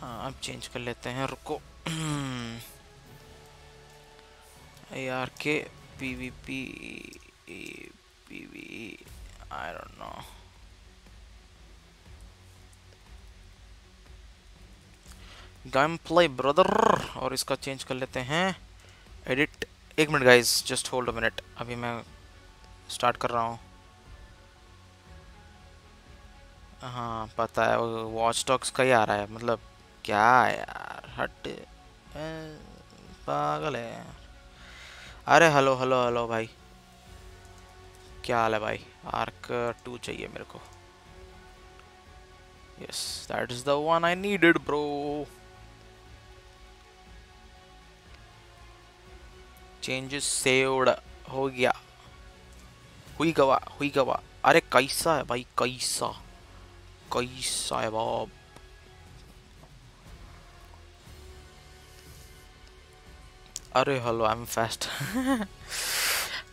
हाँ, अब चेंज कर लेते हैं रुको। R K P V P P V I don't know game play brother और इसका चेंज कर लेते हैं। एडिट एक minute guys just hold a minute अभी मैं स्टार्ट कर रहा हूँ। हाँ पता है वॉच टॉक्स का ही आ रहा है मतलब क्या यार, हट। पागल है यार। अरे हेलो हेलो हेलो भाई। क्या हाल है भाई? आर्क टू चाहिए मेरे को। Yes that is the one I needed bro changes saved हो गया। हुई गवा हुई गवा अरे कैसा है भाई, कैसा। कैसा है बाब अरे हेलो आई एम फास्ट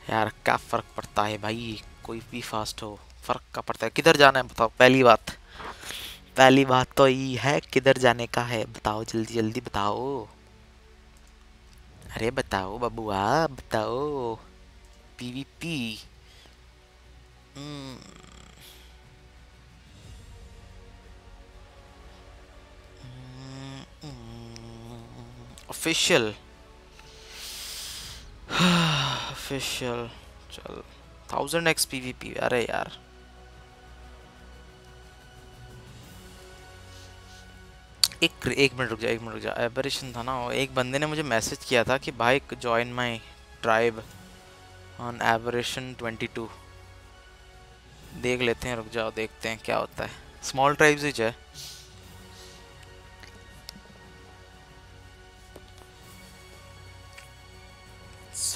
यार, क्या फ़र्क पड़ता है भाई? कोई भी फास्ट हो, फ़र्क का पड़ता है। किधर जाना है, बताओ? पहली बात पहली बात तो यही है, किधर जाने का है? बताओ, जल्दी जल्दी बताओ। अरे बताओ, बबुआ, बताओ। पीवीपी ऑफिशियल ऑफिशियल चल थाउज़ेंड एक्स पी पीवीपी अरे यार। एक एक मिनट रुक जा, एक मिनट रुक जा। एबरेशन था ना एक बंदे ने मुझे मैसेज किया था कि भाई join my tribe on aberration 22 देख लेते हैं, रुक जाओ, देखते हैं क्या होता है। स्मॉल ट्राइब्स ही है।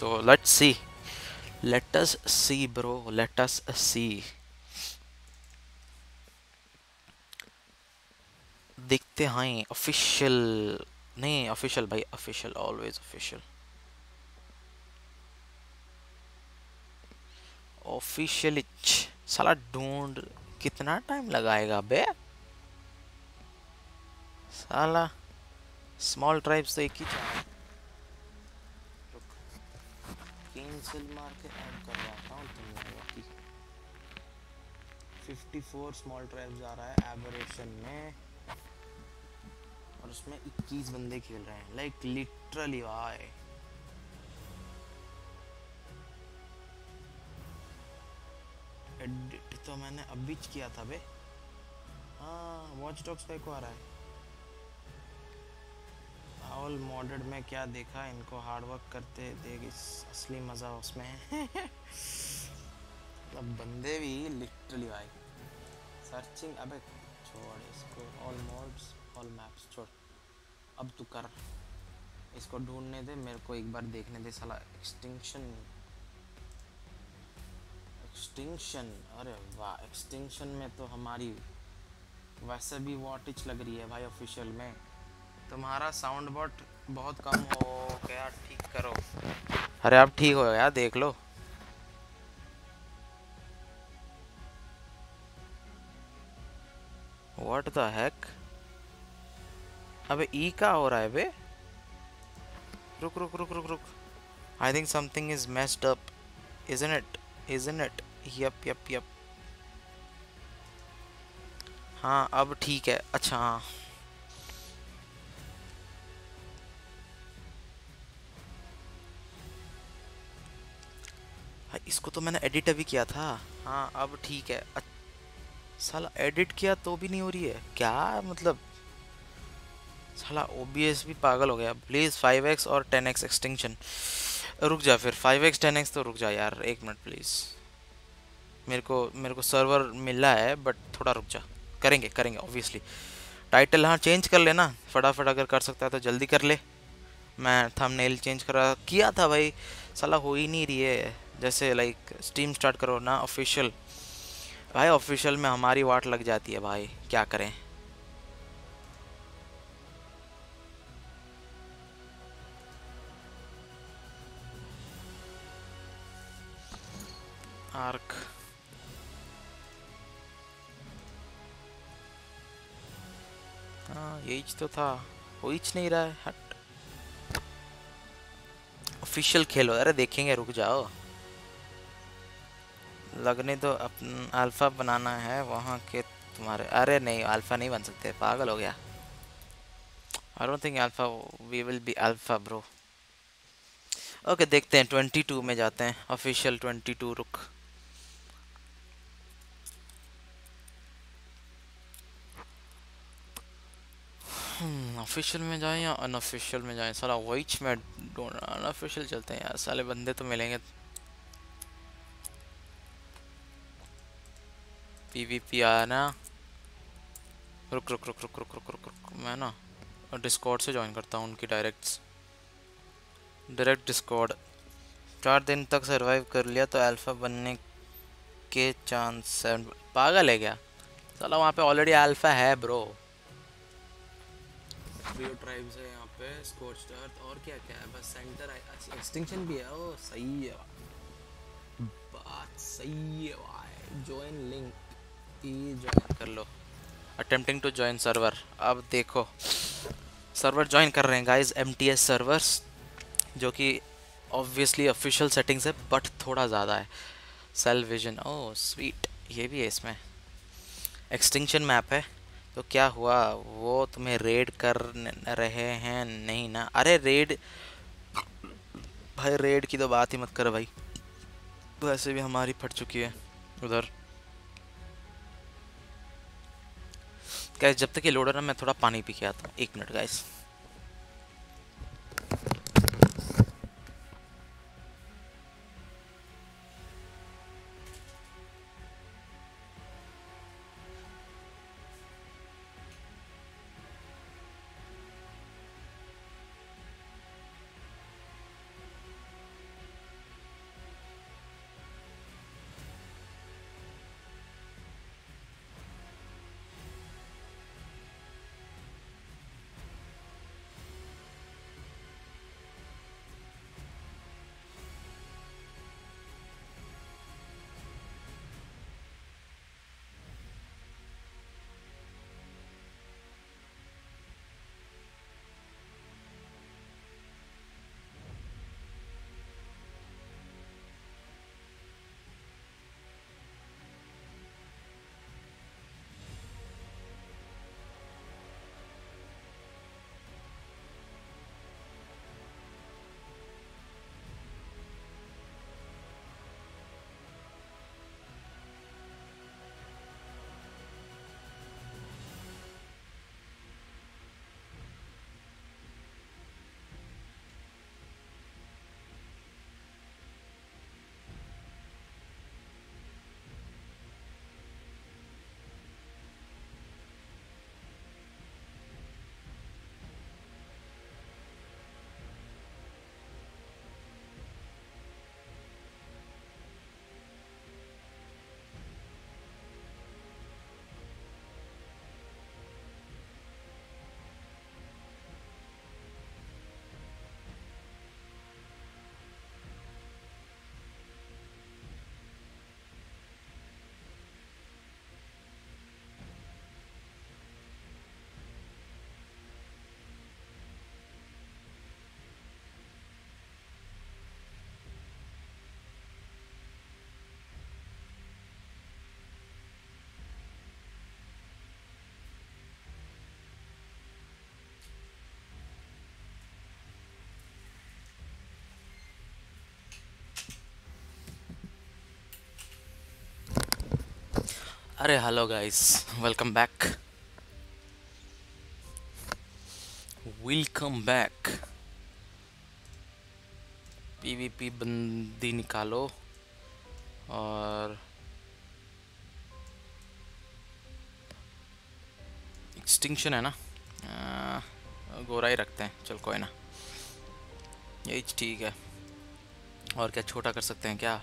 So, let's see. Let us see, bro. Let us see. देखते हैं ऑफिशियल नहीं ऑफिशियल भाई ऑफिशियल ऑलवेज ऑफिशियल ऑफिशियल साला ढूंढ, कितना टाइम लगाएगा, बे? साला स्मॉल ट्राइब्स तो एक ही चाहिए कैंसिल मार के ऐड करवाता हूँ तुम लोगों की 54 स्मॉल ट्राइब्स आ रहा है एबरेशन में। और उसमें 21 बंदे खेल रहे हैं। लाइक लिटरली वाई एडिट तो मैंने अभी किया था बे। हाँ वॉच डॉग्स पे को आ रहा है। ऑल मॉडेड में क्या देखा? इनको हार्ड वर्क करते देख असली मज़ा उसमें मतलब बंदे भी लिटरली भाई। सर्चिंग अबे छोड़ इसको। ऑल मोड्स ऑल मैप्स छोड़। अब तू कर। इसको ढूँढने दे, मेरे को एक बार देखने दे साला। एक्सटिंक्शन एक्सटिंक्शन अरे वाह एक्सटिंक्शन में तो हमारी वैसे भी वॉटिच लग रही है भाई ऑफिशियल में। तुम्हारा साउंड बॉट बहुत कम हो गया, ठीक करो। अरे अब ठीक हो गया देख लो। व्हाट द हैक अबे ई का हो रहा है बे? रुक रुक रुक रुक रुक। I think something is messed up isn't it isn't it yup yup yup हाँ अब ठीक है। अच्छा हाँ। इसको तो मैंने एडिट अभी किया था। हाँ अब ठीक है। साला एडिट किया तो भी नहीं हो रही है। क्या मतलब? साला ओबीएस भी पागल हो गया। प्लीज़ फाइव एक्स और टेन एक्स एक्सटेंशन रुक जा फिर। फाइव एक्स टेन एक्स तो रुक जा यार। एक मिनट प्लीज़ मेरे को मेरे को सर्वर मिला है बट थोड़ा रुक जा। करेंगे करेंगे ऑब्वियसली टाइटल हाँ चेंज कर लेना। फटाफट अगर कर सकता है तो जल्दी कर ले। मैं थंबनेल चेंज करा, किया था भाई। साला हो ही नहीं रही है। जैसे लाइक स्टीम स्टार्ट करो ना ऑफिशियल भाई ऑफिशियल में हमारी वाट लग जाती है भाई, क्या करें? आर्क हाँ यही तो था। हो ही नहीं रहा है, हट। ऑफिशियल खेलो, अरे देखेंगे, रुक जाओ। लगने तो अल्फ़ा बनाना है, वहाँ के तुम्हारे, अरे नहीं अल्फ़ा नहीं बन सकते, पागल हो गया। I don't think alpha we will be alpha bro okay देखते हैं ट्वेंटी टू में जाते हैं ऑफिशियल ट्वेंटी टू रुक ऑफिशियल में जाएँ या अनऑफिशियल में जाएँ? साला वही में अनऑफिशियल चलते हैं यार, साले बंदे तो मिलेंगे। पीवीपी आया ना। रुक रुक रुक रुक रुक रुक रुक रुक, मैं ना डिस्कॉर्ड से ज्वाइन करता हूँ उनकी डायरेक्ट्स डायरेक्ट डिस्कॉर्ड चार दिन तक सरवाइव कर लिया तो अल्फ़ा बनने के चांस पागल है क्या? चलो वहाँ पे ऑलरेडी अल्फ़ा है ब्रो ट्राइब्स है यहाँ पे स्कॉच और क्या क्या है? बस सेंटर एक्सटिंक्शन भी है, ओ, सही है। बात सही है ज्वाइन लिंक ई ज्वाइन कर लो। अटेम्प्टिंग टू ज्वाइन सर्वर अब देखो सर्वर ज्वाइन कर रहे हैं guys M T S servers जो कि ऑब्वियसली ऑफिशियल सेटिंग्स है बट थोड़ा ज़्यादा है। सेल विजन ओ स्वीट ये भी है इसमें। एक्सटिंक्शन मैप है। तो क्या हुआ? वो तुम्हें रेड कर रहे हैं? नहीं ना। अरे रेड भाई रेड की तो बात ही मत कर भाई। वैसे भी हमारी फट चुकी है। उधर। गैस जब तक ये लोड है, मैं थोड़ा पानी पी के आता हूँ। एक मिनट गाइस अरे hello guys welcome back welcome back PVP बंदी निकालो और एक्सटिंक्शन है ना? गोरा ही रखते हैं। चल, कोई ना। यही ठीक है। और क्या छोटा कर सकते हैं क्या?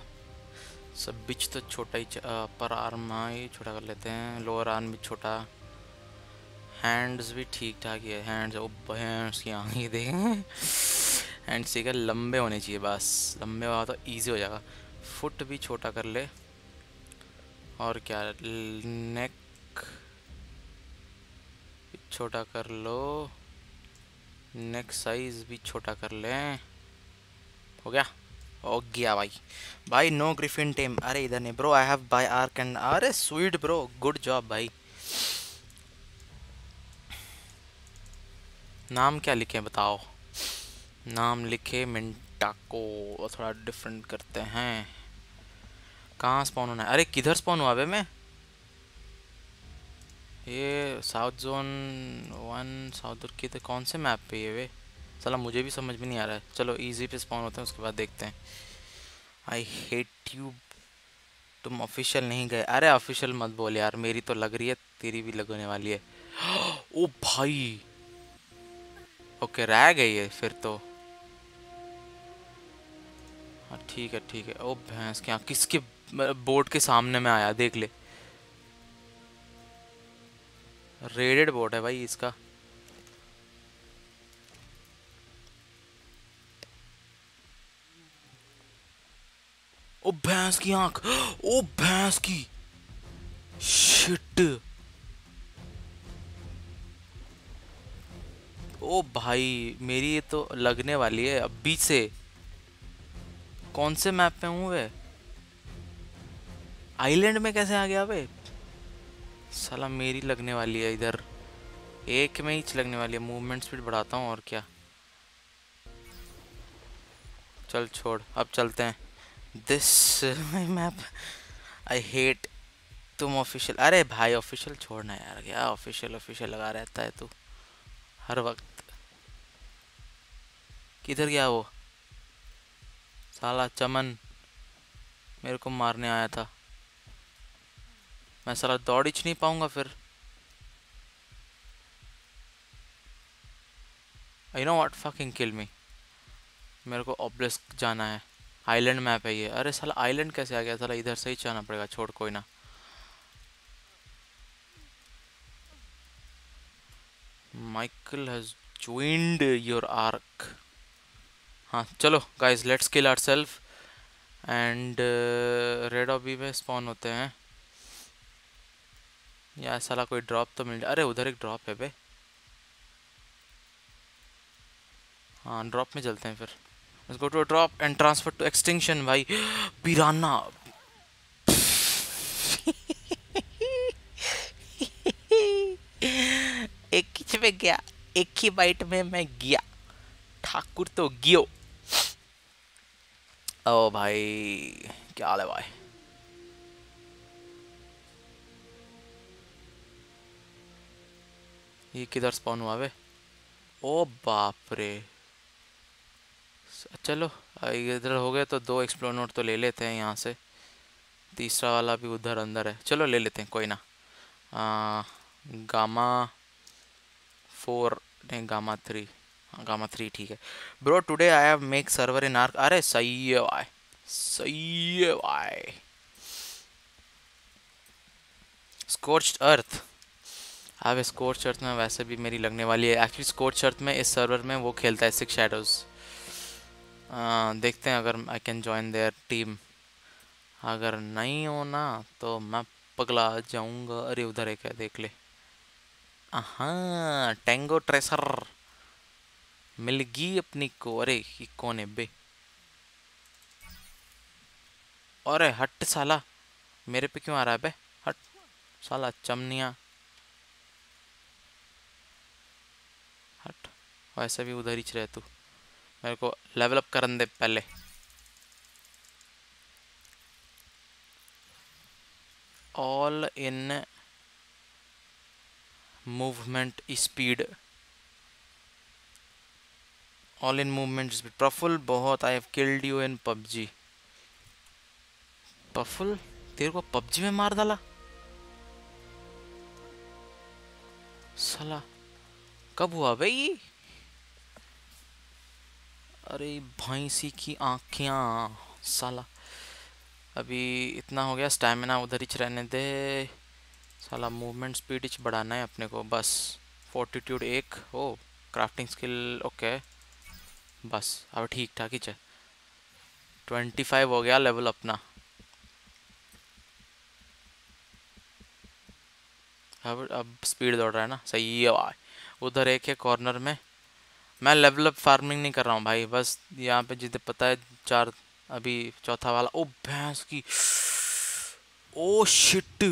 सब बिच तो छोटा ही अपर आर्म ही छोटा कर लेते हैं। लोअर आर्म भी छोटा। हैंड्स भी ठीक ठाक ही है। हैंड्स ओ हैंड्स की आगे देखें। हैंड्स ठीक है, लंबे होने चाहिए बस। लंबे हुआ तो इजी हो जाएगा। फुट भी छोटा कर ले। और क्या नेक छोटा कर लो। नेक्स्ट साइज़ भी छोटा कर लें। हो गया? हो गया भाई। भाई नो ग्रिफिन टेम अरे इधर नहीं bro I have buy ark and अरे स्वीट ब्रो गुड जॉब भाई। नाम क्या लिखे बताओ? नाम लिखे मिंटा को थोड़ा डिफरेंट करते हैं। कहाँ स्पॉन होना है? अरे, किधर स्पॉन हुआ मैं? ये साउथ जोन वन साउथ किधर कौन से मैप पे ये वे चला मुझे भी समझ में नहीं आ रहा है। चलो इजी पे स्पॉन होते हैं, उसके बाद देखते हैं। आई हेट यू तुम ऑफिशियल नहीं गए। अरे ऑफिशियल मत बोल यार, मेरी तो लग रही है, तेरी भी लगने वाली है। ओ भाई! ओके रह गई है फिर तो। हाँ ठीक है ठीक है। ओ भैंस, क्या, किसके बोर्ड के सामने में आया? देख ले। रेडेड बोर्ड है भाई इसका। ओ भैंस की आँख, ओ भैंस की शिट। ओ भाई, मेरी ये तो लगने वाली है अभी से। कौन से मैप पे हूँ वे आइलैंड में कैसे आ गया वे साला मेरी लगने वाली है इधर। एक में ही लगने वाली है मूवमेंट स्पीड बढ़ाता हूँ और क्या। चल छोड़, अब चलते हैं। दिस मैप आई हेट तुम ऑफिशियल अरे भाई ऑफिशियल छोड़ना यार, क्या ऑफिशियल ऑफिशियल लगा रहता है तू? हर वक्त। किधर गया वो? साला चमन, मेरे को मारने आया था। मैं साला दौड़ ही नहीं पाऊँगा फिर। I know what fucking kill me मेरे को ऑब्लिस्क जाना है। आइलैंड मैप है ये। अरे साला आइलैंड कैसे आ गया? साला इधर से ही जाना पड़ेगा, छोड़ कोई ना। Michael has joined your ark. हाँ चलो guys let's kill our self and red obby में स्पॉन होते हैं। या साला कोई ड्रॉप तो मिल अरे, उधर एक ड्रॉप है बे। हाँ ड्रॉप में चलते हैं फिर। Let's go to a drop and transfer to extinction, भाई। पिराना एक ही में गया, एक ही बाइट में मैं गया। ठाकुर तो गियो। ओ भाई, क्या हाल है भाई? ये किधर स्पॉन हुआ वे? ओ बाप रे। चलो इधर हो गए तो दो एक्सप्लोर नोट तो ले लेते हैं यहाँ से। तीसरा वाला भी उधर अंदर है। चलो ले लेते हैं कोई ना। आ, गामा फोर नहीं गामा थ्री। हाँ गामा थ्री ठीक है। Bro today I have make server in ark अरे सही है भाई। सही है भाई। स्कोर्च्ड अर्थ अब स्कोर्च अर्थ में वैसे भी मेरी लगने वाली है। एक्चुअली स्कोर्च अर्थ में इस सर्वर में वो खेलता है सिक्स शेडोज़ देखते हैं अगर I can join their team अगर नहीं हो ना तो मैं पगला जाऊँगा। अरे, उधर एक है, देख ले। हाँ टेंगो ट्रेसर मिल गई अपनी को। अरे, ये कौन है, बे? अरे हट साला। मेरे पे क्यों आ रहा है, बे? हट साला, चमनिया। हट, वैसे भी उधर ही रहे तू। मेरे को लेवल अप करन दे पहले। All in movement speed all in movement speed Praful बहुत I have killed you in PUBG Praful तेरे को पबजी में मार डाला? साला, कब हुआ भाई अरे भैंसी की आँखियाँ साला। अभी इतना हो गया स्टैमिना उधर ही रहने दे। साला मूवमेंट स्पीड ही बढ़ाना है अपने को, बस। फोर्टीट्यूड एक, हो। क्राफ्टिंग स्किल ओके बस, अब ठीक ठाक ही ट्वेंटी फाइव हो गया लेवल अपना। अब अब स्पीड दौड़ रहा है ना, सही है उधर एक है कॉर्नर में। मैं लेवल अप फ़ार्मिंग नहीं कर रहा हूँ भाई, बस यहाँ पे जितने पता है चार, अभी चौथा वाला, ओ भैंस की, ओ शिट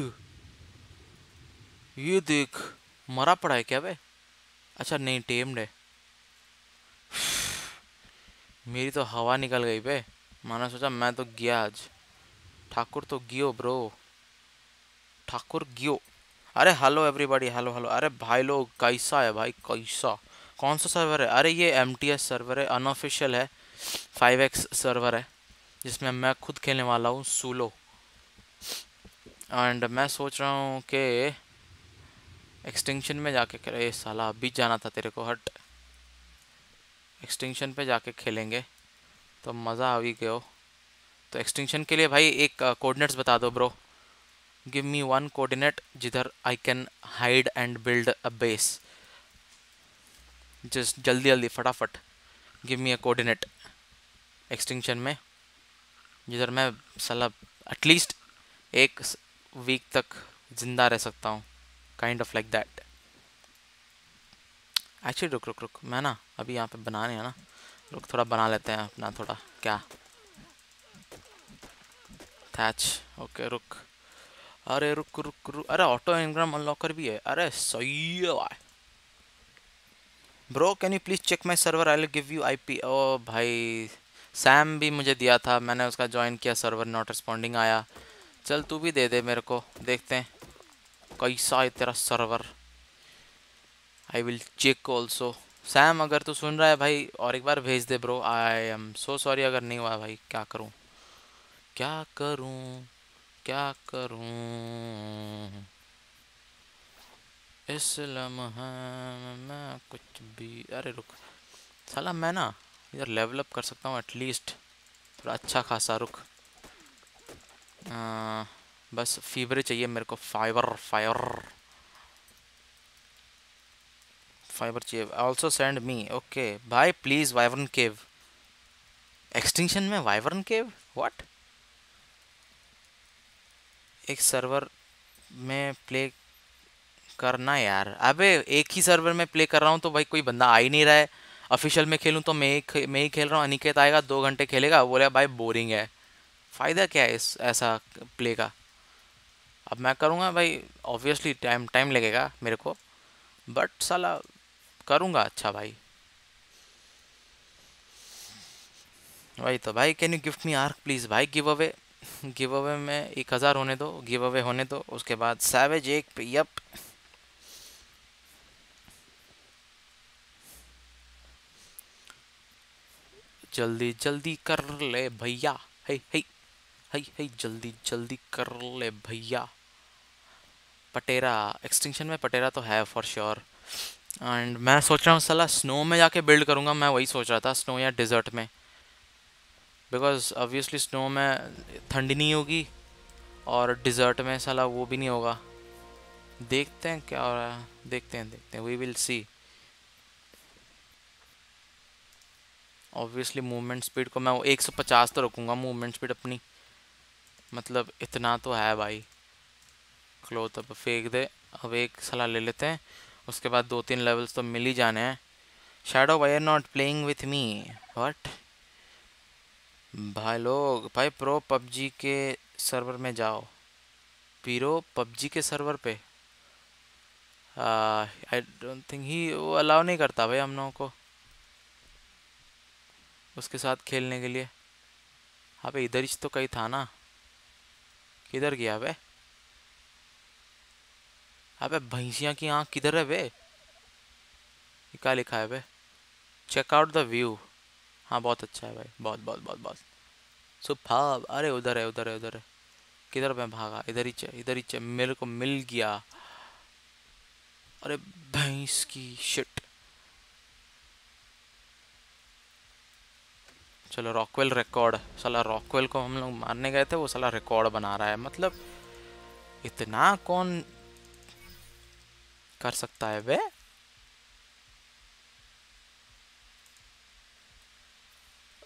ये देख, मरा पड़ा है क्या भाई अच्छा नहीं टेम्ड है। मेरी तो हवा निकल गई बे। मैंने सोचा मैं तो गया आज। ठाकुर तो गियो ब्रो। ठाकुर गियो। अरे हेलो एवरीबॉडी हेलो हेलो अरे भाई लोग, कैसा है भाई, कैसा? कौन सा सर्वर है? अरे ये एमटीएस सर्वर है अनऑफिशियल है फाइव सर्वर है, जिसमें मैं खुद खेलने वाला हूँ सोलो एंड मैं सोच रहा हूँ कि एक्सटेंशन में जाके करे साला, अभी जाना था तेरे को, हट। एक्सटेंशन पे जाके खेलेंगे तो मज़ा आ भी गयो तो एक्सटेंशन के लिए भाई एक कोऑर्डिनेट्स बता दो bro give me one coordinate जिधर I can hide and build a base just जल्दी जल्दी फटाफट give me a coordinate extension में जिधर मैं साला एटलीस्ट एक वीक तक ज़िंदा रह सकता हूँ kind of like that actually रुक रुक रुक मैं ना अभी यहाँ पे बनाने हैं ना रुक थोड़ा बना लेते हैं अपना थोड़ा क्या थैच ओके रुक अरे रुक रुक रुक अरे ऑटो इनग्राम अनलॉकर भी है अरे सही है भाई bro can you please check my server I give you I P O भाई सैम भी मुझे दिया था। मैंने उसका ज्वाइन किया सर्वर नॉट रिस्पॉन्डिंग आया। चल, तू भी दे दे मेरे को। देखते हैं कैसा है तेरा server I will check also Sam अगर तू सुन रहा है भाई, और एक बार भेज दे bro I am so sorry अगर नहीं हुआ भाई। क्या करूँ? क्या करूँ? क्या करूँ? इस मैं कुछ भी अरे रुक। साला मैं ना इधर लेवल अप कर सकता हूँ एटलीस्ट थोड़ा अच्छा खासा रुक। आ, बस फीवर चाहिए मेरे को। फाइबर फायर फाइबर चाहिए। ऑल्सो सेंड मी ओके भाई प्लीज़ वाइवरन केव एक्सटिंक्शन में वाइवरन केव व्हाट एक सर्वर में प्ले करना यार। अबे, एक ही सर्वर में प्ले कर रहा हूँ तो भाई कोई बंदा आ ही नहीं रहा है। ऑफिशियल में खेलूँ तो मैं ही मैं ही खेल रहा हूँ। अनिकेत आएगा, दो घंटे खेलेगा। बोले, भाई बोरिंग है। फ़ायदा क्या है इस, ऐसा प्ले का? अब मैं करूँगा भाई ऑब्वियसली टाइम टाइम लगेगा मेरे को। बट साला, करूँगा अच्छा भाई। वही तो भाई can you gift me ark please भाई गिव अवे गिव अवे में एक हज़ार होने दो गिव अवे होने दो। उसके बाद सैवेज एक यप जल्दी जल्दी कर ले भैया। हे हे हे हे, जल्दी जल्दी कर ले भैया। पटेरा एक्सटिंक्शन में पटेरा तो है फॉर श्योर एंड मैं सोच रहा हूँ सला स्नो में जाके बिल्ड करूँगा, मैं वही सोच रहा था स्नो या डिज़र्ट में। बिकॉज़ ऑब्वियसली स्नो में ठंडी नहीं होगी और डिज़र्ट में सला वो भी नहीं होगा। देखते हैं क्या हो रहा है, देखते हैं देखते हैं we will see obviously movement speed को मैं 150 तो रखूँगा मूवमेंट स्पीड अपनी। मतलब इतना तो है भाई। क्लोथ अब फेंक दे, अब एक सलाह ले लेते हैं। उसके बाद दो तीन लेवल्स तो मिल ही जाने हैं। Shadow why are not playing with me what भाई लोग, भाई प्रो पबजी के सर्वर में जाओ। पीरो पबजी के सर्वर पे। आई डोंट थिंक ही वो अलाउ नहीं करता भाई हम लोगों को। उसके साथ खेलने के लिए। अबे, इधर ही तो कहीं था ना। किधर गया भाई अबे, भैंसिया की आँख किधर है बे? क्या लिखा है बे? चेक आउट द व्यू हाँ बहुत अच्छा है भाई। बहुत बहुत बहुत बहुत। सुपर अरे, उधर है उधर है उधर है। किधर मैं भागा? इधर ही चे, इधर ही चे। मेरे को मिल गया। अरे, भैंस की शिट चलो रॉकवेल रिकॉर्ड साला रॉकवेल को हम लोग मारने गए थे, वो साला रिकॉर्ड बना रहा है। मतलब इतना कौन कर सकता है वे?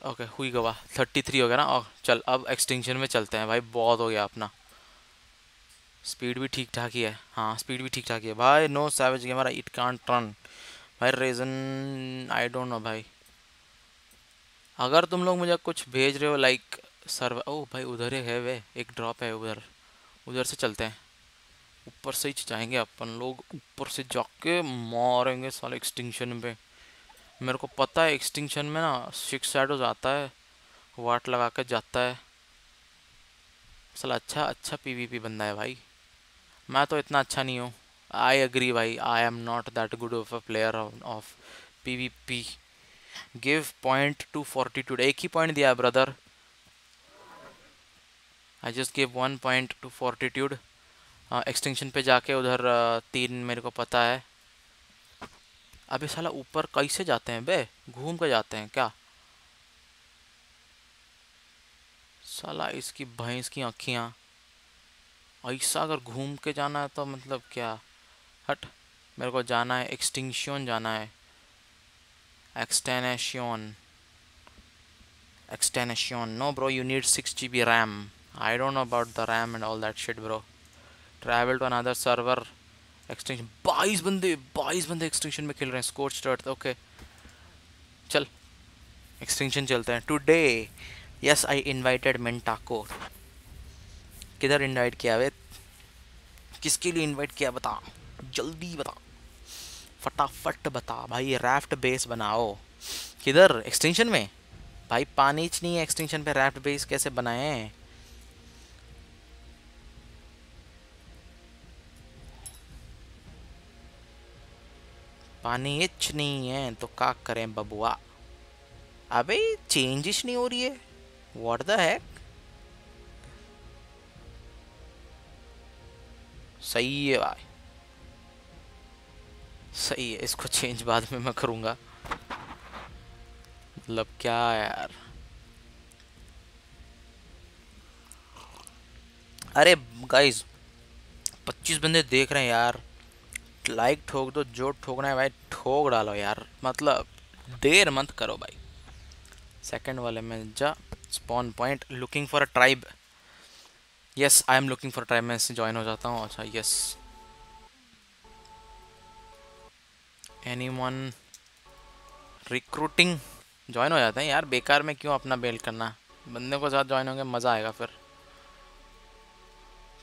ओके हुई गवा थर्टी थ्री हो गया ना? और चल, अब एक्सटेंशन में चलते हैं भाई, बहुत हो गया अपना। स्पीड भी ठीक ठाक ही है। हाँ स्पीड भी ठीक ठाक ही है। भाई no savage gamer it can't run भाई रीज़न आई डोंट नो भाई। अगर तुम लोग मुझे कुछ भेज रहे हो लाइक सर्व ओ भाई, उधर ही है वे, एक ड्रॉप है उधर। उधर से चलते हैं। ऊपर से ही जाएँगे अपन लोग। ऊपर से जाके मारेंगे साले एक्सटिंक्शन पे। मेरे को पता है एक्सटिंक्शन में ना सिक्स हो जाता है, वाट लगा कर जाता है। साला अच्छा अच्छा पीवीपी बंदा है भाई। मैं तो इतना अच्छा नहीं हूँ। आई एग्री भाई I am not that good of a player of P V P give point to fortitude एक ही पॉइंट दिया brother I just give one point to fortitude extension पे जाके उधर uh, तीन मेरे को पता है। अभी साला ऊपर कैसे जाते हैं बे? घूम के जाते हैं क्या? साला इसकी भैंस की आँखियाँ। ऐसा अगर घूम के जाना है तो मतलब क्या? हट मेरे को जाना है एक्सटिंक्शन जाना है। Extinction no bro you need six G B RAM I don't know about the RAM and all that shit bro travel to another server extension बाईस बंदे बाईस बंदे एक्सटेंशन में खेल रहे हैं स्कोर स्टार्ट ओके चल एक्सटेंशन चलते हैं. टुडे यस आई इनवाइटेड मिंटाको किधर इनवाइट किया वे? किसके लिए इनवाइट किया बता? जल्दी बता. फटाफट बता भाई राफ्ट बेस बनाओ। किधर? एक्सटेंशन में? भाई, पानी च नहीं है एक्सटेंशन पे राफ्ट बेस कैसे बनाए? पानी इच नहीं है तो क्या करें बबुआ? अबे चेंजिश नहीं हो रही है। व्हाट द हैक सही है भाई। सही है, इसको चेंज बाद में मैं करूँगा। मतलब क्या यार? अरे गाइस पच्चीस बंदे देख रहे हैं यार। लाइक ठोक दो जो ठोकना है भाई, ठोक डालो यार। मतलब देर मत करो भाई। सेकंड वाले में जा spawn point looking for a tribe yes I am looking for tribe में ज्वाइन हो जाता हूँ। अच्छा yes any one recruiting join हो जाते हैं। यार, बेकार में क्यों अपना बेल करना? बंदे को साथ ज्वाइन होंगे, मज़ा आएगा फिर।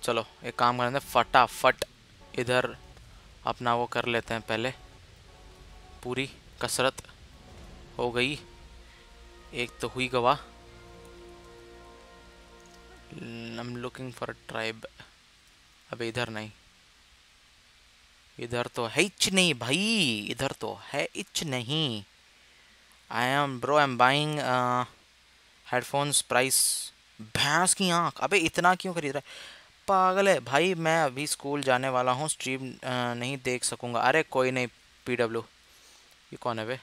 चलो, एक काम करेंगे फटाफट इधर अपना वो कर लेते हैं पहले। पूरी कसरत हो गई। एक तो हुई गवाह। I'm looking for a tribe अब इधर नहीं। इधर तो है इच नहीं भाई, इधर तो है इच नहीं। I am bro I am buying headphones price भैंस की आँख। अबे इतना क्यों खरीद रहा है? पागल है भाई, मैं अभी स्कूल जाने वाला हूँ स्ट्रीम नहीं देख सकूँगा। अरे कोई नहीं पी डब्ल्यू ये कौन है वे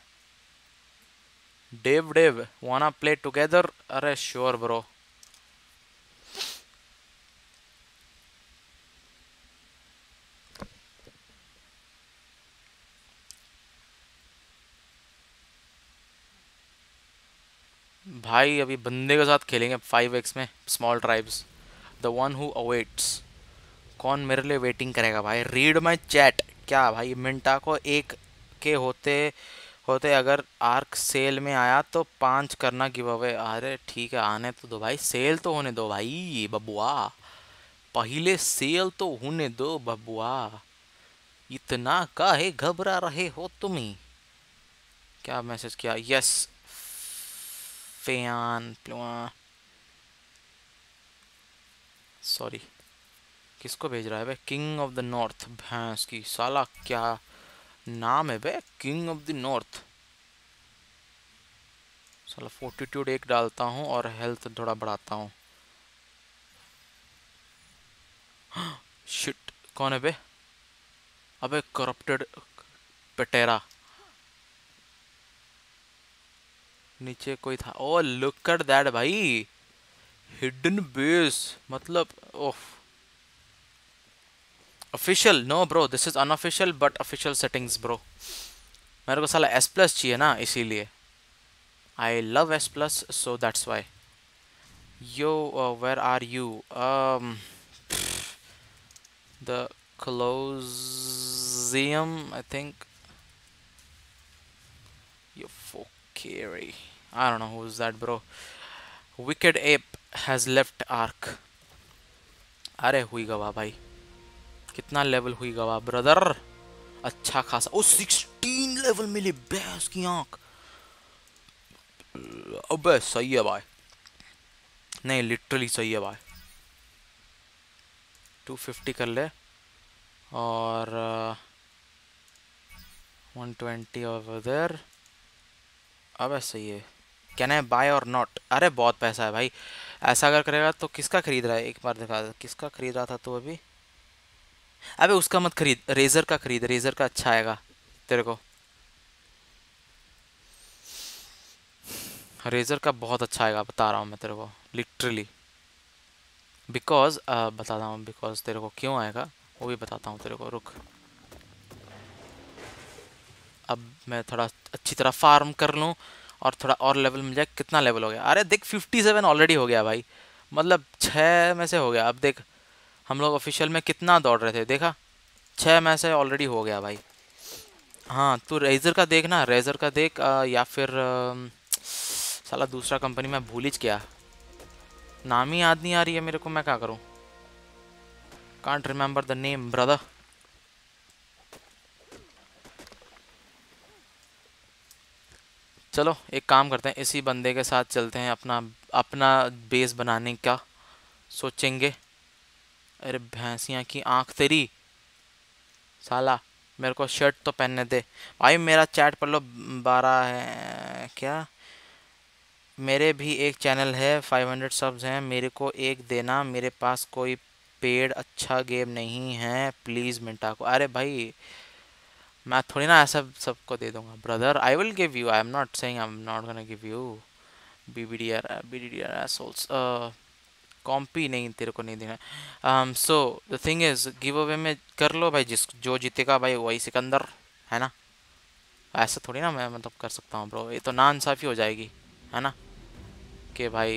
Dave Dave wanna play together अरे श्योर ब्रो भाई, अभी बंदे के साथ खेलेंगे फाइव एक्स में small tribes the one who awaits कौन मेरे लिए वेटिंग करेगा भाई? रीड माई चैट क्या भाई, मिंटा को एक के होते होते अगर आर्क सेल में आया तो पाँच करना गिव अवे अरे ठीक है, आने तो दो भाई सेल तो होने दो भाई, बबुआ. पहले सेल तो होने दो, बबुआ. इतना का है, घबरा रहे हो तुम क्या मैसेज किया? यस फ़ैन सॉरी किसको भेज रहा है भाई? किंग ऑफ़ द नॉर्थ भैंस की साला क्या नाम है भाई? किंग ऑफ़ द नॉर्थ साला फोर्टीट्यूड एक डालता हूँ और हेल्थ थोड़ा बढ़ाता हूँ। शिट कौन है बे अबे करप्टेड पेटेरा। नीचे कोई था। ओ लुक एट दैट भाई। हिडन बेस मतलब ओह। Official no bro this is unofficial but official settings bro मेरे को साला एस प्लस चाहिए ना इसीलिए। I love S plus so that's why yo where are you The Colosseum, I think. You Fokiri. I don't know who's that, bro. Wicked Ape has left Ark. अरे हुई गवा भाई। कितना लेवल हुई गवा ब्रदर अच्छा खासा। ओ सिक्सटीन लेवल मिले भैंस की आँख। अबे सही है भाई। नहीं लिटरली सही है भाई। टू फिफ्टी कर ले। और वन ट्वेंटी ओवर देर अब सही है। Can I buy or not? अरे, बहुत पैसा है भाई। ऐसा अगर करेगा तो किसका खरीद रहा है? एक बार दिखा किसका खरीद रहा था तो अभी? अबे, उसका मत खरीद, रेजर का खरीद, रेजर का अच्छा आएगा, तेरे को। रेजर का बहुत अच्छा आएगा, बता रहा हूँ मैं तेरे को लिटरली बिकॉज़ बताता हूँ बिकॉज़ तेरे को क्यों आएगा, वो भी बताता हूँ तेरे को, रुक। अब मैं थोड़ा अच्छी तरह फार्म कर लूँ और थोड़ा और लेवल मिल जाए कितना लेवल हो गया? अरे देख फिफ्टी सेवन ऑलरेडी हो गया भाई। मतलब छः में से हो गया। अब देख हम लोग ऑफिशियल में कितना दौड़ रहे थे देखा? छः में से ऑलरेडी हो गया भाई। हाँ तो रेजर का देख ना। रेजर का देख आ, या फिर आ, साला दूसरा कंपनी में भूल ही क्या नाम ही याद नहीं आ रही है मेरे को मैं क्या करूँ? Can't remember the name brother चलो, एक काम करते हैं, इसी बंदे के साथ चलते हैं अपना अपना बेस बनाने का, सोचेंगे। अरे भैंसियाँ की आँख तेरी। साला, मेरे को शर्ट तो पहनने दे। भाई, मेरा चैट पढ़ लो, बारह है, क्या? मेरे भी एक चैनल है 500 सब्स हैं, मेरे को एक देना, मेरे पास कोई पेड अच्छा गेम नहीं है प्लीज़ मिंटा को। अरे भाई मैं थोड़ी ना ऐसा सबको दे दूँगा brother I will give you I am not saying I am not gonna give you B B D R B D D R assholes कॉम्पी नहीं तेरे को नहीं देना so the thing is giveaway में कर लो भाई जिस जो जीतेगा भाई वही सिकंदर है ना ऐसा थोड़ी ना मैं मतलब कर सकता हूँ ब्रो ये तो ना इंसाफ़ी हो जाएगी है ना कि भाई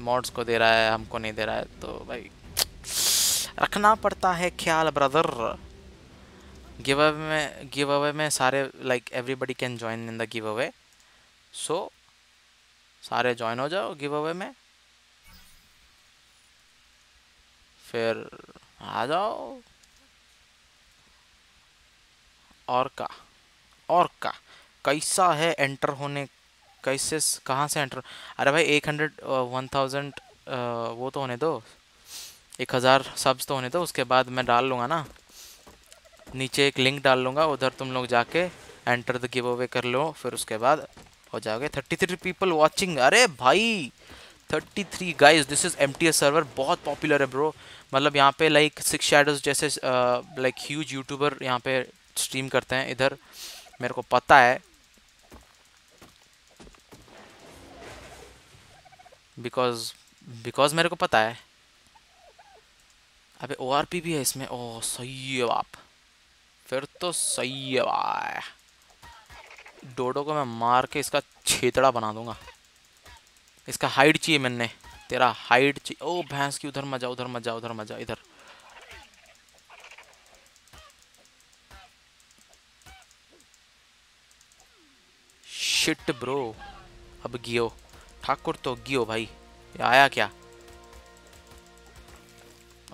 मॉड्स को दे रहा है हमको नहीं दे रहा है तो भाई रखना पड़ता है ख्याल ब्रदर गिव अवे में गिव अवे में सारे like everybody can join in the giveaway so सारे ज्वाइन हो जाओ गिव अवे में। फिर आ जाओ। और का और का, कैसा है एंटर होने, कैसे, कहाँ से एंटर अरे भाई, एक हंड्रेड वन थाउज़ेंड वो तो होने दो। एक हज़ार सब्स तो होने दो, उसके बाद मैं डाल लूँगा ना। नीचे एक लिंक डाल लूँगा, उधर तुम लोग जाके एंटर द गिव अवे कर लो, फिर उसके बाद हो जाओगे। थर्टी थ्री पीपल वॉचिंग अरे भाई thirty three guys this is M T S server बहुत पॉपुलर है ब्रो मतलब यहाँ पे लाइक सिक्स शेडोज जैसे लाइक ह्यूज यूट्यूबर यहाँ पे स्ट्रीम करते हैं इधर। मेरे को पता है। बिकॉज़ बिकॉज़ मेरे को पता है। अबे ओ आर पी भी है इसमें। ओ सही है बाप। फिर तो सही है भाई। डोडो को मैं मार के इसका छेतड़ा बना दूँगा। इसका हाइट चाहिए मैंने तेरा हाइट चाहिए। ओ, भैंस की उधर मज़ा उधर मज़ा उधर मज़ा इधर। शिट ब्रो अब गियो। ठाकुर तो गियो भाई। आया क्या?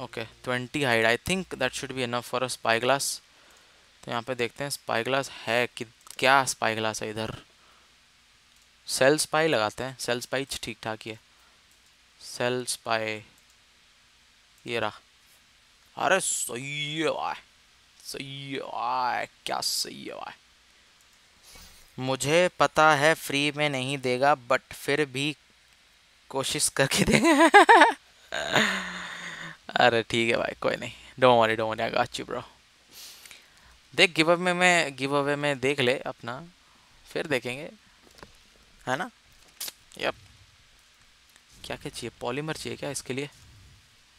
Okay twenty height I think that should be enough for a spyglass तो यहाँ पे देखते हैं स्पाई ग्लास है कि क्या स्पाई ग्लास है इधर? सेल स्पाई लगाते हैं। सेल स्पाई ठीक ठाक ही है। सेल स्पाई ये रहा। अरे सही है सही है क्या सही है मुझे पता है फ्री में नहीं देगा बट फिर भी कोशिश करके देंगे अरे ठीक है भाई, कोई नहीं। Don't worry don't worry I got you bro देख गिव अवे में गिव अवे में देख ले अपना, फिर देखेंगे, है ना? यप क्या क्या चाहिए? पॉलीमर चाहिए क्या इसके लिए?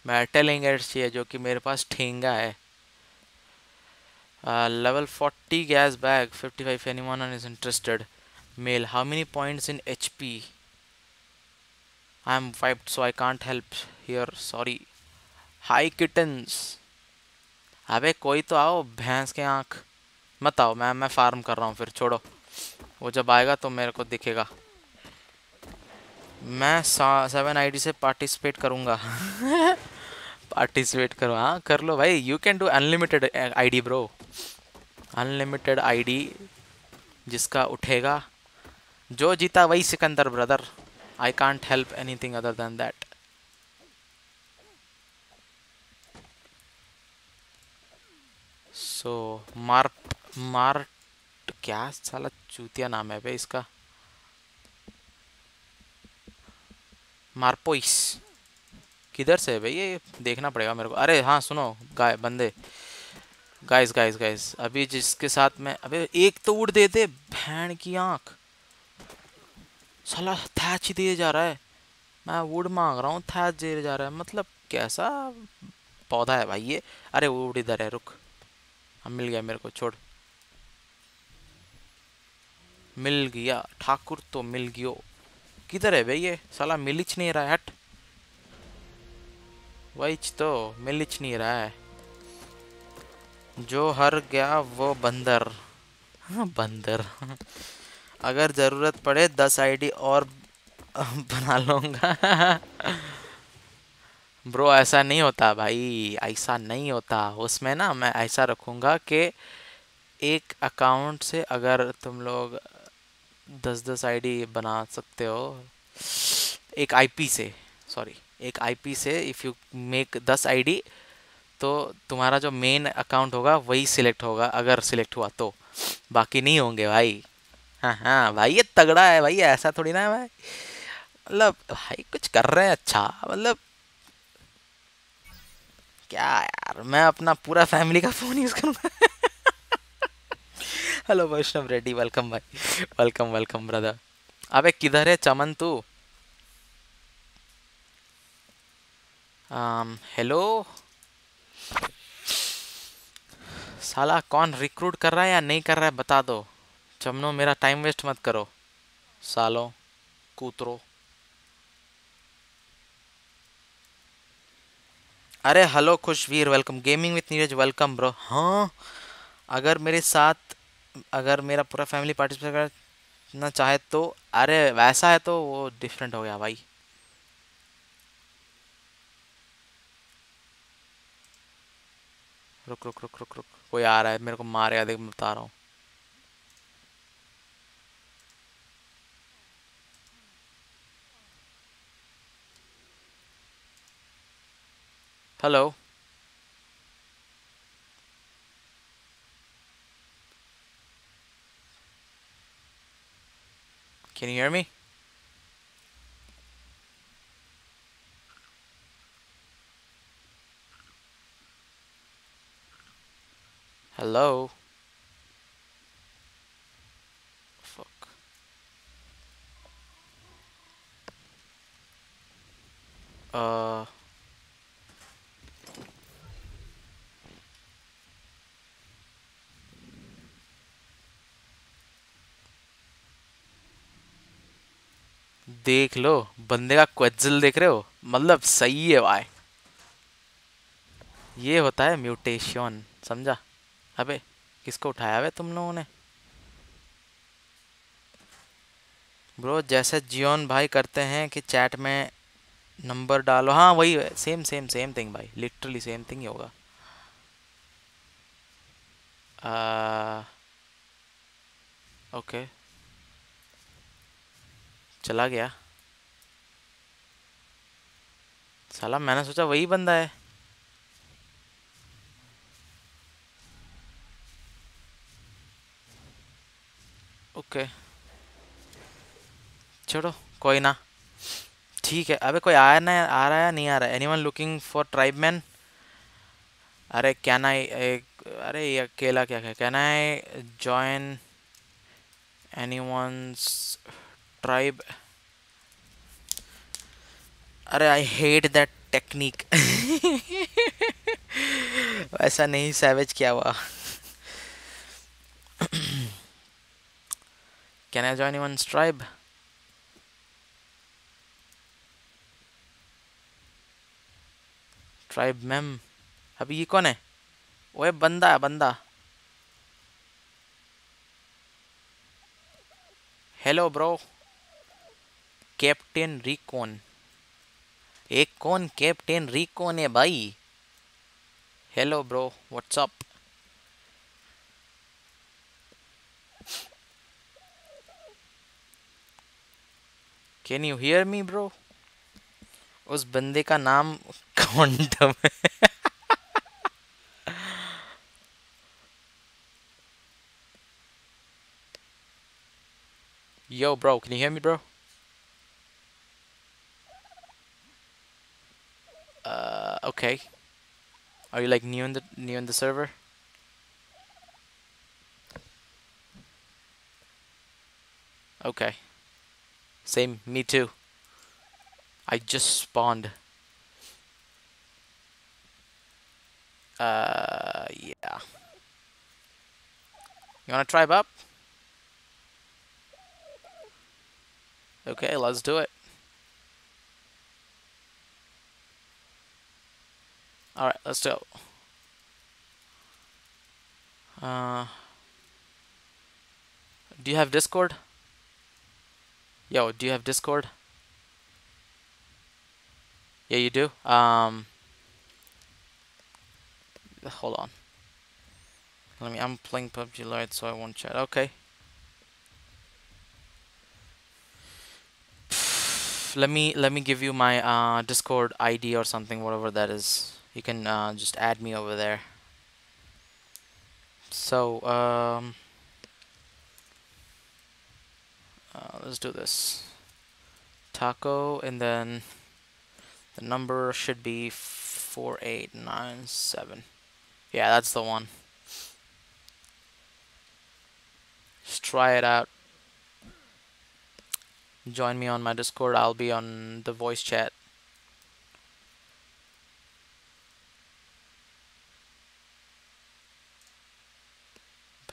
मेटल इंगेट चाहिए जो कि मेरे पास ठेंगा है। Level forty gasbag fifty five anyone is interested male how many points in H P I am wiped so I can't help here sorry hi kittens अबे कोई तो आओ, भैंस के आँख। मत आओ, मैं मैं फार्म कर रहा हूँ, फिर छोड़ो। वो जब आएगा तो मेरे को दिखेगा। मैं सेवन आईडी से पार्टिसिपेट करूँगा। पार्टिसिपेट करो हाँ कर लो भाई। You can do unlimited ID bro unlimited ID जिसका उठेगा। जो जीता वही Sikandar brother I can't help anything other than that so मार्प mart क्या साला चूतिया नाम है भाई इसका? मार्पोइस। किधर से है भाई ये? देखना पड़ेगा मेरे को। अरे हाँ सुनो, गाय, बंदे। गाइस गाइस गाइस, अभी जिसके साथ में, अबे एक तो उड़ दे दे भैन की आँख। साला थैच दिए जा रहा है। मैं वुड मांग रहा हूँ, थैच दिए जा रहा है। मतलब कैसा पौधा है भाई ये? अरे उड़ इधर है, रुक। हम मिल गया मेरे को, छोड़। मिल गया। ठाकुर तो मिल गयो। किधर है भाई ये साला मिलिच नहीं रहा है, हट। वही तो मिलिच नहीं रहा है। जो हर गया, वो बंदर। हाँ बंदर। अगर ज़रूरत पड़े, दस आईडी और बना लूँगा। ब्रो, ऐसा नहीं होता भाई, ऐसा नहीं होता। उसमें ना मैं ऐसा रखूँगा कि एक अकाउंट से अगर तुम लोग दस दस आईडी बना सकते हो, एक आईपी से सॉरी एक आईपी से इफ़ यू मेक दस आईडी तो तुम्हारा जो मेन अकाउंट होगा वही सिलेक्ट होगा, अगर सिलेक्ट हुआ तो। बाकी नहीं होंगे भाई। हाँ हाँ भाई ये तगड़ा है भाई, ऐसा थोड़ी ना है भाई। मतलब भाई कुछ कर रहे हैं अच्छा मतलब क्या यार, मैं अपना पूरा फैमिली का फ़ोन यूज़ करूँगा हेलो वैष्णव रेड्डी वेलकम भाई वेलकम वेलकम ब्रदर अबे किधर है चमन तू हेलो साला कौन रिक्रूट कर रहा है या नहीं कर रहा है बता दो। चमनो मेरा टाइम वेस्ट मत करो। सालो, कूतरो। अरे hello Khushveer welcome gaming with Neeraj welcome bro हाँ अगर मेरे साथ, अगर मेरा पूरा फैमिली पार्टिसिपेट करना चाहे तो अरे, वैसा है तो वो डिफरेंट हो गया भाई। रुक रुक रुक रुक रुक। कोई आ रहा है, मेरे को मारेगा देख मैं बता रहा हूँ। Hello Can you hear me? Hello? Fuck. Uh... देख लो, बंदे का क्वेजल देख रहे हो? मतलब सही है भाई। ये होता है म्यूटेशन समझा? अबे, किसको उठाया हुआ तुम लोगों ने? ब्रो जैसे जियोन भाई करते हैं कि चैट में नंबर डालो। हाँ वही सेम सेम सेम थिंग भाई। लिटरली सेम थिंग ही होगा। ओके चला गया। साला मैंने सोचा वही बंदा है। ओके। छोड़ो, कोई ना। ठीक है, अबे कोई आया ना, आ रहा है नहीं आ रहा है? Anyone looking for tribe man अरे, क्या ना अरे ये अकेला क्या है can I join any tribe अरे आई हेट दैट टेक्निक ऐसा नहीं सैवेज किया हुआ। Can I join one tribe tribe ma'am अभी ये कौन है? ओए, बंदा है बंदा। Hello bro captain Recon. एक कौन कैप्टन रिकॉन है भाई? Hello bro what's up can you hear me bro उस बंदे का नाम क्वांटम है। Yo, bro, can you hear me, bro? Okay. Are you like new in the new in the server? Okay. Same, me too. I just spawned. Uh, yeah. You wanna tribe up? Okay, let's do it. Alright, let's go. Uh, do you have Discord? Yo, do you have Discord? Yeah, you do? Um, hold on. Let me, I'm playing PUBG Lite, so I won't chat. Okay. let me let me give you my uh, Discord ID or something, whatever that is. You can uh, just add me over there. So um, uh, let's do this. Taco, and then the number should be four eight nine seven. Yeah, that's the one. Just try it out join me on my discord i'll be on the voice chat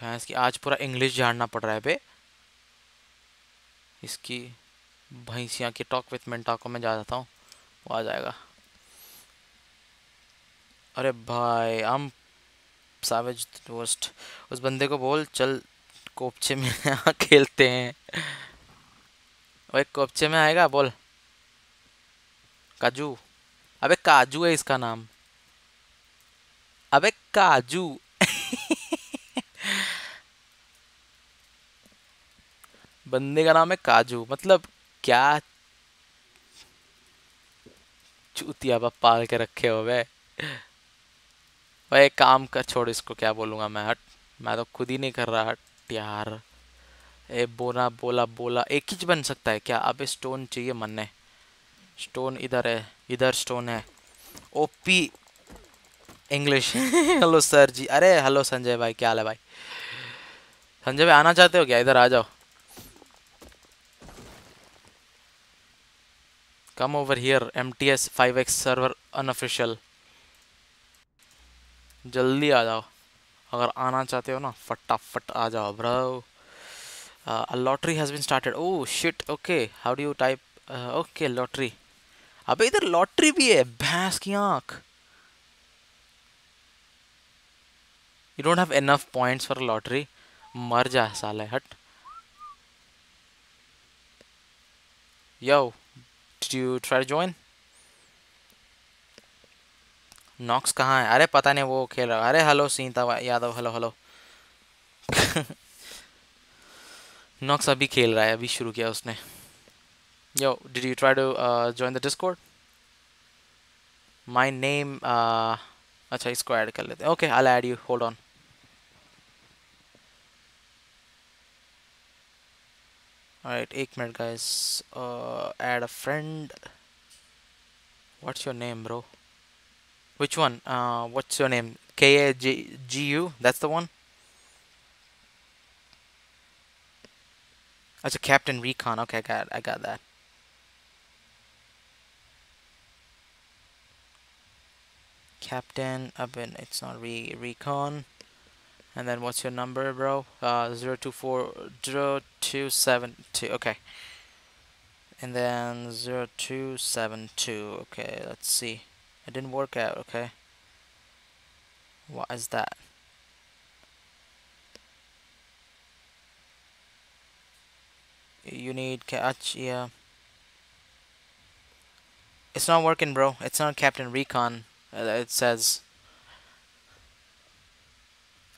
भैंस की, आज पूरा English जानना पड़ रहा है बे। इसकी भैंसिया की टॉक विथ मेंटाको में जा जाता हूँ, वो आ जाएगा। अरे भाई हम सावेज वर्स्ट उस बंदे को बोल, चल कोपचे में खेलते हैं। ओए कोपचे में आएगा, बोल। काजू। अबे काजू है इसका नाम। अबे काजू। बंदे का नाम है काजू। मतलब क्या चूतिया पाल के रखे हो वे भाई काम का छोड़ इसको क्या बोलूँगा मैं हट। मैं तो खुद ही नहीं कर रहा हट यार। ए बोना बोला बोला। एक ही बन सकता है क्या? अब स्टोन चाहिए मन ने स्टोन इधर है इधर स्टोन है। OP English. Hello sir ji. अरे हेलो संजय भाई क्या हाल है भाई? संजय भाई आना चाहते हो क्या? इधर आ जाओ। M T S five X server unofficial जल्दी आ जाओ। अगर आना चाहते हो ना फटाफट आ जाओ bro uh, a lottery has been started. Oh shit okay. How do you type? Uh, okay lottery. अबे इधर लॉटरी भी है। भैंस की आँख। You don't have enough points for lottery मर जा साले हट। Yo did you try to join? Knox कहाँ है? अरे पता नहीं वो खेल रहा अरे hello Sita Yadav hello hello Knox अभी खेल रहा है, अभी शुरू किया उसने। Yo did you try to join the Discord my name अच्छा इसको ऐड कर लेते हैं। Okay I add you hold on Alright, eight minute guys. Uh, add a friend. What's your name, bro? Which one? Uh, what's your name? K A G G U. That's the one. As a Captain Recon. Okay, I got I got that. Captain up in it's not re recon. And then what's your number, bro? Uh zero two four zero two seven two okay. And then zero two seven two. Okay, let's see. It didn't work out, okay. What is that? You need catch, yeah. It's not working, bro. It's not Captain Recon. Uh, it says.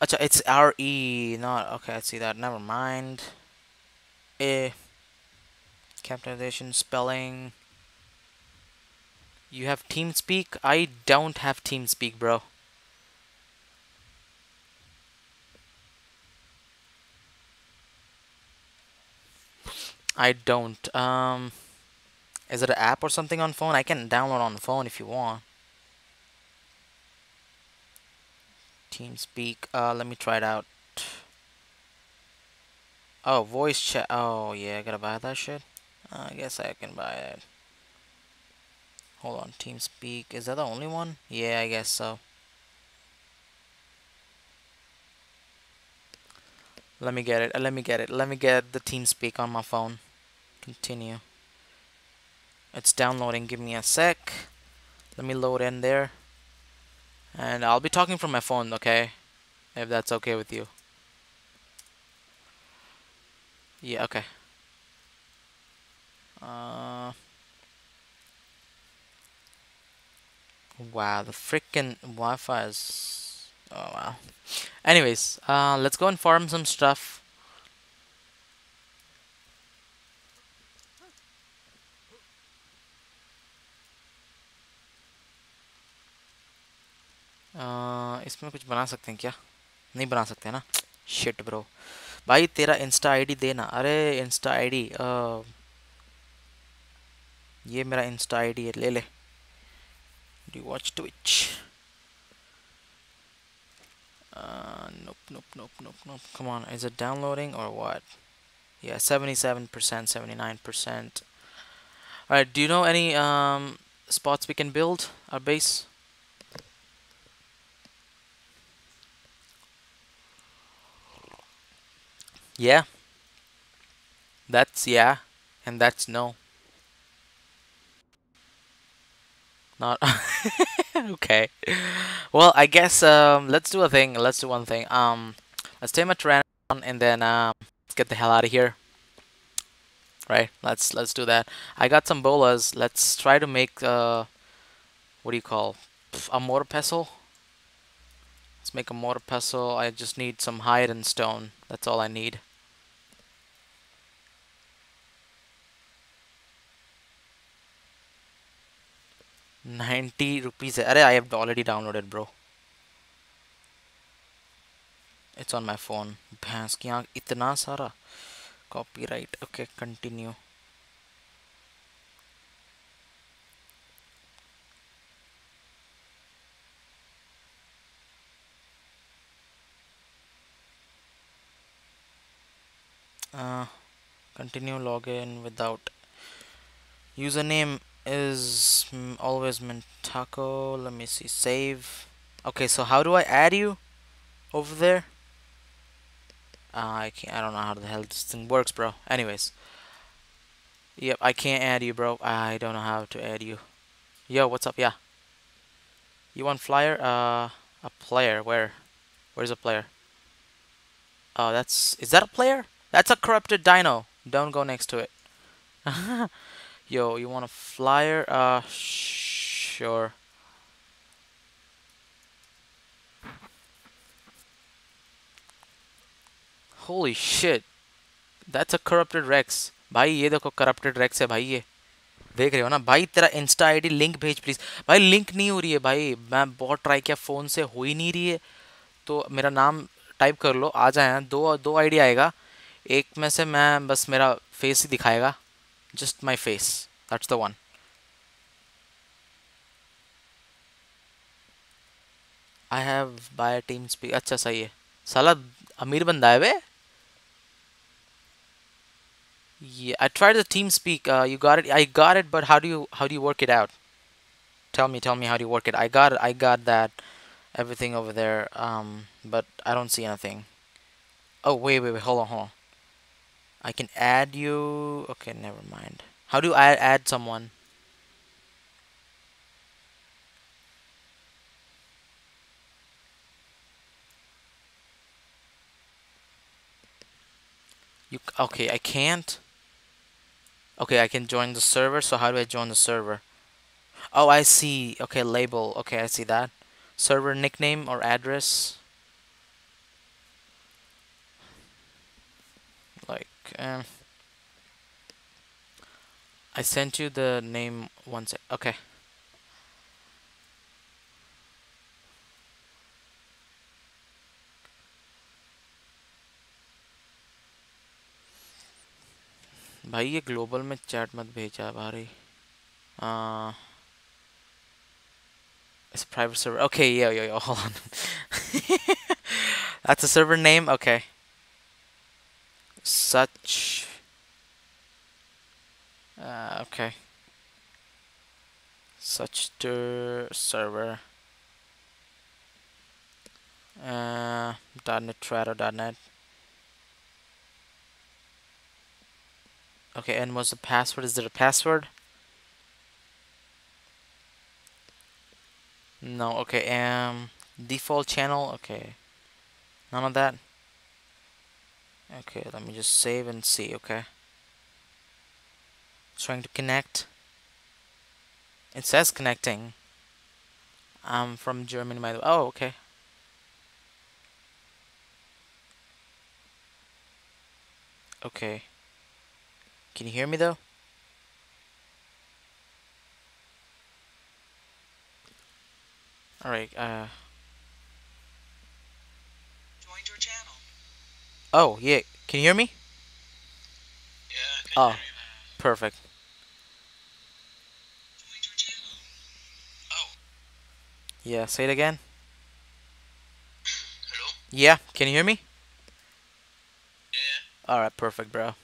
Acha, it's RE, not. Okay, I see that. Never mind. Eh. Capitalization, spelling. You have TeamSpeak? I don't have TeamSpeak, bro. I don't. Um, is it an app or something on phone? I can download on the phone if you want. TeamSpeak. Uh, let me try it out. Oh, voice chat. Oh, yeah, I gotta buy that shit. Uh, I guess I can buy it. Hold on, TeamSpeak. Is that the only one? Yeah, I guess so. Let me get it. Let me get it. Let me get the TeamSpeak on my phone. Continue. It's downloading. Give me a sec. Let me load in there. And I'll be talking from my phone, okay? If that's okay with you. Yeah, okay. Uh, wow, the freaking Wi-Fi is... Oh, wow. Anyways, uh, let's go and farm some stuff. Uh, इसमें कुछ बना सकते हैं क्या नहीं बना सकते ना शिट ब्रो भाई तेरा इंस्टा आईडी देना अरे इंस्टा आईडी ये मेरा इंस्टा आईडी है ले ले do watch Twitch Uh, nope, nope, nope, nope, nope. Come on, is it downloading or what? Yeah, 77%, 79%. Alright, do you know any um, spots we can build our base? Yeah. That's yeah, and that's no. Not okay. Well, I guess um, let's do a thing. Let's do one thing. Um, let's take a Tyrannon and then um, let's get the hell out of here. Right? Let's let's do that. I got some bolas. Let's try to make uh, what do you call a mortar pestle? Let's make a mortar pestle. I just need some hide and stone. That's all I need. 90 rupees Array, I have already downloaded bro it's on my phone भैंस की आँख इतना सारा copyright okay continue uh, continue login without username is always Mintako. Let me see. Save. Okay, so how do I add you over there? Uh, I can't. I don't know how the hell this thing works, bro. Anyways. Yep, I can't add you, bro. I don't know how to add you. Yo, what's up? Yeah. You want flyer? Uh, a player. Where? Where's a player? Oh, that's. Is that a player? That's a corrupted dino. Don't go next to it. Yo, you want a flyer? Uh, sure. Holy shit. That's a corrupted Rex. भाई ये देखो corrupted Rex है भाई ये देख रहे हो ना भाई तेरा इंस्टा आईडी लिंक भेज प्लीज़ भाई लिंक नहीं हो रही है भाई मैं बहुत ट्राई किया फ़ोन से हो ही नहीं रही है तो मेरा नाम टाइप कर लो आ जाए दो दो आईडी आएगा एक में से मैं बस मेरा फेस ही दिखाएगा just my face that's the one I have by a team speak अच्छा सही है साला अमीर बंदा है वे yeah I tried the team speak uh, you got it I got it but how do you how do you work it out tell me tell me how do you work it I got I got that everything over there um but I don't see anything oh wait wait wait hold on hold on I can add you. Okay, never mind. How do I add someone? You okay, I can't. Okay, I can join the server. So how do I join the server? Oh, I see. Okay, label. Okay, I see that. Server nickname or address. Like, um, I sent you the name once. Okay. भाई ये global में chat मत भेजा भारी uh, it's a private server okay yeah yeah, yeah hold on that's a server name okay such uh, okay such the server uh, .NET .NET Okay, and what's the password? Is there a password? No, okay, um, default channel, okay. None of that? Okay, let me just save and see, okay. Trying to connect. It says connecting. I'm from Germany, by the way. Oh, okay. Okay. Can you hear me though? Alright, uh... Joined your channel. Oh, yeah. Can you hear me? Yeah, Oh, perfect. Joined your channel. Oh, Yeah, say it again. hello? Yeah, can you hear me? Yeah, Alright, perfect, bro.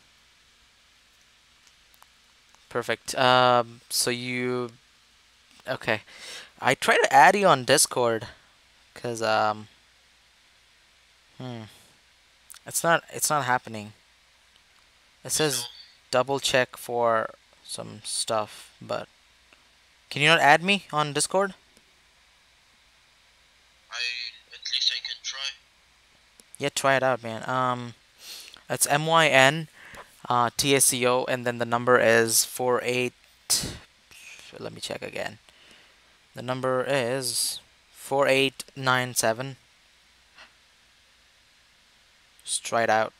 Perfect. Um, so you... Okay. I tried to add you on Discord. Cause, um... Hmm. It's not, it's not happening. It says double check for some stuff, but... Can you not add me on Discord? I at least I can try. Yeah, try it out, man. Um, it's M Y N uh, T A C O, and then the number is four eight. Let me check again. The number is four eight nine seven. Just try it out.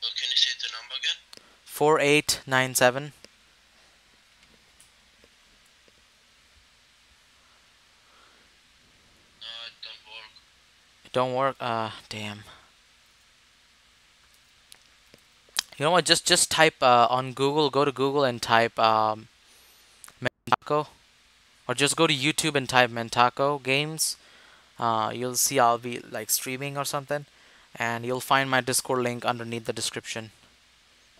Uh, can you say the number again? Four eight nine seven. No, it don't work. It don't work. Uh, damn. You know what? Just just type uh, on Google. Go to Google and type um, Mentaco, or just go to YouTube and type Mentaco Games. Uh, you'll see I'll be like streaming or something, and you'll find my Discord link underneath the description.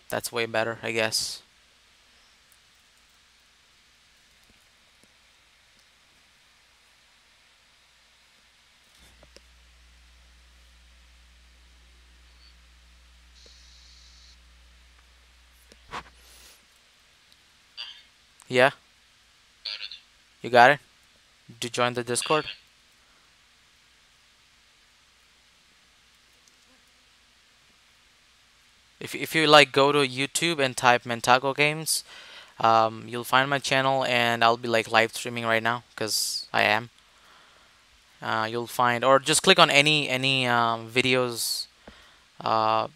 That's way better, I guess. Yeah, Got it. you got it. Did you join the Discord? If if you like go to YouTube and type Mentago Games, um, you'll find my channel and I'll be like live streaming right now because I am. Uh, you'll find or just click on any any um, videos uh,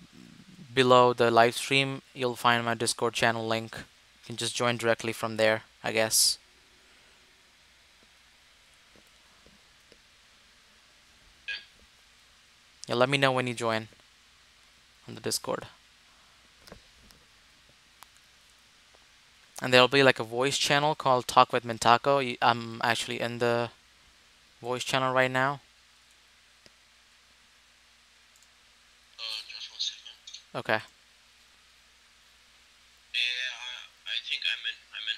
below the live stream. You'll find my Discord channel link. You can just join directly from there, I guess. Yeah, let me know when you join on the Discord. And there'll be like a voice channel called Talk with Mintako. I'm actually in the voice channel right now. Uh, just one second. Okay. Yeah, I, I think I'm in. I'm in.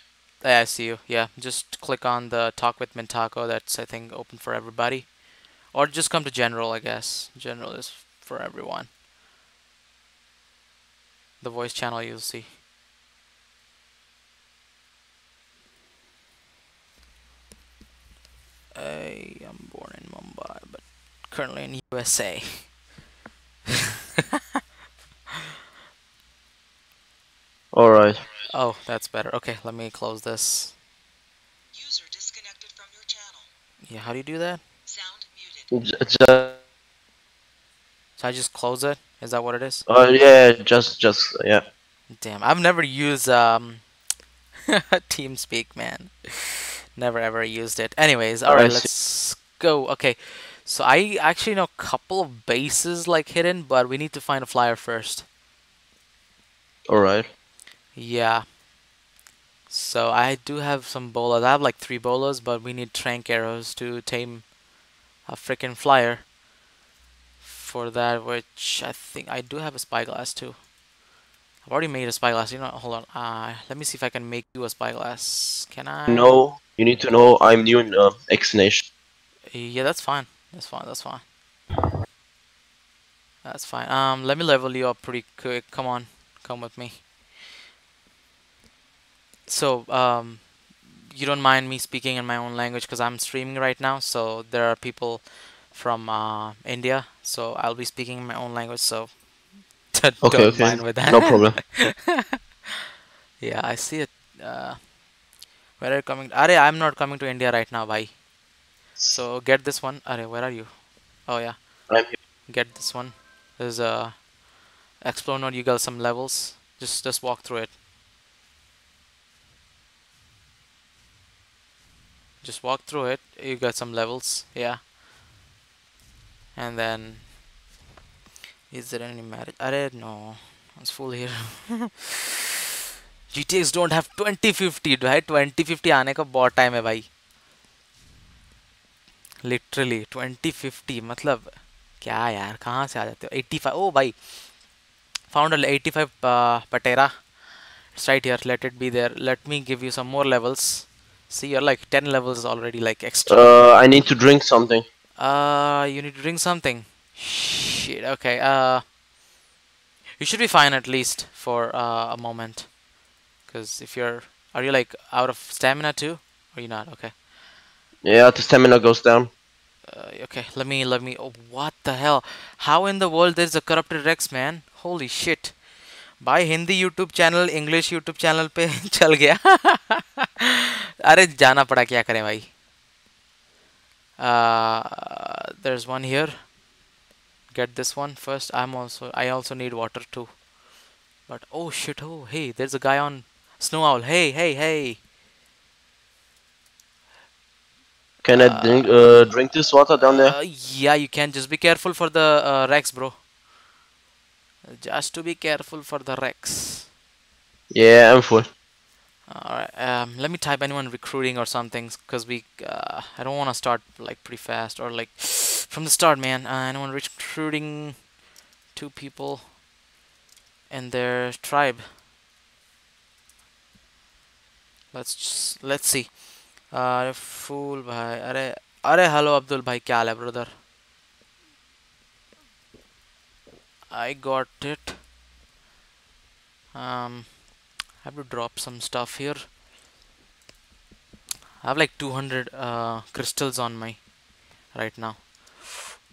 Yeah, I see you. Yeah, just click on the Talk with Mintako. That's I think open for everybody, or just come to General. I guess General is for everyone. The voice channel you'll see. I am born in Mumbai, but currently in USA. Alright. Oh, that's better. Okay, let me close this. User disconnected from your channel. Yeah, how do you do that? Sound muted. So I just close it? Is that what it is? uh, yeah, just, just, yeah. Damn, I've never used um TeamSpeak, man. Never ever used it. Anyways, all I right, let's go. Okay, so I actually know a couple of bases like hidden, but we need to find a flyer first. Alright. Yeah. So I do have some bolas. I have like three bolas, but we need trank arrows to tame a freaking flyer. For that, which I think I do have a spyglass too. I've already made a spyglass. You know, hold on. Uh, let me see if I can make you a spyglass. Can I? No, you need to know I'm new in uh, X Nation. Yeah, that's fine. That's fine. That's fine. That's fine. Um, let me level you up pretty quick. Come on, come with me. So, um, you don't mind me speaking in my own language because I'm streaming right now. So there are people from uh, India. So I'll be speaking in my own language. So don't Okay, okay. mind with that. No problem. Yeah, I see it. Uh, where are you coming? Are I'm not coming to India right now, bhai. So get this one. Are where are you? Oh yeah, I'm here. get this one. There's a explore node. You got some levels. Just just walk through it. Just walk through it. You got some levels. Yeah. And then is there any marriage? Are no. It's full here. GTX don't have 2050 भाई 2050 आने का बहुत time है भाई literally 2050 मतलब क्या यार कहाँ से आ जाते हो 85 ओ भाई found a 85 uh, patera it's right here let it be there let me give you some more levels see you're like 10 levels already like extra Uh, I need to drink something. uh you need to drink something shit okay uh you should be fine at least for uh, a moment because if you're are you like out of stamina too or you not okay Yeah, the stamina goes down. uh, okay let me let me oh, what the hell how in the world there's a corrupted rex man holy shit भाई Hindi YouTube channel English YouTube channel पे चल गया अरे जाना पड़ा क्या करें भाई uh, there's one here get this one first i'm also i also need water too but oh shit oh hey there's a guy on snow owl hey hey hey Can I drink, uh, drink this water down there? Uh, yeah, you can. Just be careful for the uh, Rex, bro. Just to be careful for the Rex. Yeah, I'm full. Alright, um, let me type anyone recruiting or something, cause we, uh, I don't want to start like pretty fast or like from the start, man. Uh, anyone recruiting two people in their tribe? Let's just, let's see. अरे फूल भाई अरे अरे hello Abdul भाई क्या हाल है brother I got it. Um, I have to drop some stuff here. I have like 200 uh, crystals on my right now.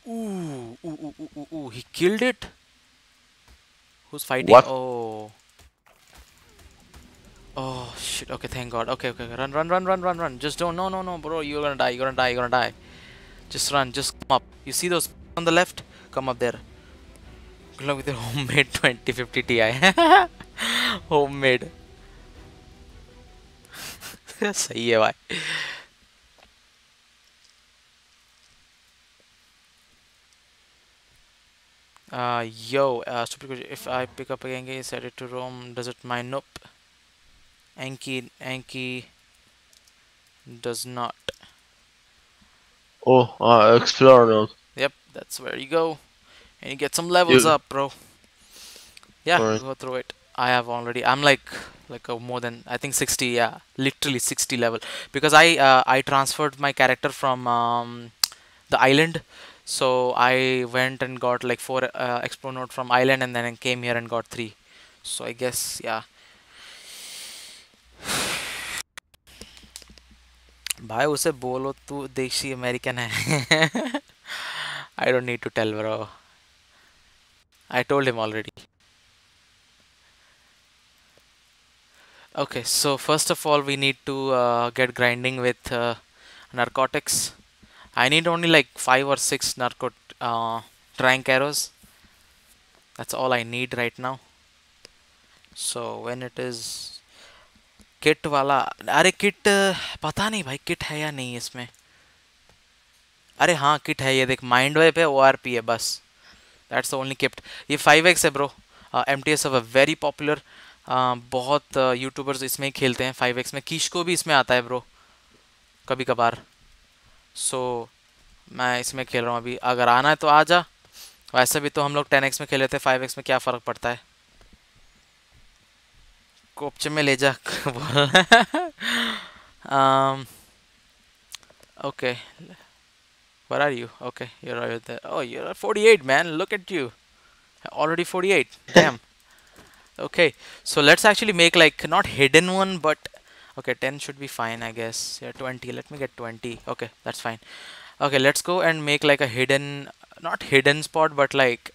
Ooh, ooh, ooh, ooh, ooh, ooh, he killed it. Who's fighting? What? Oh. Oh shit. Okay, thank God. Okay, okay, okay. Run, run, run, run, run, run. Just don't. No, no, no, bro. You're gonna die. You're gonna die. You're gonna die. Just run. Just come up. You see those on the left? Come up there. Good luck with your homemade 2050 Ti. homemade. सही है भाई Uh, yo, uh, stupid. If I pick up again, is set it to Rome, does it mine? Nope. Anki, Anki does not. Oh, uh, explorer node. Yep, that's where you go. And you get some levels You- up, bro. Yeah, Alright. go through it. I have already. I'm like like a more than I think 60. Yeah, literally 60 level because I uh, I transferred my character from um, the island So I went and got like four uh, explore node from island and then I came here and got three. So I guess yeah. भाई उसे बोलो तू देशी American है I don't need to tell, bro. I told him already. Okay, so first of all, we need to uh, get grinding with uh, narcotics. I need only like five or six narcot uh, trank arrows. That's all I need right now. So when it is kit वाला अरे kit पता नहीं भाई kit है या नहीं इसमें? अरे हाँ किट है ये देख माइंड वेव है ओ आर पी है बस। दैट्स द ओनली किट ये फाइव एक्स है bro M T S very popular बहुत यूट्यूबर्स uh, इसमें ही खेलते हैं फाइव एक्स में। कीश को भी इसमें आता है ब्रो कभी कभार सो so, मैं इसमें खेल रहा हूँ अभी अगर आना है तो आ जा वैसे भी तो हम लोग टेन एक्स में खेले थे फाइव एक्स में क्या फ़र्क पड़ता है कोपचे में ले जा um, okay where are you okay you're right there oh you're 48 man look at you already 48 damn okay so let's actually make like not hidden one but okay 10 should be fine I guess. Yeah 20 let me get 20 okay that's fine. Okay let's go and make like a hidden not hidden spot but like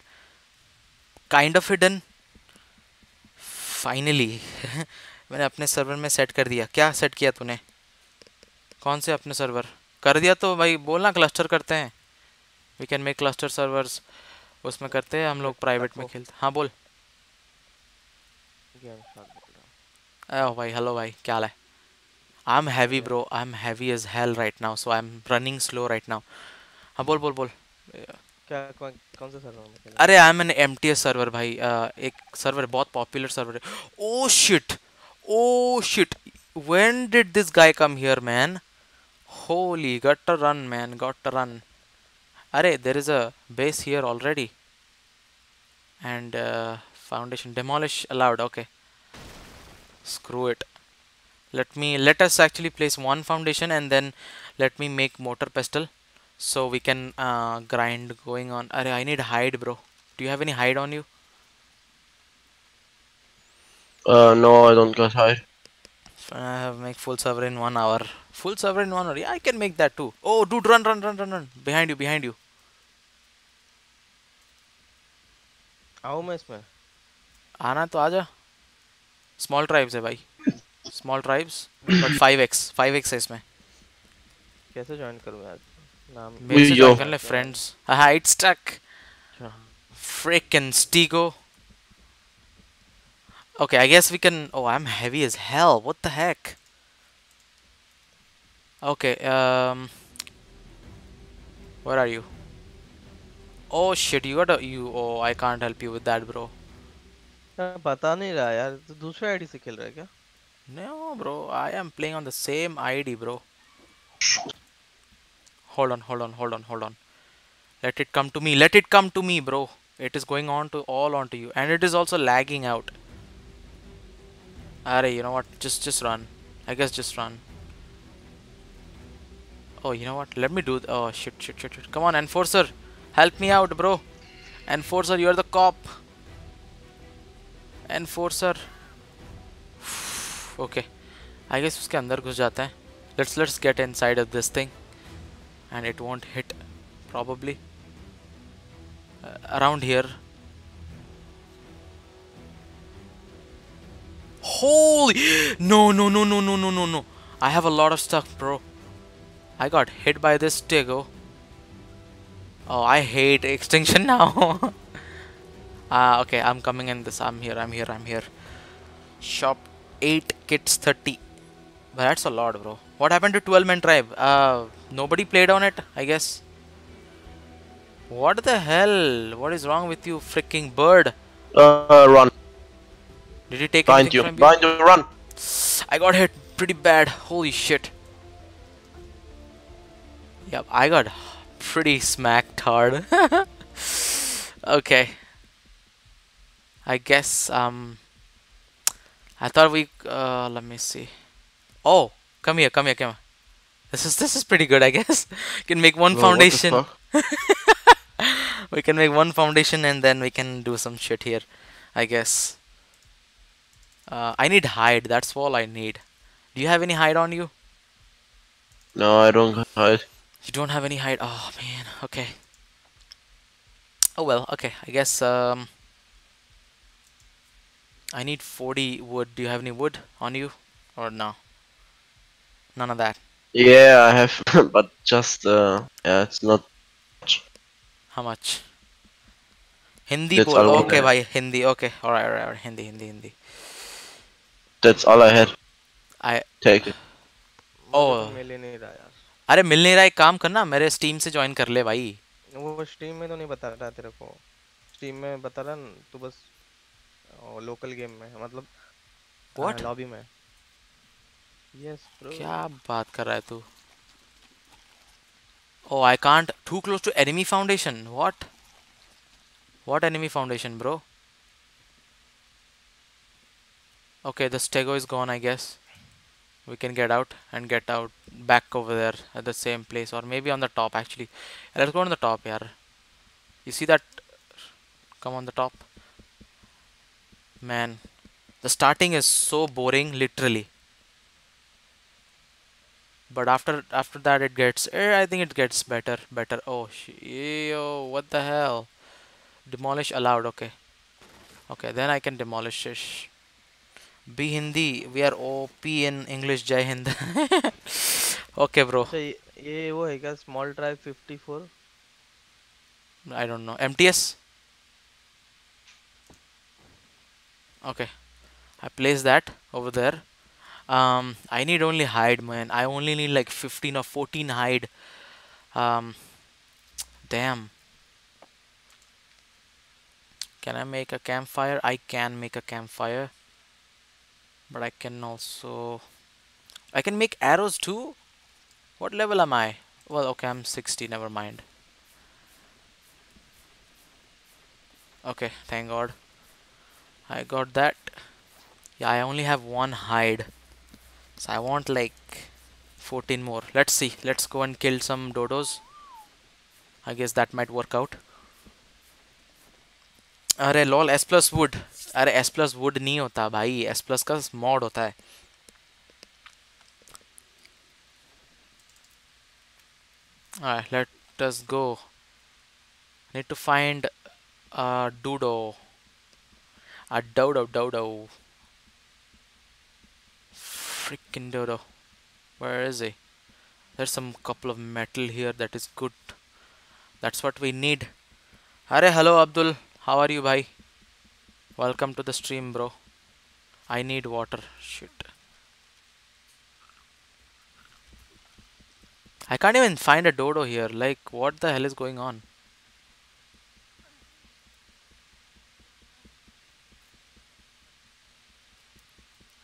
kind of hidden. Finally मैंने अपने server में set कर दिया। क्या set किया तूने? कौन से अपने सर्वर कर दिया तो भाई बोलना क्लस्टर करते हैं। We can make cluster servers उसमें करते हैं हम लोग प्राइवेट में खेलते हाँ। बोल। ओह भाई हेलो भाई क्या हाल है? I am heavy bro I am heavy is hell right now so I am running slow right now हाँ बोल बोल बोल क्या कौन कौन सा सर्वर में अरे I am N M T S server भाई एक सर्वर बहुत पॉपुलर सर्वर है oh shit oh shit when did this guy come here man holy got to run man got to run Arey, there is a base here already and uh, foundation demolish allowed okay screw it let me let us actually place one foundation and then let me make mortar pestle so we can uh, grind going on Are I need hide bro do you have any hide on you uh no I don't got hide I have make full server in one hour full server in one hour yeah I can make that too oh dude run run run run run behind you behind you आओ मैं इसमें आना तो आजा small tribes है भाई small tribes but 5x 5x है इसमें कैसे ज्वाइन करूँ आज नाम मेरे से. ज्वाइन कर ले फ्रेंड्स हाँ it's stuck freaking Stigo. Okay, I guess we can. Oh, I'm heavy as hell. What the heck? Okay, um. Where are you? Oh shit, you got a. You. Oh, I can't help you with that, bro. हाँ, पता नहीं रहा यार तो दूसरे ID से खेल रहा है क्या No, bro. I am playing on the same ID, bro. Hold on, hold on, hold on, hold on. Let it come to me. Let it come to me, bro. It is going on to all onto you, and it is also lagging out. Alright, you know what? Just, just run. I guess just run. Oh, you know what? Let me do. Oh shit, shit, shit, shit. Come on, enforcer, help me out, bro. Enforcer, you're the cop. Enforcer. Okay I guess उसके अंदर घुस जाते हैं let's let's get inside of this thing and it won't hit probably around here Holy! No, no, no, no, no, no, no, no. I have a lot of stuff, bro. I got hit by this Tego. Oh, I hate extinction now. Ah, uh, okay, I'm coming in this. I'm here, I'm here, I'm here. Shop. 8 kits 30 but that's a lot bro. What happened to 12 man tribe uh nobody played on it i guess. What the hell? What is wrong with you freaking bird? Uh, run. did he take Behind you. from you? Behind you, run. i got hit pretty bad. Holy shit. Yep i got pretty smacked hard. Okay. I guess um I thought we uh, let me see. Oh, come here, come here, come here. This is this is pretty good, I guess. can make one Whoa, foundation. we can make one foundation and then we can do some shit here, I guess. Uh, I need hide. That's all I need. Do you have any hide on you? No, I don't hide. You don't have any hide. Oh man. Okay. Oh well, okay. I guess um, I need 40 wood. Do you have any wood on you? Or no? None of that. Yeah, I have, but just uh, yeah, it's not. How much? Hindi That's bol. all I Okay, have. bhai. Hindi. Okay. Alright, alright, alright. Hindi, Hindi, Hindi. That's all I had. I Take it. मुझे तो Oh. मिल ही नहीं रहा यार अरे मिल नहीं रहा एक काम करना मेरे स्टीम से ज्वाइन कर ले भाई वो स्ट्रीम में तो नहीं बता रहा तेरे को स्ट्रीम में बता रहा न, तू बस लोकल गेम में मतलब What? लॉबी में यस ब्रो क्या बात कर रहा है तू Oh, I can't. Too close to enemy foundation. What? What enemy foundation, bro? Okay, the stego is gone, I guess. We can get out and get out back over there at the same place, or maybe on the top actually. Let's go on the top, yaar. You see that? Come on the top. Man, the starting is so boring, literally but after after that it gets eh, i think it gets better better oh sh- yo what the hell demolish allowed okay okay then i can demolish it be hindi we are op in english jai hind okay bro अच्छा ये ये वो है क्या small drive 54 i don't know mts okay. I place that over there. Um i need only hide man. I only need like 15 or 14 hide. Um damn. Can i make a campfire? I can make a campfire. But i can also i can make arrows too? What level am i? Well okay i'm 60 never mind. Okay thank god i got that yeah i only have one hide so I want like 14 more. Let's see. Let's go and kill some dodos. I guess that might work out. अरे lol S plus would अरे S plus would नहीं होता भाई S plus का mod होता है Alright, let us go. Need to find a dodo. a dodo dodo. Freaking dodo. Where is he? There's some couple of metal here that is good. That's what we need. Are hello Abdul. How are you bhai? Welcome to the stream bro. I need water. Shit. I can't even find a dodo here. Like, what the hell is going on?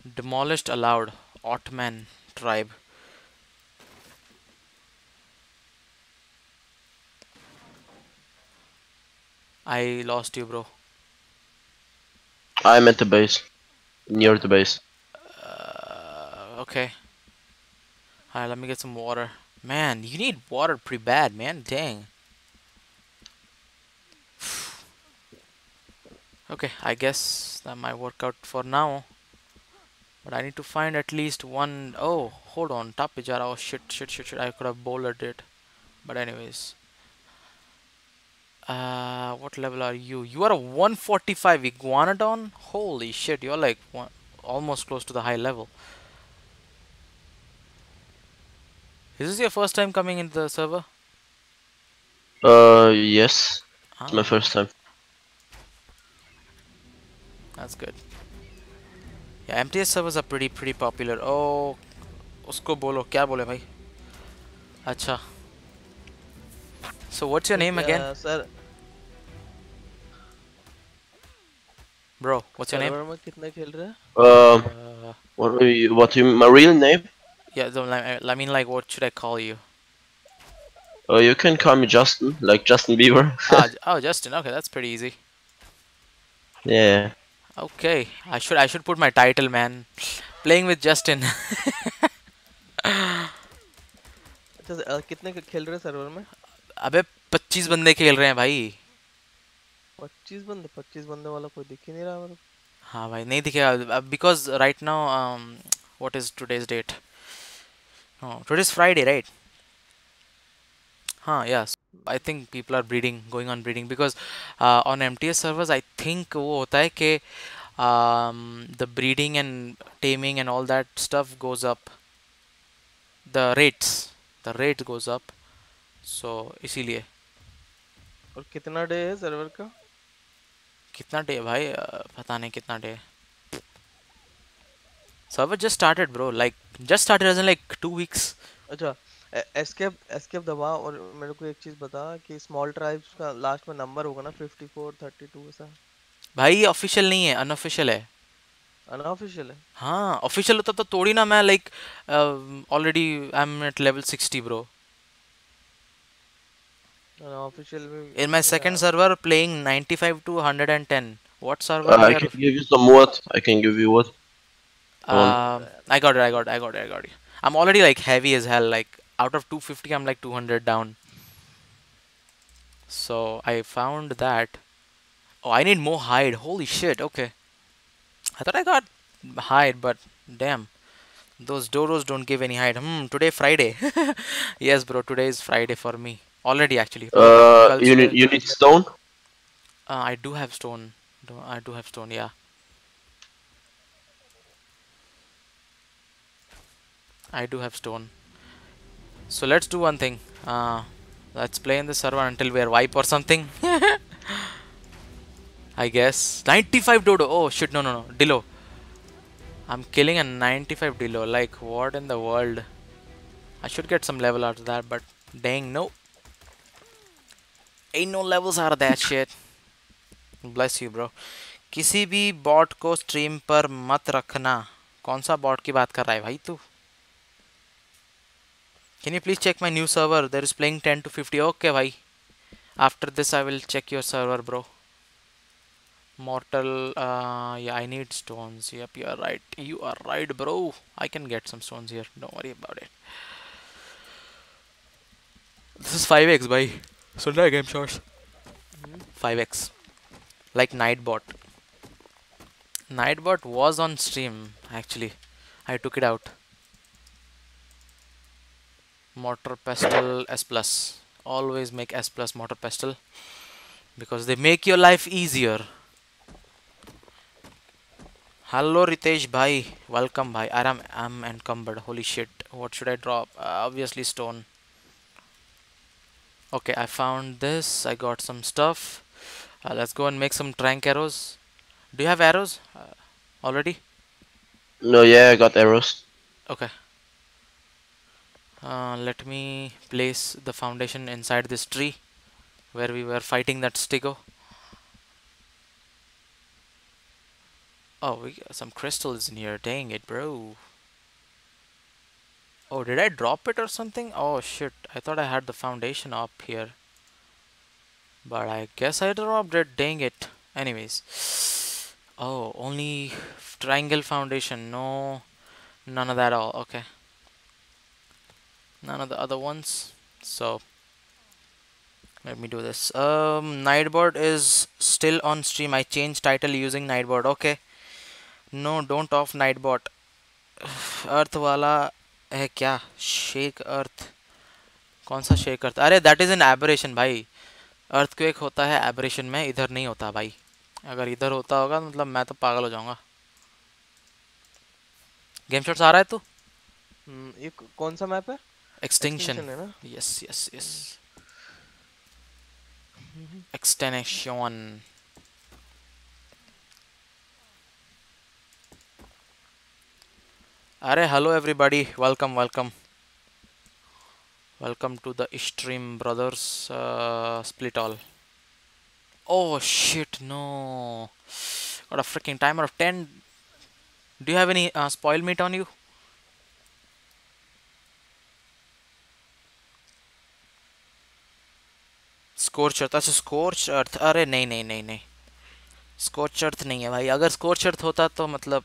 Demolished allowed. Ottoman tribe. I lost you, bro. I'm at the base. Near the base. Uh, okay. Alright, let me get some water. Man, you need water pretty bad, man. Dang. Okay, I guess that might work out for now. But I need to find at least one oh hold on. Top Pijara. Oh shit, shit, shit, shit. I could have bouldered it. But, anyways. Uh, what level are you? You are a 145 Iguanodon? Holy shit, you're like one, almost close to the high level. Is this your first time coming into the server? Uh, yes. It's my Ah, first time. that's good. Yeah, MTS servers are pretty pretty popular. Oh, उसको बोलो क्या बोले भाई? अच्छा. So what's your name again, sir bro? What's your name? Server में कितने खेल रहे हैं Um, Uh, what are you, what you, my real name? yeah, so, I I mean like what should I call you? Uh, you can call me Justin, like Justin Bieber. ah, J- oh, Justin. Okay, that's pretty easy. yeah. Okay, I should I should put my title, man. Playing with Justin. अच्छा कितने खेल रहे server में? अबे 25 बंदे खेल रहे हैं भाई। 25 बंदे? 25 बंदे वाला कोई दिख ही नहीं रहा को हाँ भाई नहीं दिखेगा। Because right now what is today's date today is Friday right हाँ yes I think people are breeding, going on breeding because uh, on MTS servers, I think वो होता है कि um, the breeding and taming and all that stuff goes up. The rates, the rate goes up. So इसीलिए और कितना day है server का कितना डे भाई uh, पता नहीं कितना day server just started bro like just started as in like two weeks अच्छा एस्केप एस्केप दबा और मेरे को एक चीज़ बता कि स्मॉल ट्राइब्स का लास्ट में नंबर होगा ना 54 32 ऐसा भाई ऑफिशियल नहीं है अनऑफिशियल है अनऑफिशियल है हाँ ऑफिशियल होता तो तोड़ी ना मैं like already I am at level 60 bro unofficial में in my second server playing 95 to 110 what server Uh, I we are- can give you some wood. I can give you wood. Um, i got it i got it i got it i got it i'm already like heavy as hell like out of 250 I'm like 200 down. So I found that oh I need more hide. Holy shit okay. I thought I got hide but damn those doros don't give any hide. Hmm today Friday. Yes bro today is Friday for me. Already actually. Uh you need you need stone? Uh, I do have stone. I do have stone yeah. I do have stone So let's do one thing. Uh, let's play in the server until we are wipe or something. I guess 95 dodo. Oh shit! No no no. Dilo. I'm killing a 95 Dilo. Like what in the world? I should get some level out of that, but dang no. Ain't no levels out of that shit. Bless you bro किसी भी bot को stream पर मत रखना कौन सा bot की बात कर रहा है भाई तू Can you please check my new server? There is playing 10 to 50. Okay, why After this, I will check your server, bro. Mortal. Uh, yeah, I need stones. Yep, you are right. You are right, bro. I can get some stones here. Don't worry about it. This is 5x, bhai. Sunda game shorts. Hmm? 5x. Like Nightbot. Nightbot was on stream, actually. I took it out. Mortar pestle S plus. Always make S plus mortar pestle because they make your life easier. Hello Ritesh bhai, welcome bhai. I'm I'm encumbered. Holy shit! What should I drop? Uh, obviously stone. Okay, I found this. I got some stuff. Uh, let's go and make some trank arrows. Do you have arrows uh, already? No, yeah, I got arrows. Okay. Uh, let me place the foundation inside this tree where we were fighting that stigo. Oh, we got some crystals in here. Dang it, bro. Oh, did I drop it or something? Oh shit, I thought I had the foundation up here. But I guess I dropped it, dang it. Anyways. Oh, only triangle foundation. No, none of that all. Okay. None of the other ones. So, let me do this. Um, Nightbot is still on stream. I changed title using Nightbot. Okay. No, don't off Nightbot. अर्थ वाला है क्या shake अर्थ कौन सा shake earth अरे that is an aberration भाई earthquake होता है aberration में इधर नहीं होता भाई अगर इधर होता होगा मतलब मैं तो पागल हो जाऊँगा गेम शॉट्स आ रहा है तू हम्म, ये कौन सा मैप है एक्सटिंक्शन Extinction है ना यस यस यस एक्सटेंशन अरे hello everybody welcome welcome welcome to the stream brothers uh, split all oh shit no got a freaking timer of 10 do you have any uh, spoil meat on you स्कोर्च अर्थ अच्छा स्कोर्च अर्थ अरे नहीं नहीं नहीं नहीं। स्कोर्च अर्थ नहीं है भाई। अगर स्कोर्च अर्थ होता तो मतलब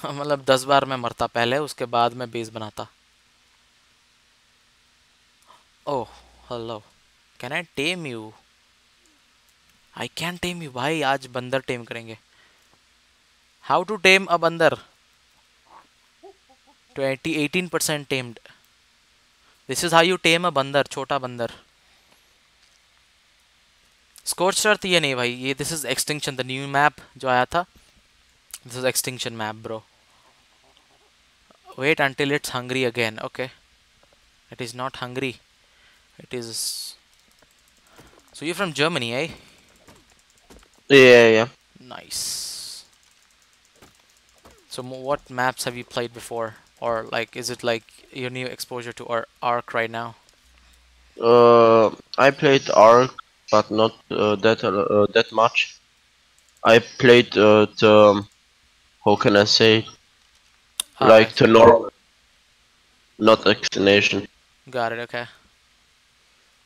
मतलब दस बार मैं मरता पहले, उसके बाद मैं बेस बनाता। ओह hello can I tame you I can tame you भाई, आज बंदर टेम करेंगे। हाउ टू टेम अ बंदर? Twenty eighteen percent tamed this is how you tame a बंदर, छोटा बंदर। स्कोर्च अर्थ ये नहीं भाई ये this is extinction the new map जो आया था this is extinction map bro wait until it's hungry again okay it is not hungry it is so you're from germany eh Yeah, yeah. nice so mo- what maps have you played before or like is it like your new exposure to our arc right now Uh, I played Ark, but not uh, that uh, that much. I played uh, the how can I say Ah, like the normal, not Extinction. got it okay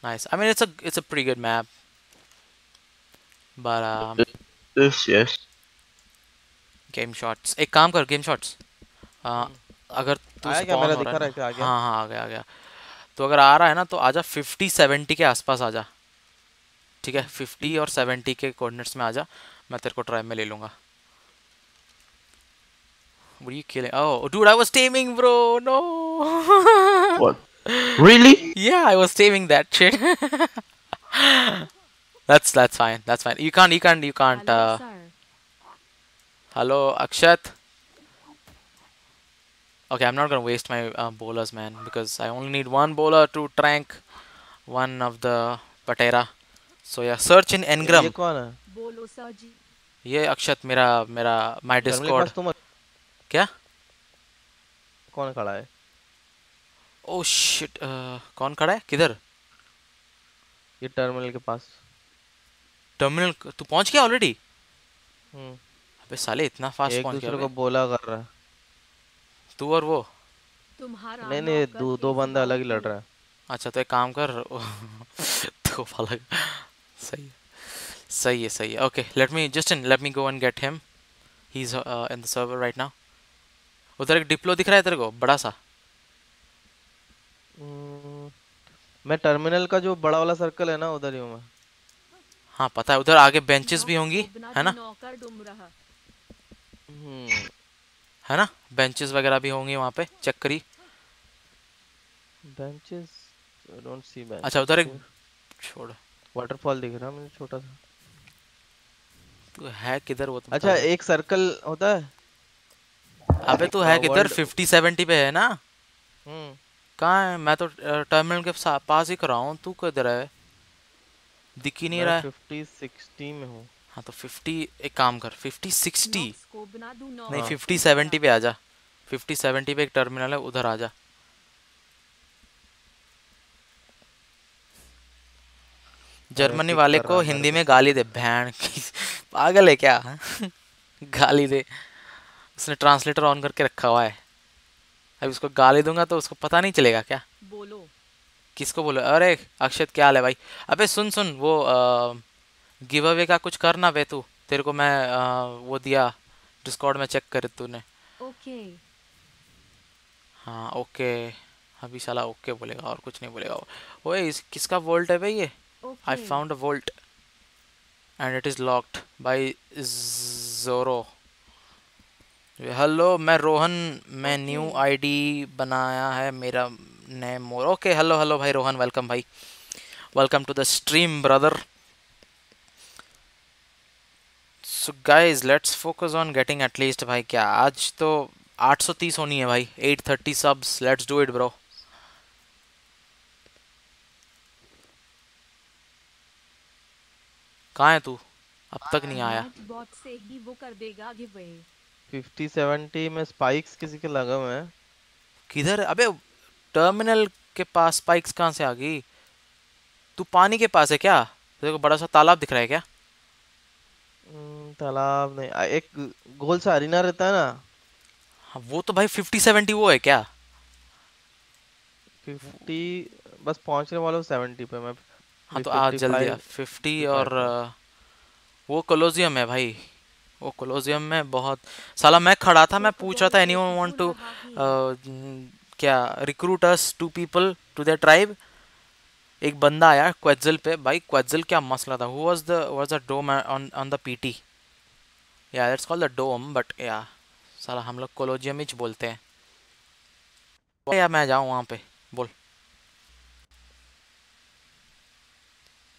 nice i mean it's a it's a pretty good map but um This yes. Game shots एक काम कर game shots अगर तू आया क्या? spawn मेरा हो दिखा रहा रहा है क्या? आ है गया? हाँ हाँ आ गया आ गया तो अगर आ रहा है ना तो आजा 50 70 के आसपास आजा ठीक है 50 और 70 के कोऑर्डिनेट्स में आजा मैं तेरे को ट्राई में ले लूंगा What are you killing? Oh, dude, I was taming, bro. No. What? Really? yeah, I was taming that shit. that's that's fine. That's fine. You can't you can't you can't uh, Hello, Akshat. Okay, I'm not gonna waste my uh, bowlers, man, because I only need one bowler to trank one of the Patera. So yeah, search in ये कौन है बोलो sir जी ये अक्षत मेरा मेरा. पास तुम क्या? कौन खड़ा है Oh shit. Uh, कौन खड़ा है? किधर? ये टर्मिनल के पास टर्मिनल तू पहुँच गया ऑलरेडी? हम्म अबे साले इतना फास्ट पहुँच गया दूसरे को बोला कर रहा है तू और वो तुम्हारा नहीं नहीं दो दो बंदे अलग ही लड़ रहे हैं अच्छा तो एक काम कर तो अलग सही है। सही है सही है। Okay let me just in let me go and get him he is in the server right now उधर एक डिप्लो दिख रहा है तेरे को बड़ा सा। हम्म, मैं टर्मिनल का जो बड़ा वाला सर्कल है ना उधर ही हूँ मैं। हाँ पता है उधर आगे बेंचेस भी होंगी है ना? हम्म है ना? बेंचेस वगैरह भी होंगी वहाँ पे चेक करी benches I don't see bench अच्छा उधर एक छोड़। वाटरफॉल दिख रहा मुझे छोटा सा। तू है किधर वो तो अच्छा एक सर्कल होता है? अबे तू है uh, किधर? world- फिफ्टी सेवेंटी पे है ना? हम्म। कहाँ है? मैं तो टर्मिनल के पास ही कर रहा हूँ तू किधर है? दिख ही नहीं रहा है। 50 60 में हूँ। हाँ तो 50 एक काम कर 50 60 नॉक्स को बिना दूँ नहीं नौकर 50 70 पे आ जा। 50 70 पे एक टर्मिनल है उधर आ जा। जर्मनी वाले को हिंदी में गाली दे भैन पागल है क्या? गाली दे। उसने ट्रांसलेटर ऑन करके रखा हुआ है। अब उसको गाली दूँगा तो उसको पता नहीं चलेगा क्या? बोलो। किसको बोलो? अरे अक्षत क्या हाल है भाई? अबे सुन सुन वो गिव अवे का कुछ करना बे तू। तेरे को मैं अ, वो दिया डिस्कॉर्ड में चेक कर तूने। ओके। हाँ ओके। अभी साला ओके बोलेगा और कुछ नहीं बोलेगा। वो ओए इस किसका वोल्ट है भाई ये? I okay found a vault and it is locked by Zoro hello मैं रोहन मैं न्यू आईडी बनाया है मेरा नेम मोर ओके हेलो हेलो भाई रोहन वेलकम भाई. Welcome to the stream brother so guys let's focus on getting at least भाई क्या? आज तो 830 होनी है भाई. 830 subs let's do it bro कहाँ है तू? अब तक नहीं आया। बॉट से ही वो कर देगा गिव 50 70 में स्पाइक्स किसी के लगे हुए हैं। किधर? अबे टर्मिनल के पास स्पाइक्स कहाँ से आ गई? तू पानी के पास है क्या? को बड़ा सा तालाब दिख रहा है क्या? हम्म, तालाब नहीं आ, एक गोल सा अरीना रहता है ना। हाँ वो तो भाई फिफ्टी सेवेंटी वो है क्या? 50 बस पहुँचने वाला हूँ 70 पे मैं। हाँ तो आज जल्दी आ फिफ्टी और वो कोलोजियम है भाई। वो कोलोजियम में बहुत साला मैं खड़ा था मैं पूछ रहा था एनी वन वांट टू क्या recruit us two people to their tribe एक बंदा आया क्वेजल पे। भाई क्वेजल क्या मसला था? Who was the was the dome on on the PT yeah that's called the dome but yeah साला हम लोग कोलोजियम ही बोलते हैं। या मैं जाऊँ वहाँ पे? बोल।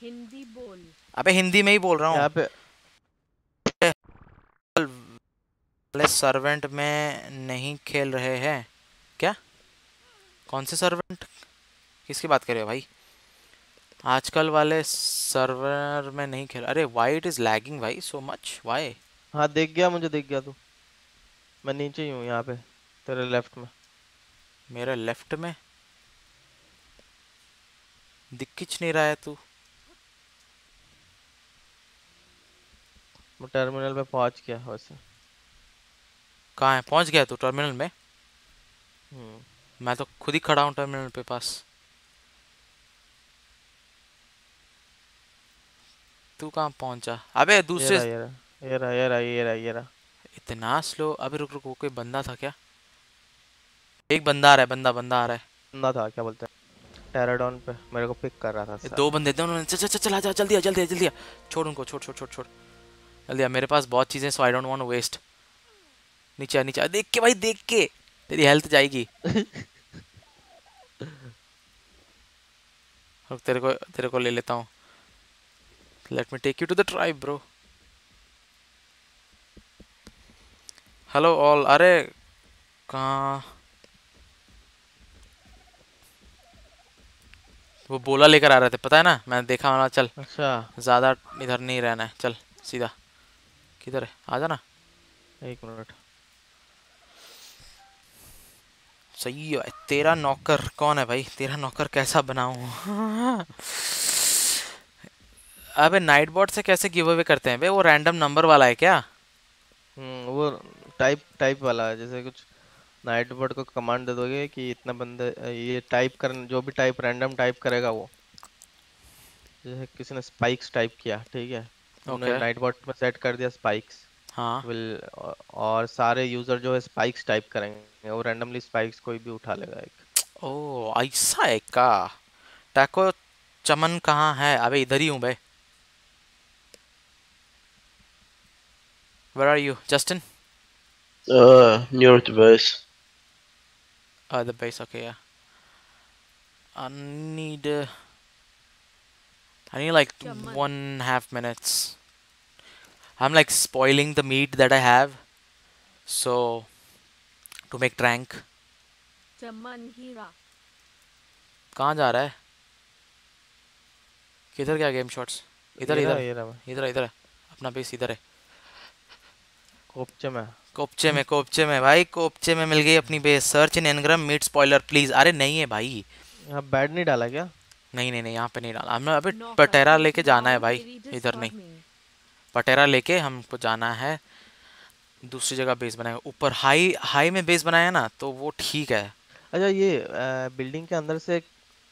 हिंदी बोल। अबे हिंदी में ही बोल रहा हूँ। यहाँ पे वाले सर्वेंट में नहीं खेल रहे हैं। क्या? कौन से सर्वेंट किसकी बात कर रहे हो भाई? आजकल वाले सर्वर में नहीं खेल अरे वाई इट इज़ लैगिंग भाई सो मच वाई हाँ देख गया मुझे देख गया तू। मैं नीचे ही हूँ यहाँ पे तेरे लेफ़्ट में। मेरे लेफ़्ट में? दिख किच नहीं रहा है तू। मैं टर्मिनल पे पहुँच गया वैसे कहाँ है पहुँच गया तू टर्मिनल में हम्म मैं तो खुद ही खड़ा हूँ टर्मिनल पे पास तू कहाँ पहुँचा अबे दूसरे ये रहा ये रहा ये रहा ये रहा ये रहा इतना स्लो अबे रुक रुक कोई बंदा था क्या एक बंदा आ रहा है बंदा बंदा आ रहा है बंदा था क्या बोलते हैं टेराडॉन पे मेरे को पिक कर रहा था दो बंदे थे उन्होंने चल चल चल चल आ जा जल्दी आ जल्दी आ जल्दी आ छोड़ उनको छोड़ छोड़ छोड़ छोड़ जल्दी मेरे पास बहुत चीज़ें so I don't want waste नीचे नीचे देख के भाई देख के। तेरी हेल्थ जाएगी। रुक तेरे को तेरे को ले लेता हूँ। Let me take you to the tribe bro hello all अरे कहाँ? वो बोला लेकर आ रहे थे पता है ना? मैंने देखा वाला चल। अच्छा। ज़्यादा इधर नहीं रहना है चल सीधा। किधर है? आ जाना। एक मिनट। सही है तेरा नौकर कौन है भाई? तेरा नौकर कैसा बनाऊँ? अबे नाइट बॉट से कैसे गिव अवे करते हैं बे? वो रैंडम नंबर वाला है क्या? हम्म वो टाइप टाइप वाला है। जैसे कुछ नाइट बर्ड को कमांड दे दोगे कि इतना बंदे, ये टाइप कर जो भी टाइप रैंडम टाइप करेगा वो। जैसे किसी ने स्पाइक्स टाइप किया, ठीक है? Okay. नाइट बॉट में सेट कर दिया स्पाइक्स हाँ विल और सारे यूज़र जो है स्पाइक्स टाइप करेंगे वो रैंडमली स्पाइक्स कोई भी उठा लेगा एक ओ ऐसा है का टैको चमन कहाँ है अबे इधर ही हूँ बे Where are you, Justin? Uh, near the base. Uh, the base. Okay, yeah. I need. Uh, I need like one and a half minutes. I'm like spoiling the meat that I have, so to make trank. चमन हीरा कहाँ जा रहा है? किधर गया game shots इधर इधर। इधर इधर। अपना बेस इधर है। कोपचे में। कोपचे में कोपचे में। भाई कोपचे में मिल गई अपनी base search in engram meat spoiler please अरे नहीं है भाई। बैड नहीं डाला क्या? नहीं नहीं नहीं यहाँ पे नहीं डाला। हमें अभी पटेरा लेके जाना है भाई इधर नहीं। पटेरा लेके हमको जाना है दूसरी जगह बेस बनाएगा। ऊपर हाई हाई में बेस बनाया ना तो वो ठीक है। अच्छा ये बिल्डिंग के अंदर से एक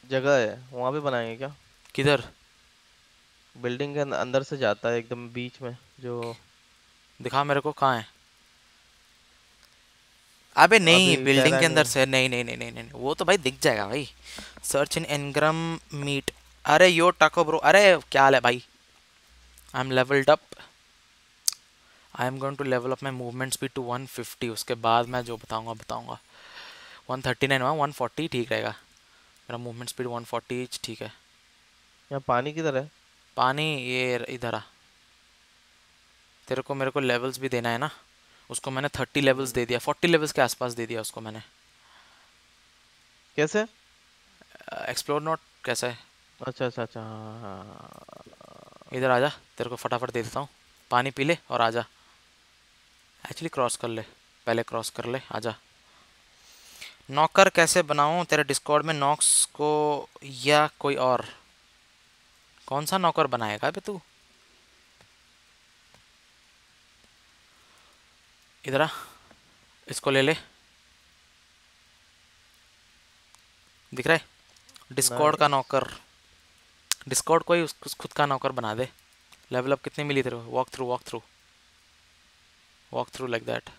जगह है वहाँ पे बनाएँगे क्या? किधर? बिल्डिंग के अंदर से जाता है एकदम बीच में जो दिखा मेरे को कहाँ है। अबे नहीं बिल्डिंग के अंदर से नहीं नहीं नहीं नहीं नहीं वो तो भाई दिख जाएगा भाई। सर्च इन एनग्राम मीट अरे यो टाको ब्रो अरे क्या हाल है भाई? I am levelled up I am going to level up my movement speed to 150 उसके बाद मैं जो बताऊँगा बताऊँगा। 139 हुआ 140 ठीक रहेगा। मेरा मूवमेंट स्पीड 140 ठीक है। यहाँ पानी किधर है? पानी ये इधर आ। तेरे को मेरे को लेवल्स भी देना है ना? उसको मैंने थर्टी लेवल्स दे दिया। फोर्टी लेवल्स के आसपास दे दिया उसको मैंने। कैसे? एक्सप्लोर नोट कैसा है? अच्छा अच्छा अच्छा हाँ हाँ, हाँ इधर आजा तेरे को फटाफट दे देता हूँ। पानी पी ले और आजा। एक्चुअली क्रॉस कर ले पहले क्रॉस कर ले आजा। नौकर कैसे बनाऊँ? तेरे डिस्कॉर्ड में नॉक्स को या कोई और? कौन सा नौकर बनाएगा बे तू? इधर इसको ले ले दिख रहा है? डिस्कॉर्ड का नौकर। डिस्कॉर्ड को ही उस, उस खुद का नौकर बना दे। लेवल अप कितनी मिली तेरे walk through walk through walk through like that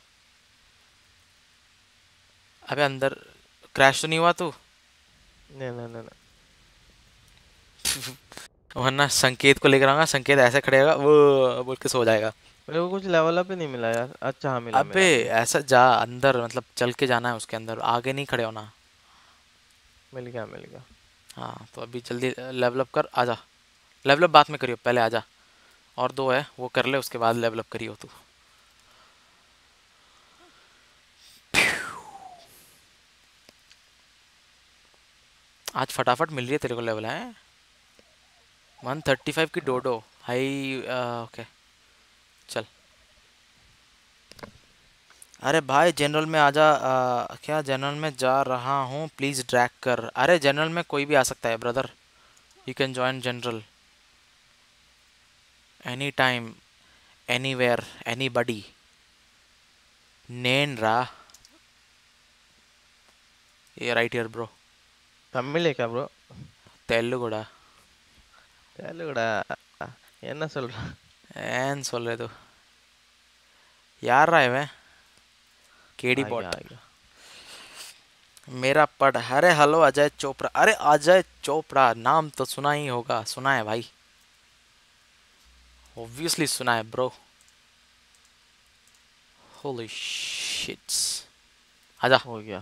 अबे अंदर क्रैश तो नहीं हुआ तू? नहीं नहीं नहीं नहीं। वरना संकेत को लेकर आऊँगा संकेत ऐसे खड़ेगा वो बोल के सो जाएगा। मेरे को कुछ लेवल अप ही नहीं मिला यार। अच्छा हाँ मिला अबे मिला ऐसा जा अंदर मतलब चल के जाना है उसके अंदर। आगे नहीं खड़े होना। मिल गया मिल गया। हाँ तो अभी जल्दी लेवल अप कर आजा। लेवल अप बाद में करियो पहले आजा। और दो है वो कर ले उसके बाद लेवल अप करियो तू। आज फटाफट मिल रही है तेरे को लेवल है? वन थर्टी फाइव की डोडो हाई ओके चल अरे भाई जनरल में आजा आ, क्या जनरल में जा रहा हूँ प्लीज़ ड्रैग कर अरे जनरल में कोई भी आ सकता है brother you can join general any time anywhere anybody नेन रा ये राइट ईयर ब्रो தமிழே கா ப்ரோ தெல்லு கூட தெலுங்குடா என்ன சொல்ற ஏன் சொல்றது யாரா இவன் केडी आ बॉट गया, आ गया। मेरा पढ़ अरे हेलो अजय चोपड़ा अरे अजय चोपड़ा नाम तो सुना ही होगा सुना है भाई ऑब्वियसली सुना है ब्रो होली शिट्स आजा हो गया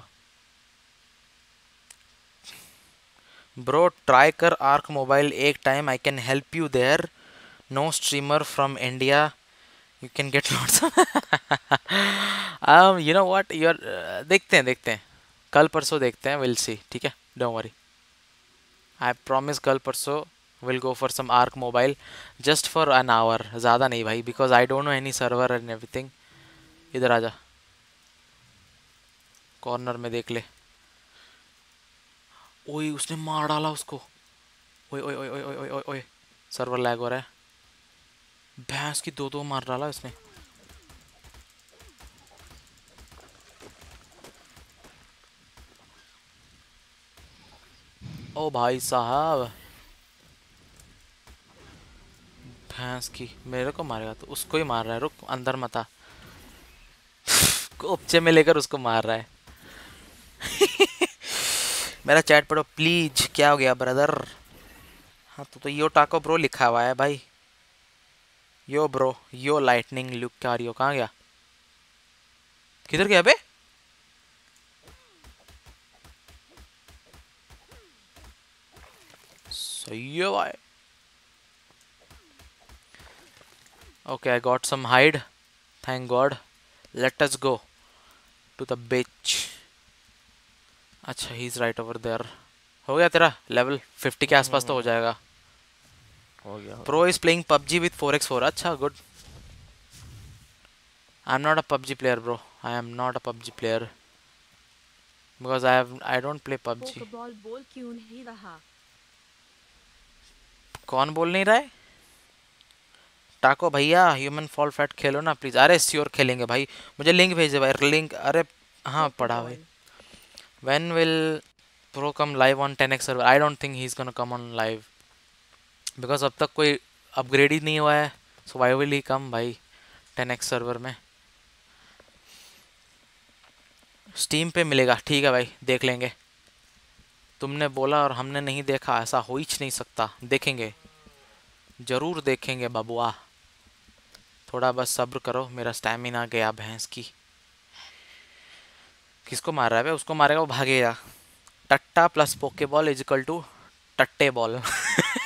ब्रो ट्राई कर आर्क मोबाइल एक time I can help you there no streamer from India. You can get lots. um, you know what? You're uh, देखते हैं देखते हैं। कल परसों देखते हैं विल सी ठीक है? डोंट वरी आई प्रॉमिस कल परसों will go for some ARK mobile just for an hour ज़्यादा नहीं भाई because I don't know any server and everything इधर आ जा कॉर्नर में देख ले। ओए उसने मार डाला उसको। ओए ओए ओए ओए ओए ओए सर्वर लैग हो रहा है। भैंस की दो दो मार डाला इसने। ओ भाई साहब। भैंस की मेरे को मारेगा तो उसको ही मार रहा है रुक अंदर मत आ। कोपचे में लेकर उसको मार रहा है। मेरा चैट पढ़ो प्लीज़ क्या हो गया ब्रदर? हाँ तो, तो यो टाको ब्रो लिखा हुआ है भाई। Yo bro yo lightning look क्या रही हो कहाँ गया? किधर गया बे? सही है भाई। Okay i got some hide. Thank god. Let us go to the beach. अच्छा ही इज़ राइट ओवर देयर हो गया तेरा लेवल 50 के आसपास तो हो जाएगा। हो गया pro is playing PUBG with 4x4 अच्छा good I am not a PUBG player bro I am not a PUBG player because I I don't play PUBG बोल क्यों नहीं रहा? कौन बोल नहीं रहा है? टाको भैया ह्यूमन फॉल फैट खेलो ना प्लीज़ अरे श्योर खेलेंगे भाई। मुझे लिंक भेजे भाई। लिंक अरे हाँ पढ़ा भाई। When will pro come live on 10x server? I don't think he's gonna come on live. Because अब तक कोई अपग्रेड ही नहीं हुआ है। सो वाई विल ही कम भाई? 10x सर्वर में। स्टीम पे मिलेगा। ठीक है भाई, देख लेंगे। तुमने बोला और हमने नहीं देखा, ऐसा हो ही नहीं सकता। देखेंगे। ज़रूर देखेंगे बबुआ थोड़ा बस सब्र करो, मेरा स्टैमिना गया भैंस की। किसको मार रहा है भाई? उसको मारेगा वो भागेगा। टट्टा plus poke ball equal to टट्टे ball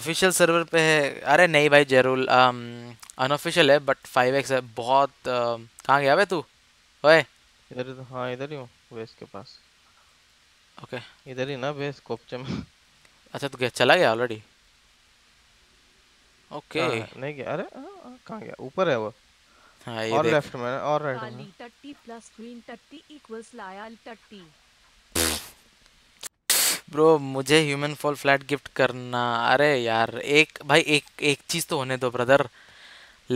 official server पे है। अरे नहीं भाई ज़रूर अनऑफिशियल है बट फाइव एक्स है। बहुत um, कहाँ गया बे तू? ओए। इधर ही तो हाँ इधर ही हूँ बेस के पास। ओके। okay. इधर ही ना बेस कोपचे में। अच्छा तू गया चला गया ऑलरेडी ओके। हाँ, नहीं गया। अरे हाँ, हाँ, कहाँ गया? ऊपर है वो। हाँ ये और लेफ़्ट में और राइट में। काली टट्टी प्लस ग्रीन टट्टी इक्वल्स लायल टट्टी ब्रो मुझे ह्यूमन फॉल फ्लैट गिफ्ट करना अरे यार एक भाई एक एक चीज़ तो होने दो brother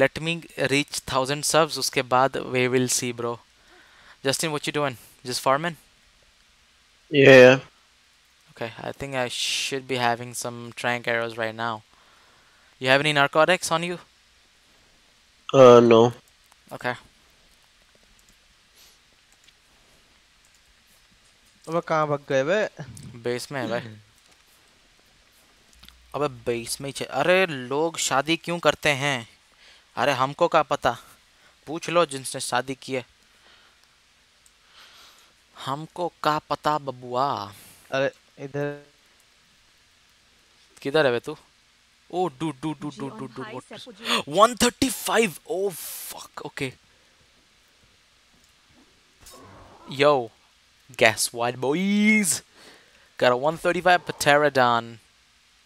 let me reach thousand subs उसके बाद we will see bro Justin what you doing just farming Yeah, yeah. Okay, I think I should be having some trank arrows right now. You have any narcotics on you? Uh, no. Okay. अब कहाँ भाग गए बे base में है भाई। अबे base में ही अरे लोग शादी क्यों करते हैं? अरे हमको क्या पता? पूछ लो जिनसे शादी की है। हमको क्या पता बबुआ? अरे इधर। किधर है बे तू? ओ डू डू डू डू डू do what Sepoju. 135 oh fuck okay yo guess what boys got a 135 pterodon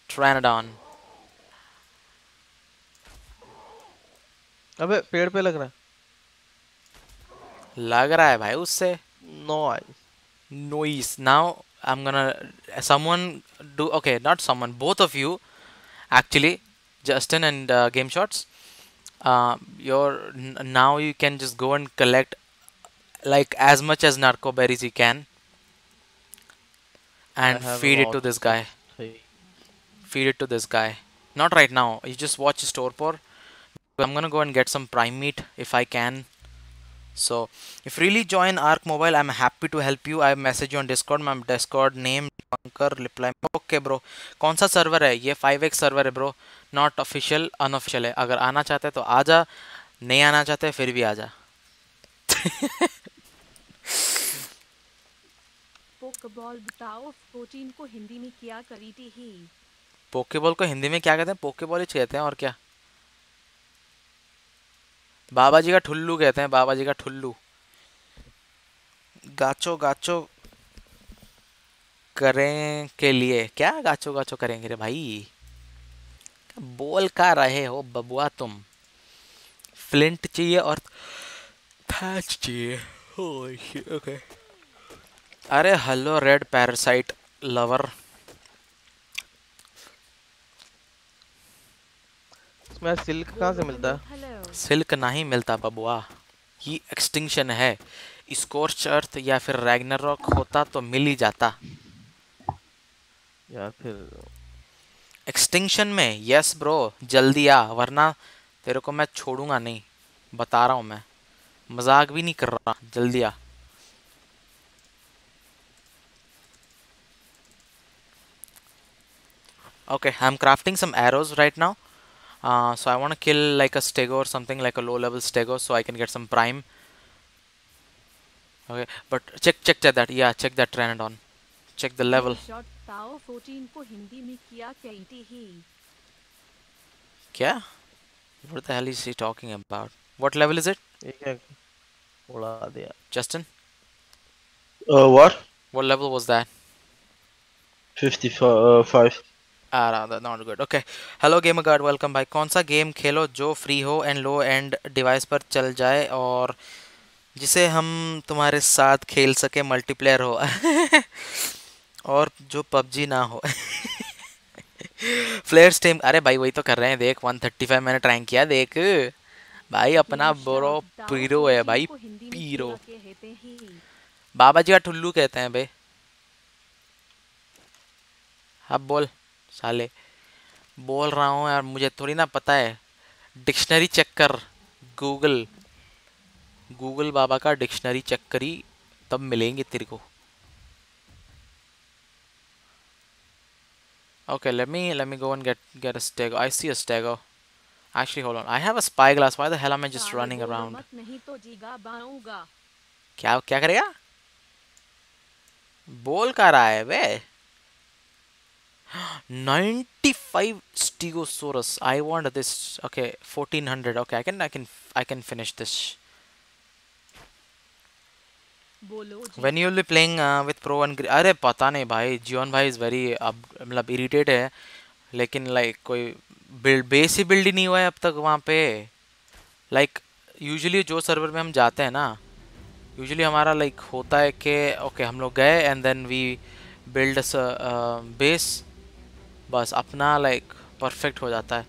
pteranodon अबे पेड़ पे लग रहा लग रहा है भाई उससे है no I noise now i'm gonna someone do okay not someone both of you actually justin and uh, game shots uh, you're n- now you can just go and collect like as much as narco berries you can and feed it to this guy feed it to this guy not right now you just watch store for i'm gonna go and get some prime meat if i can so if really join arc mobile i'm happy to help you i message you on discord my discord name bunker reply okay bro कौन सा server है ये 5x server है bro not official unofficial है अगर आना चाहते हैं तो आ जा नहीं आना चाहते फिर भी आ जा पोकेबॉल बताओ 14 को हिंदी में क्या करी थी ही? पोकेबॉल को हिंदी में क्या कहते हैं? पोकेबॉल ही कहते हैं, और क्या? बाबा जी का ठुल्लू कहते हैं बाबा जी का ठुल्लू। गाचो गाचो करें के लिए। क्या गाचो गाचो करेंगे रे भाई? बोल का रहे हो बबुआ तुम? फ्लिंट चाहिए और थैच चाहिए। ओके अरे हेलो रेड पैरासाइट लवर इसमें सिल्क कहाँ से मिलता? है सिल्क नहीं मिलता बबुआ। ये एक्सटिंक्शन है। स्कोर्च अर्थ या फिर रैग्नारॉक होता तो मिल ही जाता। या फिर एक्सटिंक्शन में यस ब्रो जल्दी आ वरना तेरे को मैं छोड़ूँगा नहीं। बता रहा हूँ मैं। मज़ाक भी नहीं कर रहा। जल्दी आ। Okay I am crafting some arrows right now so I want to kill like a stego और something like a low level stego so I can get some prime okay but check check check that या check that train on check the level क्या what the hell is he talking about what level is it एक एक उड़ा दिया Justin? Uh, what? What level was 55. Ah, no, that's not good. Okay. Hello gamer guard, welcome भाई कौन सा game खेलो जो free हो एंड लो एंड डिवाइस पर चल जाए और जिसे हम तुम्हारे साथ खेल सके मल्टीप्लेयर हो और जो पबजी ना हो फ्लेयर स्टीम अरे भाई वही तो कर रहे हैं देख 135 मैंने ट्राई किया देख भाई अपना बोरो पीरो है भाई पीरो। बाबा जी का ठुल्लू कहते हैं बे। अब बोल साले। बोल रहा हूँ यार मुझे थोड़ी ना पता है। डिक्शनरी चेक कर गूगल। गूगल बाबा का डिक्शनरी चेक करी तब मिलेंगे तेरे को। Okay, let me let me go and get get a stego. I see a stego. Actually, hold on. I have a spyglass. Why the hell am I just running around? तो क्या क्या करेगा बोल का रहा है बे 95 stegosaurus i want this okay 1400 okay i can i can i can finish this when you will be playing uh, with pro and अरे पता नहीं भाई जियोन भाई इज़ वेरी अब मतलब इरिटेट है लेकिन लाइक कोई बिल्ड बेस ही बिल्ड ही नहीं हुआ है अब तक वहाँ पे। लाइक यूजुअली जो सर्वर में हम जाते हैं ना यूजुअली हमारा लाइक होता है कि ओके हम लोग गए and then we build base बस अपना लाइक परफेक्ट हो जाता है।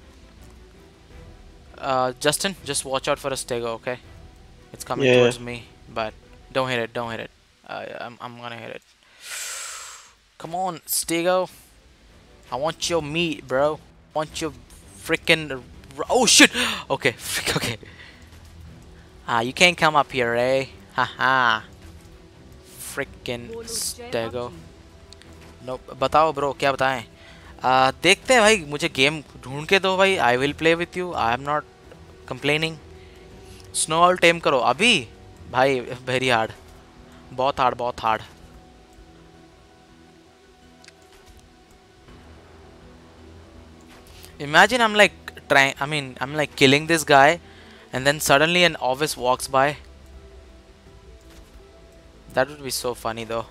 Justin just watch out for a stego okay it's coming. Towards me but don't hit it don't hit it. I, I'm, I'm gonna hit it. Come on stego I want your meat bro I want your freaking oh shit okay frick, okay ah you can't come up here eh haha freaking stego no बताओ bro क्या बताएँ आ, देखते हैं भाई मुझे game ढूंढ के दो भाई I will play with you I am not complaining snow all tame करो अभी भाई वेरी हार्ड बहुत हार्ड बहुत hard Imagine I'm like trying, I mean, I'm like killing this guy, and then suddenly an Ovis walks by. That would be so funny though.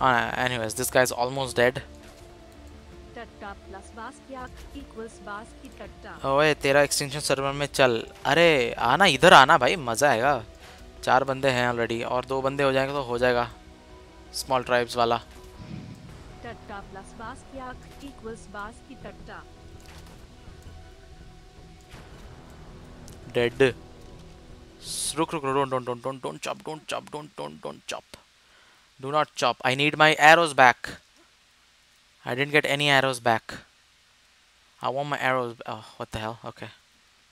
Uh, anyways, this guy's almost dead. ओए तेरा extension server में चल अरे आना इधर आना भाई मज़ा आएगा चार बंदे हैं ऑलरेडी और दो बंदे हो जाएँगे तो हो जाएगा स्मॉल ट्राइब्स वाला dead. Rook, rook, rook, don't, don't, don't, don't, don't chop, don't chop, don't, don't, don't chop. Do not chop. I need my arrows back. I didn't get any arrows back. I want my arrows. Oh, what the hell? Okay.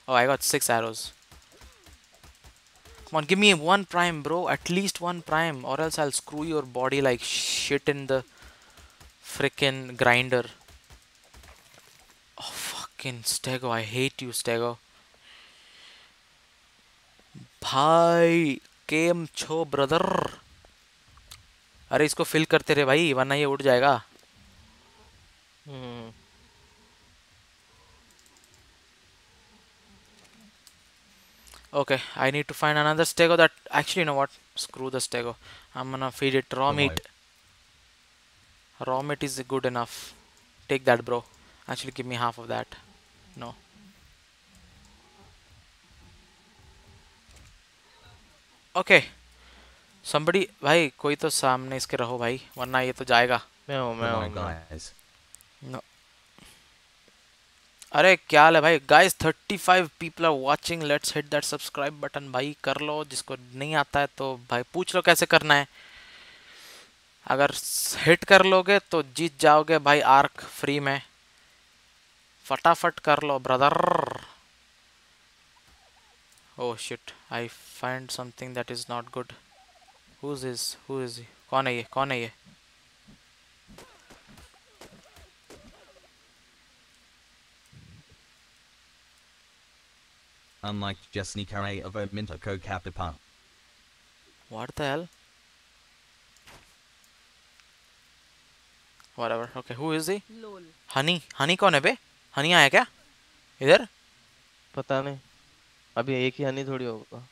Oh, I got six arrows. Come on, give me one prime, bro. At least one prime, or else I'll screw your body like shit in the frickin' grinder. Oh, fucking Stego. I hate you, Stego. भाई केम छो brother. अरे इसको fill करते रहे भाई वरना ये उठ जाएगा। Okay I need to find another stego that actually no what screw the stego I am gonna feed it raw meat raw meat is good enough take that bro actually give me half of that no Okay. Somebody भाई कोई तो सामने इसके रहो भाई वरना ये तो जाएगा। मैं हूँ मैं हूँ. अरे क्या हाल है भाई? Guys 35 people are watching let's hit that subscribe button भाई कर लो। जिसको नहीं आता है तो भाई पूछ लो कैसे करना है। अगर हिट कर लोगे तो जीत जाओगे भाई आर्क फ्री में। फटाफट कर लो brother Oh shit I find something that is not good who is who is कौन है ये कौन है ये Unlike Jessny Carey of Mintoco Capipan. What the hell? Whatever. Okay, who is he? लोल हनी हनी कौन है बे हनी आया क्या इधर पता नहीं अभी एक ही हनी थोड़ी होगा।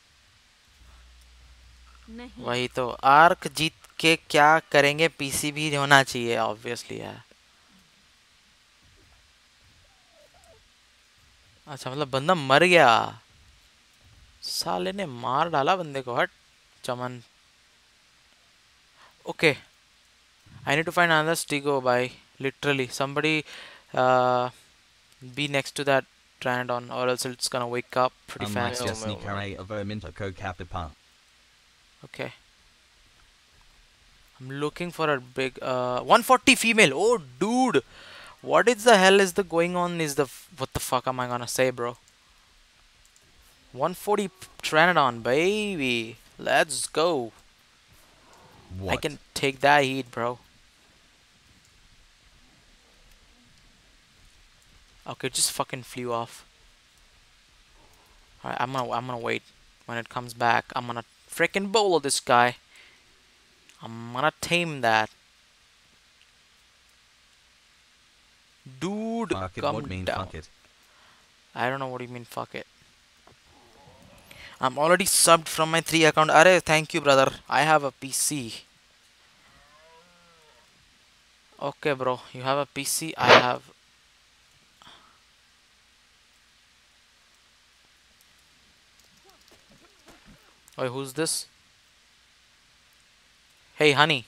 नहीं। वही तो आर्क जीत के क्या करेंगे पीसी भी होना चाहिए ऑब्वियसली यार अच्छा मतलब बंदा मर गया। साले ने मार डाला बंदे को हट चमन। Okay I need to find another Stigo by literally somebody uh, be next to that Trandon or else it's gonna wake up pretty Unlike fast. Yeah. Jessny well, Carey of Mintoco Capipan. Okay. I'm looking for a big uh 140 female. Oh dude. What is the hell is the going on is the f- what the fuck am I gonna say bro? 140 Pteranodon baby. Let's go. What? I can take that heat bro. Okay, it just fucking flew off. Alright, I'm gonna I'm gonna wait. When it comes back, I'm gonna freaking bowl this guy. I'm gonna tame that. Dude, Fuck it, come mean down. fuck it? I don't know what you mean, fuck it. I'm already subbed from my 3 account. Arey, thank you, brother. I have a PC. Okay, bro. You have a PC. I have. Wait, who's this? Hey, honey.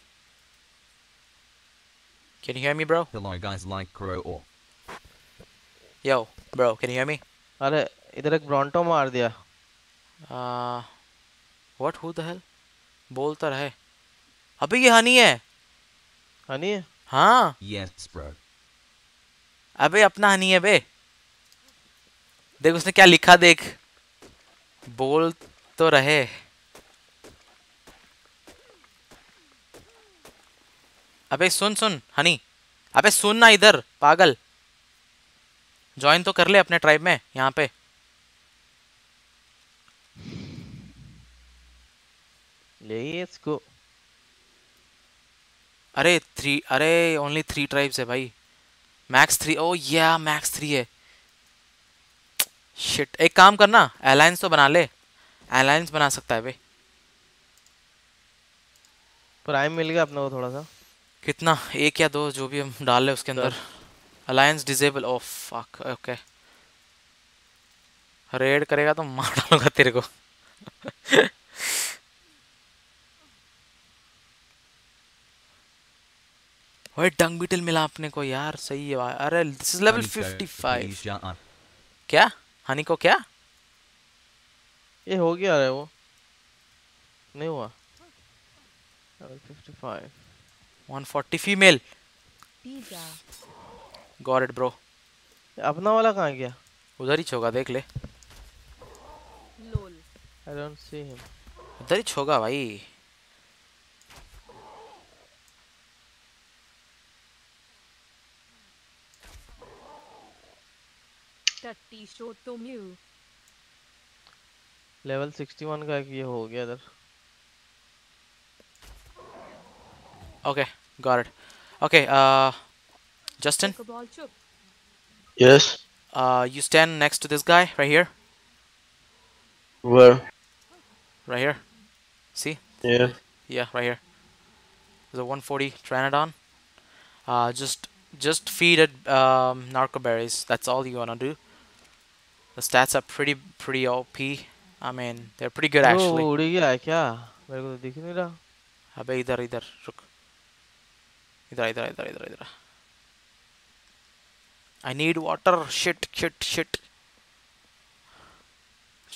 Can you hear me, bro? Hello guys like Crow or Yo, bro, can you hear me? अरे इधर एक bronto मार दिया Uh, what? Who the hell? बोल तो रहे अबे ये हनी है हनी है हाँ yes bro. अबे अपना हनी है बे देख उसने क्या लिखा देख बोल तो रहे अबे सुन सुन हनी। अबे सुन ना इधर पागल। ज्वाइन तो कर ले अपने ट्राइब में यहाँ पे। यही इसको। अरे थ्री अरे ओनली थ्री ट्राइब्स है भाई। मैक्स थ्री ओ या मैक्स थ्री है। शिट एक काम करना अलायंस तो बना ले। अलायंस बना सकता है भाई। प्राइम मिल गया अपने को थोड़ा सा। कितना एक या दो जो भी हम डाल ले उसके अंदर। Alliance disable oh fuck okay raid करेगा तो मार डालूँगा तेरे को। ओए डंग बीटल मिला अपने को यार सही है भाई। अरे this is level Honeyco, 55 please shut up. क्या? हनी को क्या? ये हो गया है वो। नहीं हुआ। Level 55 140 female got it bro अपना वाला कहाँ गया उधर ही छोगा देख ले। Lol I don't see him उधर ही छोगा भाई। टट्टी शो तो म्यू लेवल 61 का एक ये हो गया इधर। Okay Okay, got it. Okay, uh, Justin, ball चुप Yes. uh, you stand next to this guy right here, Where? right here. See? Yeah. Yeah, right here. There's a 140 Tranodon. Uh, just, just feed it um, narco berries. That's all you wanna do. The stats are pretty, pretty OP. I mean, they're pretty good वो actually. उड़ गया है क्या मेरे को तो दिख नहीं रहा अबे इधर इधर रुक ಇದರ ಇದರ ಇದರ ಇದರ ಇದರ. I need water Shit shit shit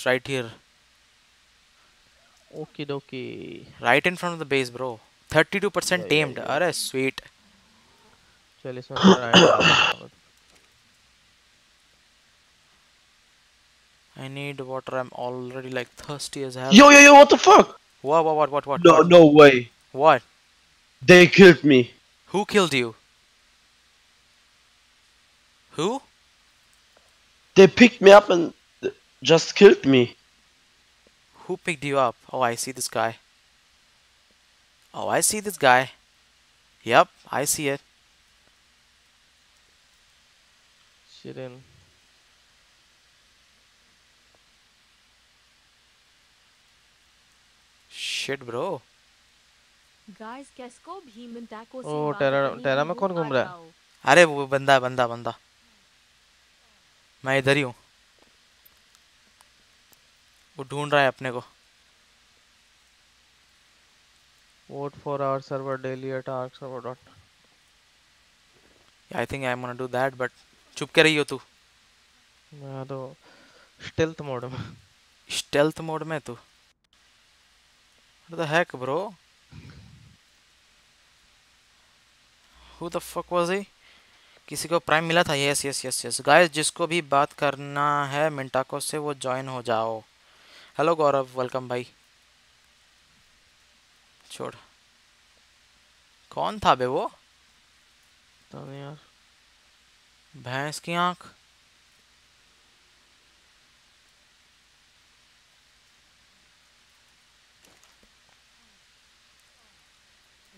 right here. Okay okay. right in front of the base bro. 32 percent yeah, tamed. yeah, yeah. Arre, sweet. I need water. I'm already like thirsty as hell. Yo yo yo what the fuck? What what what what what? No what? no way. What? They killed me. Who killed you? Who? They picked me up and just killed me. Who picked you up? Oh, I see this guy. Oh, I see this guy. Yep, I see it. Shit in. Shit, bro. Guys कैस्को भीम टैको से ओ, टेरा- टेरा में कौन घूम रहा है? अरे वो बंदा बंदा बंदा। मैं इधर ही हूँ। वो ढूंढ रहा है अपने को। Vote for our server daily at ARK server dot I think I am gonna do that but चुप के रही हो तू। मैं तो स्टेल्थ मोड में। स्टेल्थ मोड में तू। What the heck bro? Who the fuck was he? किसी को प्राइम मिला था? Yes yes yes yes guys जिसको भी बात करना है मिंटाको से वो ज्वाइन हो जाओ। हेलो गौरव. वेलकम भाई. छोड़। कौन था बे वो? तो यार। भैंस की आँख।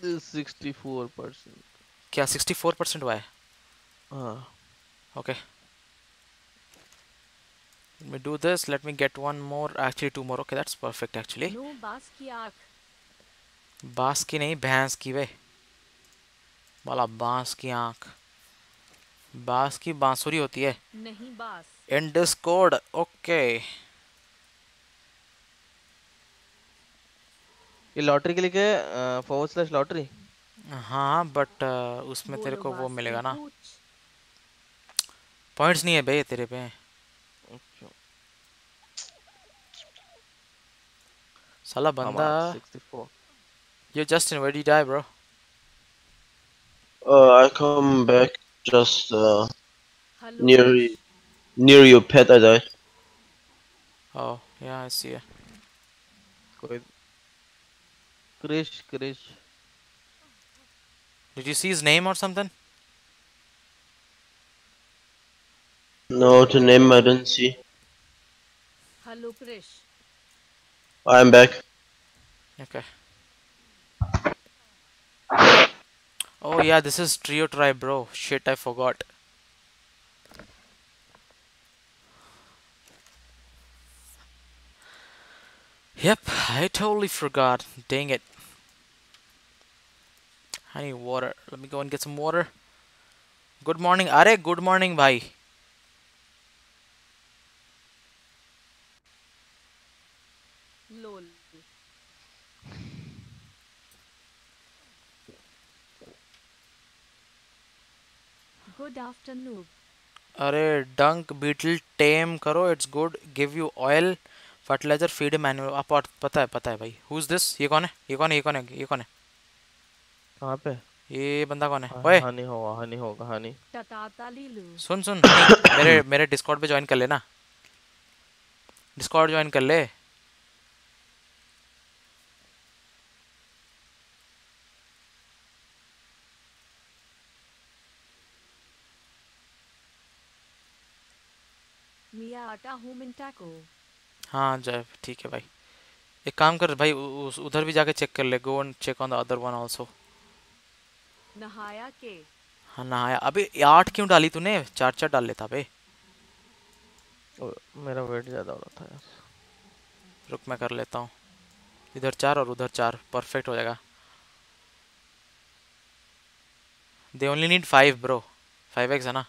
सिक्सटी फोर परसेंट क्या 64 परसेंट हुआ है? हाँ। Okay. Let me do this. Let me get one more. Actually, two more. Okay, that's perfect. Actually, no boss की आँख बाँस की नहीं भैंस की वे। बोला बाँस की आँख। बाँस की बांसुरी होती है। नहीं बास। इन डिस्कॉर्ड ओके ये लॉटरी के लिए क्या फॉरवर्ड स्लैश लॉटरी हाँ बट उसमें तेरे को वो मिलेगा ना। पॉइंट्स नहीं है बे तेरे पे। साला बंदा yo just in where die bro? Uh, I come back just uh, hello near near your pet. I died. oh yeah I see it कोई Krrish Krrish Did you see his name or something? No, the name I don't see. Hello, Krish. I'm back. Okay. Oh yeah, this is trio tribe, bro. Shit, I forgot. Yep, I totally forgot. Dang it. I need water. Let me go and get some water. Good morning. Are good morning, bhai. lol good afternoon अरे डंक beetle tame करो it's good give you oil fertiliser feed manual आप पता है पता है भाई who is this ये कौन है ये कौन है ये कौन है ये कौन है कहाँ पे? ये बंदा कौन है? ओए! हानि होगा हानि होगा हानि। सुन सुन। मेरे मेरे डिस्कॉर्ड पे ज्वाइन कर लेना। डिस्कॉर्ड ज्वाइन कर ले। हाँ जय। ठीक है भाई। एक काम कर भाई उधर भी जाके चेक कर ले। Go and check on the other one also nahaya ke हाँ नहाया। अबे आठ क्यों डाली तूने? चार चार डाल लेता बे। मेरा वेट ज़्यादा हो रहा था यार। रुक मैं कर लेता हूँ। इधर चार और उधर चार। परफेक्ट हो जाएगा। They only need five bro five x है ना?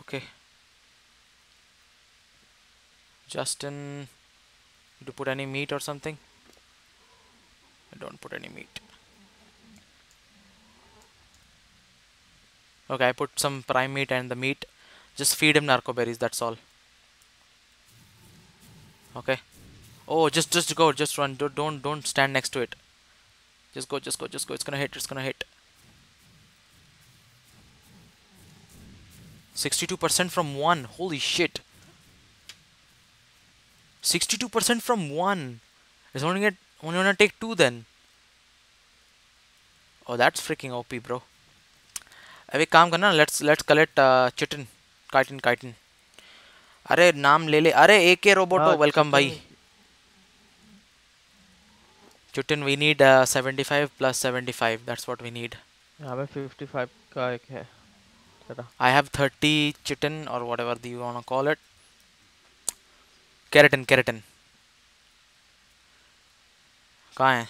Okay to put any meat or something? I don't put any meat. Okay I put some prime meat and the meat. Just feed him narco berries that's all. Okay. Oh just just go just run. Don't don't, don't stand next to it. Just go just go just go. It's gonna hit it's gonna hit. 62% from one. Holy shit. 62% from one. It's only get only gonna take two then. Oh, that's freaking OP, bro. अब एक काम करना let's let's collect chitin chitin chitin अरे नाम ले ले अरे ए के रोबोटो हाँ, वेलकम भाई chitin- chitin we need 75 plus 75 that's what we need यहाँ पे 55 का एक है तेरा I have 30 chitin or whatever you want to call it. Keratin, keratin. कहाँ है?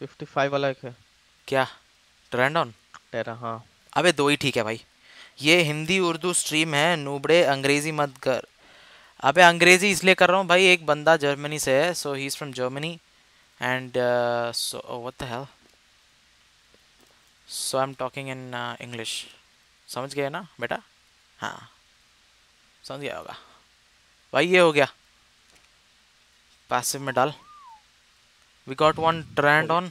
55 वाला एक है। क्या? ट्रेंड ऑन टेरा हाँ। अबे दो ही ठीक है भाई। ये हिंदी उर्दू स्ट्रीम है नूबड़े अंग्रेज़ी मत कर। अबे अंग्रेज़ी इसलिए कर रहा हूँ भाई एक बंदा जर्मनी से है so he is from Germany and so what the hell so I am talking in English समझ गए ना बेटा? हाँ। समझ गया होगा। भाई ये हो गया। पैसिव में डाल। We got one trend on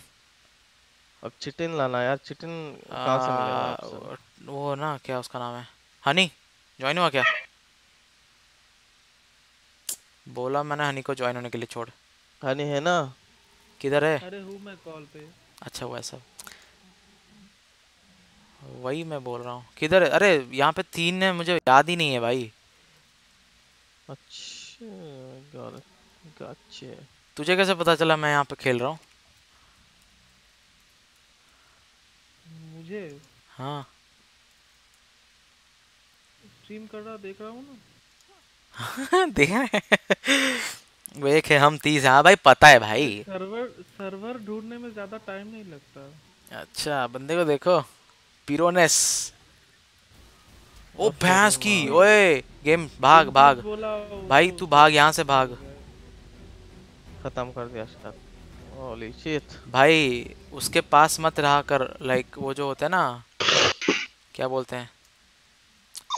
अब चिटिन लाना यार चिटिन कहाँ से मिलेगा वो ना क्या उसका नाम है? हनी ज्वाइन हुआ क्या? बोला मैंने हनी को ज्वाइन होने के लिए छोड़। हनी है ना? किधर है? अरे हूँ मैं कॉल पे। अच्छा वो ऐसा। वही मैं बोल रहा हूँ। किधर है? अरे यहाँ पे तीन है मुझे याद ही नहीं है भाई। अच्छा got तुझे कैसे पता चला मैं यहाँ पे खेल रहा हूँ? मुझे? हाँ। स्ट्रीम कर रहा देख रहा हूँ ना। देख रहे हैं? वो एक है हम तीस हाँ। भाई पता है भाई। सर्वर सर्वर ढूँढने में ज़्यादा टाइम नहीं लगता। अच्छा बंदे को देखो। पिरोनेस ओ भैंस की। ओए गेम भाग भाग। भाई तू भाग यहाँ से भाग। खत्म कर दिया स्टार्ट होली शिट भाई उसके पास मत रहा कर लाइक वो जो होता है ना क्या बोलते हैं?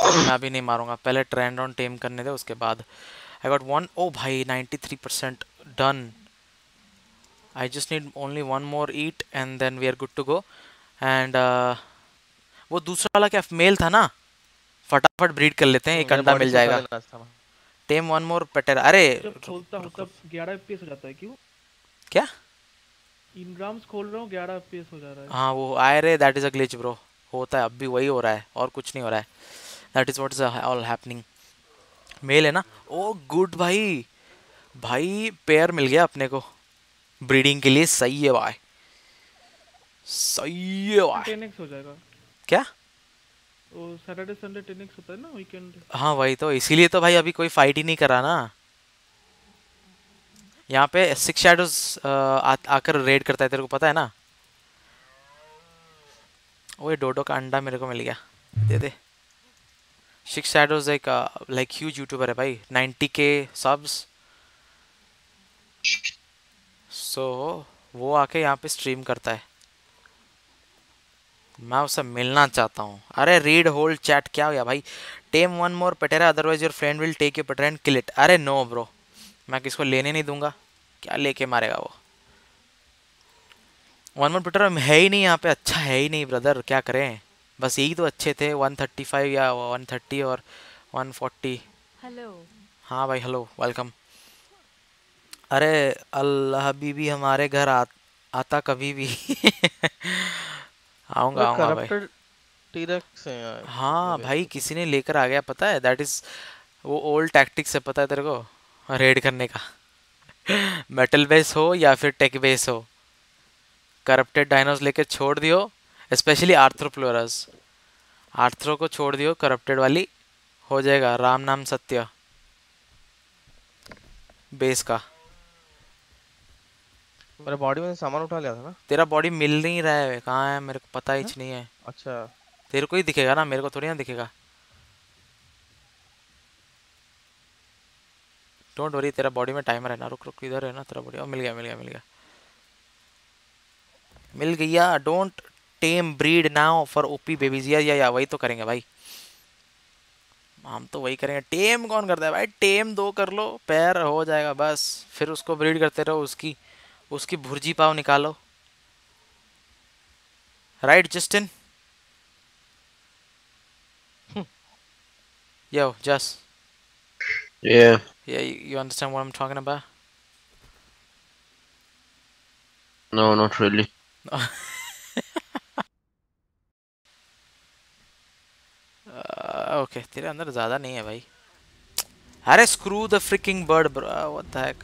मैं अभी नहीं मारूँगा पहले ट्रेंड ऑन टेम करने दे उसके बाद। आई गॉट वन ओ भाई 93 percent done I just need only one more eat and then we are good to go and वो दूसरा वाला क्या मेल था ना? फटाफट ब्रीड कर लेते हैं एक अंडा मिल जाएगा। टेम वन मोर पेटर अरे जब खोलता हूँ तब 11 एफपीएस हो जाता है क्यों? क्या? इनग्राम्स खोल रहा हूँ 11 एफपीएस हो जा रहा है। हाँ वो आए रे that is a glitch bro होता है अब भी वही हो रहा है और कुछ नहीं हो रहा है। That is what is all happening male है ना? ओ गुड भाई। भाई पेयर मिल गया अपने को। ब्रीडिंग के लिए सही है भाई। सही है भाई। 10x हो जाएगा। क्या? सैटरडे संडे टेनिक्स होता है ना वीकेंड हाँ वही तो। इसीलिए तो भाई अभी कोई फाइट ही नहीं करा ना। यहाँ पे सिक्स शैडोज आकर रेड करता है, तेरे को पता है ना? ओए, डोडो का अंडा मेरे को मिल गया। दे दे। सिक्स शैडोज एक लाइक ह्यूज यूट्यूबर है भाई। 90 के सब्स सो वो आके यहाँ पे स्ट्रीम करता है। मैं उससे मिलना चाहता हूँ। अरे रीड होल्ड चैट क्या हो गया भाई? Tame one more ptera otherwise your friend will take you ptera and kill it अरे नो ब्रो मैं किसको लेने नहीं दूँगा? क्या लेके मारेगा वो? वन मोर पटेरा है ही नहीं यहाँ पे। अच्छा है ही नहीं ब्रदर क्या करें? बस यही तो अच्छे थे। 135 या 130 और 140 हेलो हाँ भाई हेलो वेलकम अरे अल्लाह बीबी हमारे घर आ, आता कभी भी। आऊँगा आऊँगा भाई। टीरेक्स है यार हाँ भाई किसी ने लेकर आ गया पता है? दैट इज़ वो ओल्ड टैक्टिक्स है पता है तेरे को? रेड करने का। मेटल बेस हो या फिर टेक बेस हो। करप्टेड डायनोस लेके छोड़ दियो स्पेशली आर्थ्रोप्लोरस आर्थ्रो को छोड़ दियो करप्टेड वाली। हो जाएगा राम नाम सत्य। बेस का। मेरे बॉडी में सामान उठा लिया था ना? तेरा बॉडी मिल नहीं रहा है कहाँ है मेरे को पता ही नहीं है। अच्छा। तेरे को ही दिखेगा ना मेरे को थोड़ी ना दिखेगा। डोंट वरी तेरा बॉडी में टाइमर है ना रुक रुक इधर है ना तेरा बॉडी मिल गया मिल गया मिल गया। मिल गया don't tame breed now for OP babies या या या वही तो करेंगे भाई। हम तो वही करेंगे। टेम कौन करता है भाई? टेम दो कर लो पैर हो जाएगा बस। फिर उसको ब्रीड करते रहो उसकी। उसकी भुर्जी पाव निकालो। राइट जस्टिन यो जस या you understand what I am talking about no not really okay तेरे अंदर ज़्यादा नहीं है भाई। अरे screw the freaking bird bro what the heck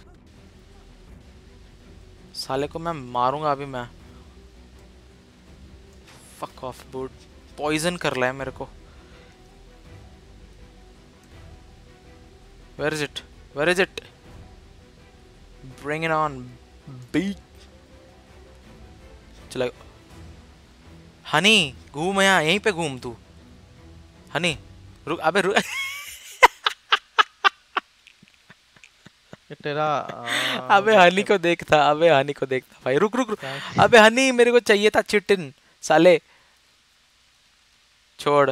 साले को मैं मारूँगा अभी मैं। फक ऑफ़ बूट पॉइजन कर है मेरे को। Where is it where is it bring it on beat चला। हनी घूम यहाँ, यहीं पे घूम तू। हनी रुक, अबे, रुक। तेरा अबे हनी को देखता अबे हनी को देखता भाई। रुक रुक रुक। अबे हनी मेरे को चाहिए था चिटिन साले। छोड़।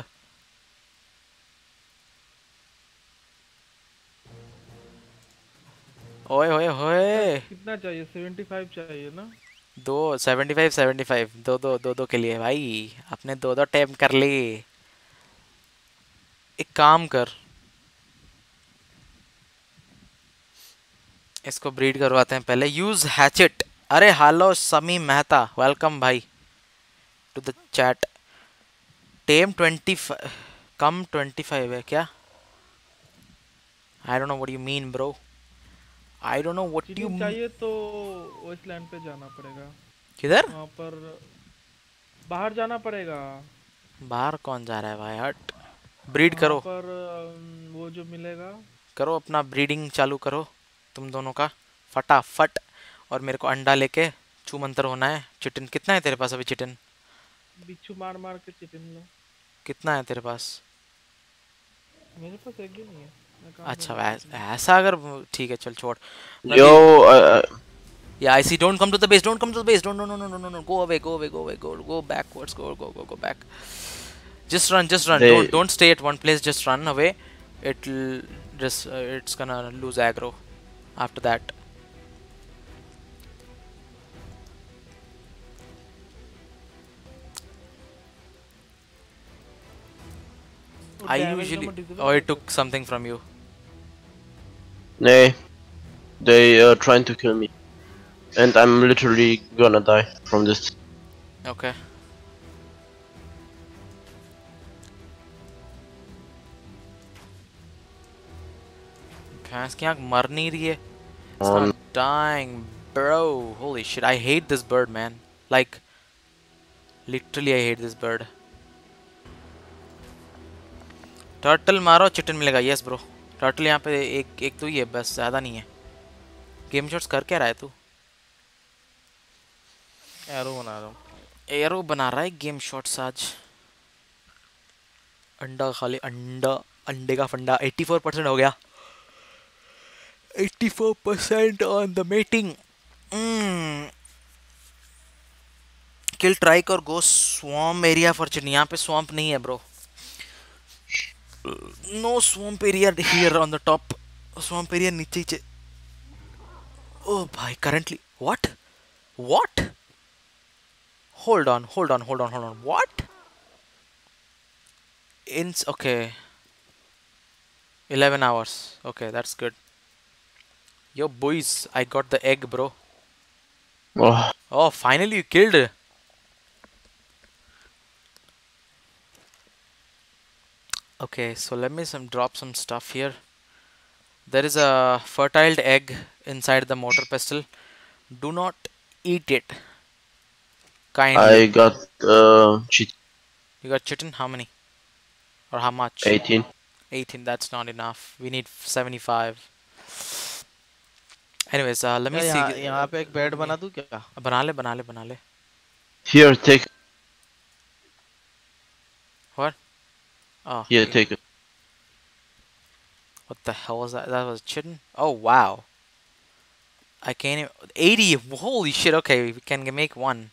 ओए ओए ओए। कितना चाहिए? 75 चाहिए ना? दो सेवेंटी फाइव सेवेंटी फाइव। दो दो दो दो के लिए भाई। अपने दो दो टैप कर ली। एक काम कर। इसको ब्रीड करवाते हैं। पहले यूज़ हैचेट अरे हेलो समी मेहता। वेलकम भाई। To the chat tame twenty come twenty five है क्या? I don't know what you mean bro I don't know what you चाहिए तो वेस्टलैंड पे जाना पड़ेगा। किधर? वहाँ पर बाहर जाना पड़ेगा। बाहर कौन जा रहा है भाई? हट। ब्रीड करो। पर वो जो मिलेगा। करो अपना ब्रीडिंग चालू करो। तुम दोनों का? फटाफट। और मेरे को अंडा लेके छू मंतर होना है। चिटन कितना है तेरे पास अभी चिटन? बिच्छू मार मार के चिकन लो। कितना है तेरे पास? मेरे पास एक भी नहीं है। अच्छा ऐसा अगर ठीक है चल छोड़। uh, या I see don't come to the base don't come to the base don't no no no no no go away go away go away go go backwards go go go go back just run just run They- don't don't stay at one place just run away. It'll just uh, it's gonna lose aggro. after that I usually. Oh, I took something from you. Nay, they are trying to kill me, and I'm literally gonna die from this. Okay. भैंस की आँख मर नहीं रही है It's not dying bro. Holy shit I hate this bird man. Like literally I hate this bird. Turtle मारो chitin मिलेगा. Yes bro turtle यहाँ पे एक एक तो ही है बस ज़्यादा नहीं है. गेम शॉट्स कर क्या रहा है तू? एरो बना रहा हूँ। एरो बना रहा है गेम शॉट्स आज. अंडा खाली अंडा अंडे का फंडा. 84 परसेंट हो गया. 84 percent on the mating kill trike और go swamp area for chitin यहाँ पे स्वॉम्प नहीं है bro no swamp area here on the top swamp area नीचे नीचे ओ भाई currently what what hold on hold on hold on hold on what in okay 11 hours okay that's good yo boys i got the egg bro Oh, oh finally you killed okay so let me some drop some stuff here there is a fertile egg inside the mortar pestle do not eat it kindly I got uh, cheat You got chitin? How many? Or how much? 18. 18. That's not enough. We need 75. Anyways, uh, let me क्या यहाँ see. यहाँ पे एक bed बना दूँ क्या बना ले बना ले बना ले Here, take. What? Oh, Here, okay. take it. what the hell was that? That was chitin? Oh, wow. I can't even... 80! Holy shit, okay, we can g- make one.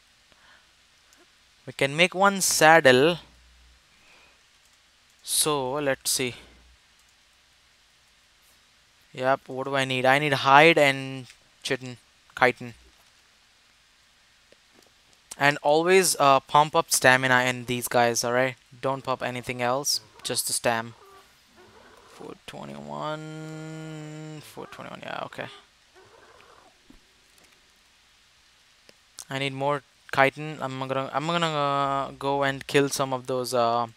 We can make one saddle. So, let's see. Yep, what do I need? I need hide and chitin, chitin. And always uh, pump up stamina in these guys, alright? Don't pump anything else, just the stam. 421, 421, yeah, okay. I need more chitin. I'm gonna, I'm gonna uh, go and kill some of those, uh,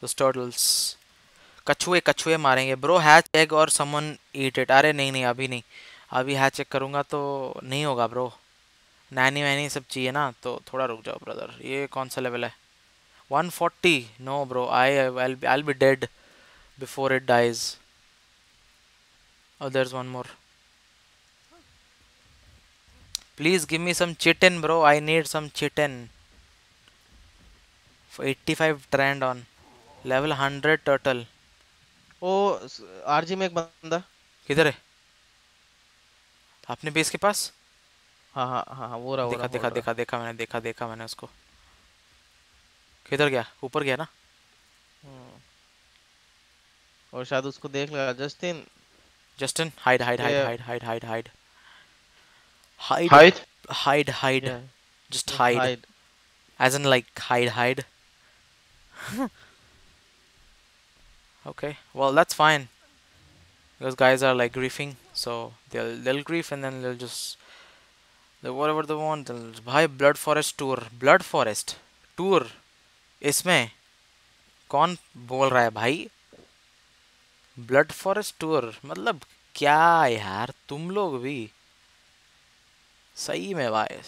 those turtles. कछुए कछुए मारेंगे bro hatch egg और summon eat it अरे नहीं नहीं अभी नहीं अभी हैच चेक करूँगा तो नहीं होगा ब्रो नैनी वैनी सब चाहिए ना तो थोड़ा रुक जाओ ब्रदर ये कौन सा लेवल है 140 no bro I I be dead before it dies. Oh, there's one more. Please give me some chitin, bro. I need some chitin. For 85 trend on. Level 100 turtle. ओ आरजी में एक बंदा। किधर है? अपने बेस के पास? हाँ हाँ हाँ हाँ, वो रहा देखा रहा देखा रहा। देखा देखा मैंने देखा देखा मैंने उसको। किधर गया? ऊपर गया ना? हम्म। और शायद उसको देख लगा Justin. Justin hide hide hide. Hide hide hide hide hide hide hide just just hide. Hide. as in like hide hide. okay well that's fine because guys are like griefing so they'll they'll grief and then they'll just they whatever they want they'll buy blood forest tour blood forest tour इसमें कौन बोल रहा है भाई blood forest tour मतलब क्या यार तुम लोग भी सही में भाई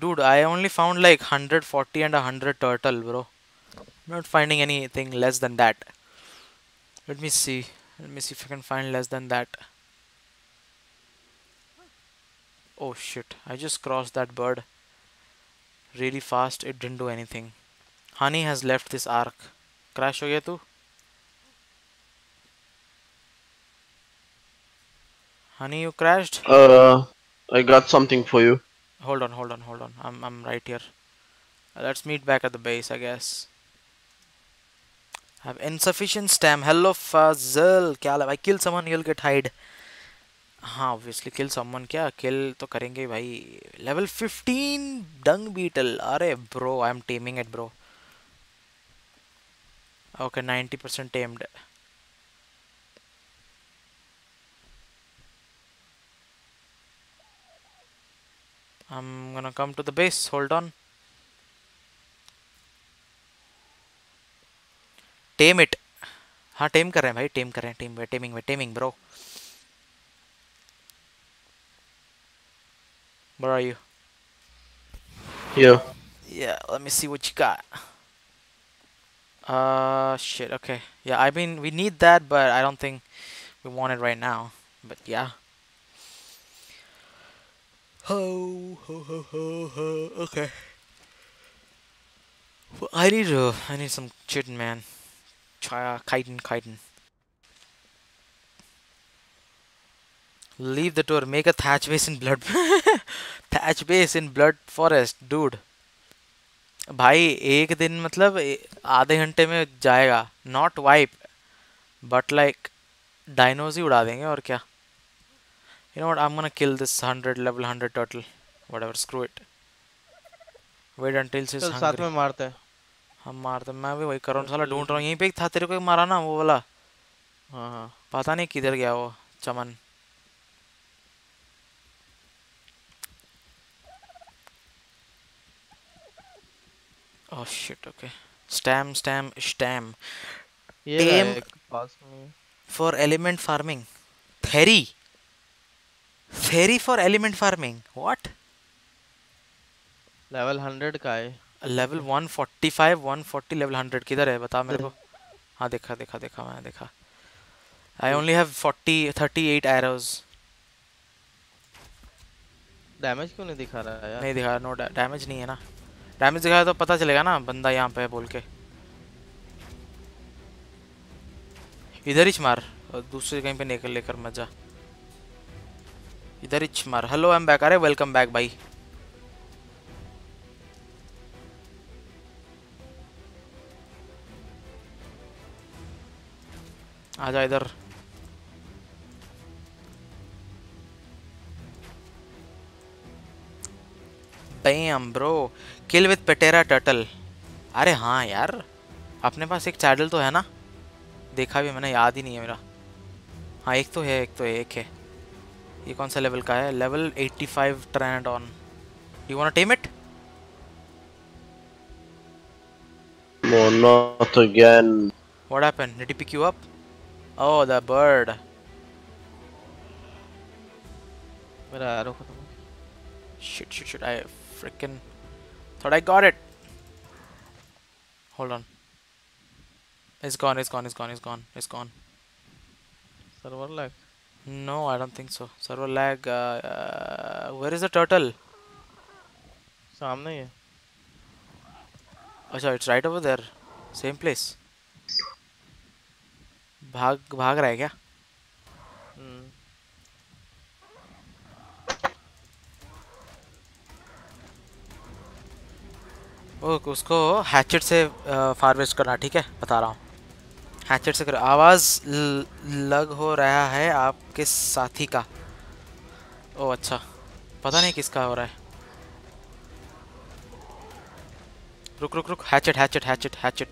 Dude, I only found like 140 and 100 turtle, bro. Not finding anything less than that. Let me see. Let me see if I can find less than that. Oh shit. I just crossed that bird really fast. It didn't do anything. Honey has left this arc. Crash ho gaya tu? Honey you crashed? Uh I got something for you. Hold on hold on hold on. I'm, I'm right here. Let's meet back at the base I guess. Have insufficient stam. Hello, Fazil. क्या हाल है भाई? Kill someone, you'll get hide. हाँ, obviously kill someone. क्या kill तो करेंगे ही भाई. Level 15 dung beetle. अरे bro, I'm taming it, bro. Okay, 90% tamed. I'm gonna come to the base. Hold on. Tame it हाँ टेम कर रहे हैं भाई टेम कर रहे हैं टेम में टेमिंग में taming bro Where are you? Here. Yeah, let me see what you got. Uh, shit. Okay. Yeah, I mean we need that, but I don't think we want it right now. But yeah. Ho ho ho ho ho. Okay. Well, I need uh, I need some chitin, man. Chitin, chitin. Leave the tour. Make a thatch base in blood. thatch base in blood forest, dude. भाई एक दिन मतलब आधे घंटे में जाएगा। Not wipe but like dinos ही उड़ा देंगे और क्या? You know what I am gonna kill this 100 level 100 turtle whatever screw it wait until साथ में मारते हैं। हम मारते मैं भी वही कर रहा हूँ साला ढूंढ रहा हूँ। यहीं पे एक था तेरे को एक मारा ना वो वाला। हाँ हाँ। पता नहीं किधर गया वो चमन। ओह शिट ओके स्टैम स्टैम स्टैम ये रहा Tame- एक पास में। for element farming. Theory. Theory for element farming. What? Level hundred का है। लेवल 145, 140, लेवल 100 किधर है? बता मेरे को। हाँ देखा देखा देखा मैंने देखा। I only have 40 38 arrows damage क्यों नहीं दिखा रहा है यार? नहीं दिखा रहा नो डैमेज नहीं है ना। डैमेज दिखाया तो पता चलेगा ना बंदा यहाँ पे है बोल के। इधर ही मार और दूसरे कहीं पे निकल लेकर मत जा। इधर ही मार। हेलो आई एम बैक अरे वेलकम बैक भाई आजा इधर। Bam bro kill with ptera turtle अरे हाँ यार। अपने पास एक चैडल तो है ना? देखा भी मैंने याद ही नहीं है मेरा। हाँ एक तो है एक तो है एक है। ये कौन सा लेवल का है? Level 85 five trend on you want tame it No, not again. What happened did he pick you up oh the bird मेरा एरो खत्म हो गया। Shit, shit, shit. I freaking thought I got it. Hold on. It's gone, it's gone, it's gone, it's gone, it's gone. Server lag No, I don't think so. Server lag. Uh, uh, where is the turtle? सामने ही है अच्छा it's right over there. Same place. भाग भाग रहा है क्या? हम्म। ओ उसको hatchet से फारवेस्ट करना ठीक है? बता रहा हूँ। हैचेट से करो आवाज़ लग हो रहा है आपके साथी का। ओ अच्छा। पता नहीं किसका हो रहा है। रुक रुक रुक। हैचेट हैचेट हैचेट हैचेट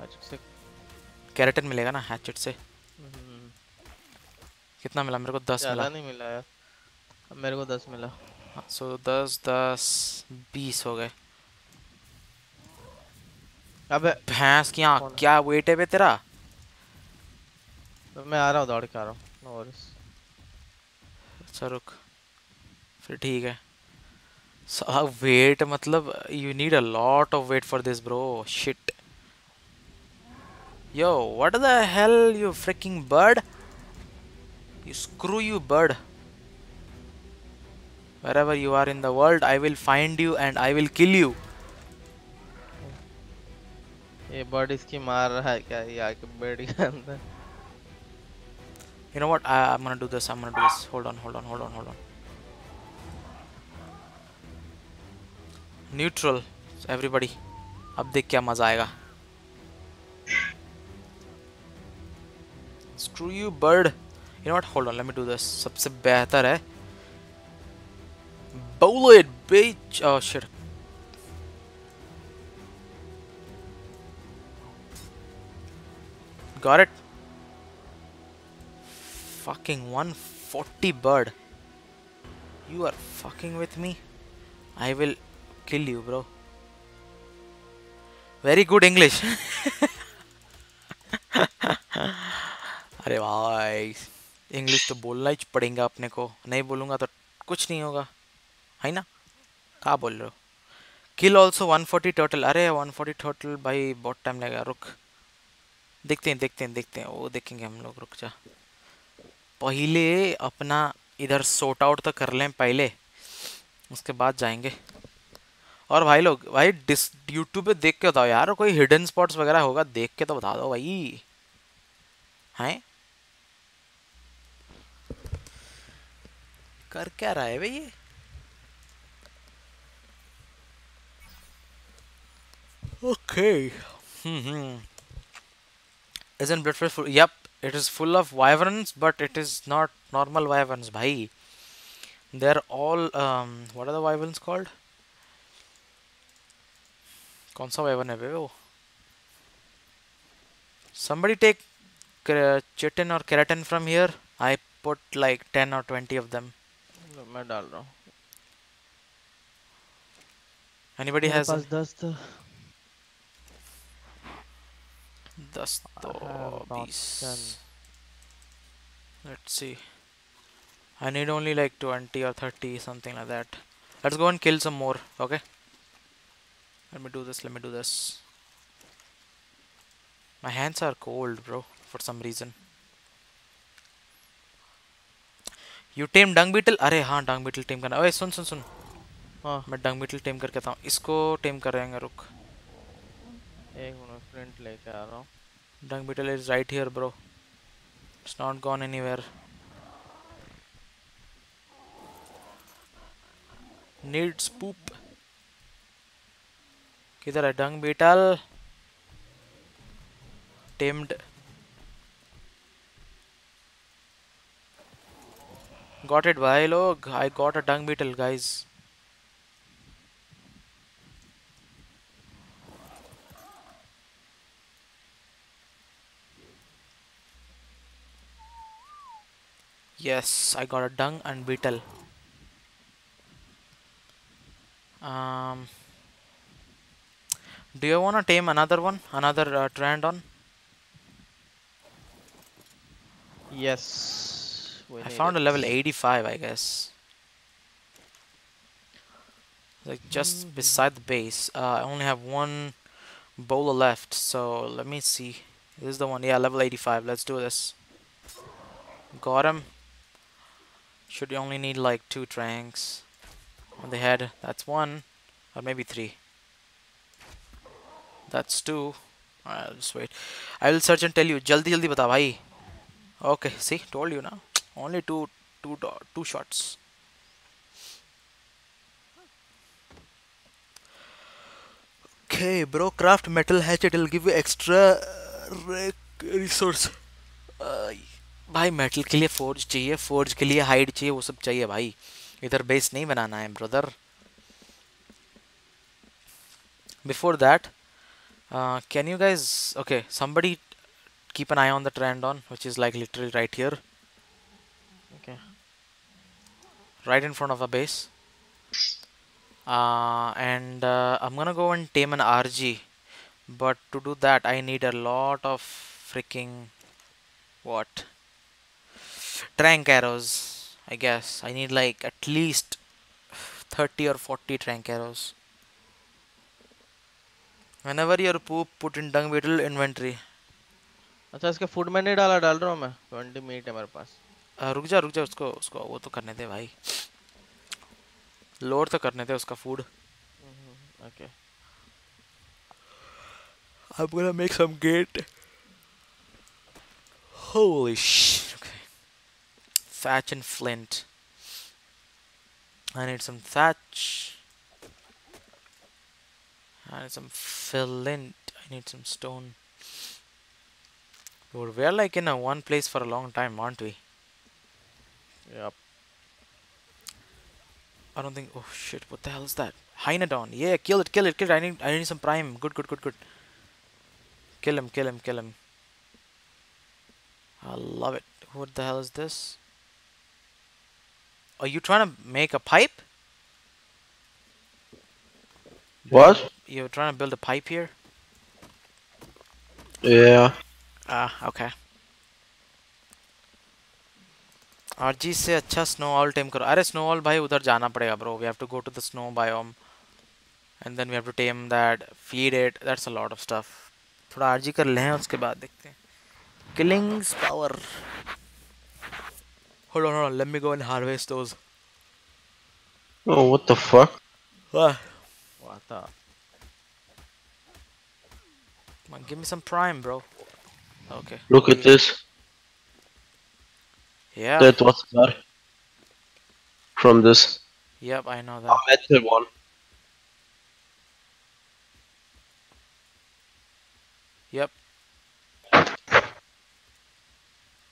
अच्छा से कैरेटन मिलेगा ना हैचेट से। हम्म, कितना मिला? मेरे को दस मिला। नहीं मिला यार। मेरे को दस मिला। सो दस दस बीस हो गए। अबे भैंस की आँख क्या वेट है बे तेरा? मैं आ रहा हूँ दौड़ के आ रहा हूँ। नो वरीज अच्छा रुक। फिर ठीक है। वेट मतलब you need a lot of weight for this bro shit yo what the hell you freaking bird you screw you bird wherever you are in the world i will find you and i will kill you ये bird इसकी मार रहा है क्या ये आके bed के अंदर you know what I, i'm gonna do this i'm gonna do this hold on hold on hold on hold on neutral everybody अब देख क्या मजा आएगा screw you bird you know what hold on let me do this सबसे बेहतर है bowl it bitch oh shit got it fucking 140 bird you are fucking with me i will kill you bro very good english अरे भाई English तो बोलना ही पड़ेगा अपने को। नहीं बोलूँगा तो कुछ नहीं होगा। है ना? कहा बोल रहे हो? किल ऑल्सो 140 टोटल अरे 140 टोटल भाई, बहुत टाइम लगेगा, रुक। देखते हैं देखते हैं देखते हैं। वो देखेंगे हम लोग, रुक जा। पहले अपना इधर सोर्ट आउट तो कर लें पहले। उसके बाद जाएँगे। और भाई लोग, भाई डिस यूट्यूब पे देख के बताओ यार, कोई हिडन स्पॉट्स वगैरह होगा, देख के तो बता दो भाई। हैं? कर क्या रहा है भाई ये? Okay is an blood yup it is full of wyverns but it is not normal wyverns भाई they are all what are the wyverns called कौन सा वाइवन है वो? समबड़ी टेक चिटन और keratin from here I put like ten और twenty of दम लो, मैं डाल रहा हूँ Anybody मेरे has पास दस था दस I तो have about बीस ten. Let's see. I need only like 20 or 30, something like that. Let's go and kill some more, okay? Let me do this, let me do this. My hands are cold, bro, for some reason. You tame dung beetle अरे हाँ डंग beetle टेम करना। अरे सुन सुन सुन। हाँ। मैं डंग beetle टेम करके आता हूँ। इसको टेम करेंगे रुक। एक मिनट प्रिंट लेके आ रहा हूँ। Dung beetle is right here bro it's not gone anywhere needs poop किधर है dung beetle tamed Got it, bhai log. I got a dung beetle, guys. Yes, I got a dung and beetle. Um, do you want to tame another one? Another uh, Trandon? Yes. I found a level 85, I guess. Like just beside the base. Uh, I only have one bowler left, so let me see. This is the one. Yeah, level 85. Let's do this. Got him. Should only need like two tranks on the head. That's one, or maybe three. That's two. Alright, I'll just wait. I will search and tell you. Jaldi jaldi bata bhai. Okay, see, told you now. Only two, two, two shots. Okay, bro. Craft metal hatchet. It'll give you extra uh, resource. भाई metal के लिए forge चाहिए forge के लिए hide चाहिए वो सब चाहिए भाई इधर बेस नहीं बनाना है brother before that can you guys okay somebody keep an eye on the trend on which is like literally right here right in front of our base uh, and uh, I'm gonna go and tame an RG but to do that I need a lot of freaking what trank arrows I guess I need like at least 30 or 40 trank arrows whenever your poop put in dung beetle inventory अच्छा इसके food में नहीं डाला डाल रहा हूँ मैं twenty minute है मेरे पास अ, रुक जा रुक जा उसको उसको वो तो करने दे भाई लोड तो करने दे उसका food okay I'm gonna make some gate. Holy sh! Okay. Thatch and flint. I need some thatch. I need some flint. I need some stone. Dude, we're like in a one place for a long time, aren't we? Yep. I don't think. Oh shit! What the hell is that? Hynodon. Yeah, kill it, kill it, kill it. I need, I need some prime. Good, good, good, good. Kill him, kill him, kill him. I love it. What the hell is this? Are you trying to make a pipe? What? You're trying to build a pipe here? Yeah. Ah, okay. RG से अच्छा snow all tame करो अरे snow all भाई उधर जाना पड़ेगा bro we have to go to the snow biome and then we have to tame that feed it that's a lot of stuff थोड़ा RG कर लें उसके बाद देखते हैं killings power hold on hold on let me go and harvest those Oh, what the fuck? ah, What the? come on give me some prime bro okay Look at this. yeah That was there. From this. yep I know A that metal one. yep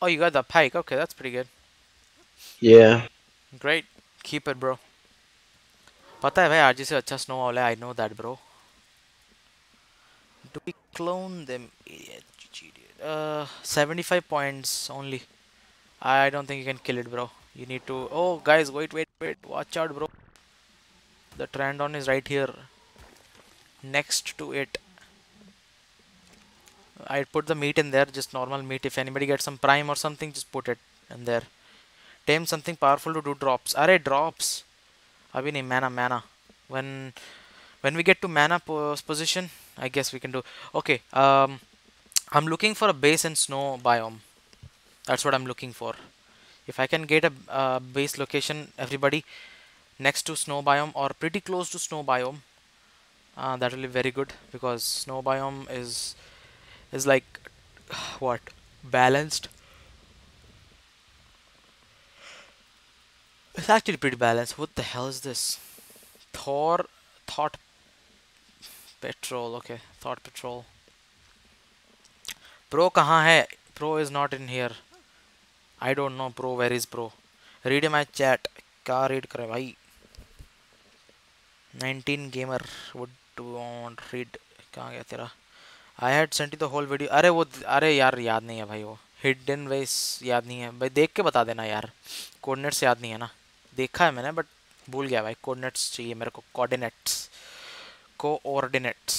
oh you got the pike okay that's pretty good Yeah. Great. Keep it, bro. पता है भाई RG से अच्छा snow वाला है I know that bro Do we clone them? Idiot, idiot. Uh, 75 points only. I don't think you can kill it, bro. You need to. Oh, guys, wait, wait, wait. Watch out, bro. The Trandon is right here. Next to it. I'd put the meat in there, just normal meat. If anybody gets some prime or something, just put it in there. Tame something powerful to do drops. Array drops. Abhi nahi, mana, mana. When when we get to mana pos- position, I guess we can do. Okay. Um, I'm looking for a base in snow biome that's what I'm looking for. If I can get a, a base location everybody next to snow biome or pretty close to snow biome uh, that will be very good because snow biome is is like what? Balanced? It's actually pretty balanced. What the hell is this? Thor thought petrol okay thought patrol. pro kahan hai? Pro is not in here. I don't know Pro. Where is Pro? Read my chat. क्या read करे भाई? 19 gamer. What do you कहाँ गया तेरा? Had sent you the whole video. अरे वो, अरे यार, याद नहीं है भाई वो हिडन वेस याद नहीं है भाई देख के बता देना यार कोऑर्डिनेट्स याद नहीं है ना देखा है मैंने बट भूल गया भाई कोऑर्डिनेट्स चाहिए मेरे को coordinates coordinates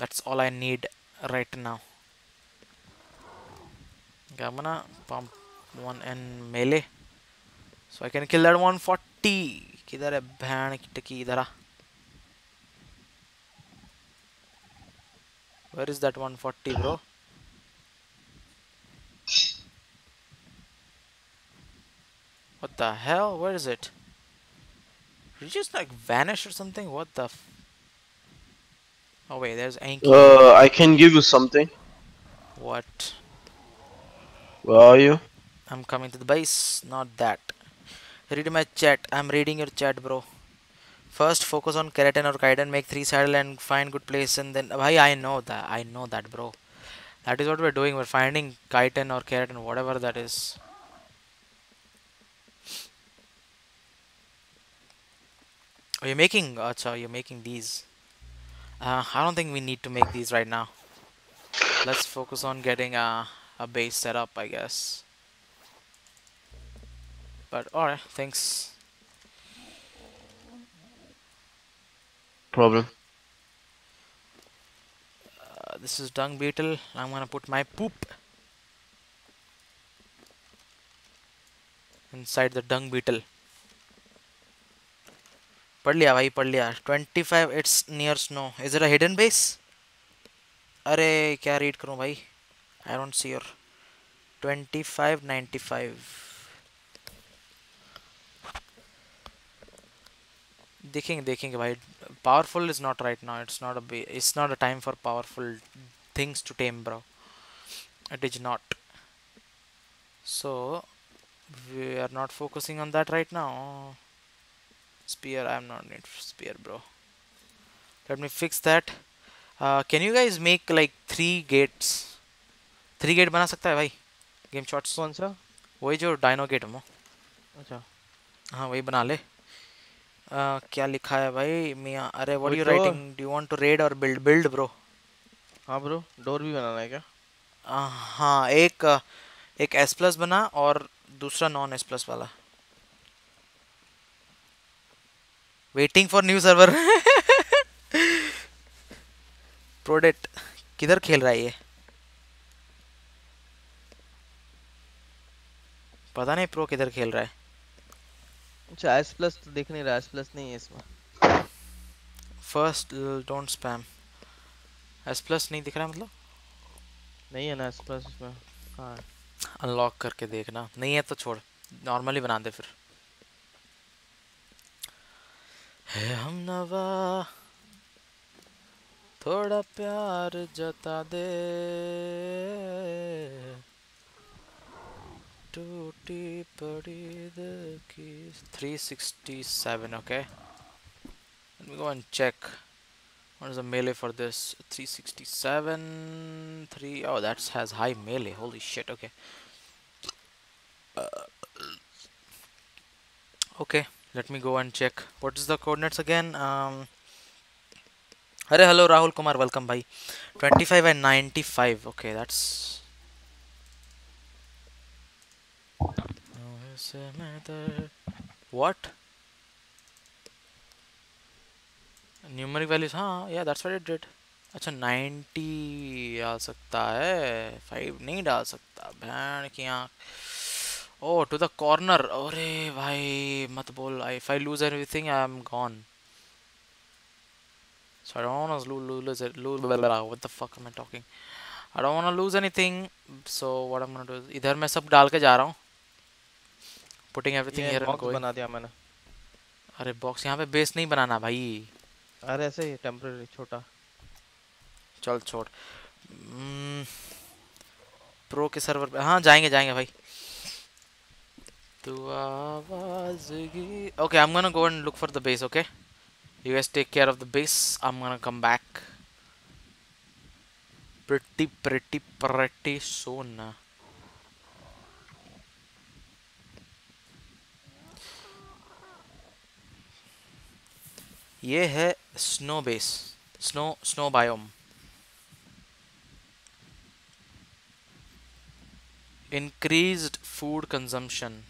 that's all I need right now I'm gonna pump one and melee so I can kill that 140 किधर है भैन की टकी इधर आ Where is that 140 bro What the hell? Where is it? Did it just like vanish or something? What the f Oh wait, there's Anki. Uh, I can give you something. What? Where are you? I'm coming to the base, not that. Read my chat. I'm reading your chat, bro. First, focus on keratin or chitin, make three saddle and find good place, and then. why I know that. I know that, bro. That is what we're doing. We're finding chitin or keratin, whatever that is. Oh, you're making. Acha, you're making these. Uh, I don't think we need to make these right now. Let's focus on getting a, a base set up, I guess. But alright, thanks. Problem. Uh, this is dung beetle. I'm gonna put my poop inside the dung beetle. पढ़ लिया भाई पढ़ लिया 25 it's near snow is it a hidden base अरे क्या read करूं भाई I don't see your 25 95 देखेंगे देखेंगे भाई। Powerful is not right now it's not it's not a time for powerful things to tame bro it is not so we are not focusing on that right now spear I am not need spear bro let me fix that can you guys make like three gates three gate बना सकता है भाई? Game shorts कौन सा? वही जो dino gate है अच्छा। हाँ वही बना ले। Uh, क्या लिखा है भाई? मियाँ अरे व्हाट वही you. Writing do you want to raid और बिल्ड बिल्ड ब्रो हाँ ब्रो डोर भी बनाना है क्या? हाँ एक एक एस प्लस बना और दूसरा नॉन एस प्लस वाला। वेटिंग फॉर न्यू सर्वर प्रोडेट किधर खेल रहा है ये? पता नहीं प्रो किधर खेल रहा है। अच्छा एस प्लस तो दिख नहीं रहा एस प्लस नहीं है इसमें। First don't spam S plus नहीं दिख रहा मतलब? नहीं है ना एस प्लस इसमें। हाँ। अनलॉक करके देखना। नहीं है तो छोड़। नॉर्मली बना दे फिर। है हम नवा। थोड़ा प्यार जता दे। टूटी पड़ी दिल की 367 okay let me go and check what is the melee for this 367 3 oh that has high melee holy shit okay okay let me go and check what is the coordinates again um अरे hello Rahul Kumar welcome भाई 25 and 95 okay that's what numeric values हाँ या that's what it did अच्छा 90 आ सकता है 5 नहीं डाल सकता भैन की आँख ओह टू द कॉर्नर अरे भाई मत बोल I if I lose everything I am gone So I don't want to lose, lose it. Lose, blah, blah, blah. What the fuck am I talking? I don't want to lose anything. So what I'm gonna do is इधर मैं सब डाल के जा रहा हूँ. ये here and box going. बना दिया मैंने अरे बॉक्स यहाँ पे बेस नहीं बनाना भाई. अरे ऐसे ही टेम्पररी छोटा चल छोड़. प्रो के सर्वर पे हाँ जाएँगे जाएँगे भाई. तू आवाज़ की. Okay, I'm gonna go and look for the base. Okay. You guys take care of the base. I'm gonna come back. Pretty, pretty, pretty soon. ये है snow base snow snow biome increased food consumption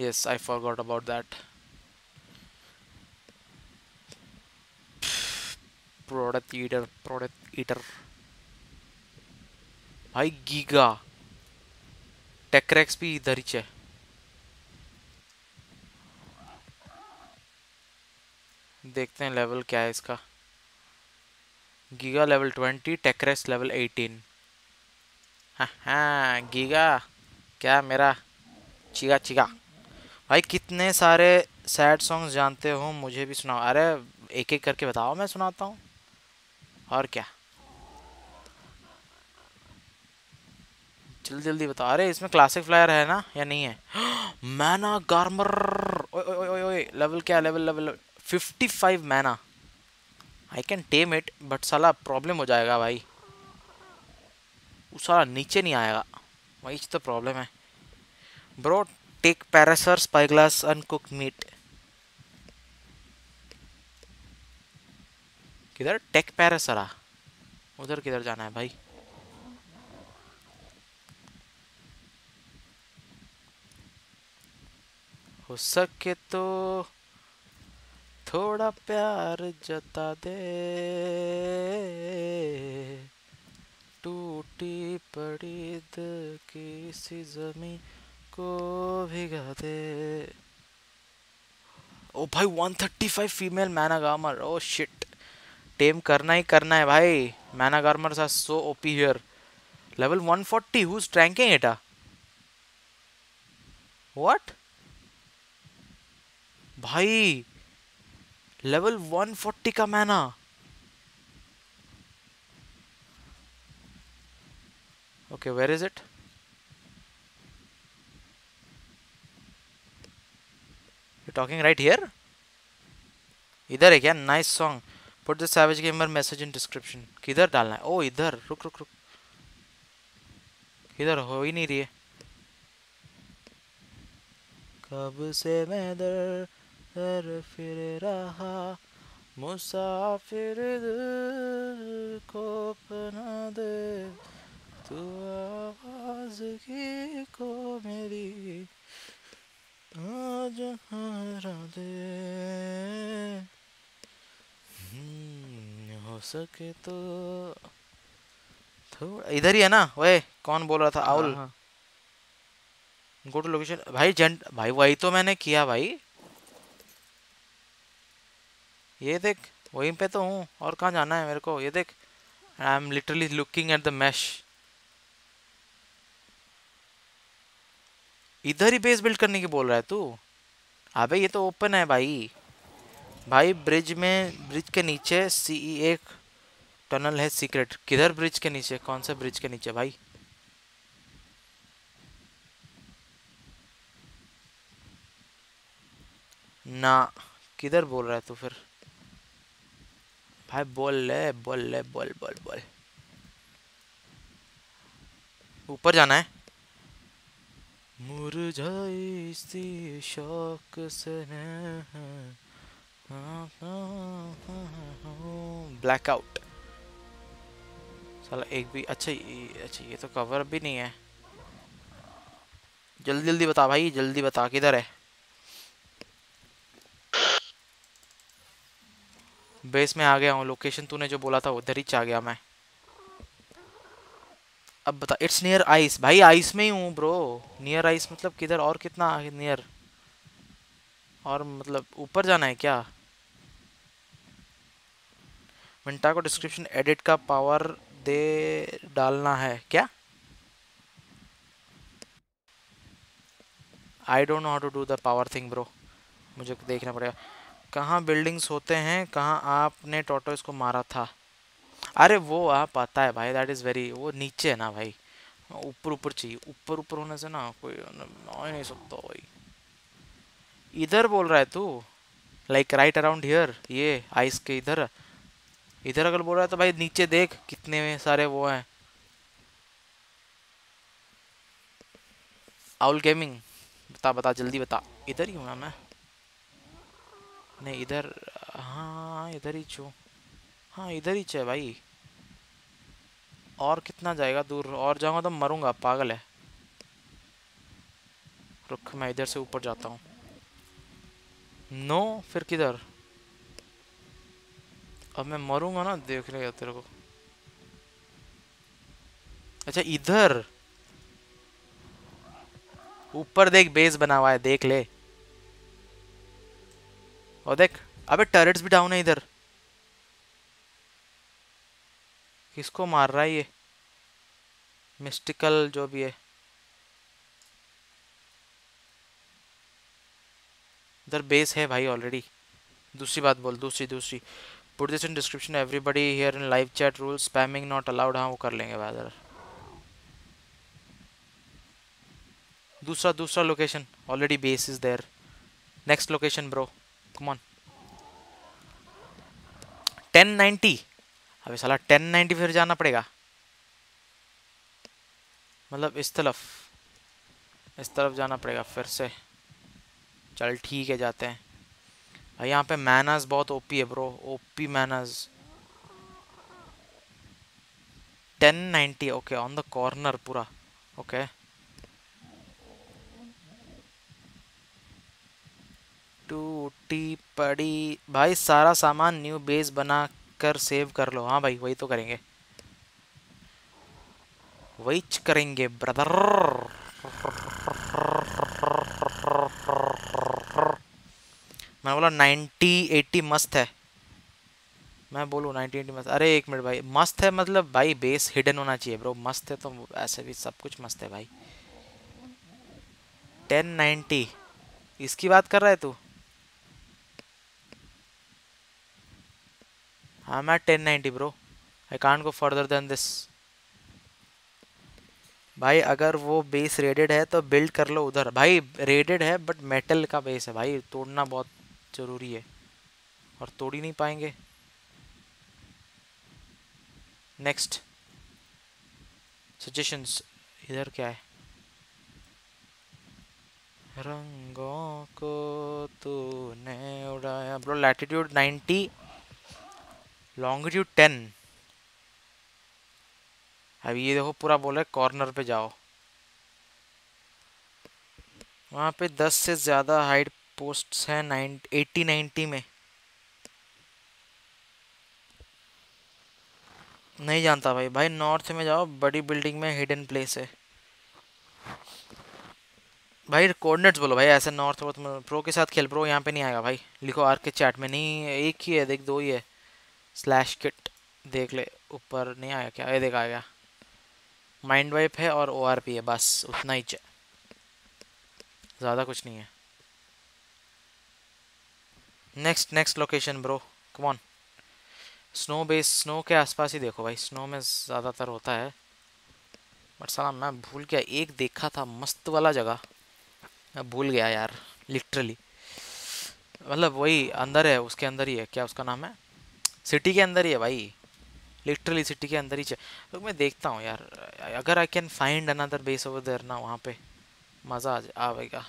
yes I forgot about that product eater product eater भाई giga टेक्रेक्स भी इधर ही है देखते हैं level क्या है इसका। Giga level twenty tek rex level eighteen हाँ हाँ गीगा क्या मेरा? चिगा चिगा भाई, कितने सारे सैड सॉन्ग्स जानते हो, मुझे भी सुनाओ। अरे एक एक करके बताओ, मैं सुनाता हूँ। और क्या? जल्दी जल्दी बताओ। अरे, इसमें क्लासिक फ्लायर है ना, या नहीं है? मैना गार्मर ओए ओए ओए लेवल क्या level level 55 mana I can tame it but साला प्रॉब्लम हो जाएगा भाई। वो साला नीचे नहीं आएगा। वही तो प्रॉब्लम है। Bro take parasaur spyglass uncook meat किधर टेक पैरासरा उधर किधर जाना है भाई? हो सके तो थोड़ा प्यार जता दे। टूटी पड़ी दिल की सी ज़मीन को भिगा दे। ओ भाई 135 फीमेल मैना गामर ओ शिट टेम करना ही करना है भाई। Managarmrs are so OP here level 140 who is tranking it what भाई लेवल 140 का mana okay where is it you talking right here इधर है क्या? Nice song put the savage gamer message in description किधर डालना है? ओ इधर. रुक रुक रुक. इधर हो ही नहीं रही है. कब से मैं दर दर फिर रहा मुसाफिर दिल को अपना दे। तू आवाज़ की को मेरी आज हरा दे। हम्म, हो सके तो थोड़ा इधर ही है ना? ओए कौन बोल रहा था? आउल गो टू लोकेशन भाई जेंट भाई वही तो मैंने किया भाई। ये देख, वहीं पे तो हूँ, और कहाँ जाना है मेरे को? ये देख I am literally looking at the mesh इधर ही बेस बिल्ड करने की बोल रहा है तू? अबे, ये तो ओपन है भाई। भाई ब्रिज में ब्रिज के नीचे सी एक टनल है सीक्रेट किधर ब्रिज के नीचे? कौन सा ब्रिज के नीचे भाई? ना, किधर बोल रहा है तू फिर? भाई बोल ले बोल ले बोल बोल बोल। ऊपर जाना है। मुरझाई सी शौक से ब्लैकआउट साला एक भी अच्छा ये अच्छा ये तो कवर भी नहीं है। जल्दी जल्दी बता भाई जल्दी बता किधर है? बेस में आ गया हूँ लोकेशन तूने जो बोला था उधर ही आ गया मैं। अब बता इट्स नियर आइस भाई आइस में ही हूँ ब्रो नियर आइस मतलब किधर और कितना नियर और मतलब ऊपर जाना है क्या? मिंटा को डिस्क्रिप्शन एडिट का पावर दे डालना है क्या? I don't know how to do the power thing bro मुझे देखना पड़ेगा। कहाँ बिल्डिंग्स होते हैं, कहाँ आपने टोटो को मारा था। अरे वो आप पता है भाई दैट इज़ वेरी वो नीचे है ना भाई। ऊपर ऊपर चाहिए, ऊपर ऊपर होने से ना कोई आ नहीं सकता भाई। इधर बोल रहा है तू लाइक राइट अराउंड हियर ये आइस के इधर। इधर अगर बोल रहा है तो भाई नीचे देख कितने सारे वो हैं। आउल गेमिंग बता बता, जल्दी बता। इधर ही हूँ मैं। नहीं, इधर हाँ इधर ही छू। हाँ इधर ही है भाई। और कितना जाएगा दूर? और जाऊँगा तो मरूँगा, पागल है। रुक, मैं इधर से ऊपर जाता हूँ। नो, फिर किधर? अब मैं मरूँगा ना देख लेगा तेरे को। अच्छा इधर। ऊपर देख, बेस बना हुआ है, देख ले। और देख, अबे टर्रेट्स भी डाउन है इधर। किसको मार रहा है ये? मिस्टिकल जो भी है। इधर बेस है भाई ऑलरेडी दूसरी बात बोल, दूसरी दूसरी। Put this in description everybody here in live chat rule spamming not allowed हाँ वो कर लेंगे बादर दूसरा दूसरा location already base is there next location bro come on 1090 अबे साला 1090 फिर जाना पड़ेगा। मतलब इस तरफ़ इस तरफ़ जाना पड़ेगा फिर से। चल ठीक है, जाते हैं। भाई यहाँ पे मैनर्स बहुत ओपी है bro OP manas 1090 okay on the corner पूरा ओके टूटी पड़ी। भाई, सारा सामान न्यू बेस बना कर सेव कर लो। हाँ भाई, वही तो करेंगे। वही करेंगे ब्रदर मैं बोला नाइन्टी एट्टी मस्त है। मैं बोलूँ नाइन्टी एट्टी मस्त। अरे, एक मिनट भाई, मस्त है मतलब भाई बेस हिडन होना चाहिए ब्रो मस्त है तो ऐसे भी सब कुछ मस्त है भाई। Ten ninety. इसकी बात कर रहा है तू? I'm at 1090 bro. I can't go further than this. भाई, अगर वो बेस रेडेड है तो बिल्ड कर लो उधर। भाई रेडेड है बट मेटल का बेस है। भाई, तोड़ना बहुत ज़रूरी है। और तोड़ ही नहीं पाएँगे। नेक्स्ट सजेशंस इधर क्या है? रंगों को तूने उड़ाया। ब्रो लैटिट्यूड 90 लॉन्गिट्यूड टेन अब ये देखो पूरा बोला है कॉर्नर पे जाओ। वहाँ पे दस से ज़्यादा हाइट पोस्ट्स हैं नाइन एट्टी नाइन्टी में। नहीं जानता भाई। भाई नॉर्थ में जाओ, बड़ी बिल्डिंग में हिडन प्लेस है। भाई कोऑर्डिनेट्स बोलो भाई, ऐसे नॉर्थ वॉर्थ में प्रो के साथ खेल प्रो यहाँ पे नहीं आएगा भाई। लिखो आर के चैट में, नहीं, एक ही है, देख, दो ही है। स्लैश किट देख ले, ऊपर नहीं आया क्या? ये देख गया। माइंड वाइप है और ओ आर पी है, बस उतना ही ज़्यादा कुछ नहीं है। Next next location bro come on snow base snow के आसपास ही देखो भाई। स्नो में ज़्यादातर होता है। बट साला मैं भूल गया, एक देखा था, मस्त वाला जगह। मैं भूल गया यार लिटरली मतलब वही अंदर है, उसके अंदर ही है। क्या उसका नाम है? सिटी के अंदर ही है भाई लिटरली सिटी के अंदर ही तो मैं देखता हूँ यार अगर I can find another base over there ना वहाँ पे मज़ा आ जा- आएगा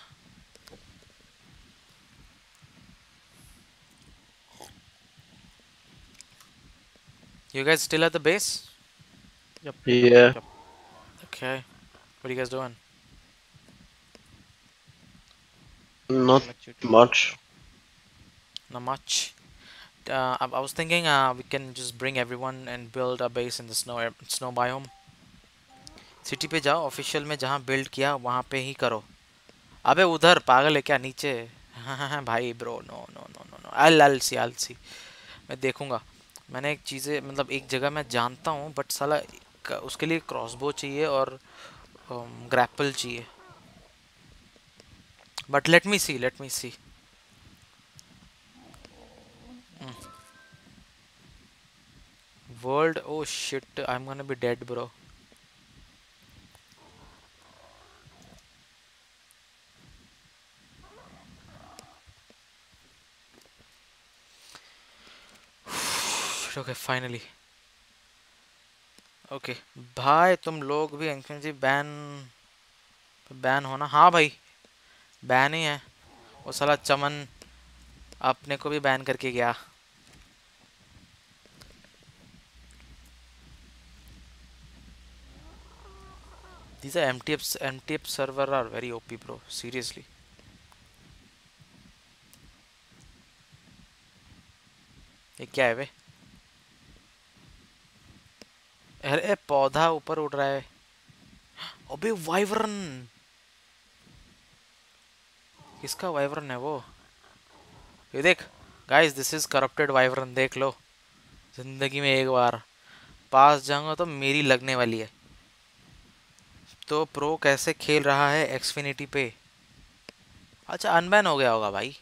You guys still at the base? Yep. Yeah. Okay. What are you guys doing? Not much. Not much. Uh, I, I was thinking uh, we can just bring everyone and build a base in the snow snow biome. City पे जाओ official में जहाँ build किया वहाँ पे ही करो। अबे उधर पागल है क्या? नीचे। हाँ हाँ हाँ भाई bro no no no no no अल अल सी अल सी मैं देखूँगा। मैंने एक चीज़ें मतलब एक जगह मैं जानता हूँ बट साला उसके लिए क्रॉसबो चाहिए और ग्रैपल चाहिए। But let me see let me see World, oh shit, I'm gonna be dead, bro. okay, finally. Okay भाई तुम लोग भी जी बैन बैन होना हाँ भाई. बैन ही है. वो साला चमन अपने को भी बैन करके गया. These are MTF MTF server are very OP bro. Seriously. ये क्या है बे अरे, पौधा ऊपर उड़ रहा है। अबे, वाइवरन। किसका वाइवरन है वो? ये देख guys this is corrupted wyvern, देख लो। ज़िंदगी में एक बार पास जाऊँगा तो मेरी लगने वाली है। तो प्रो कैसे खेल रहा है एक्सफिनिटी पे? अच्छा अनबैन हो गया होगा भाई।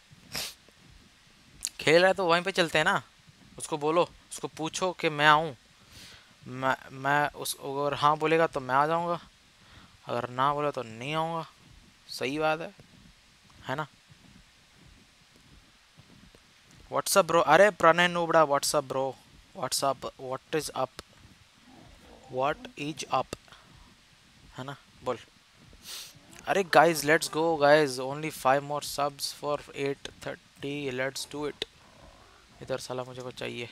खेल रहा है तो वहीं पे चलते हैं ना? उसको बोलो, उसको पूछो कि मैं आऊँ। मैं मैं उस, अगर हाँ बोलेगा तो मैं आ जाऊँगा। अगर ना बोले तो नहीं आऊँगा। सही बात है है ना? व्हाट्सअप ब्रो अरे, Pranay नूबड़ा what's up bro what's up what is up what is up है ना? बोल। अरे guys let's go guys only five more subs for eight thirty let's do it इधर साला मुझे को चाहिए।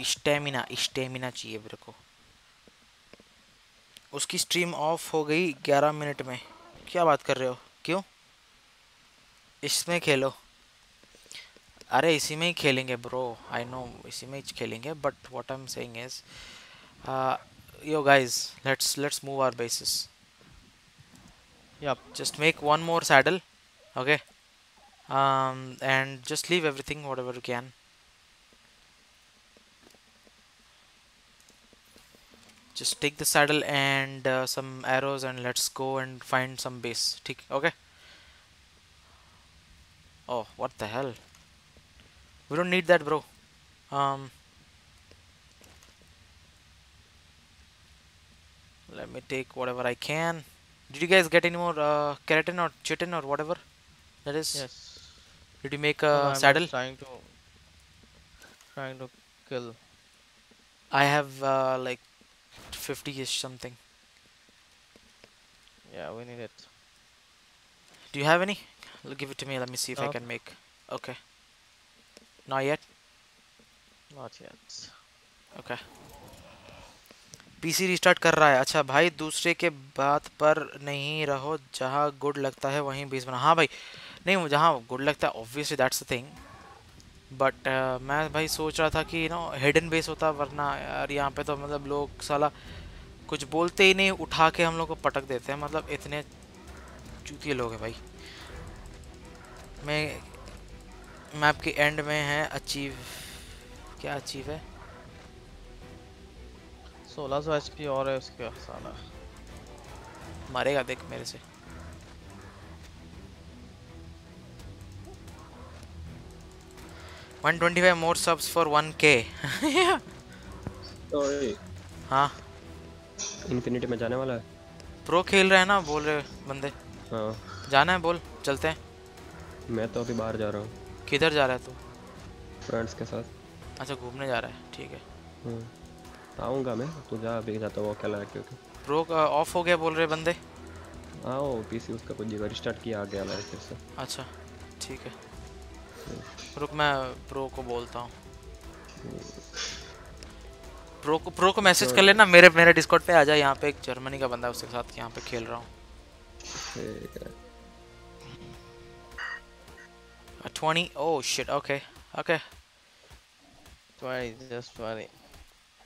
स्टेमिना स्टेमिना चाहिए मेरे को। उसकी स्ट्रीम ऑफ़ हो गई ग्यारह मिनट में। क्या बात कर रहे हो? क्यों? इसमें खेलो। अरे इसी में ही खेलेंगे ब्रो आई नो इसी में ही खेलेंगे but what I am saying is yo guys let's let's move our bases. Yep. just make one more saddle okay? Um and just leave everything whatever you can. Just take the saddle and uh, some arrows and let's go and find some base okay? Oh what the hell? We don't need that bro. Um let me take whatever I can. Did you guys get any more uh, keratin or chitin or whatever? That is Yes. did you make No, a just saddle? Trying to trying to kill. I have uh, like 50ish something. Yeah, we need it. do you have any? Give it to me let me see if I can make. Okay. Not yet? Not yet. Okay PC restart कर रहा है। अच्छा भाई, दूसरे के बात पर नहीं रहो, जहाँ गुड लगता है वहीं बेस बना हाँ भाई, नहीं, जहाँ गुड लगता है obviously that's the thing but मैं भाई सोच रहा था कि यू नो हिडन बेस होता, वरना यार यहाँ पे तो मतलब लोग साला कुछ बोलते ही नहीं, उठा के हम लोग को पटक देते हैं। मतलब इतने चूतिए लोग हैं भाई। मैं मैप के एंड में है अचीव क्या अचीव है? 1600 एचपी और है उसके साला मारेगा देख मेरे से। One twenty five more subs for one के हाँ। इन्फिनिटी में जाने वाला है। प्रो खेल रहे हैं ना बोल रहे बंदे। हाँ। जाना है बोल चलते हैं। मैं तो अभी बाहर जा रहा हूँ। किधर जा रहा है तू? फ्रेंड्स के साथ। अच्छा घूमने जा रहा है ठीक है। हम्म। आऊँगा मैं तू जा अभी जाता वो अकेला है क्योंकि। प्रो का ऑफ़ हो गया बोल रहे बंदे? आओ पीसी उसका कुछ जगह रिस्टार्ट किया आ गया लाइव फिर से। अच्छा ठीक है। रुक मैं प्रो को बोलता हूँ। प्रो को प्रो को मैसेज कर लेना मेरे मेरे डिस्कॉर्ड पे आ जा यहाँ पे एक जर्मनी का बंदा है उसके साथ यहाँ पे खेल रहा हूँ। ठीक है। Twenty oh shit okay okay 20 just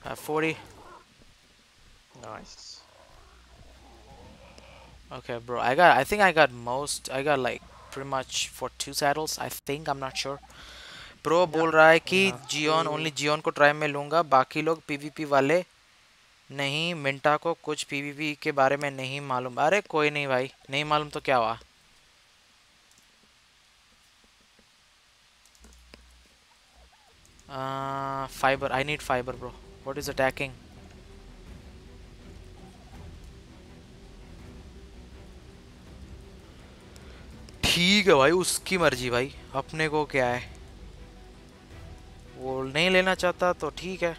20 forty nice Okay, bro. I got. I think I got most. I got like pretty much for two saddles. I think I'm not sure. Bro बोल रहा है कि जियोन only जियोन को try में लूँगा बाकी लोग पीवीपी वाले नहीं मिंटा को कुछ पीवीपी के बारे में नहीं मालूम अरे कोई नहीं भाई नहीं मालूम तो क्या हुआ fiber I need fiber bro what is attacking ठीक है भाई, उसकी मर्ज़ी भाई। अपने को क्या है? वो नहीं लेना चाहता तो ठीक है।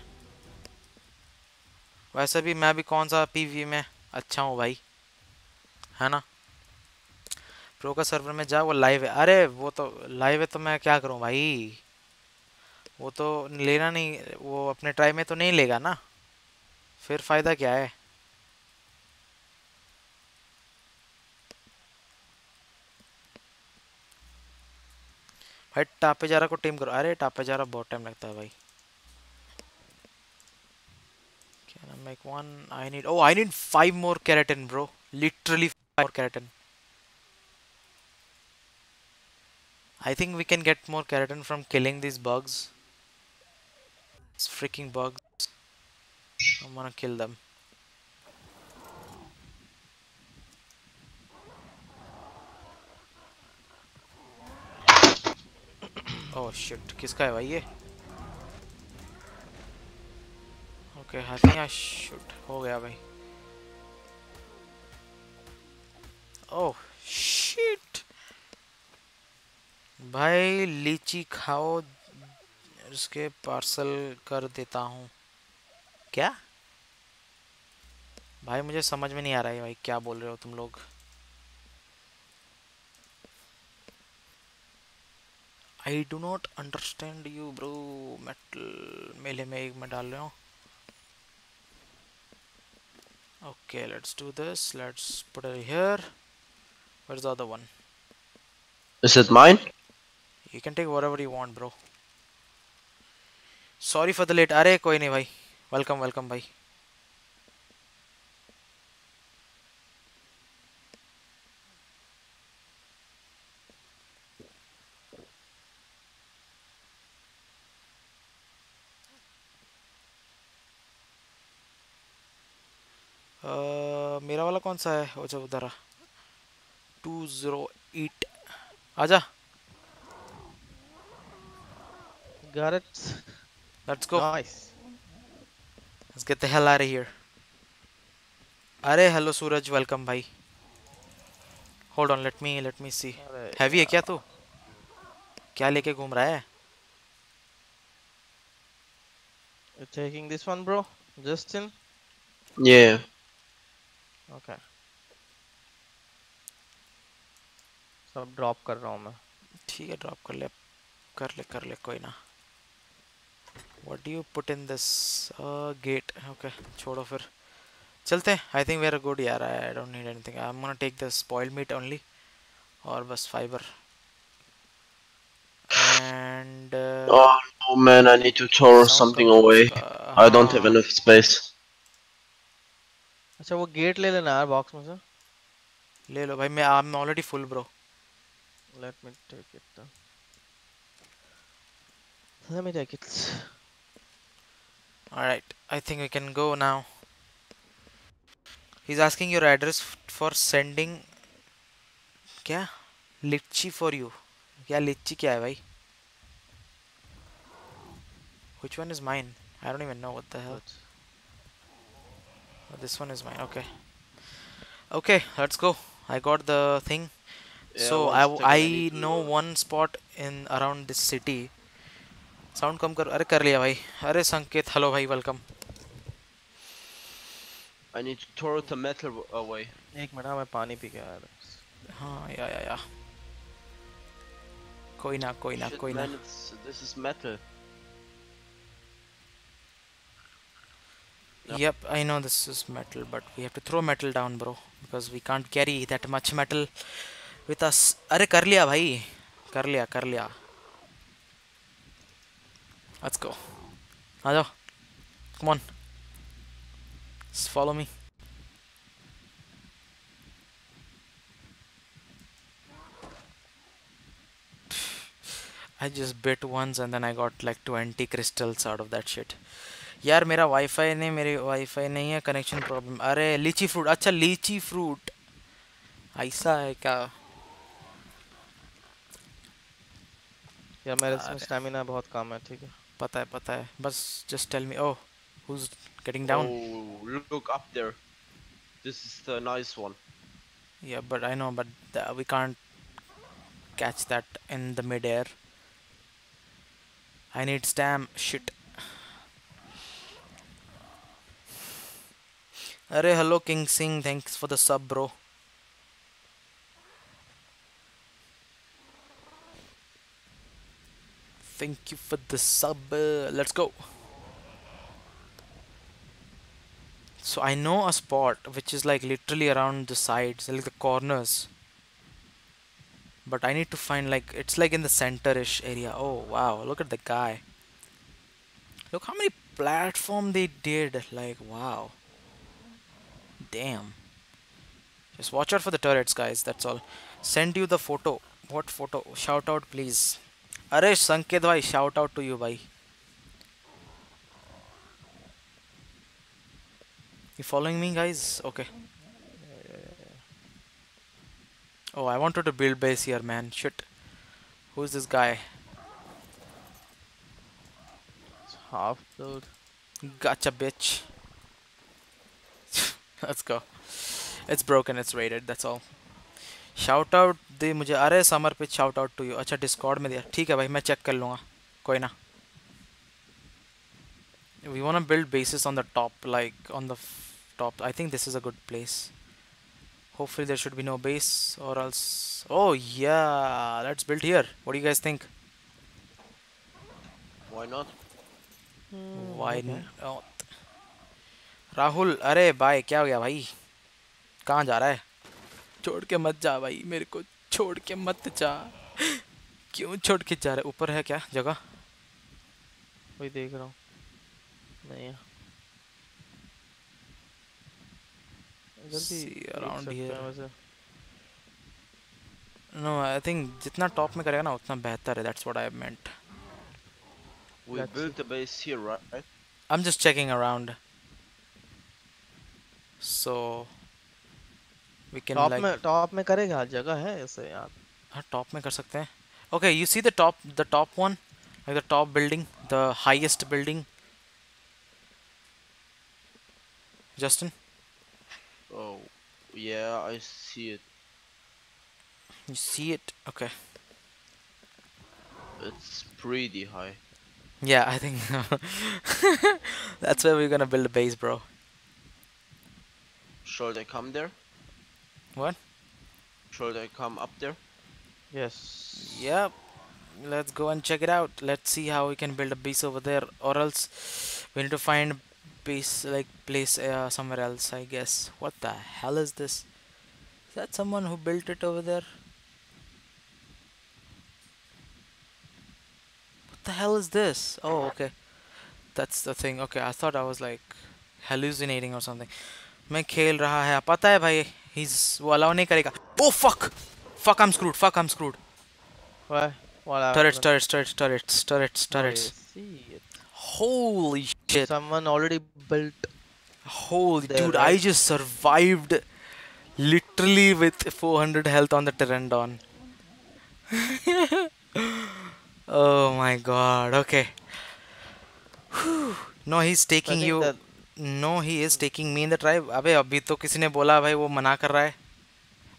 वैसे भी मैं भी कौन सा पीवी में अच्छा हूँ भाई? है ना? प्रो का सर्वर में जा वो लाइव है। अरे, वो तो लाइव है तो मैं क्या करूँ भाई? वो तो लेना नहीं, वो अपने ट्राई में तो नहीं लेगा ना। फिर फ़ायदा क्या है? भाई, टापेजारा को टीम करो। अरे, टापेजारा बहुत टाइम लगता है भाई। क्या नाम make one I need oh I need five more keratin bro literally five more keratin I think we can get more keratin from killing these bugs. It's freaking bugs. I'm gonna kill them. oh shit, किसका है भाई ये? Okay, I think I should. हो गया भाई. Oh shit. भाई लीची खाओ इसके पार्सल कर देता हूँ। क्या? भाई मुझे समझ में नहीं आ रहा है भाई क्या बोल रहे हो तुम लोग? I do not understand you bro metal मेले में एक में डाल रहे हो। Okay let's do this let's put it here where is the other one this is mine you can take whatever you want bro sorry for the late अरे, कोई नहीं भाई। वेलकम वेलकम भाई। मेरा वाला कौन सा है? वो जब उधर टू ज़ीरो एट। आ जा Let's go. nice. Let's get the hell out of here. अरे हेलो सूरज वेलकम भाई. Hold on let me let me see heavy है क्या तू? क्या लेके घूम रहा है? You taking this one bro? Justin? Yeah. okay. सब ड्रॉप कर रहा हूँ मैं. ठीक है ड्रॉप कर ले. कर ले कर ले कोई ना. What do you put in this gate okay छोड़ो फिर चलते हैं I think we are good यार I don't need anything I am gonna take the spoiled meat only और बस fiber and Oh no, man! I need to throw something away. I don't have enough space. अच्छा वो gate ले लेना यार box में से ले लो भाई मैं I am already full bro Let me take it down. Let me take it. Alright, I think we can go now. He's asking your address f- for sending क्या लिच्ची for you क्या लिच्ची क्या है भाई Which one is mine? I don't even know what the hell. Oh, this one is mine. Okay. Okay, let's go. I got the thing. Yeah, so one I, second, I I need to- know one spot in around this city. Sound कम कर अरे कर लिया भाई। अरे Sanket hello भाई welcome I need to throw the metal away एक minute हाँ, मैं पानी पी के आ रहा हाँ या या या। कोई ना कोई ना कोई ना। This is metal Yep, I know this is metal, but we have to throw metal down, bro, because we can't carry that much metal with us. अरे कर लिया भाई, कर लिया, कर लिया. Let's go. जाओ. Come on. Just follow me. I just bit once and then I got like 20 crystals out of that shit. यार मेरा वाईफाई नहीं मेरे वाईफाई नहीं है कनेक्शन प्रॉब्लम अरे लीची फ्रूट अच्छा लीची फ्रूट ऐसा है क्या यार मेरे इसमें स्टैमिना बहुत कम है ठीक है पता है पता है बस just tell me oh who's getting down Oh, look up there. This is the nice one. yeah but I know but the, we can't catch that in the midair I need stam shit अरे hello King Singh thanks for the sub bro Thank you for the sub. Uh, let's go. So I know a spot which is like literally around the sides, like the corners. But I need to find like it's like in the center-ish area. Oh wow, look at the guy. Look how many platform they did. Like wow. Damn. Just watch out for the turrets, guys. That's all. Send you the photo. What photo? Shout out, please. अरे संकेत भाई shout out to you भाई you following me guys okay oh I wanted to build base here man shit who's this guy It's half build gotcha bitch let's go it's broken it's rated that's all Shout out दे मुझे। अरे summer पिच shout out to you अच्छा Discord में दिया। ठीक है भाई मैं चेक कर लूँगा। कोई ना। We won't build basis on the top like on the top I think this is a good place hopefully there should be no base और let's build here what you guys think Rahul अरे bye क्या हो गया भाई? कहाँ जा रहा है? छोड़ के मत जा भाई मेरे को छोड़ के मत जा। क्यों छोड़ के जा रहा ऊपर है क्या जगह? वही देख रहा हूँ। नहीं. वैसे। नो आई थिंक जितना टॉप में करेगा ना उतना बेहतर है। That's what I meant We That's built the base here, right? I am just checking around So we can top like में टॉप में करेगा जगह है ऐसे यार हाँ टॉप में कर सकते हैं okay you see the top the top one like the top building the highest building Justin Oh, yeah, I see it. You see it? Okay. It's pretty high. Yeah, I think that's where we're gonna build a base, bro. Should I come there? What? Should I come up there? Yes Yep. Let's go and check it out. Let's see how we can build a base over there, or else we need to find base like place uh, somewhere else. I guess. What the hell is this? Is that someone who built it over there? What the hell is this? Oh, okay. That's the thing. Okay, I thought I was like hallucinating or something. मैं खेल रहा है पता है भाई he's वो allow नहीं करेगा oh fuck fuck I'm screwed fuck I'm screwed Why? What turrets happened? turrets turrets turrets turrets Oh, turrets I see it. holy shit Someone already built. holy There, dude I right? just survived literally with 400 health on the Pterendon oh my god okay Whew. no he's I taking think you no he is taking me in the tribe अबे अभी तो किसी ने बोला भाई वो मना कर रहा है।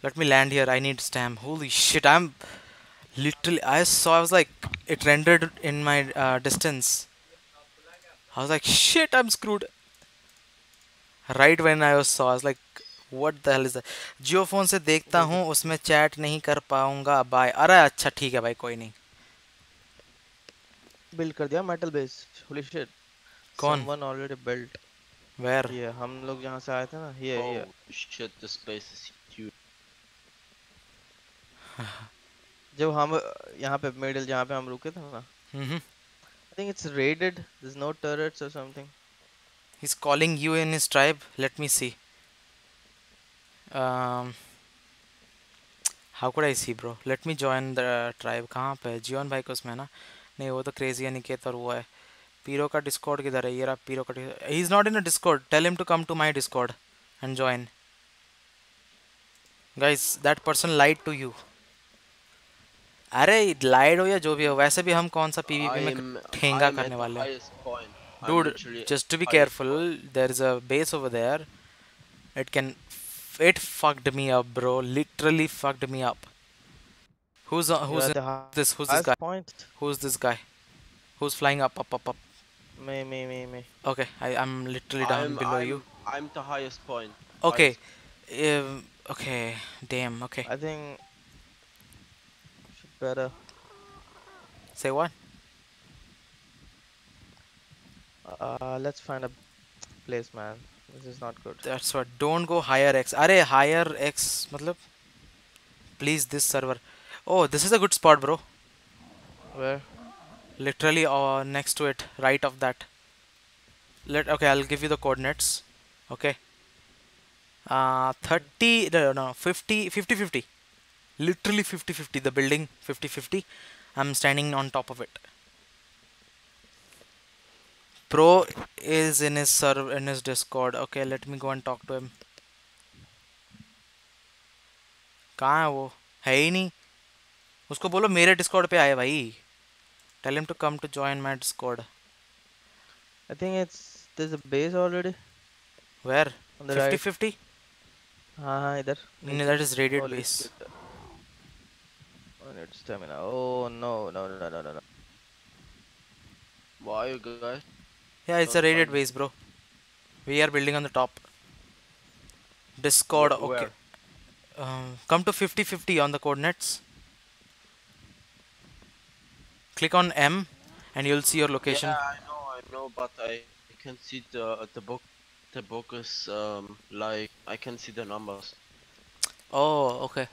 Let me land here I need stam holy shit I am literally I so I was like it rendered in my distance I was like shit I am screwed right when I was so I was like what the hell is that Jio phone से देखता हूँ उसमें chat नहीं कर पाऊँगा bye अरे अच्छा ठीक है भाई कोई नहीं। बिल्ड कर दिया मेटल बेस होली शिट कौन? One already build Where? ये हम लोग जहाँ से आए थे ना ये ये Oh shit, this place is huge. जब हम यहाँ पे मिडिल जहाँ पे हम रुके थे ना Mm-hmm. I think it's raided there's no turrets or something He's calling you in his tribe. Let me see. Um, how could I see, bro? Let me join the tribe. कहाँ पे है? Xeon भाई को उसमें ना? नहीं वो तो क्रेजी अनिकेत और वो है. पीरो का डिस्कॉर्ड किधर है? ये रहा पीरो का. He is not in a discord. Tell him to come to my discord and join. Guys, that person lied to you. अरे लाइड हो या जो भी हो वैसे भी हम कौन सा पीवीपी में ठेंगा करने वाले हैं Dude, just to be highest careful, point. there is a base over there. It can. It fucked me up, bro. Literally fucked me up. Who's uh, who's in this? Who's this guy? point Who's this guy? Who's flying up, up, up, up? Me, me, me, me. Okay, I, am literally down I'm, below I'm, you. I'm the highest point. Okay. Highest. Um, okay, damn, okay. I think... Better. Say what? Uh, let's find a place, man. This is not good. That's what. Don't go higher X. Are higher X? Matlab? Please, this server. Oh, this is a good spot, bro. Where? literally uh, next to it right of that let okay i'll give you the coordinates okay uh 30 no, no no 50 50 50 literally 50 50 the building 50 50 i'm standing on top of it pro is in his server in his discord okay let me go and talk to him कहाँ है वो है ही नहीं उसको बोलो मेरे Discord पे आए भाई Tell him to come to join my Discord. I think it's there's a base already. Where? On the 50 50? Ah, uh, either. No, that is radiant oh, base. I need oh, stamina. Oh no, no, no, no, no, no. Why you guys? Yeah, it's so a raided base, bro. We are building on the top. Discord, Where? okay. Um, come to 50 50 on the coordinates. Click on M and you'll see your location. Yeah, I know, I know, but I, I can see the the book. The book is um like I can see the numbers. Oh, okay.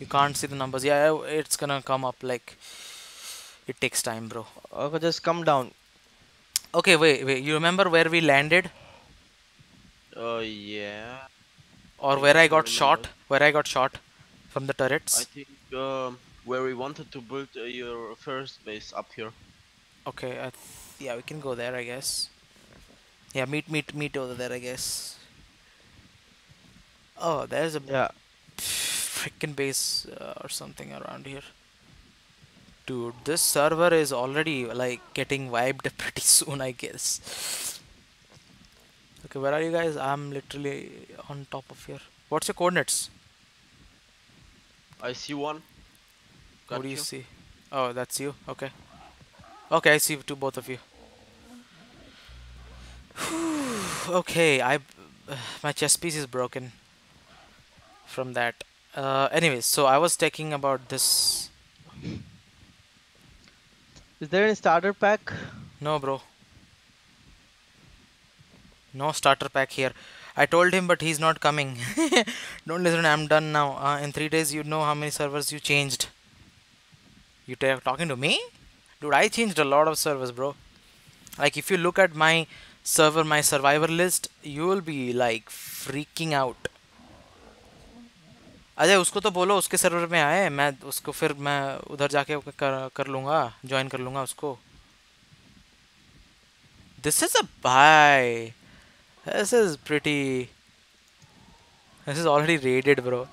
You can't see the numbers. Yeah, it's gonna come up like. It takes time, bro. okay just come down Okay, wait, wait. You remember where we landed? Uh, yeah. Or I where I don't got shot? Where I got shot from the turrets? I think um where we wanted to build uh, your first base up here. Okay, I th- yeah, we can go there, I guess. Yeah, meet, meet, meet over there, I guess. Oh, there's a yeah freaking base uh, or something around here. Dude, this server is already like getting wiped pretty soon, I guess. Okay, where are you guys? I'm literally on top of here. What's your coordinates? I see one. What do you you. see? Oh, that's you. Okay. Okay, I see two both of you. okay, I my chest piece is broken from that. Uh, anyways, so I was talking about this. is there any starter pack No, bro. No starter pack here. I told him, but he's not coming. Don't listen. I'm done now. Uh, in three days, you know how many servers you changed. You ta- talking to me, dude? I changed a lot of servers, bro. Like if you look at my server, my survivor list, you will be like freaking out. Ajay उसको तो बोलो उसके server में आए मैं उसको फिर मैं उधर जाके कर, कर लूँगा ज्वाइन कर लूँगा उसको दिस इज़ अ भाई this is pretty this is already raided bro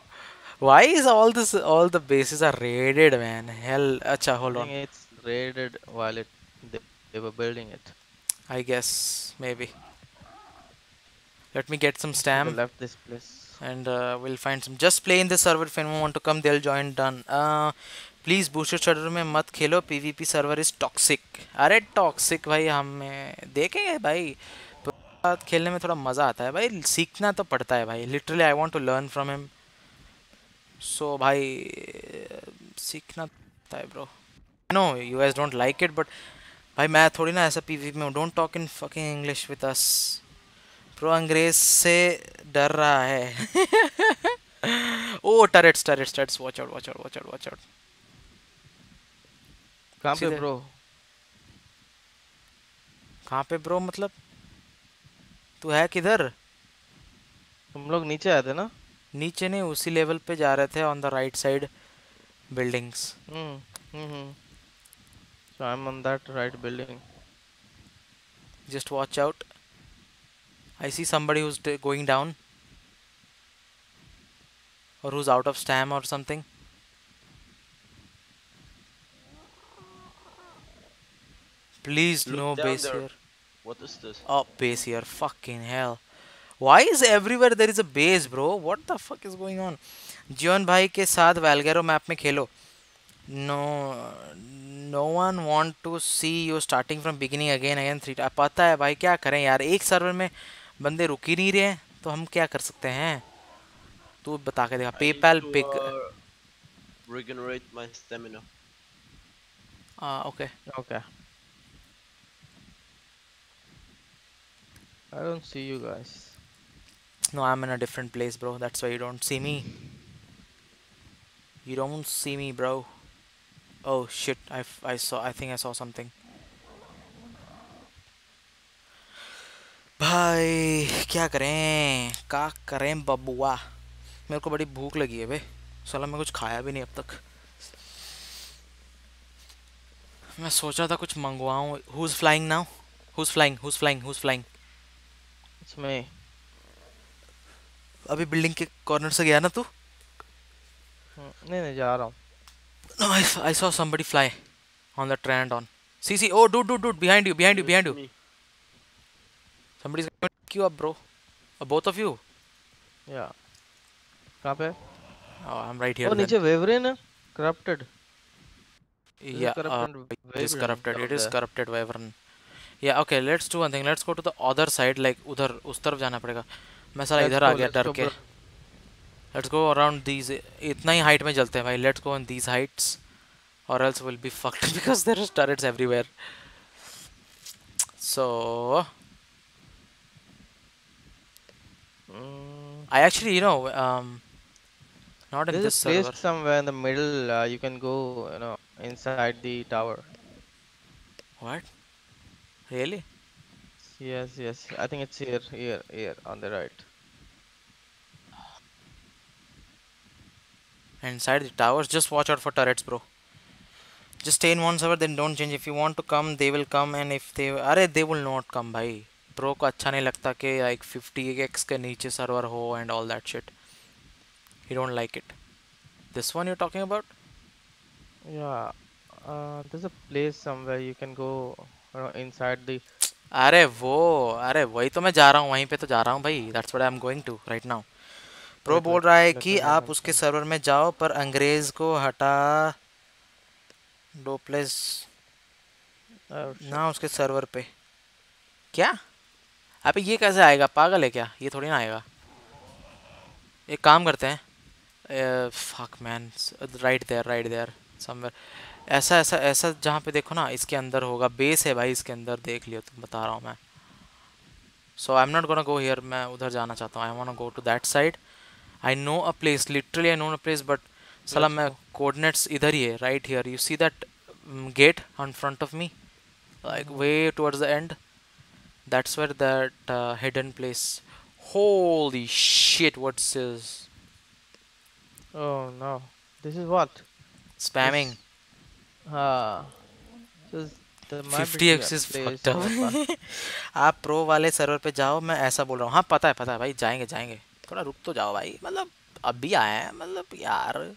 why is all this all the bases are raided man hell acha hold I on think it's raided while it they, they were building it. i guess maybe let me get some They stam left this place. and uh, we'll find some just play in this server if anyone want to come they'll join done uh, please booster server में मत खेलो PVP server is toxic अरे toxic भाई हमें देखेंगे भाई साथ खेलने में थोड़ा मज़ा आता है भाई सीखना तो पड़ता है भाई literally I want to learn from him so so, भाई सीखना है bro no you guys don't like it but भाई मैं थोड़ी ना ऐसा पीवीपी में don't talk in fucking English with us pro अंग्रेज़ से डर रहा है. ओ turrets turrets turrets watch out watch out watch out watch out कहाँ पे ब्रो कहाँ पे ब्रो मतलब? तू है किधर? तुम लोग नीचे आए थे ना? नीचे नहीं उसी लेवल पे जा रहे थे on the right side buildings hmm hmm so i'm on that right building just watch out i see somebody who's d- going down or who's out of stam or something please Look no down base there. here What is this? oh base here fucking hell Why is everywhere there is a base bro? What the fuck is going on? जियोन भाई के साथ Valguero map में खेलो। No no one want to see you starting from beginning again again three पता है भाई क्या करें यार? एक सर्वर में बंदे रुक ही नहीं रहे हैं, तो हम क्या कर सकते हैं? तू बता के देखा। PayPal pick regenerate my stamina. Okay okay i don't see you guys No, I'm in a different place, bro. That's why you don't see me. You don't see me, bro. Oh shit! I I saw. I think I saw something. भाई क्या करें का करें बबुआ मेरे को बड़ी भूख लगी है बे साला मैं कुछ खाया भी नहीं अब तक मैं सोच रहा था कुछ मंगवाऊं who's flying now flying who's flying who's flying it's me अभी बिल्डिंग के कॉर्नर से गया ना तू? हम्म, नहीं नहीं जा रहा हूँ। I saw somebody fly on the trend on C C O dude dude dude behind you behind you behind you somebody क्यों अब ब्रो अब बोथ ऑफ़ यू या कहाँ पे आई एम राइट हियर नीचे वेवरेन है? करप्टेड या okay let's do one thing go to the other side like उधर उस तरफ़ जाना पड़ेगा. मैं साला Let's इधर आ go, गया let's डर go, के. bro. Let's go around these. इतना ही height में चलते हैं भाई. Let's go on these heights, or else we'll be fucked because there is turrets everywhere. So Mm, I actually, you know, um, not in There's this a place server. somewhere in the middle. Uh, you can go, you know, inside the tower. What? Really? Yes, yes. I think it's here, here, here on the right. Inside the towers, just watch out for turrets, bro. Just stay in one server, then don't change. If you want to come, they will come, and if they, अरे they will not come, भाई. Pro को अच्छा नहीं लगता कि like 50x के नीचे server हो and all that shit. He don't like it. This one you're talking about? Yeah. Uh, there's a place somewhere you can go you know, inside the. अरे वो अरे वही तो मैं जा रहा हूँ वहीं पे तो जा रहा हूँ भाई। That's what I am going to right now pro बोल रहा है कि आप उसके सर्वर में जाओ पर अंग्रेज़ को हटा दो प्लेस Oh, ना उसके सर्वर पे। क्या? अबे ये कैसे आएगा? पागल है क्या? ये थोड़ी ना आएगा। एक काम करते हैं। Fuck man right there right there somewhere ऐसा ऐसा ऐसा जहाँ पे देखो ना इसके अंदर होगा बेस है भाई इसके अंदर देख लियो तुम बता रहा हूँ मैं। So I am not gonna go here मैं उधर जाना चाहता हूँ। I want go to that side I know a place literally I know a place but साला मैं कोऑर्डिनेट्स इधर ही है right here you see that gate on front of me like way towards the end? That's where that uh, hidden place. Holy shit what's this? Oh no. This is what? This हाँ। so fifty axis आप pro वाले server पे जाओ मैं ऐसा बोल रहा हूँ। हाँ पता है पता है भाई जाएँगे जाएँगे। थोड़ा रुक तो जाओ भाई। मतलब अभी आए हैं मतलब यार।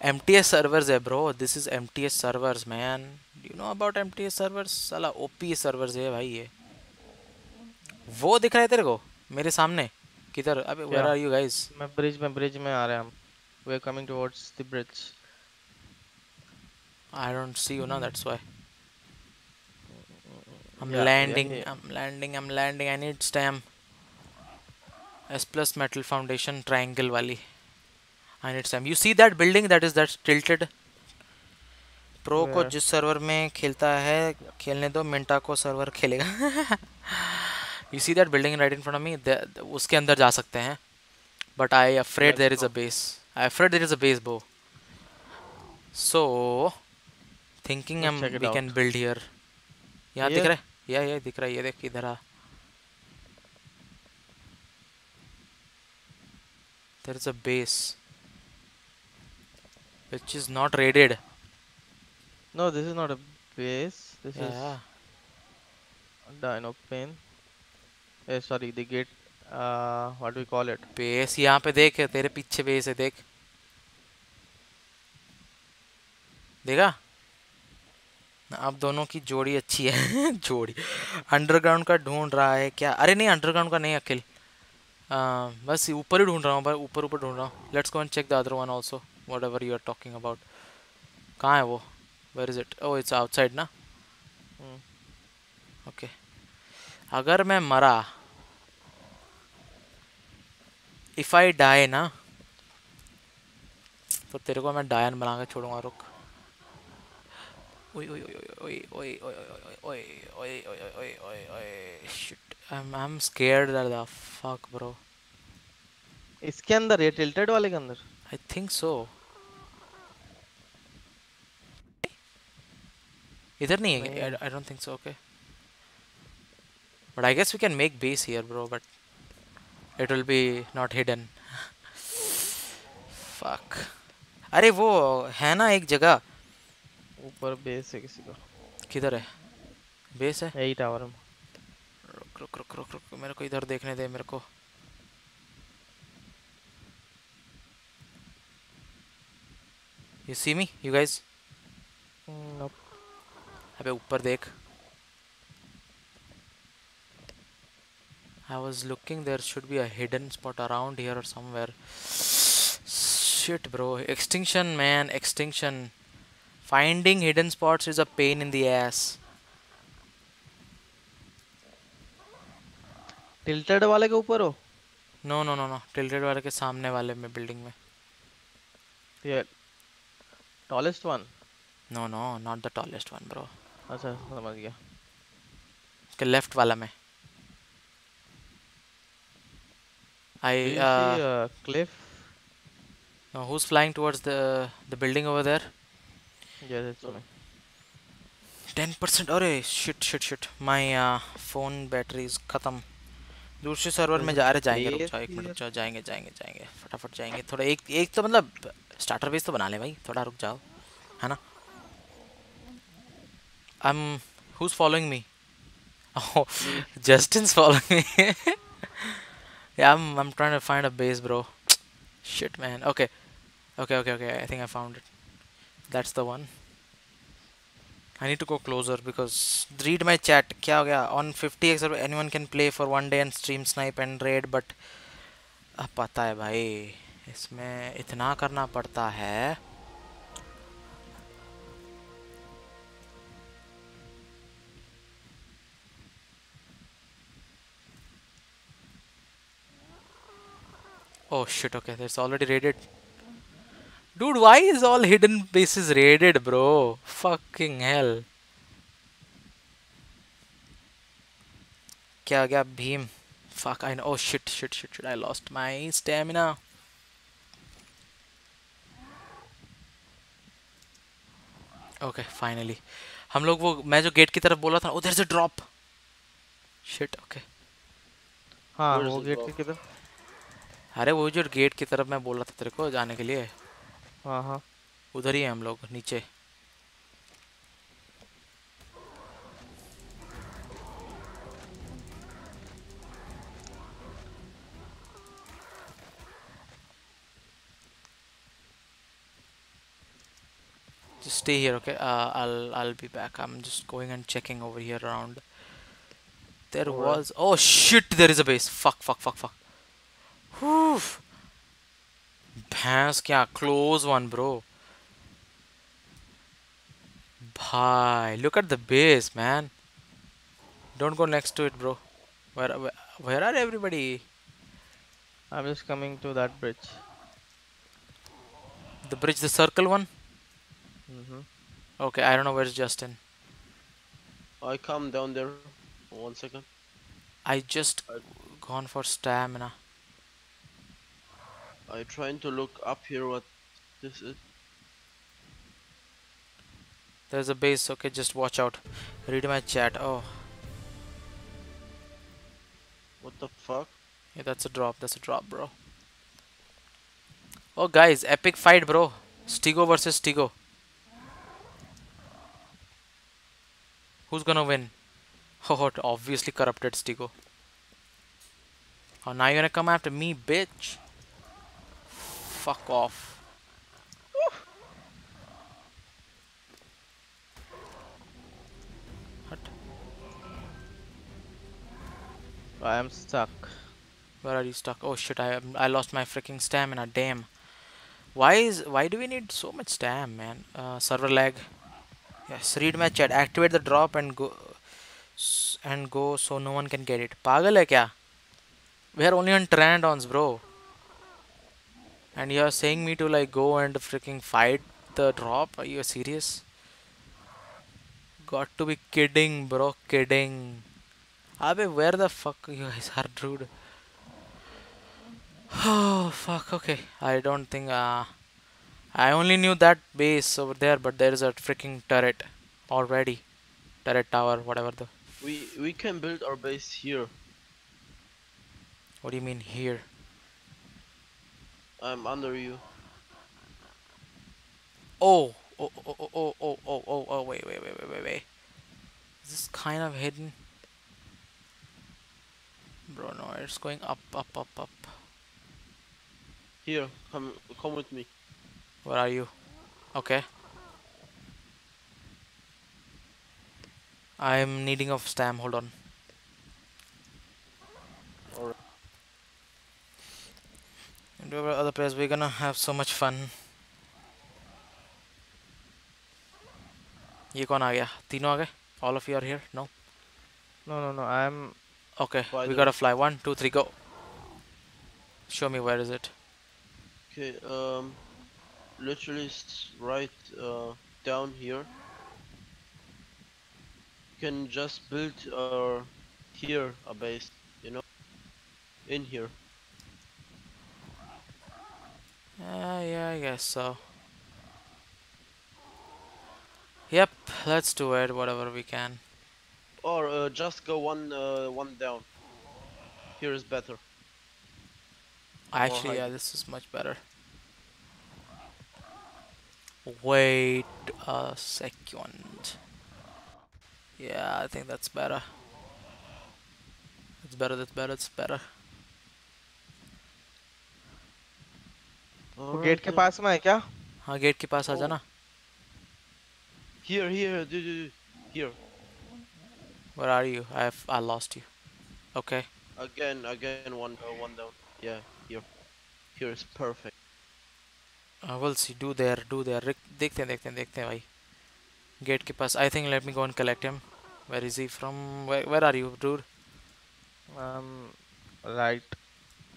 एम टी एस सर्वर है bro this is M T S server man you know about M T S server सला ओ पी सर्वर है भाई ये। वो दिख रहा है तेरे को मेरे सामने। किधर? अबे वेयर आर यू गाइस मैं ब्रिज में ब्रिज में आ रहा हूँ। We are coming towards the bridge I don't see you now that's why I'm Yeah, landing yeah. yeah. I'm landing I'm landing I need stam S plus metal foundation triangle वाली I need stam you see that building that is that's tilted pro को? जिस server में खेलता है खेलने दो मिंटा को server खेलेगा you see that building right in front of me उसके अंदर जा सकते हैं but I afraid there is a base I afraid there is a base बो सो थिंकिंग हम वी कैन बिल्ड हियर यहाँ दिख रहा है। या ये दिख रहा है। ये देख इधर आ। There is a base which is not raided no this is not a base this is dino pen a sorry the gate what we call it base यहाँ पे देख तेरे पीछे बेस है देख। देखा? अब दोनों की जोड़ी अच्छी है। जोड़ी। अंडरग्राउंड का ढूंढ रहा है क्या? अरे नहीं अंडरग्राउंड का नहीं, अखिल। बस ऊपर ही ढूंढ रहा हूँ पर ऊपर ऊपर ढूंढ रहा हूँ। Let's go and check the other one also whatever you are talking about कहाँ है वो? Where is it oh it's outside ना? Hmm. ओके अगर मैं मरा इफ़ आई डाई ना तो तेरे को मैं डायन बना के छोड़ूँगा, रुक। ओए ओए ओए ओए ओए ओए ओए ओए ओए ओए ओए shit I am I am scared the fuck bro इसके अंदर ये टिल्टेड वाले के अंदर आई थिंक सो इधर नहीं है। I don't think so okay but I guess we can make base here bro but it will be not hidden fuck अरे वो है ना एक जगह ऊपर बेस है किसी का किधर है बेस है यही टावर में रुक रुक रुक रुक रुक मेरे को इधर देखने दे मेरे को see me you guys Hmm, अबे ऊपर देख I was looking there should be a hidden spot around here or somewhere shit bro extinction man extinction Finding hidden spots is a pain in the ass. Tilted wale ke upar ho? No, no, no, no. Tilted wale ke samne wale mein building mein. Yeah. Tallest one? No, no, not the tallest one, bro. Acha, samajh gaya. Ke left wala mein. I uh, cliff. Who's flying towards the the building over there? Yeah, that's fine. Ten percent अरे shit shit shit my phone batteries ख़त्म. दूसरे server में जा रहे जाएँगे रुक जाओ एक मिनट जाओ जाएँगे जाएँगे जाएँगे फटाफट जाएँगे थोड़ा एक एक तो मतलब स्टार्टर बेस तो बना ले भाई थोड़ा रुक जाओ है ना? I am who is following me Justin following me I I am trying to find a base bro shit man okay okay okay okay I think I found it that's the one I need to go closer because read my chat क्या हो गया on 50x anyone can play for one day and stream snipe and raid but अब पता है भाई इसमें इतना करना पड़ता है Oh shit, okay, that's already raided. Dude, why is all hidden bases raided, bro? Fucking hell. क्या गया Bhim fuck I know oh shit shit shit shit I lost my stamina okay finally हम लोग वो मैं जो गेट की तरफ़ बोला था उधर से ड्रॉप shit okay हाँ वो गेट? के किधर अरे वो जो गेट की तरफ़ मैं बोल था तेरे को जाने के लिए हाँ हाँ उधर ही है हम लोग नीचे Just stay here, okay? Uh, I'll I'll be back. I'm just going and checking over here around. There Alright. was oh shit! There is a base. Fuck! Fuck! Fuck! Fuck! Whew. भैंस क्या close one, bro. Bhai, look at the base, man. Don't go next to it, bro. Where where, where are everybody? I'm just coming to that bridge. The bridge, the circle one. Mm-hmm. Okay, I don't know where's Justin. I come down there. One second. I just gone for stamina. I trying to look up here what this is. There's a base. Okay, just watch out. Read my chat. Oh, What the fuck? yeah, that's a drop. That's a drop, bro. Oh, guys, epic fight, bro. Stigo versus Stigo. Who's gonna win? Oh, obviously corrupted Stigo. Oh, now you're gonna come after me, bitch fuck off. What? I am stuck. Where are you stuck? Oh shit, I I lost my freaking stamina, damn. Why is why do we need so much stamina, man? Uh, server lag. Yes, read my chat. Activate the drop and go and go so no one can get it. Pagal hai kya? We are only on trandons, bro. And you are saying me to like go and freaking fight the drop? Are you serious? Got to be kidding, bro. Kidding. Abe, where the fuck you guys are, dude? Oh fuck. Okay, I don't think. Uh, I only knew that base over there, but there is a freaking turret already. Turret tower, whatever the. We we can build our base here. What do you mean here? I'm under you. Oh, oh, oh, oh, oh, oh, oh, oh, oh, oh, wait, wait, wait, wait, wait, wait. Is this kind of hidden? Bro, no, it's going up, up, up, up. Here, come come with me. Where are you? Okay. I'm needing of stam. Hold on. Alright And over other players, we're gonna have so much fun. ये कौन आ गया तीनों आ गए all of you are here no No, no, no. I am. okay Why we the- gotta fly one two three go show me where is it Okay, um, literally s- right uh, down here. You can just build uh, here a base, you know, in here. Uh, yeah, I guess so. Yep, let's do it, whatever we can. Or uh, just go one uh, one down. Here is better. Actually, yeah, this is much better. Wait a second. Yeah, I think that's better. It's better, that's better, it's better. वो gate के uh, पास में है क्या हाँ gate के पास आ Oh. जाना Here, here, dude, here. Where are you? I have I lost you. Okay. Again, again, one uh, one down. Yeah, here. Here is perfect. Uh, we'll see. Do there, do there. Rick, देखते हैं देखते हैं देखते हैं भाई. Gate के पास. I think let me go and collect him. Where is he from? Where, where are you, dude? um right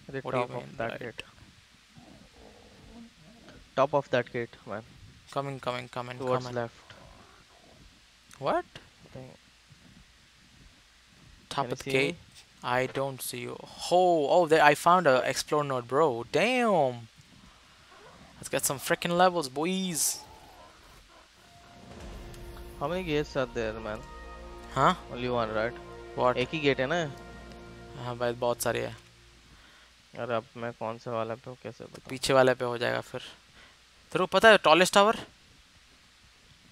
at the What top of that right? gate top of that gate man Coming, coming, coming, towards coming. left What? I think. Top Can you of the see gate. me? I don't see you. Oh, oh, there! I found a explore node, bro. Damn. Let's get some freaking levels, boys. how many gates are there man Huh? only one right What? एक ही gate है ना हाँ भाई बहुत सारे हैं अरे अब मैं कौन से वाला पे हूँ कैसे बताऊँ पीछे वाले पे हो जाएगा फिर तेरे को पता है टॉलेस्ट टावर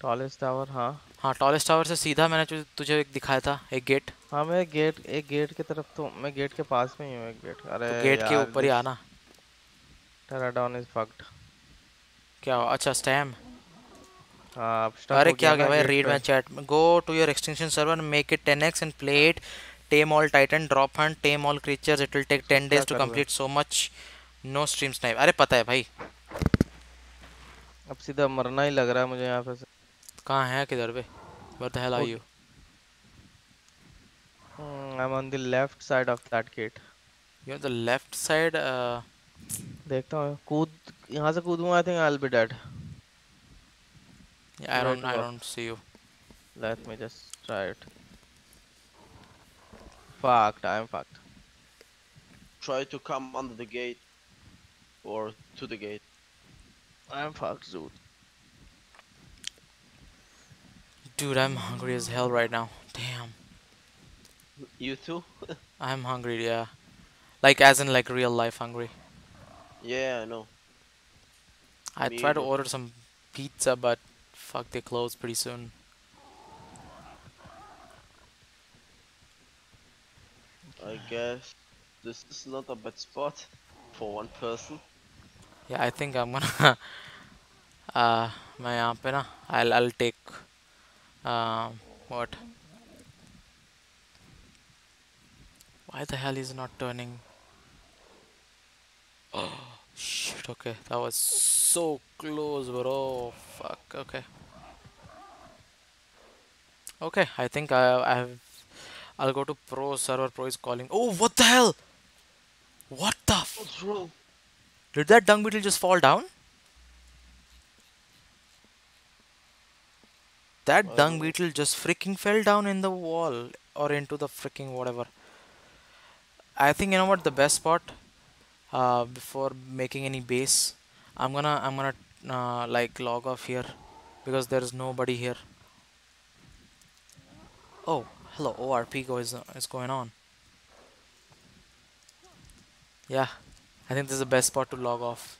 टॉलेस्ट टावर हाँ। हाँ टॉलेस्ट टावर से सीधा मैंने तुझे एक दिखाया था एक गेट हाँ मैं गेट एक गेट की तरफ़ तो मैं गेट के पास में ही हूँ एक गेट अरे तो गेट के ऊपर ही आना। Pterodon is fucked क्या हुआ? अच्छा स्टैम हाँ अरे क्या गया गया भाई read my chat go to your extension server make it 10x and play it tame all titan drop hunt tame all creatures. It will take 10 क्या days to कर रहा है? complete so much. No stream snipe अरे पता है भाई अब सीधा मरना ही लग रहा है मुझे यहाँ पे से कहाँ है किधर पे are Okay. you Hmm, I'm on the left side of that gate you're on the left side uh, देखता हूँ कूद यहाँ से कूदूँगा I think I'll be dead yeah, I Where don't to I go? don't see you let me just try it fucked I'm fucked Try to come under the gate. Or to the gate. I'm fucked dude. Dude I'm hungry as hell right now. Damn. You too? I'm hungry yeah. Like as in like real life hungry. Yeah, I know. I Me tried to order some pizza but fuck they close pretty soon. I guess this is not a bad spot for one person Yeah, I think I'm gonna uh मैं यहाँ पे ना I'll I'll take um what why the hell is not turning oh shit okay that was so close bro fuck okay okay I think I I have I'll go to pro server pro is calling oh what the hell what the f- What's wrong? Did that dung beetle just fall down That dung beetle just freaking fell down in the wall or into the freaking whatever. I think you know what the best spot uh, before making any base. I'm gonna I'm gonna uh, like log off here because there is nobody here. Oh, hello. ORP go is is going on. Yeah, I think this is the best spot to log off.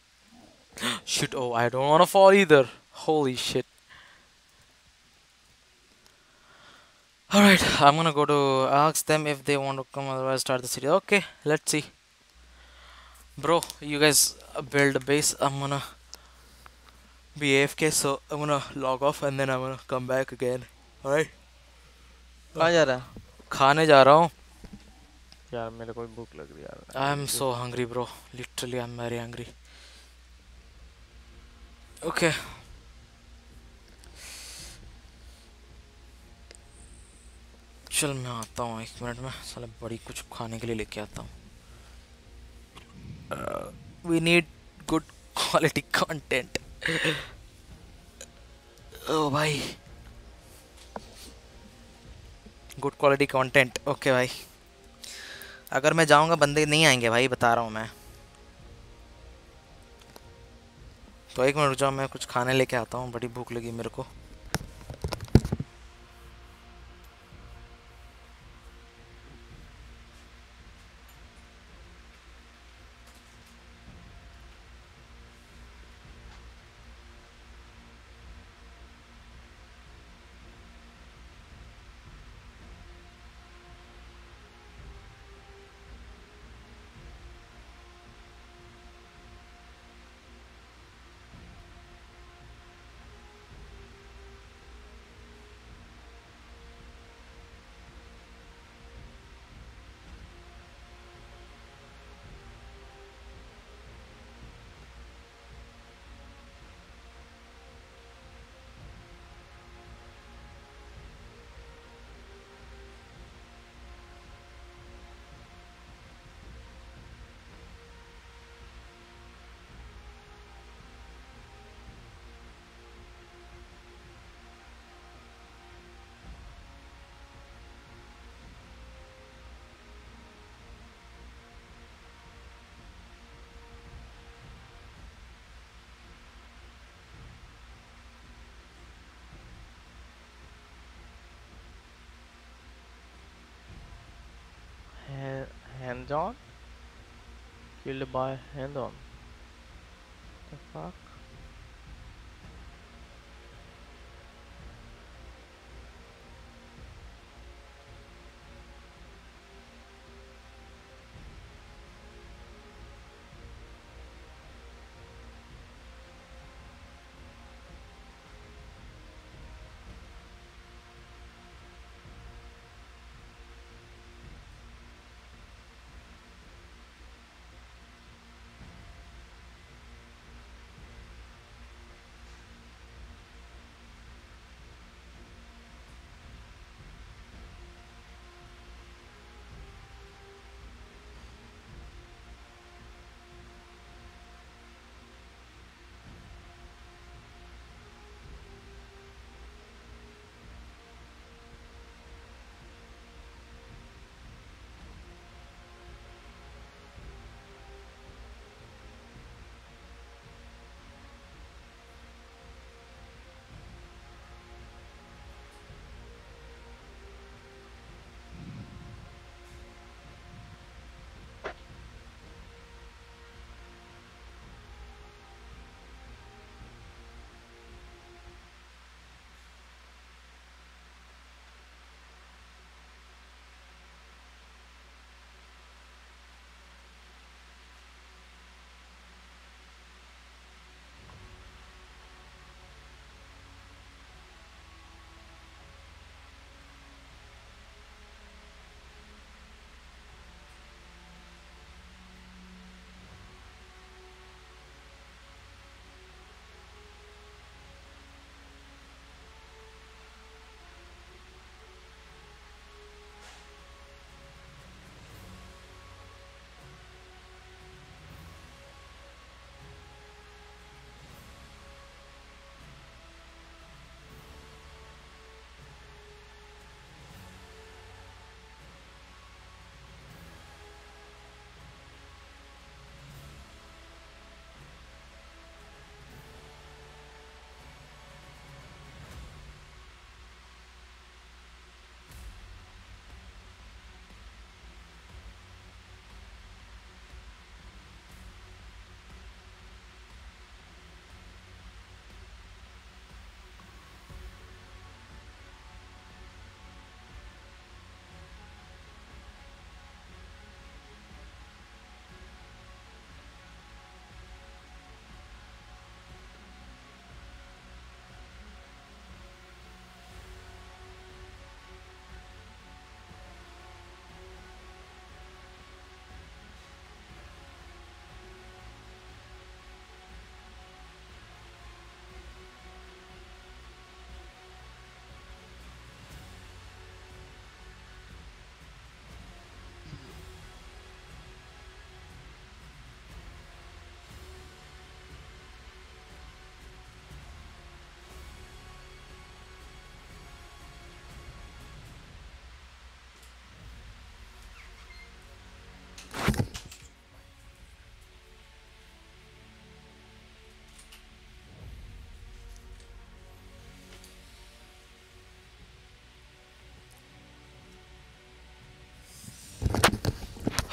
Shit. Oh, I don't wanna fall either. Holy shit. Alright, I'm gonna go to ask them if they want to come, otherwise start the series. Okay, let's see. Bro, you guys uh, build a base. I'm gonna be AFK, so I'm gonna log off and then I'm gonna come back again. Alright? कहाँ जा रहा है खाने जा रहा हूँ यार मेरे को भूख लग रही है यार। I'm so hungry, bro. Literally, I'm very hungry. Okay. चल मैं आता हूँ एक मिनट में। साला बड़ी कुछ खाने के लिए लेके आता हूँ। We need good quality content oh भाई गुड क्वालिटी कंटेंट ओके भाई अगर मैं जाऊँगा, बंदे नहीं आएँगे भाई, बता रहा हूँ मैं। तो एक मिनट रुक जाओ, मैं कुछ खाने लेके आता हूँ, बड़ी भूख लगी मेरे को। Hands on Killed by hand on. The fuck?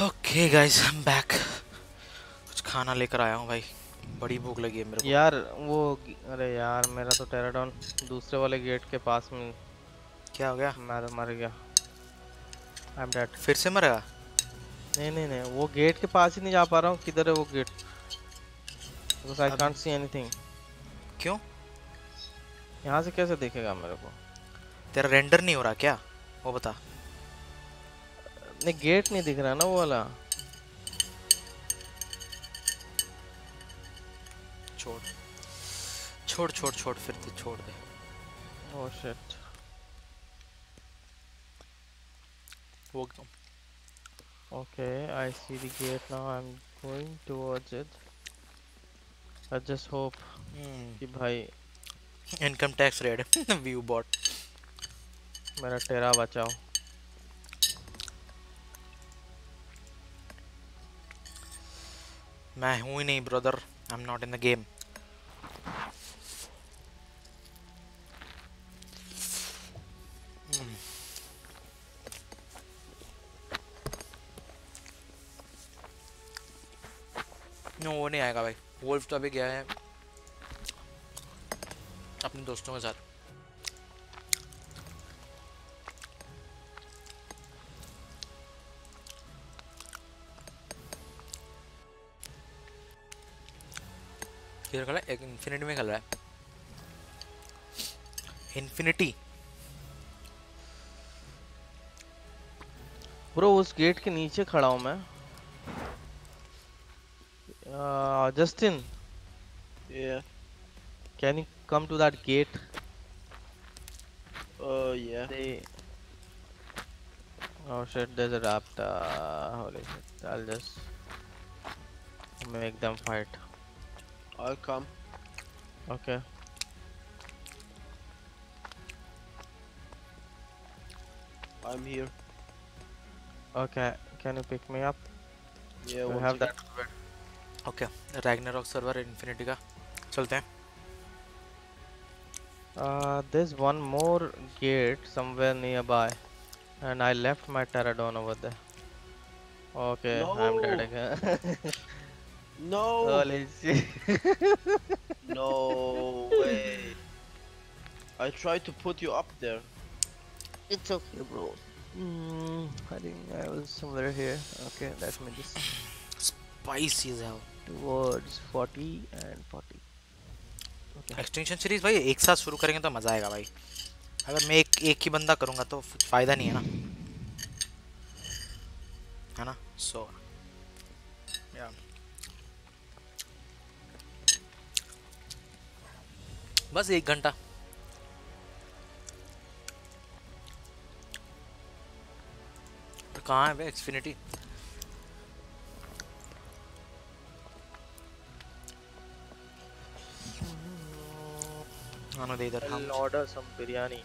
Okay guys I am back कुछ खाना लेकर आया हूँ भाई। बड़ी भूख लगी है मेरे को। यार वो अरे यार मेरा तो टेराडॉन दूसरे वाले गेट के पास में क्या हो गया? मैं तो मर गया। आई एम डेड फिर से मरेगा? नहीं नहीं नहीं वो गेट के पास ही नहीं जा पा रहा हूँ। किधर है वो gate because I can't see anything क्यों? यहाँ से कैसे देखेगा मेरे को? तेरा रेंडर नहीं हो रहा क्या? वो बता। नहीं गेट नहीं दिख रहा ना वो वाला। छोड़। छोड़ छोड़ छोड़ फिर तो छोड़ दे। ओह शिट वो Okay, I see the gate now. I'm going towards it. I just hope कि भाई income tax raid view bot मेरा टेरा बचाओ मैं हूँ ही नहीं brother I am not in the game no वो नहीं आएगा भाई। वोल्फ तो अभी गया है। अपने दोस्तों के साथ। किधर खेला है एक इन्फिनिटी में खेल रहा है इन्फिनिटी ब्रो उस गेट के नीचे खड़ा हूँ मैं Justin Yeah. Can you come to that gate Uh, yeah. They... Oh shit, there's a raptor. Holy shit, I'll just make them fight. I'll come. Okay. I'm here. Okay, can you pick me up? Yeah. We one have second. that. Okay Ragnarok server infinity का चलते हैं Uh, there's one more gate somewhere nearby, and I left my pterodon over there. Okay, I'm dead No. again. No. Holy shit. No way. I tried to put you up there. It's okay, bro. Mm, I think I was somewhere here. Okay, let me just spicy है towards 40 and 40. Extension series भाई एक साथ शुरू करेंगे तो मजा आएगा भाई अगर मैं एक एक ही बंदा करूंगा तो कुछ फायदा नहीं है ना है ना सो बस एक घंटा। तो कहाँ है भाई एक्सफिनिटी आना दे इधर हम order some biryani.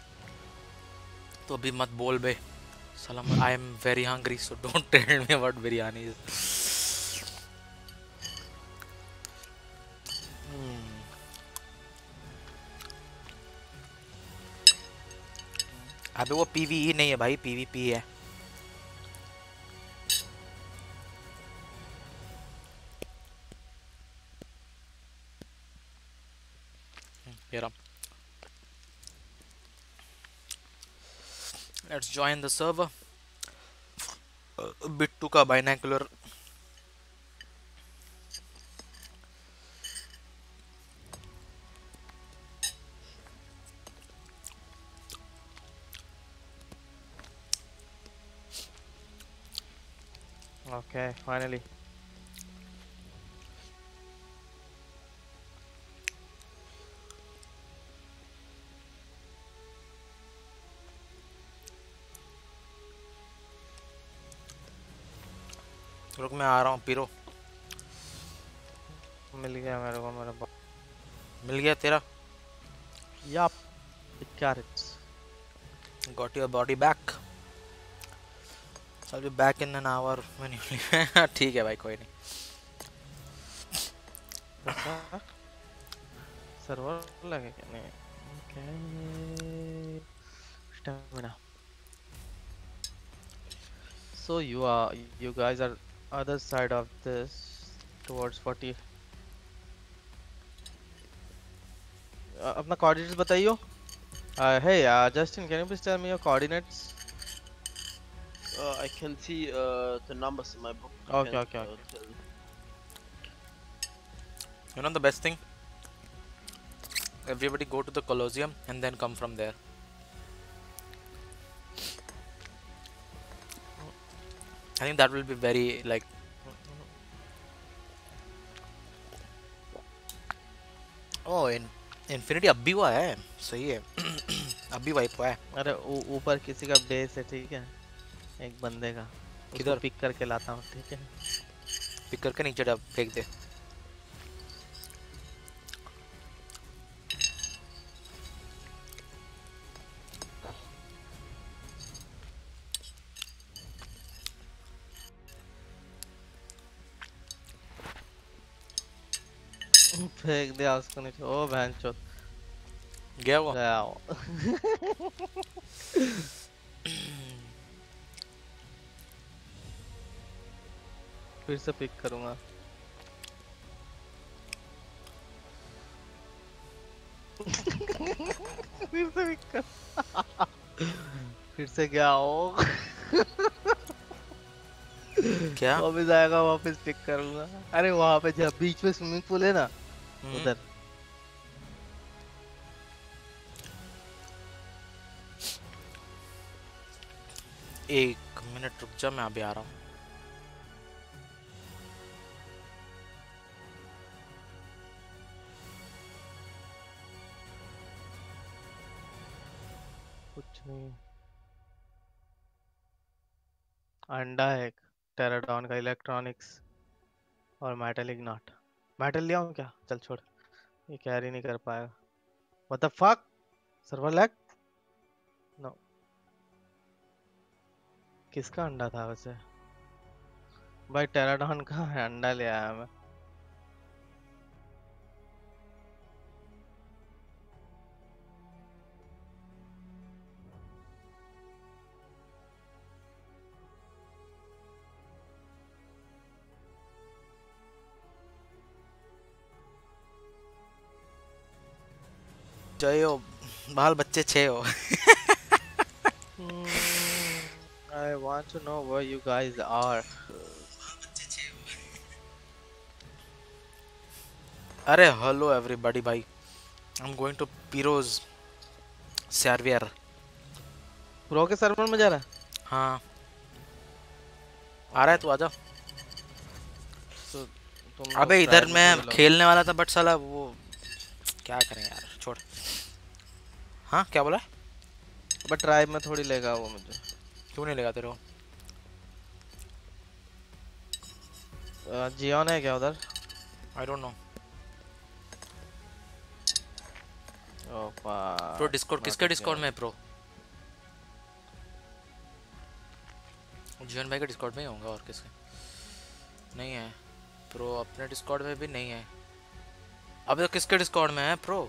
तो अभी मत बोल बे। सलाम I am very hungry so don't tell me about biryani यहाँ वो पी वी नहीं है भाई पी वी पी है। Let's join the server Bittu का बाइनेकुलर Okay, finally. रुक मैं आ रहा हूँ पीरो मिल गया मेरे को मेरा बा- मिल गया तेरा Yup. The carrots. got your body back I'll be back in an hour when you leave ठीक है भाई कोई नहीं सर्वर लगे क्या नहीं stamina so you are you guys are other side of this towards 40 uh, अपना coordinates बताइयो uh, uh, Justin can you please tell me your coordinates Uh, I can see uh, the numbers in my book. I Okay, can't, okay, uh, okay. tell. you know the best thing everybody go to the Colosseum and then come from there I think that will be very like oh in Infinity अभी हुआ है सही है अभी wipe हुआ है अरे ऊ- ऊपर किसी का बेस है ठीक है एक बंदे का। किधर? पिक करके लाता हूँ ठीक है? पिक करके नीचे डब फेंक दे। फेंक दिया उसको नीचे। ओ बहन गया वो? गया वो। फिर से पिक करूँगा। फिर से पिक कर। फिर से क्या हो? क्या? वापस आएगा वापस पिक करूँगा। अरे वहाँ पे जब बीच में स्विमिंग पूल है ना हम्म। उधर। एक मिनट रुक जा मैं अभी आ रहा हूँ। अंडा है टेराडॉन का इलेक्ट्रॉनिक्स और मेटल इग्नाट मेटल लिया आऊँ क्या? चल छोड़। ये कैरी नहीं कर पाएगा what the fuck server lag no किसका अंडा था वैसे? भाई टेराडॉन का है अंडा ले आया मैं। जय हो बाल बच्चे छे हो I want to know where you guys are. अरे हेलो एवरीबॉडी भाई। I am going to Piro's server pro के सर्वर में जा रहा है? हाँ। आ रहा है तू आजा तो अबे इधर मैं खेलने वाला था बट साला वो क्या करें यार। छोड़। हाँ क्या बोला? बट ट्राई में थोड़ी लेगा वो मुझे। क्यों नहीं लगा तेरे को? जियोन है क्या उधर? I don't know pro Discord किसके डिस्कॉर्ड में है प्रो जीवन भाई के डिस्कॉर्ड में ही होगा और किसके? नहीं है। प्रो अपने डिस्कॉर्ड में भी नहीं है। अब तो किसके डिस्कॉर्ड में है प्रो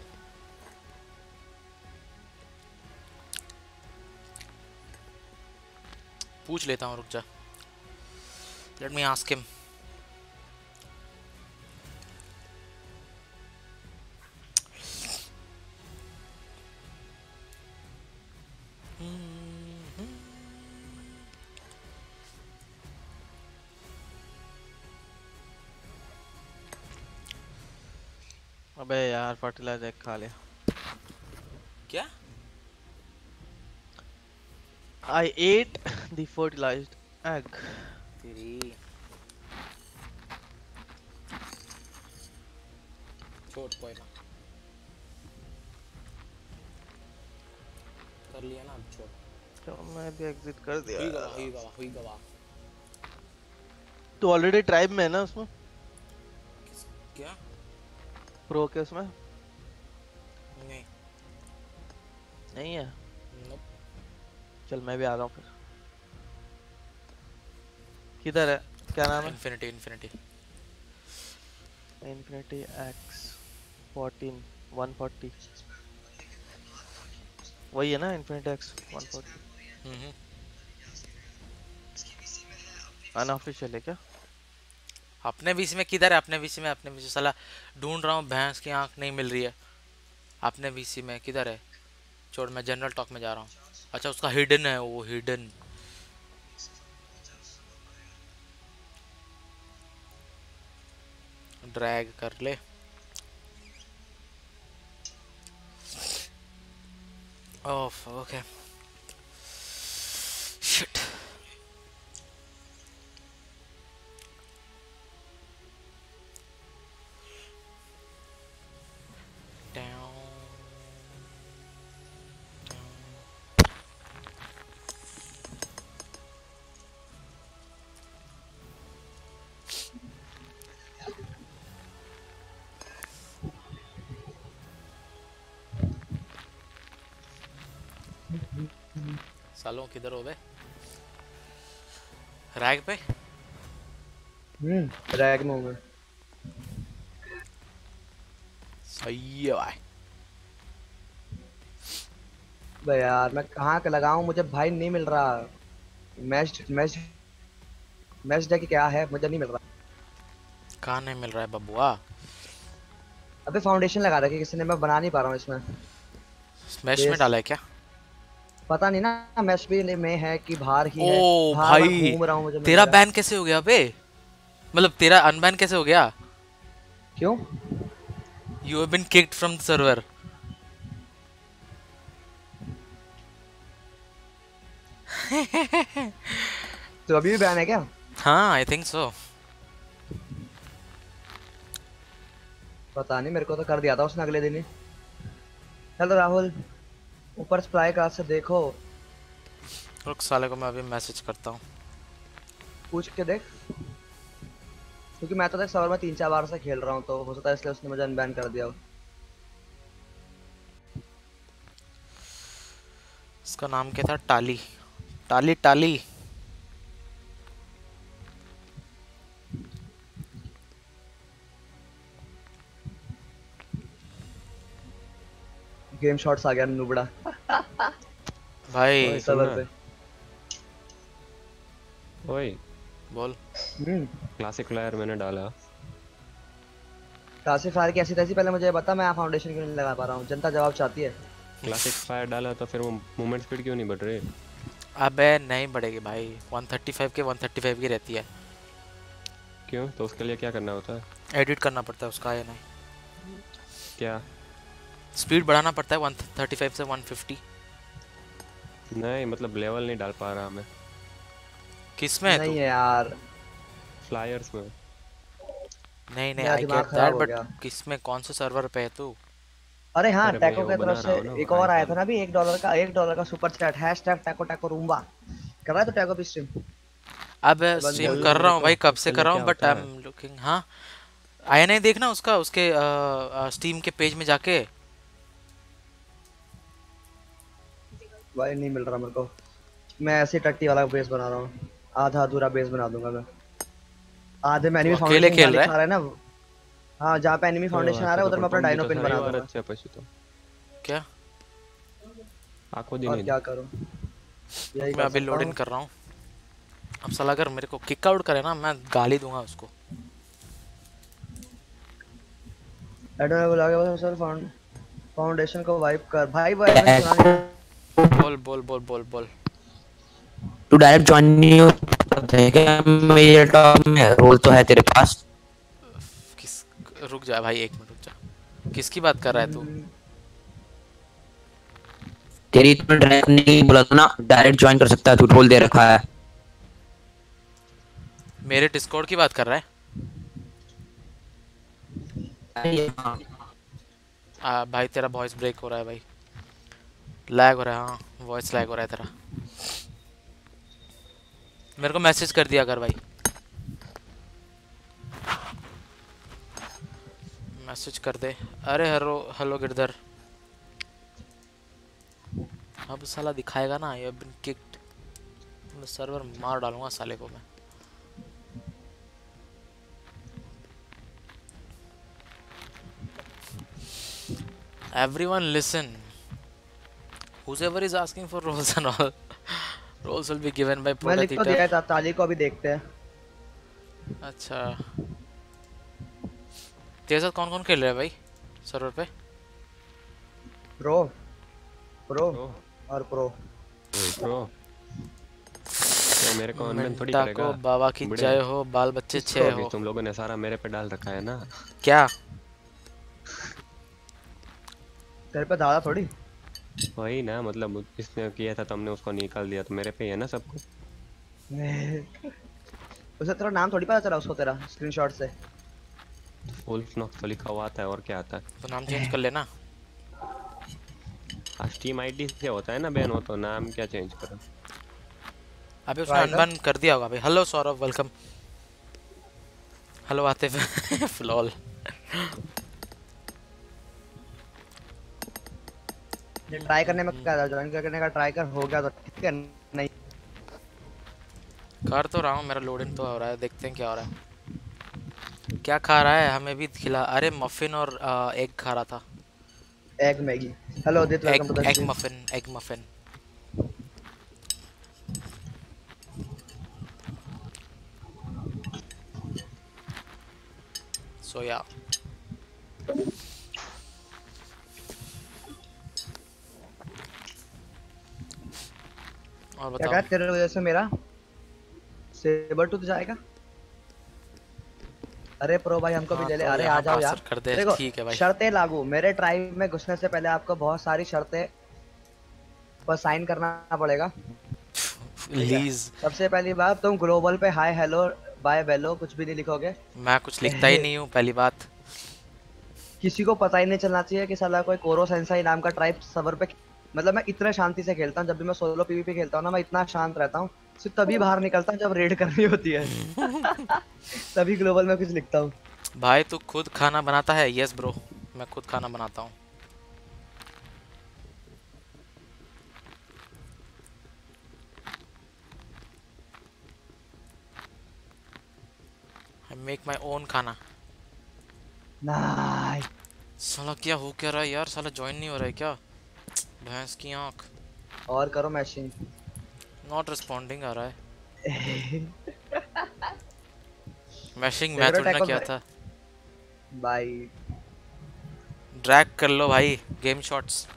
पूछ लेता हूँ रुक जा। लेट मी आस्क हिम अबे यार फर्टिलाइज़र खा लिया क्या? I ate the fertilized egg. तेरी छोड़ कोई ना कर लिया ना अब छोड़। तो मैं भी एग्जिट कर दिया हुई गवा हुई गवा हुई गवा तू ऑलरेडी ट्राइब में है ना उसमें? क्या? प्रो के उसमें? नहीं। नहीं है. चल मैं भी आ रहा हूँ फिर। किधर है? क्या नाम है? Infinity infinity infinity x fourteen one forty वही है ना infinity x one forty unofficial है क्या? अपने बीच में किधर है? अपने बीच में अपने बीच में। साला ढूंढ रहा हूँ भैंस की आँख नहीं मिल रही है। अपने बीच में किधर है? छोड़ मैं जनरल टॉक में जा रहा हूँ। अच्छा उसका हिडन है वो हिडन ड्रैग कर ले। ओके ओके शिट सालों किधर हो बे? रैग पे? हम्म। रैग में हो गए सही है भाई। बे यार मैं कहाँ का लगाऊँ? मुझे भाई नहीं मिल रहा। मैच मैच मैच डे क्या है? मुझे नहीं मिल रहा। कहाँ नहीं मिल रहा है बबुआ? अबे फाउंडेशन लगा रखी किसी ने मैं बना नहीं पा रहा हूँ इसमें। स्मैश में डाला है क्या? पता नहीं ना मैच भी में है कि बाहर ही है। ओ मैं भाई घूम रहा हूँ मुझे तेरा बैन कैसे हो गया बे? मतलब तेरा अनबैन कैसे हो गया? क्यों? You have been kicked from the server तो अभी भी बैन है क्या? हाँ आई थिंक सो पता नहीं मेरे को तो कर दिया था उसने अगले दिन ही। हेलो राहुल। ऊपर सप्लाई क्लास से देखो। रुक साले को मैं अभी मैसेज करता हूँ। पूछ के देख। क्योंकि मैं तो देख सर्वर में तीन चार बार से खेल रहा हूँ तो हो सकता है इसलिए उसने मुझे अनबैन कर दिया हो। इसका नाम क्या था? टाली। टाली टाली। गेम शॉट्स आ गया नुबड़ा। भाई सर्वर पे। ओए। बोल। हम्म। क्लासिक प्लेयर मैंने डाला। कासिफ फायर की ऐसी तैसी पहले मुझे बता मैं फाउंडेशन क्यों नहीं लगा पा रहा हूँ? जनता जवाब चाहती है। क्लासिक फायर डाला तो फिर वो मूवमेंट स्पीड क्यों नहीं बढ़ रही? अबे नहीं बढ़ेगी भाई। 135 के 135 की रहती है। क्यों? तो उसके लिए क्या करना होता है? एडिट करना पड़ता है उसका या नहीं? क्या? स्पीड बढ़ाना पड़ता है 135 से 150 नहीं मतलब लेवल नहीं डाल पा रहा मैं। किसमें है नहीं तू? है यार। फ्लायर्स में। नहीं नहीं आई गेट दैट बट किसमें कौन से सर्वर पे है तू? अरे हाँ टैको की तरफ़ से एक और आया था ना भी एक डॉलर का एक डॉलर का super chat hashtag taco taco rumba कर रहा है तो टैको भी स्ट्रीम अब स्ट्रीम कर। रहा हूँ भाई कब से कर रहा हूँ बट आई एम लुकिंग हाँ। आया नहीं देखना उसका उसके स्टीम के पेज में जाके? भाई नहीं मिल रहा मेरे को। मैं ऐसे टट्टी वाला बेस बना रहा हूँ। आधा अधूरा बेस बना दूँगा मैं। आधे में एनिमी फाउंडेशन खेल रहा है? आ रहा है ना? हाँ जहाँ पे एनिमी फाउंडेशन आ रहा है उधर मैं अपना डायनो पिन बना दूँगा अच्छा पशु तो। क्या? आँखों दी और क्या करूँ? मैं अभी लोड इन कर रहा हूँ। अब साला अगर मेरे को किक आउट करे ना मैं गाली दूँगा उसको। एडो ने बोला कि सर फाउंडेशन को वाइप कर। भाई भाई। बोल बोल बोल बोल बोल। तू डायरेक्ट ज्वाइन नहीं हो सकते हैं क्या? मेरे टॉप में रोल तो है तेरे पास। किस रुक जा भाई एक मिनट रुक जा। किसकी बात कर रहा है तू? तेरी इतना डायरेक्ट नहीं बोला था ना डायरेक्ट ज्वाइन कर सकता है तू रोल दे रखा है। मेरे डिस्कॉर्ड की बात कर रहा है? आ, भाई तेरा वॉइस ब्रेक हो रहा है भाई। लैग हो रहा है हाँ वॉइस लैग हो रहा है तेरा। मेरे को मैसेज कर दिया कर भाई। मैसेज कर दे। अरे हेलो हेलो गिरधर। अब साला दिखाएगा ना, ये बिन किक्ड मैं सर्वर मार डालूँगा साले को मैं। Everyone listen whoever is asking for roles and all? Roles will be given by मैं लिख तो दिया ता- ताली को अभी देखते हैं। अच्छा। तेरे साथ कौन कौन खेल रहा है भाई? सर्वर पे? प्रो प्रो और प्रो ब्रो तो मेरे को अनबैन थोड़ी करेगा। को बाबा की। जय हो बाल बच्चे अभी हो। तुम लोगों ने सारा मेरे पे डाल रखा है ना? क्या? तेरे पे दादा थोड़ी? वही ना मतलब इसने किया था तुमने उसको निकाल दिया तो मेरे पे ही है ना सब कुछ? उसे तेरा नाम थोड़ी पता चला उसको तेरा स्क्रीनशॉट से? वुल्फ नॉक्स तो लिखा हुआ आता है और क्या आता है तो नाम चेंज कर लेना। स्टीम आईडी से होता है ना बैन हो तो नाम क्या चेंज करो? अभी उसने। अनबन कर दिया होगा भाई hello Saurabh welcome hello Atif. फ्लॉल try करने में क्या ज्वाइन करने का ट्राई कर हो गया तो ठीक है नहीं। कर तो रहा हूँ मेरा लोड इन तो हो रहा है देखते हैं क्या हो रहा है। क्या खा रहा है? हमें भी खिला अरे मफिन और एग खा रहा था। Egg Maggi hello Adit welcome to the egg muffin egg muffin so या और क्या बताओ। कहा तेरे वजह से मेरा? सेबर टू जाएगा? अरे प्रो भाई हमको भी हाँ, ले ले। तो अरे आ जाओ यार। कर दे, देखो ठीक है भाई। शर्तें लागू। मेरे ट्राइब में घुसने से पहले आपको बहुत सारी शर्तें पर साइन करना पड़ेगा। लीज सबसे पहली बात तुम ग्लोबल पे हाय हेलो बाय वेलो कुछ भी नहीं लिखोगे। मैं कुछ लिखता ही नहीं हूँ पहली बात। किसी को पता ही नहीं चलना चाहिए कि साला कोई कोरो सेंसाई नाम का ट्राइब सर्वर पे मतलब मैं इतना शांति से खेलता हूँ जब भी मैं सोलो पीवीपी खेलता हूँ ना मैं इतना शांत रहता हूँ सिर्फ़ तभी बाहर निकलता हूँ जब रेड करनी होती है। तभी ग्लोबल में कुछ लिखता हूँ। भाई तू खुद खाना बनाता है? यस ब्रो मैं खुद खाना बनाता हूँ। मेक माई ओन खाना। नाइस साला क्या हो क्या रहा है यार? साला ज्वाइन नहीं हो रहा है क्या? भैंस की आँख। और करो मैशिंग। नॉट रिस्पॉन्डिंग आ रहा है। मैशिंग मैं थोड़ी ना किया था? भाई। ड्रैग कर लो भाई गेम शॉट्स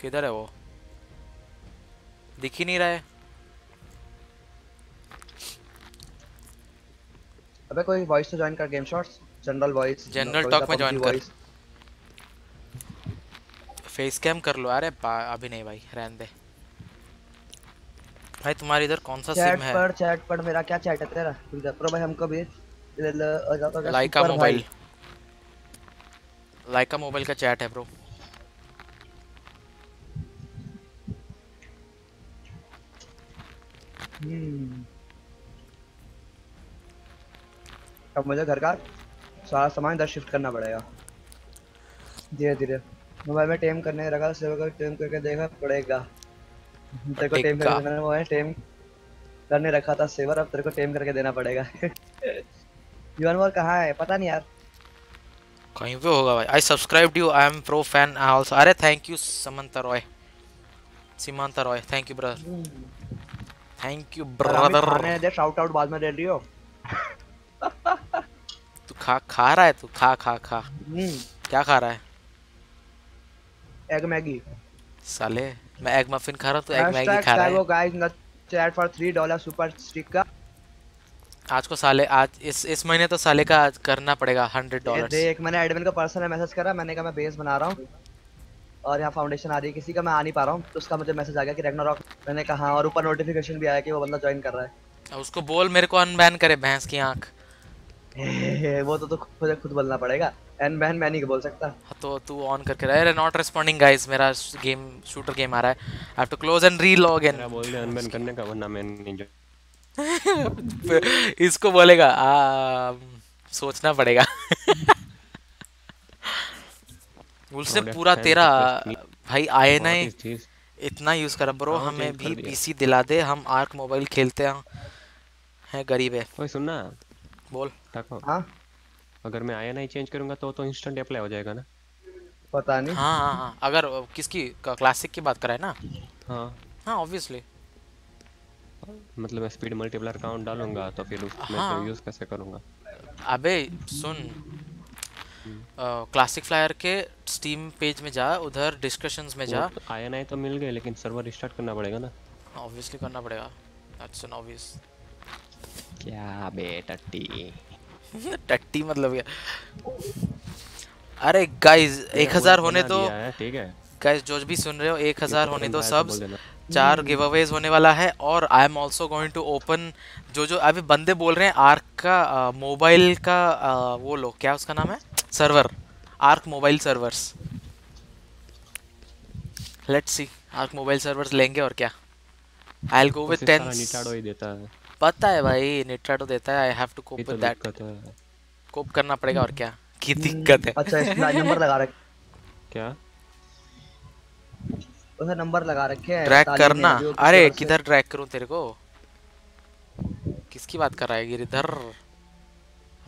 किधर है वो? दिख ही नहीं रहा है। अबे कोई वॉइस तो ज्वाइन कर game shots general voice General talk में join कर। फेस कैम कर लो। अरे अभी नहीं भाई रहने दे। भाई तुम्हारे इधर कौन सा सिम है? पर चैट पर मेरा क्या चैट है तेरा? इधर प्रो भाई हमको भी लाइका भाई। मोबाइल लाइका मोबाइल का चैट है ब्रो हम्म। अब मुझे घर का सारा सामान इधर शिफ्ट करना पड़ेगा। धीरे धीरे। मोबाइल में टेम करने लगा सेवा को टेम करके देखा पड़ेगा। तेरे को टेम। करके मैंने मोबाइल टेम करने रखा था सेवर अब तेरे को टेम करके देना पड़ेगा। युवन मोर कहाँ है? पता नहीं यार। कहीं पे होगा भाई। I subscribe you I am pro fan also अरे thank you Samanta Roy Seemanta Roy thank you brother thank you brother खाने दे शाउट आउट बाद में दे रही हो तू खा खा रहा है तू? खा खा खा। हम्म क्या खा रहा है? एग मैगी साले मैं एग मफिन खा रहा हूँ तू एग मैगी खा रहा है। Guys in the chat for 3 dollar super stick का। आज को साले आज इस इस महीने तो साले का आज करना पड़ेगा हंड्रेड ये डॉलर देख मैंने एडमिन को पर्सनल मैसेज करा मैंने कहा मैं बेस बना रहा हूँ। और यहाँ फाउंडेशन आ रही है किसी का मैं आ नहीं पा रहा हूँ तो उसका मुझे मैसेज आ गया कि रैग्नारॉक मैंने कहा और ऊपर नोटिफिकेशन भी आया कि वो बंदा ज्वाइन कर रहा है। उसको बोल मेरे को अनबैन करे भैंस की आँख। वो तो, तो खुद खुद बोलना पड़ेगा। एन बैन मैं नहीं बोल सकता। हाँ, तो तू ऑन करके रहे। नॉट रिस्पॉन्डिंग गाइस मेरा गेम शूटर गेम आ रहा है। I have to close and relog in बोल दे अनबैन करने का वरना मैं नहीं इसको बोलेगा आ, सोचना पड़ेगा। उसने पूरा तेरा. भाई आए ना? इतना यूज़ करा ब्रो हमें भी। पीसी दिला दे हम आर्क मोबाइल खेलते हैं। हैं गरीब है। सुनना। बोल। टाको हाँ। अगर मैं आया नहीं चेंज करूँगा तो तो इंस्टेंट अप्लाई हो जाएगा ना? पता नहीं। हाँ हाँ हाँ। अगर किसकी क्लासिक की बात कराए ना? हाँ। हाँ ऑब्वियसली मतलब मैं स्पीड मल्टीप्लायर काउंट डालूँगा तो फिर उसमें हाँ। से यूज़ कैसे करूँगा? अबे सुन। क्लासिक फ्लायर के स्टीम पेज में जा उधर डिस्कशंस में जा। तो आया नहीं तो मिल गए लेकिन सर्वर रिस्टार्ट करना पड़ेगा ना। ऑब्वियसली करना पड़ेगा। दैट्स एन ऑब्वियस क्या बे टट्टी? टट्टी मतलब क्या? अरे गाइस एक हज़ार होने दो ठीक है। गाइस जो भी सुन रहे हो एक हज़ार होने बोल सब्स चार गिव अवेज होने वाला है और I am also going to open जो जो अभी बंदे बोल रहे हैं आर्क का मोबाइल का आ, वो लो क्या उसका नाम है? Server Ark mobile servers let's see Ark mobile servers लेंगे और क्या? आई विल गो विद 10 देता है। पता है भाई निटाडो देता है आई हैव टू कोप तो विद दैट कोप करना पड़ेगा और क्या? की दिक्कत है? अच्छा इसमें नंबर लगा रखे क्या? उसे नंबर लगा रखे हैं ट्रैक करना। अरे किधर ट्रैक करूँ तेरे को? किसकी बात कर रहा है Giridhar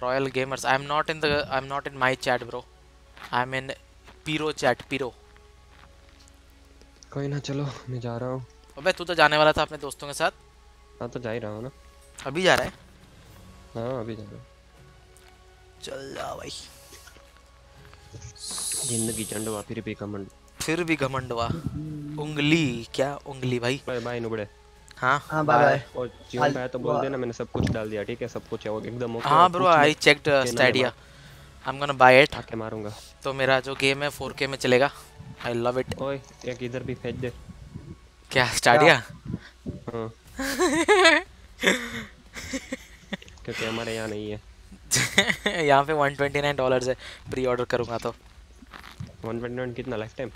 royal gamers I am not in the I am not in my chat bro I am in Piro chat पीरो कोई ना चलो मैं जा रहा हूँ। अबे तू तो जाने वाला था अपने दोस्तों के साथ। हाँ तो जा ही रहा हूँ ना। अभी जा रहा है? हाँ अभी जा रहा हूँ। चल जा भाई। ज़िंदगी चंडवा फिर भी कमंड फिर भी घमंडवा। उंगली क्या उंगली भाई? बाय बाय नुबड़े। हाँ। हाँ बाय बाय। और जीवन पे तो बोल देना मैंने सब कुछ डाल दिया ठीक है? सब कुछ है वो एकदम ओके हाँ bro I checked Stadia I am gonna buy it आके मारूँगा। तो मेरा जो गेम है 4K में चलेगा। आई लव इट ओए एक इधर भी फेंक दे। क्या स्टैडिया हाँ। क्योंकि हमारे यहाँ नहीं है। यहाँ पे 129 डॉलर्स है। प्री ऑर्डर करूँगा तो। 129 कितना लाइफ टाइम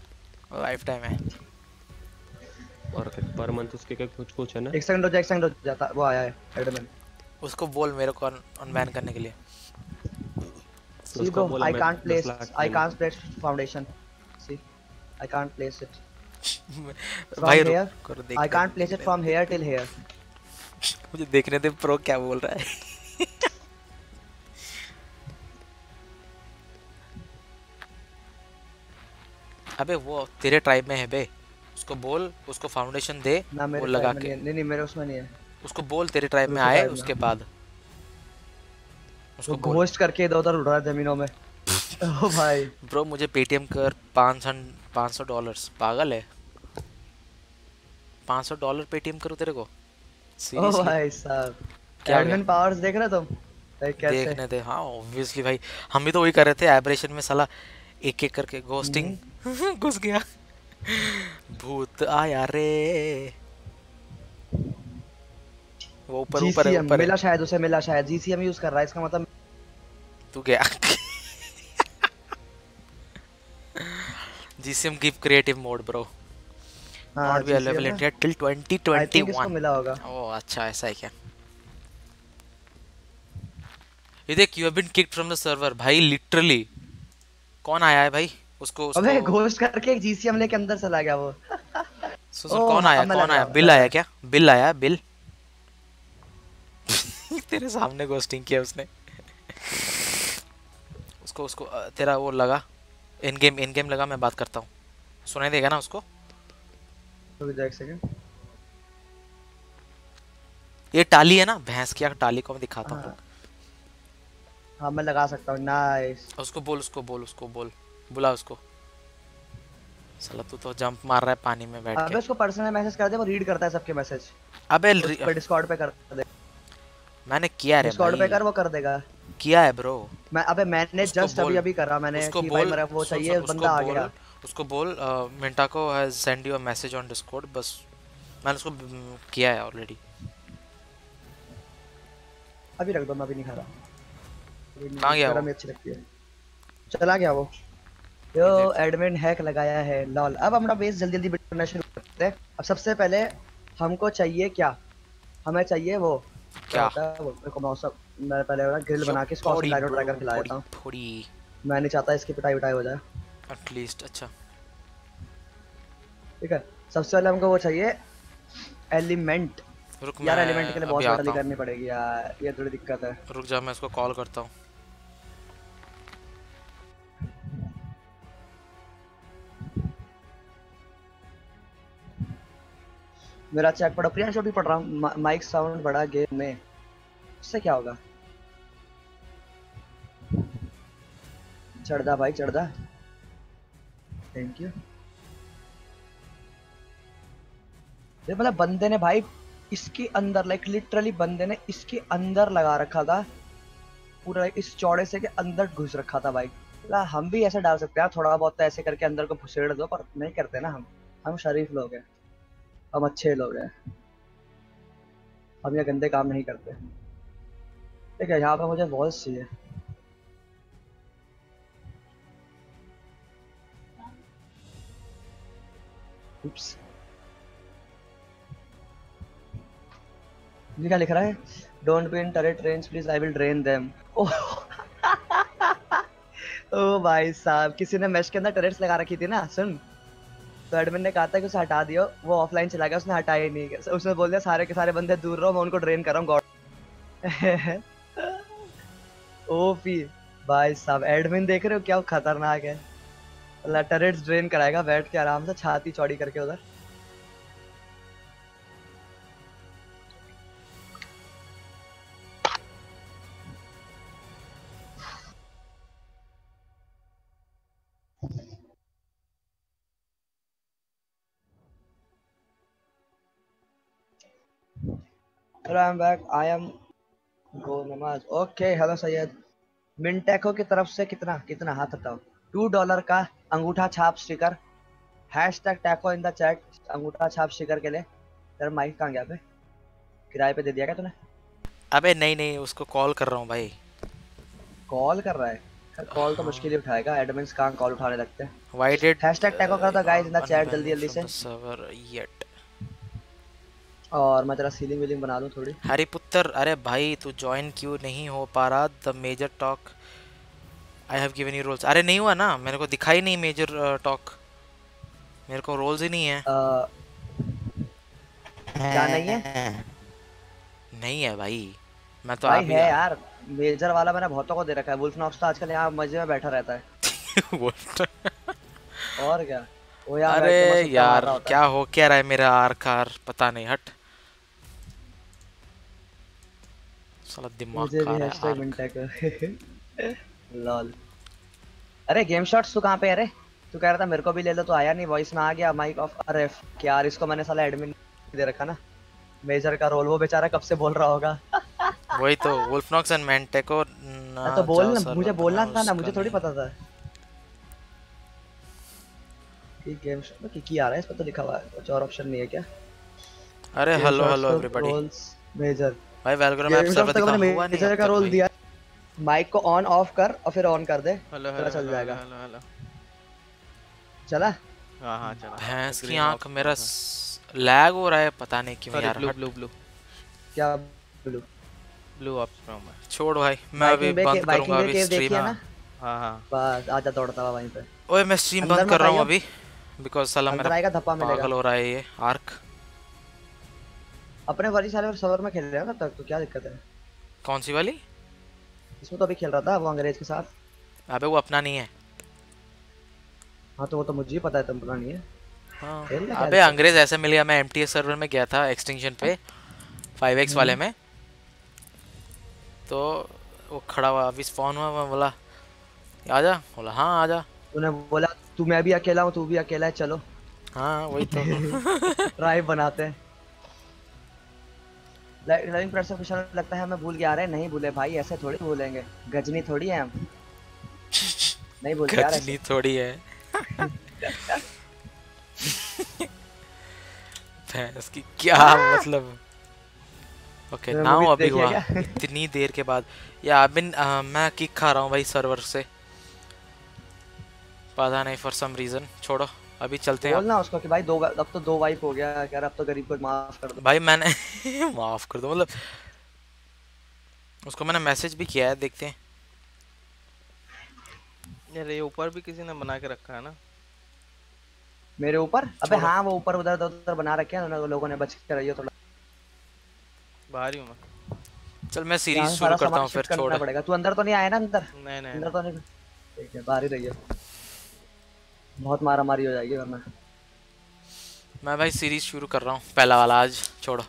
लाइफ टाइम है। और पर मंथ उसके क्या कुछ कुछ है ना? एक सेकंड हो जा एक सेकंड हो जाता वो आया है एडमिन उसको बोल मेरे को अनबैन करने के लिए। See उसको bro, बोला I मैं can't 10 place लाख I की- can't place foundation. See, I can't place it. From भाई करो I देखने can't place it from here till here. मुझे देखने दे प्रो क्या बोल रहा है? अबे वो तेरे ट्राइब में है बे। उसको बोल उसको फाउंडेशन दे ना वो लगा के। नहीं नहीं नहीं मेरे उसमें नहीं है। उसको बोल तेरे ट्राइब में आए उसके बाद। उसको घोस्ट करके इधर उधर उड़ रहा है जमीनों में। ओ भाई। ब्रो मुझे पेटीएम कर पाँच सौ पाँच सौ डॉलर्स पागल है। पाँच सौ डॉलर पेटीएम करूँ तेरे को? ओ भाई साहब। क्या पावर्स देख रहे तुम? कैसे? देखने दे। हाँ ऑब्वियसली भाई हम भी तो वही कर रहे थे एब्रेशन में साला एक एक करके घोस्टिंग घुस गया। भूत आया रे। वो ऊपर ऊपर मिला शायद उसे मिला शायद। जीसीएम यूज़ कर रहा है इसका मतलब तू गया। GCM give creative mode bro. हाँ, not be available GCM in ना? India till इसको 2021. मिला होगा। ओह अच्छा ऐसा है क्या? ये देख you have been kicked from the server भाई लिटरली कौन आया है भाई? उसको उसको अबे घोस्ट करके एक जीसीएम लेके अंदर चला गया वो। सुन ओह, कौन आया कौन आया? बिल आया क्या? बिल आया? बिल तेरे सामने घोस्टिंग किया उसने। उसको उसको तेरा वो लगा। इन गेम इन गेम लगा मैं बात करता हूँ। सुनाई देगा ना उसको? ये टाली है ना भैंस की टाली को मैं दिखाता हूँ। हाँ। हाँ मैं लगा सकता हूँ। नाइस उसको बोल उसको बोल उसको बोल। बुला उसको। साला तू तो जंप मार रहा है पानी में बैठ अबे उसको पर्सनल मैसेज कर दे वो रीड करता है सबके मैसेज अबे डिस्कॉर्ड पे कर दे। मैंने किया रे डिस्कॉर्ड पे कर वो कर देगा। किया है ब्रो मैं अबे मैंने जस्ट अभी अभी करा मैंने उसको बोल मेरा वो चाहिए बंदा आ गया। उसको बोल मिंटा को has send you a message on Discord बस मैंने उसको mm, किया है ऑलरेडी अभी रख दो मैं अभी नहीं खा रहा। कहाँ गया वो? अच्छी लगती है। चला गया वो। यो एडमिन हैक लगाया है लॉल अब हम अपना बेस जल्दी जल्दी बिल्ड शुरू करते हैं। अब सबसे पहले हमको चाहिए क्या? हमें चाहिए वो क्या? होता है वो? मेरे को मौसम मैं पहले ना ग्रिल बना के इसको डायनो ट्राई खिला देता हूँ। फोड़ी मैं नहीं चाहता इसकी पिटाई विटाई हो जाए। एटलीस्ट अच्छा। ठीक है सबसे पहले हमको वो चाहिए एलिमेंट। रुक यार एलिमेंट के लिए बहुत बड़ी करनी पड़ेगी यार ये थोड़ी दिक्कत है। रुक जा मैं इसको कॉल करता हूँ। मेरा चेक पड़ा प्रियांशु भी पढ़ रहा हूँ। माइक साउंड बड़ा गेम में। उससे क्या होगा? चढ़ जा भाई चढ़ जा थैंक यू ये मतलब बंदे ने भाई इसके अंदर लाइक लिटरली बंदे ने इसके अंदर लगा रखा था। पूरा इस चौड़े से के अंदर घुस रखा था भाई। ला, हम भी ऐसे डाल सकते हैं। थोड़ा बहुत तो ऐसे करके अंदर को घुसेड़ दो पर नहीं करते ना हम। हम शरीफ लोग हैं। हम अच्छे लोग हैं। हम ये गंदे काम नहीं करते। ठीक है यहाँ पे मुझे वॉल्स चाहिए। Oops. ये क्या लिख रहा है? Don't be in turret range please I will drain them ओ भाई साहब, किसी ने मैच के अंदर टरेट्स लगा रखी थी ना? सुन। तो एडमिन ने कहा था कि उसे हटा दियो, वो ऑफलाइन चला गया, उसने हटाया ही नहीं। उसने बोल दिया, सारे के सारे बंदे दूर रहो, मैं उनको ड्रेन कर रहा हूँ गॉड ओपी भाई साहब एडमिन देख रहे हो क्या खतरनाक है? लेटरेट्स ड्रेन कराएगा, बैठ के आराम से, छाती चौड़ी करके उधर। Hello I am back I am go नमाज़ ओके हेलो सैयद मिनटेको की तरफ़ से कितना कितना हाथ हटाओ? टू डॉलर का अंगूठा छाप sticker. Hashtag taco in the chat अंगूठा छाप स्टिकर के लिए। तेरा माइक कहाँ गया पे किराए पे दे दिया क्या तूने? अबे नहीं नहीं उसको कॉल कर रहा हूँ भाई। कॉल कर रहा है? कॉल तो मुश्किल ही उठाएगा। एडमिन्स कहाँ कॉल उठाने लगते हैं? Why did हैशटैग टैग कर दो गाइस इन द चैट जल्दी जल्दी से। सर्वर येट और मैं तेरा सीलिंग वीलिंग बना दूँ थोड़ी। हरी पुत्र अरे भाई तू ज्वाइन क्यों नहीं हो पा रहा? The major talk I have given you roles अरे नहीं हुआ ना? मेरे को दिखाई नहीं मेजर टॉक मेरे को रोल्स ही नहीं है। क्या नहीं है नहीं है भाई। मैं तो भाई आप है यार। मेजर वाला मैंने बहुतों को दे रखा है। वुल्फ नॉक्स तो आजकल यहाँ मज़े में बैठा रहता है? और क्या? वो के अरे यार क्या हो क्या रहा है मेरा आर कार पता नहीं हट। साला दिमाग खा रहा है लॉल। अरे गेम शॉट्स तू कहाँ पे है रे? तू कह रहा था मेरे को भी ले लो तो आया नहीं वॉइस में आ गया माइक ऑफ़ अरे यार इसको मैंने साला एडमिन दे रखा ना। मेजर का रोल वो बेचारा कब से बोल रहा होगा? वही तो वुल्फनॉक्स एंड मैंटेको हाँ, तो बोल ना मुझे बोलना था ना मुझे थोड़ी पता था। ये गेम शॉट में की आ रहा है इस पर तो लिखा हुआ है कुछ और ऑप्शन नहीं है क्या? अरे हेलो हेलो एवरीबॉडी मेजर भाई वेलकम गेम सर्वर दिखा हुआ नहीं मेजर का रोल दिया माइक को ऑन ऑफ़ कर और फिर ऑन कर दे हेलो पता हेलो चल जाएगा। Hello hello. चला? हाँ हाँ चला। भैंस की आँख मेरा लैग हो रहा है पता नहीं क्यों यार हट। blue, blue. क्या ब्लू ब्लू ऑप्स फ्रॉम छोड़ भाई मैं अभी बंद करूँगा अभी स्ट्रीम देखिए ना? हाँ हाँ। बस आजा दौड़ता हुआ वहीं पे। ओए मैं स्ट्रीम बंद कर रहा हूँ। अभी बिकॉज़ साला मेरा आएगा धप्पा मिलेगा। पागल हो रहा है ये आर्क। अपने वाली साले सर्वर में खेल रहे हो ना तब तो क्या दिक्कत है? कौन सी वाली? इसमें तो अभी खेल रहा था वो अंग्रेज़ के साथ। अबे वो अपना नहीं है। हाँ तो वो तो मुझे पता है तुम पुरानी है। हाँ। अबे अंग्रेज़ ऐसे मिल गया मैं एमटीएस सर्वर में गया था एक्सटिंक्शन पे 5x वाले हम्म। में। तो वो खड़ा हुआ अभी स्पॉन हुआ मैं बोला आजा बोला हाँ आजा तूने बोला तू मैं भी अकेला हूँ तू भी अकेला है चलो। हाँ वही तो। ट्राइब बनाते हैं। लविंग प्रेशर क्वेश्चन लगता है हमें भूल आ रहे नहीं भूले भाई ऐसे थोड़ी भूलेंगे। गजनी थोड़ी है हम। नहीं भूलते यार गजनी थोड़ी है। भैंस की क्या मतलब? ओके नाउ अभी हुआ। इतनी देर के बाद। या अबिन मैं किक खा रहा हूँ भाई सर्वर से। पता नहीं फॉर सम रीजन छोड़ो। अभी चलते हैं। बोलना उसको कि भाई दो अब तो दो वाइप हो गया यार अब तो गरीब को माफ़ कर दो। भाई मैंने माफ़ कर दो मतलब उसको मैंने मैसेज भी किया है देखते हैं। यार ये ऊपर भी किसी ने बना के रखा है ना? मेरे ऊपर? अबे। हाँ वो ऊपर उधर उधर उधर बना रखे हैं उन्होंने लोगों ने बच के रहियो थोड़ा। बाहर ही हूँ मैं। चल मैं सीरीज़ शुरू करता हूँ फिर छोड़। पड़ेगा। तू अंदर तो नहीं आया ना अंदर? नहीं नहीं अंदर तो नहीं। ठीक है बाहर ही रहिए बहुत मारा मारी हो जाएगी वरना। मैं भाई सीरीज़ शुरू कर रहा हूँ पहला वाला आज छोड़ो।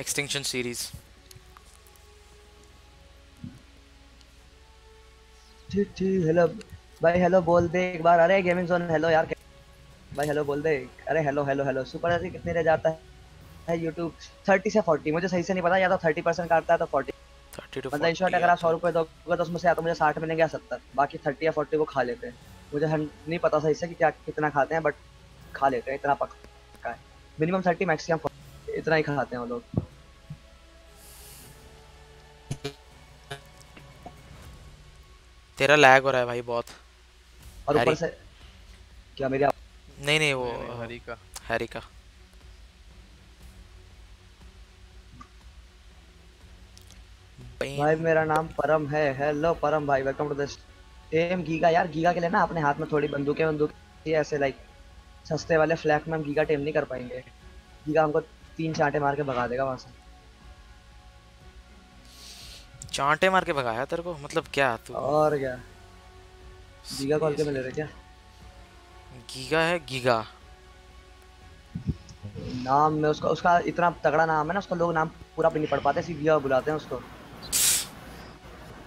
एक्सटिंक्शन सीरीज़ ठीक ठीक हेलो भाई हेलो बोल दे एक बार। अरे गेमिंग जोन हेलो यार। भाई हेलो बोल दे। अरे हेलो हेलो हेलो सुपर ऐसे कितने रह जाता है यूट्यूब थर्टी से फोर्टी मुझे सही से नहीं पता या तो थर्टी परसेंट काटता है तो फोर्टी थर्टी टू मतलब इन शॉर्ट अगर आप सौ रुपये दोगे तो उसमें से या तो मुझे साठ मिलेंगे या सत्तर। बाकी थर्टी या फोर्टी वो खा लेते हैं। मुझे हन- नहीं पता सही से कि क्या कितना खाते हैं बट खा लेते हैं इतना पक्का है। मिनिमम थर्टी मैक्सिमम इतना ही खाते हैं वो लोग। तेरा लैग हो रहा है भाई बहुत। और ऊपर से क्या मेरी आवाज़- नहीं नहीं वो नहीं, नहीं, हरी का। हैरी का। भाई मेरा नाम परम है। हेलो परम भाई welcome to the team Giga यार गीगा के लिए ना अपने हाथ में थोड़ी बंदूकें बंदूक ऐसे लाइक सस्ते वाले फ्लैग में हम गीगा टेम नहीं कर पाएँगे। गीगा हमको तीन चांटे मार के भगा देगा वहाँ से। चांटे मार के भगाया तेरे को? मतलब क्या तू? और क्या? गीगा कॉल के मिले रहे क्या? गीगा है गीगा नाम में उसका उसका इतना तगड़ा नाम है ना उसका लोग नाम पूरा भी नहीं पढ़ पाते सिर्फ़ गीगा बुलाते हैं उसको।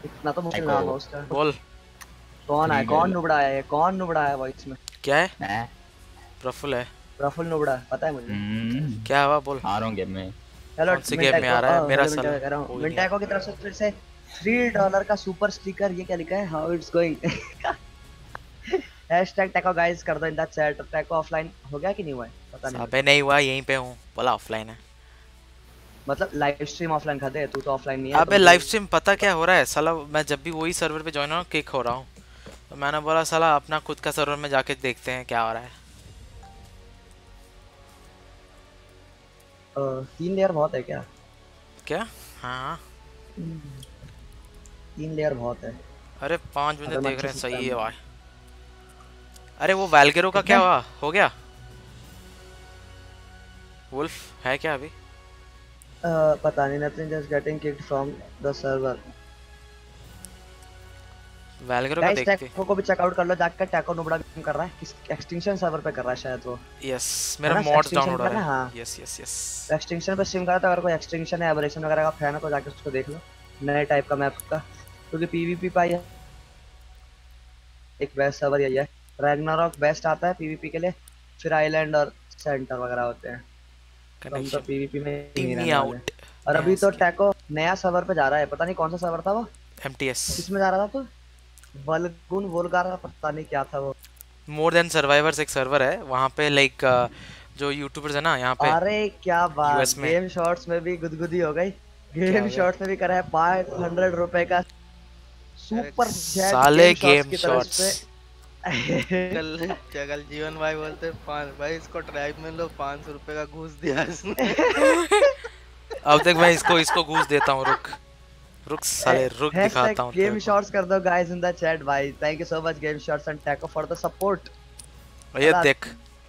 इतना तो मुश्किल नाम है उसका। बोल। कौन है? कौन नुबड़ा है? कौन नुबड़ा है वॉइस में? क्या है? प्रफुल है। प्रफुल नुबड़ा पता है मुझे? क्या हुआ? बोल। आ रहा हूँ गेम में। हेलो कौन सी गेम में आ रहा है? मेरा साला कह रहा हूँ। कोई मिंटैको की तरफ़ से फिर से थ्री डॉलर का सुपर स्टिकर ये क्या लिखा है? How it's going hashtag taco guys कर दो in the chat taco offline हो गया कि नहीं हुआ है? पता नहीं। अबे नहीं हुआ यहीं पे हूँ। बोला ऑफलाइन है। मतलब लाइव स्ट्रीम ऑफलाइन कर दे तू तो ऑफलाइन नहीं है अबे लाइव स्ट्रीम पता क्या हो रहा है? साला मैं जब भी वही सर्वर पे ज्वाइन हो रहा हूँ किक हो रहा हूँ। तो मैंने बोला साला अपना खुद का सर्वर में जाके देखते हैं क्या हो रहा है. तो तीन लेयर बहुत है क्या? क्या? हाँ। तीन लेयर बहुत है। अरे पाँच बंदे देख रहे हैं सही है भाई। अरे वो वैल्गेरो का क्या हुआ? हो गया? वुल्फ है क्या अभी? Uh, पता नहीं nothing just getting kicked from the server Valguero का देखते टैको को भी चेकआउट कर लो जाकर टैको नुबड़ा गेम कर रहा है। किस एक्सटिंक्शन सर्वर पे कर रहा है शायद वो। यस मेरा है मॉड्स डाउनलोड हो रहा है। हाँ। यस यस यस एक्सटिंक्शन पे स्ट्रीम कर रहा था अगर कोई एक्सटिंक्शन है एबरेशन वगैरह का फ़ैन है तो जाके उसको देख लो। नए टाइप का मैप का। क्योंकि पीवीपी पाई है एक बेस्ट सर्वर यही है। रैग्नारॉक बेस्ट आता है पीवीपी के लिए। फिर आइलैंड और सेंटर वगैरह होते हैं। तो हम तो पीवीपी में ही Team रहने me वाले हैं। और अभी तो टैको नया सर्वर पे जा रहा है। पता नहीं कौन सा सर्वर था वो? एमटीएस किसमें जा रहा था तू? वलगुन वोलगार पता नहीं क्या था वो। मोर देन सर्वाइवर्स एक सर्वर है वहाँ पे लाइक जो यूट्यूबर्स है ना यहाँ पे अरे क्या बात में। गेम शॉट्स में भी गुदगुदी हो गई। गेम? शॉट्स में भी करा है पाँच हंड्रेड रुपए का। सुपर जैक साले गेम गेम की तरफ़ शॉट्स कल कल जीवन भाई बोलते पाँच भाई इसको ट्राइब में लो पाँच सौ रुपए का घूस दिया इसने। अब देख मैं इसको इसको घूस देता हूँ रुक। रुक साले रुक दिखाता हूँ गेम शॉट्स कर दो गाइस इन द चैट भाई। Thank you so much game shots and taco for the support ये देख।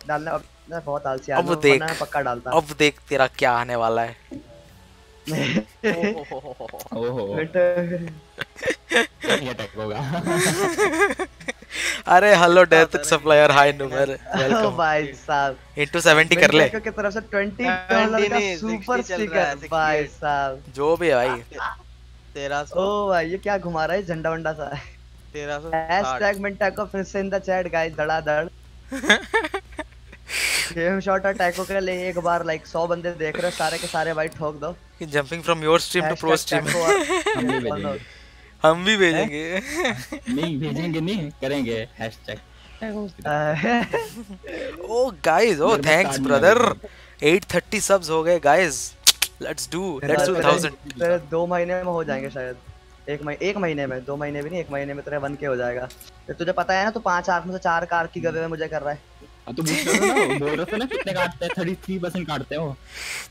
डालने अब मैं बहुत आलसी अब आदमी हूँ, देख। मैं पक्का डालता। अब देख तेरा क्या आने वाला है। ओहो। ये अटैक होगा। अरे हेलो डेथ सप्लायर हाय नुमर वेलकम भाई साहब इनटू 70 कर ले। की तरफ़ से 20 डॉलर का सुपर 60 चल रहा स्टिकर भाई साहब जो भी है भाई। तेरह सौ। ओ भाई ये क्या घुमा रहा है? झंडा वंडा सा। तेरह सौ हैशटैग को फिर से इन द चैट गाइस धड़ाधड़। गेम शॉट और टैको के लिए एक बार लाइक 100 बंदे देख रहे सारे के सारे भाई ठोक दो। Jumping from your stream to pro stream हम भी भेजेंगे। हम भी भेजेंगे। नहीं भेजेंगे नहीं करेंगे। Hashtag oh guys oh thanks brother 830 subs हो। गए guys let's do let's do 1000 तेरे दो महीने में हो जाएँगे शायद। एक महीने एक महीने में दो महीने भी नहीं एक महीने में तेरे वन के हो जाएगा। तो तुझे पता है ना तू पाँच आर्क में से चार कार की गवे में मुझे कर रहा है। हाँ तो पूछ रहे हो ना बोल रहे थे ना कितने काटते हैं? थर्टी थ्री परसेंट काटते हो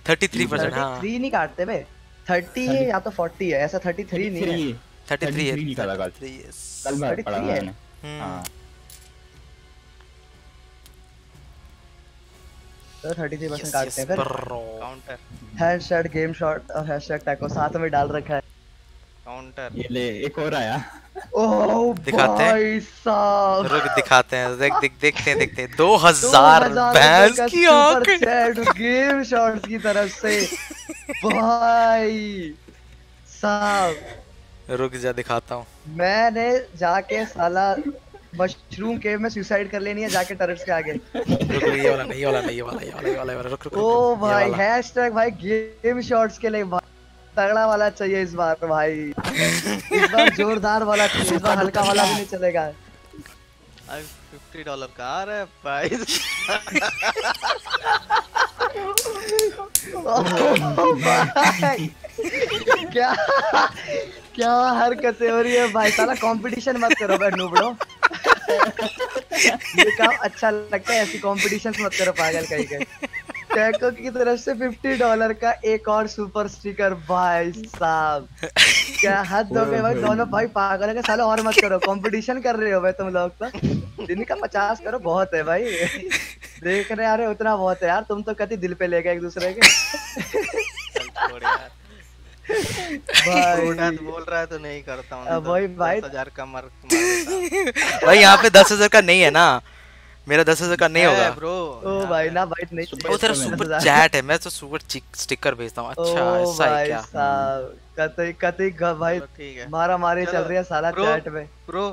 33% हाँ। थ्री नहीं काटते बे। थर्टी है या तो फोर्टी है ऐसा थर्टी थ्री नहीं है। 33 है। नहीं करा कल। 33 yes. कल मैं पढ़ा है? मैंने। हम्म। हाँ। तो थर्टी थ्री परसेंट Yes, काटते हैं फिर। काउंटर हैशटैग गेम शॉट और हैशटैग टैको साथ में डाल रखा है। काउंटर ये ले एक और आया। ओह दिखाते हैं? साहब। रुक दिखाते हैं। देख देख देखते हैं देखते हैं। 2000 दो हज़ार भैंस की आँख। गेम शॉट्स की तरफ़ से। भाई साहब। रुक जा दिखाता हूँ। मैंने जाके साला मशरूम केव में सुसाइड कर लेनी है जाके टर्रेट्स के आगे। रुक रुक, ये वाला नहीं वाला नहीं वाला ये वाला ये वाला रुक रुक, रुक ओ भाई हैशटैग भाई गेम शॉट्स के लिए तगड़ा वाला चाहिए इस बार भाई। इस बार जोरदार वाला चाहिए इस बार हल्का वाला भी नहीं चलेगा। अब फिफ्टी डॉलर का आ रहा है प्राइस भाई क्या? क्या हरकतें हो रही है? भाई साला कंपटीशन मत करो भाई नूबड़ो। ये काम अच्छा लगता है ऐसी कंपटीशन मत करो पागल कहीं के टैको की तरफ़ से 50 डॉलर का एक और सुपर स्टिकर भाई साहब। क्या हद हो गई भाई दोनों भाई। पागल है के साले और मत करो कंपटीशन कर रहे हो भाई तुम लोग तो। दिन का पचास करो बहुत है भाई। देख रहे रहे उतना बहुत है यार तुम तो कति दिल पे ले गए एक दूसरे के। छोड़ यार। भाई। बोल रहा है तो नहीं करता हूँ अब वही भाई- हज़ार का मर भाई यहाँ पे दस हज़ार का नहीं है ना? मेरा दस हज़ार का नहीं होगा। ब्रो ओ भाई ना। भाई नहीं। वो तेरा सुपर चैट है मैं तो सुपर स्टिकर भेजता हूँ। अच्छा ऐसा है क्या? कतई कतई भाई मारा मारे चल रही है साला चैट में। ब्रो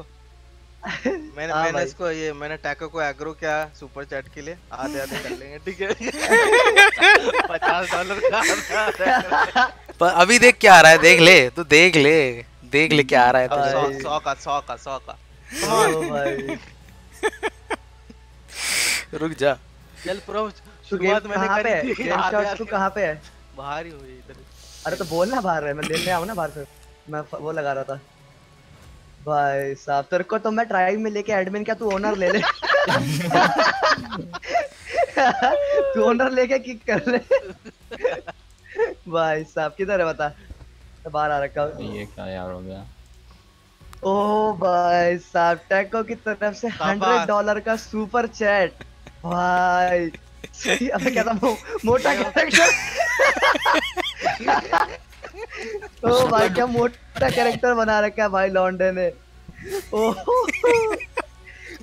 मैंने हाँ मैंने इसको ये मैंने टैको को एग्रो किया सुपर चैट के लिए। आधे आधे कर लेंगे ठीक है? पचास डॉलर का आ है। पर अभी देख क्या आ रहा है देख ले तू देख ले देख ले क्या आ रहा है तेरे। सौ सौ का सौ का सौ का। रुक जा। चल प्रो शुरुआत मैंने कहाँ पे है? करी थी। गेम यार, तू कहाँ पे है? बाहर ही हुई इधर। अरे तो बोल ना बाहर है मैं लेने आऊँ ना बाहर से। मैं वो लगा रहा था। भाई साहब तेरे को तो मैं ट्राइब में लेके एडमिन क्या तू ओनर ले ले? तू ओनर लेके किक कर ले। भाई साहब किधर है बता? तो बाहर आ रखा हूँ। ये क्या यार हो गया? ओ भाई साहब टैको की तरफ़ से हंड्रेड डॉलर का सुपर चैट भाई अबे क्या था मो, मोटा कैरेक्टर ओ भाई, क्या मोटा कैरेक्टर बना रखा है भाई लॉन्डे ने। ओ।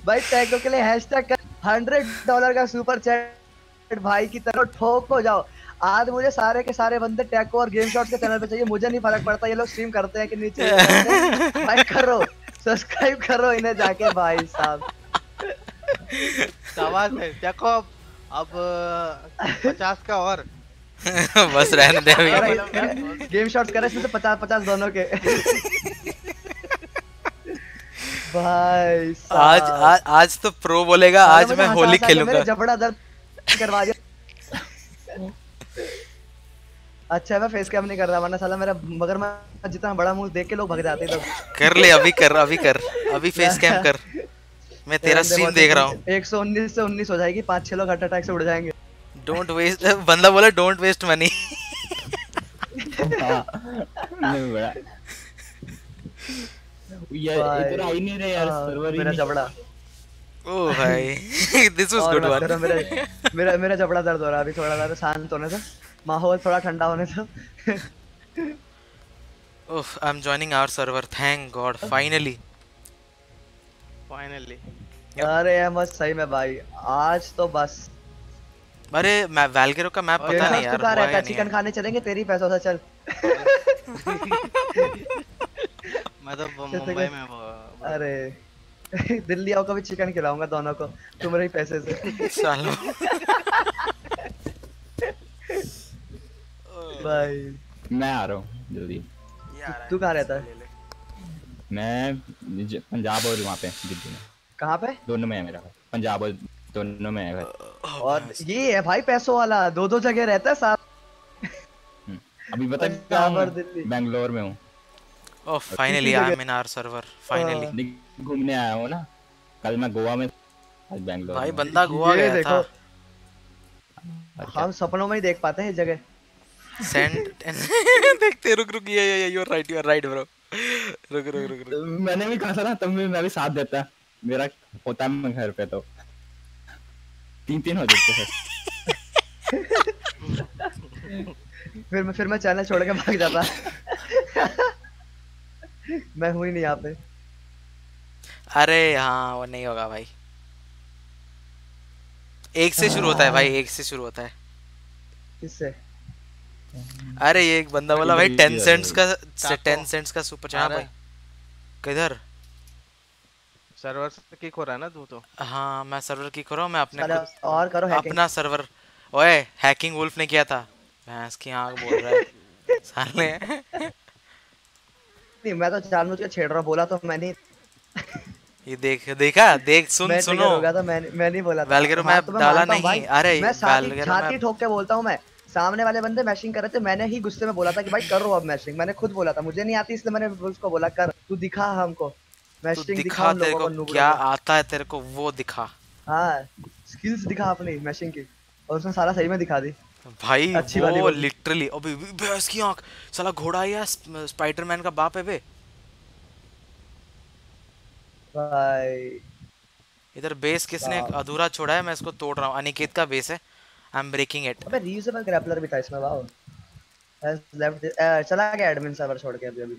भाई टैको के लिए हैशटैग हंड्रेड डॉलर का सुपर चैट भाई की तरह। ठोक हो जाओ। आज मुझे सारे के सारे बंदे टैको और गेम शॉट के चैनल पे चाहिए। मुझे नहीं फ़र्क पड़ता, ये लोग स्ट्रीम करते हैं कि चाहिए भाई, करो। सब्सक्राइब करो इन्हें जाके, भाई साहब। है, देखो अब अब, पचास का और। बस रहने दे अभी। गेम शॉट्स करे इसमें से पचास पचास दोनों के। भाई आज आज आज तो प्रो बोलेगा आज मैं होली के मेरे खेलूँगा जबड़ा दर्द करवा दिया। अच्छा मैं फेस कैम नहीं कर रहा वरना साला मेरा मगर मैं जितना बड़ा मुँह देख के लोग भग जाते लोग कर ले अभी कर अभी कर अभी फेस कैम कर। मैं तेरा स्ट्रीम देख रहा हूँ। एक सौ उन्नीस से उन्नीस हो जाएगी पाँच छह लोग हार्ट अटैक से उड़ जाएँगे। डोंट वेस्ट बंदा बोला डोंट वेस्ट मनी नहीं बड़ा ये भाई, इधर आ ही नहीं रहे यार हाँ, सर्वर ही मेरा जबड़ा। ओ भाई दिस वाज गुड वन मेरा मेरा मेरा जबड़ा दर्द हो रहा है अभी थोड़ा ज़्यादा शांत होने से माहौल थोड़ा ठंडा होने से ओह I am joining our server thank god finally finally अरे अहमद सही में भाई। आज तो बस। अरे मैं वैल्गेरो का मैप पता नहीं यार कहाँ हुआ है चिकन खाने चलेंगे तेरी पैसों से चल। मैं तो मुंबई में वो- अरे दिल्ली आओ कभी चिकन खिलाऊँगा दोनों को तुम्हारे ही पैसे से। सालो। भाई। मैं आ रहा हूँ जल्दी। तू कहाँ रहता है? मैं पंजाब और वहाँ पे दिल्ली में। कहाँ पे? दोनों में है मेरा पंजाब और दोनों में है और ये है भाई पैसों वाला दो दो जगह रहता है साथ। अभी बता दिल्ली। बैंगलोर में हूँ। ओह finally I am in our server finally घूमने आया हूँ ना। कल मैं गोवा में आज बैंगलोर भाई बंदा गोवा गया देखो। था। हम सपनों में ही देख पाते हैं इस जगह। सेंड देखते रुक रुक ये ये you are right you are right bro रुक रुक रुक रुक। मैंने भी कहा था ना तब भी मैं भी साथ देता। मेरा होता है मैं घर पे तो। तीन तीन हो जाते हैं। फिर मैं फिर मैं चैनल छोड़ के भाग जाता। मैं हूँ ही नहीं यहाँ पे। अरे हाँ वो नहीं होगा भाई। एक से शुरू होता है भाई एक से शुरू होता है। किससे? अरे ये एक बंदा बोला भाई टेन सेंट्स का टेन सेंट्स का सुपर चैट भाई। किधर? सर्वर से किक हो रहा है ना तू तो? हाँ मैं सर्वर की करो मैं अपने और करो हैकिंग अपना सर्वर ओए हैकिंग वुल्फ ने किया था। भैंस की आँख बोल रहा है। साले। नहीं मैं तो जानबूझ के छेड़ रहा बोला तो मैं नहीं ये देख देखा? देख सुन मैं सुनो। हो गया था मैं मैं नहीं बोला था। हाँ, map तो मैं डाला नहीं। अरे मैं छाती ठोक के बोलता हूँ मैं। सामने वाले बंदे मैशिंग कर रहे थे मैंने ही गुस्से में बोला था कि भाई करो अब मैशिंग मैंने खुद बोला था मुझे नहीं आती इसलिए मैंने उसको बोला कर तू दिखा हमको। तू दिखा तेरे को क्या आता है तेरे को वो दिखा। हाँ स्किल्स दिखा अपनी मैशिंग की। और उसने सारा सही में दिखा दी। भाई अच्छी वो लिटरली अबे भैंस की आँख। साला घोड़ा या स्पाइडरमैन का बाप है बे? भाई। इधर बेस किसने अधूरा छोड़ा है? मैं इसको तोड़ रहा हूँ। अनिकेत का बेस है। आई एम ब्रेकिंग इट अबे रीयूजेबल ग्रैपलर भी था इसमें वाओ। लेफ़्ट चला गया एडमिन सर्वर छोड़ के अभी अभी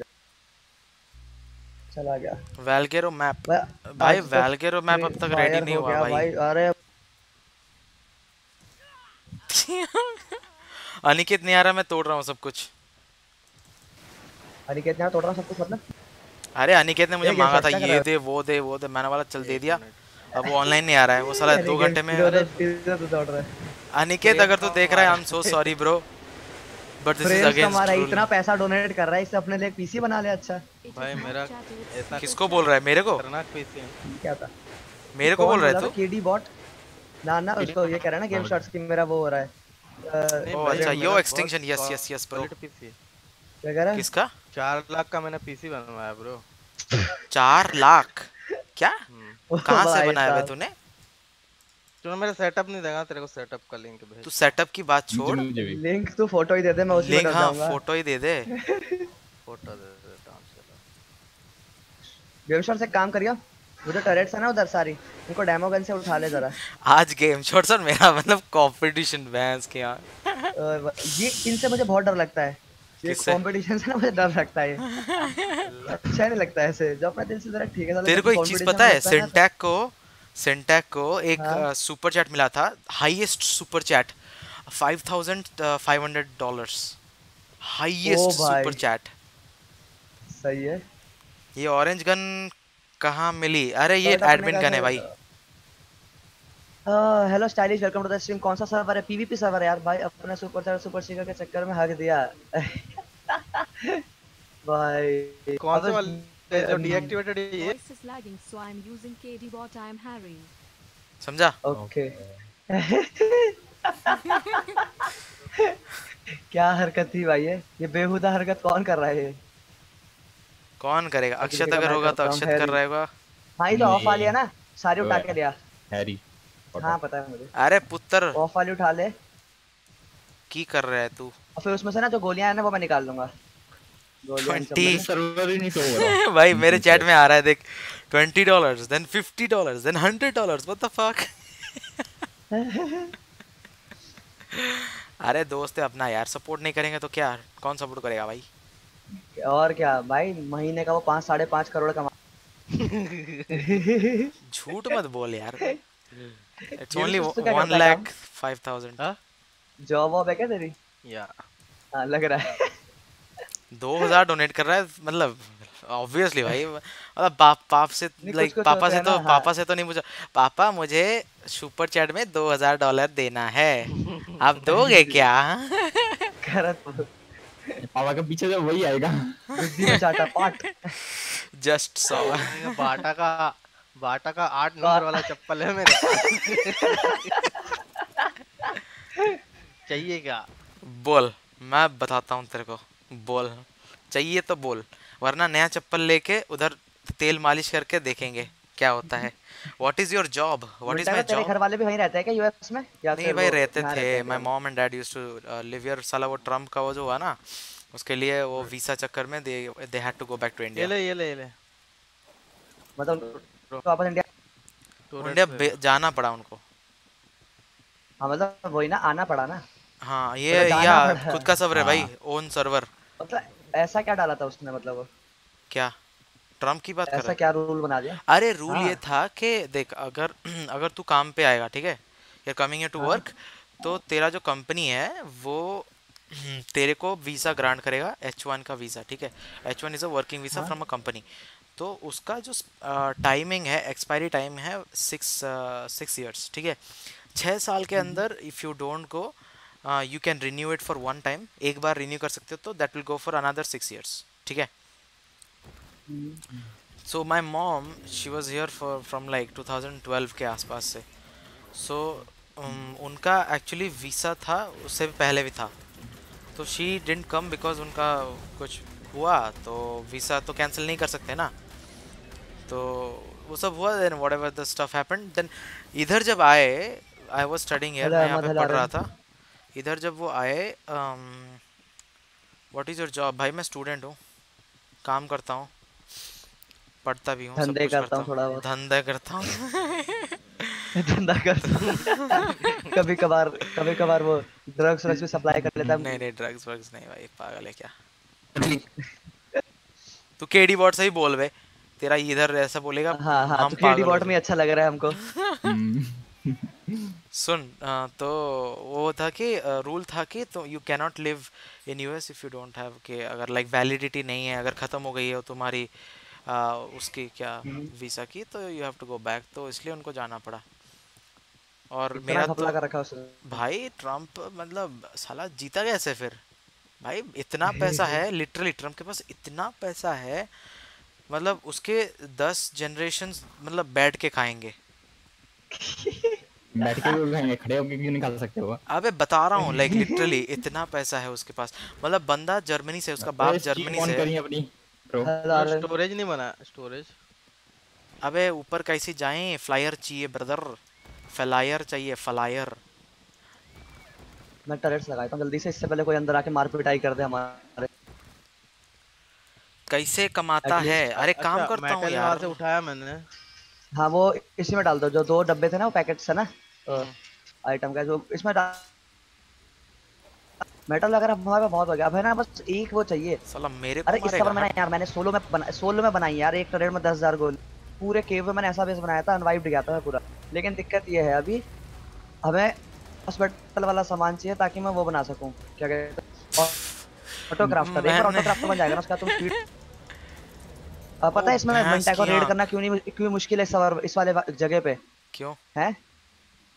चला गया। Valguero map. भाई तो वैल्गेरो मैप अब तक रेडी नहीं हुआ भाई। अरे अनिकेत नहीं आ रहा मैं तोड़ रहा हूँ सब कुछ। अनिकेत यहाँ तोड़ रहा सब कुछ मतलब अरे अनिकेत ने मुझे मांगा था ये दे वो दे वो दे मैंने वाला चल दे दिया। अब वो ऑनलाइन नहीं आ रहा है वो साला दो घंटे में रहा है। अनिकेत अगर तू देख रहा है I am so sorry bro but this is against हमारा इतना पैसा डोनेट कर रहा है इससे अपने लिए पीसी बना ले अच्छा। भाई मेरा ऐसा किसको बोल रहा है? मेरे को? खतरनाक पीसी है। क्या था? मेरे को बोल रहा है तू? केडी बॉट ना ना उसको ये कह रहा है ना गेम शॉट्स की मेरा वो हो रहा है। ओ अच्छा yo extinction yes yes yes bro क्या कह रहा है? किसका? चार लाख का मैंने पीसी बनवाया ब्रो चार लाख? क्या? ओ कहाँ से बनाया साहब। तूने? तूने मेरा सेटअप नहीं देखा? तेरे को सेटअप का लिंक भेज तू सेटअप की बात छोड़। लिंक तू फ़ोटो ही दे दे मैं उसी में लिंक डल हाँ फ़ोटो ही दे दे। फ़ोटो दे देता हूँ चलो गेम शॉट से काम करियो वो जो टरेट्स है ना उधर सारी उनको डेमो गन से उठा ले जरा। आज गेम शॉट्स और मेरा मतलब कंपटीशन बैंस के यहाँ। ये इनसे मुझे बहुत डर लगता है। ये कंपटीशन से ना मुझे डर लगता है। अच्छा नहीं लगता है ऐसे। जो अपना दिल से जरा ठीक है तेरे को एक चीज़ पता है सिंटैक को सिंटैक को एक हाँ। सुपर चैट मिला था highest super chat 5500 dollars highest super chat सही है। ये ऑरेंज गन कहाँ मिली? अरे ये एडमिन गन है भाई। Hello stylish welcome to the stream कौन सा सर्वर है? पीवीपी सर्वर है यार भाई। अपने सुपर चैट सुपर सीकर के चक्कर में हक दिया। भाई। कौन से डीएक्टिवेटेड है ये Voice is lagging, so I'm using KD bot. I'm Harry. समझा ओके क्या हरकत थी भाई ये? ये बेहुदा हरकत कौन कर रहा है ये? कौन करेगा? अक्षत अगर होगा तो अक्षत कर हैरी। रहेगा हाँ ये तो ऑफ़। वाली है ना सारी उठा के लिया। हैरी हाँ पता है मुझे। अरे पुत्र। ऑफ़ वाली उठा ले। की कर रहा है तू? और फिर उसमें से ना जो गोलियाँ है ना वो मैं निकाल लूँगा ट्वेंटी सर्वर ही नहीं शो हो रहा। भाई मेरे चैट में आ रहा है देख। Twenty dollars then fifty dollars then hundred dollars what the fuck अरे दोस्त है अपना यार सपोर्ट नहीं करेंगे तो क्या? कौन सपोर्ट करेगा भाई? और क्या भाई महीने का वो पाँच साढ़े पाँच करोड़ कमा झूठ मत बोल यार। It's only one lakh five thousand job वॉब है क्या तेरी? या। हाँ लग रहा है। दो हज़ार डोनेट कर रहा है मतलब ऑब्वियसली भाई। मतलब बाप पाप से लाइक पापा से तो हाँ। पापा से तो नहीं पूछा। पापा मुझे सुपर चैट में दो हज़ार डॉलर देना है। आप दोगे क्या? करत पापा के पीछे से वही आएगा। बुद्धि में पाट जस्ट सौ बाटा का बाटा का आठ नंबर वाला चप्पल है मेरे चाहिए क्या? बोल मैं बताता हूँ तेरे को। बोल चाहिए तो बोल वरना नया चप्पल लेके उधर तेल मालिश करके देखेंगे क्या होता है। What is your job what is my तेरे घर जॉब वाले भी वहीं रहते हैं क्या यूएस में? या नहीं भाई रहते थे। हैं my mom and dad used to live here साला वो ट्रंप का वो जो हुआ ना उसके लिए वो वीसा चक्कर में they they had to go back to ये इंडिया ले ये ले ये ले। मतलब तो वापस इंडिया इंडिया जाना पड़ा उनको। हाँ मतलब वही ना आना पड़ा ना। हाँ ये मतलब या खुद का सर्वर है भाई हाँ। ओन सर्वर मतलब ऐसा क्या डाला था उसने मतलब क्या ट्रंप की बात कर ऐसा क्या रूल बना दिया अरे रूल ये हाँ। था कि देख अगर अगर तू काम पे आएगा ठीक है यार कमिंग टू। वर्क तो तेरा जो कंपनी है वो तेरे को वीज़ा ग्रांट करेगा एच वन का वीज़ा ठीक है H one is a working visa. From a company तो उसका जो टाइमिंग है एक्सपायरी टाइम है सिक्स सिक्स ईयर्स ठीक है छः साल के हम्म। अंदर if you don't go you can renew it for one time एक बार रिन्यू कर सकते हो तो that will go for another six years ठीक है? So my mom she was here for from like 2012 के आसपास से. सो so um, उनका actually वीसा था उससे भी पहले भी था. तो शी didn't come because उनका कुछ हुआ तो वीसा तो कैंसिल नहीं कर सकते ना. तो वो सब हुआ then whatever the stuff happened then इधर जब आए was studying here मैं यहाँ पे पढ़ रहा था. इधर जब वो आए व्हाट इज़ योर जॉब भाई मैं स्टूडेंट हूँ काम करता हूँ पढ़ता भी हूँ धंधे करता हूँ थोड़ा बहुत। धंधा करता हूँ। धंधा करता हूँ। कभी कभार कभी कभार वो ड्रग्स व्रग्स भी सप्लाई कर लेता है। नहीं नहीं ड्रग्स वग्स नहीं भाई पागल है क्या? तू केडी बॉट से ही बोल बे तेरा इधर ऐसा बोलेगा हाँ हाँ हम तो केडी बॉट में अच्छा लग रहा है हमको। सुन तो वो था कि रूल था कि तो you cannot live in US if you don't have कि अगर लाइक वैलिडिटी नहीं है अगर ख़त्म हो गई है तुम्हारी उसकी क्या वीज़ा की तो you have to go back तो इसलिए उनको जाना पड़ा। और मेरा तो रखा भाई ट्रंप मतलब साला जीता कैसे फिर? भाई इतना पैसा है लिटरली ट्रंप के पास इतना पैसा है मतलब उसके दस जनरेशन मतलब बैठ के खाएँगे। बैठ के भी खड़े होके क्यों नहीं सकते वो अबे बता रहा हूँ लाइक लिटरली इतना पैसा है उसके पास। मतलब बंदा जर्मनी से उसका बाप जर्मनी से। अपनी? स्टोरेज नहीं बना स्टोरेज अबे ऊपर कैसे जाएँ? फ्लायर चाहिए ब्रदर फ्लायर चाहिए फ्लायर मैं टरेट्स लगाता हूँ जल्दी से इससे पहले कोई अंदर आके मार पिटाई कर दे हमारे। कैसे कमाता है? अरे काम अच्छा, करता हूँ यार। से उठाया मैंने। हाँ वो इसी में डाल दो जो दो डब्बे थे ना वो पैकेट्स है ना। आइटम का जो इसमें डाल मेटल वगैरह हमारे पास बहुत हो गया। अब है ना बस एक वो चाहिए। साला मेरे अरे इसका मारेगा मैंने यार मैंने सोलो में बना सोलो में बनाई यार एक टरेट में दस हज़ार गोल। पूरे केव में मैंने ऐसा बेस बनाया था अनवाइप्ड गया था पूरा। लेकिन दिक्कत ये है अभी हमें हॉस्पिटल वाला सामान चाहिए ताकि मैं वो बना सकूँ। क्या कहते हैं? ऑटोग्राफ का। एक बार तो बन जाएगा ना उसका तुम स्पीड पता है इसमें मंटा को रेड करना क्यों नहीं क्यों मुश्किल है इस सवार इस वाले जगह पे? क्यों? है?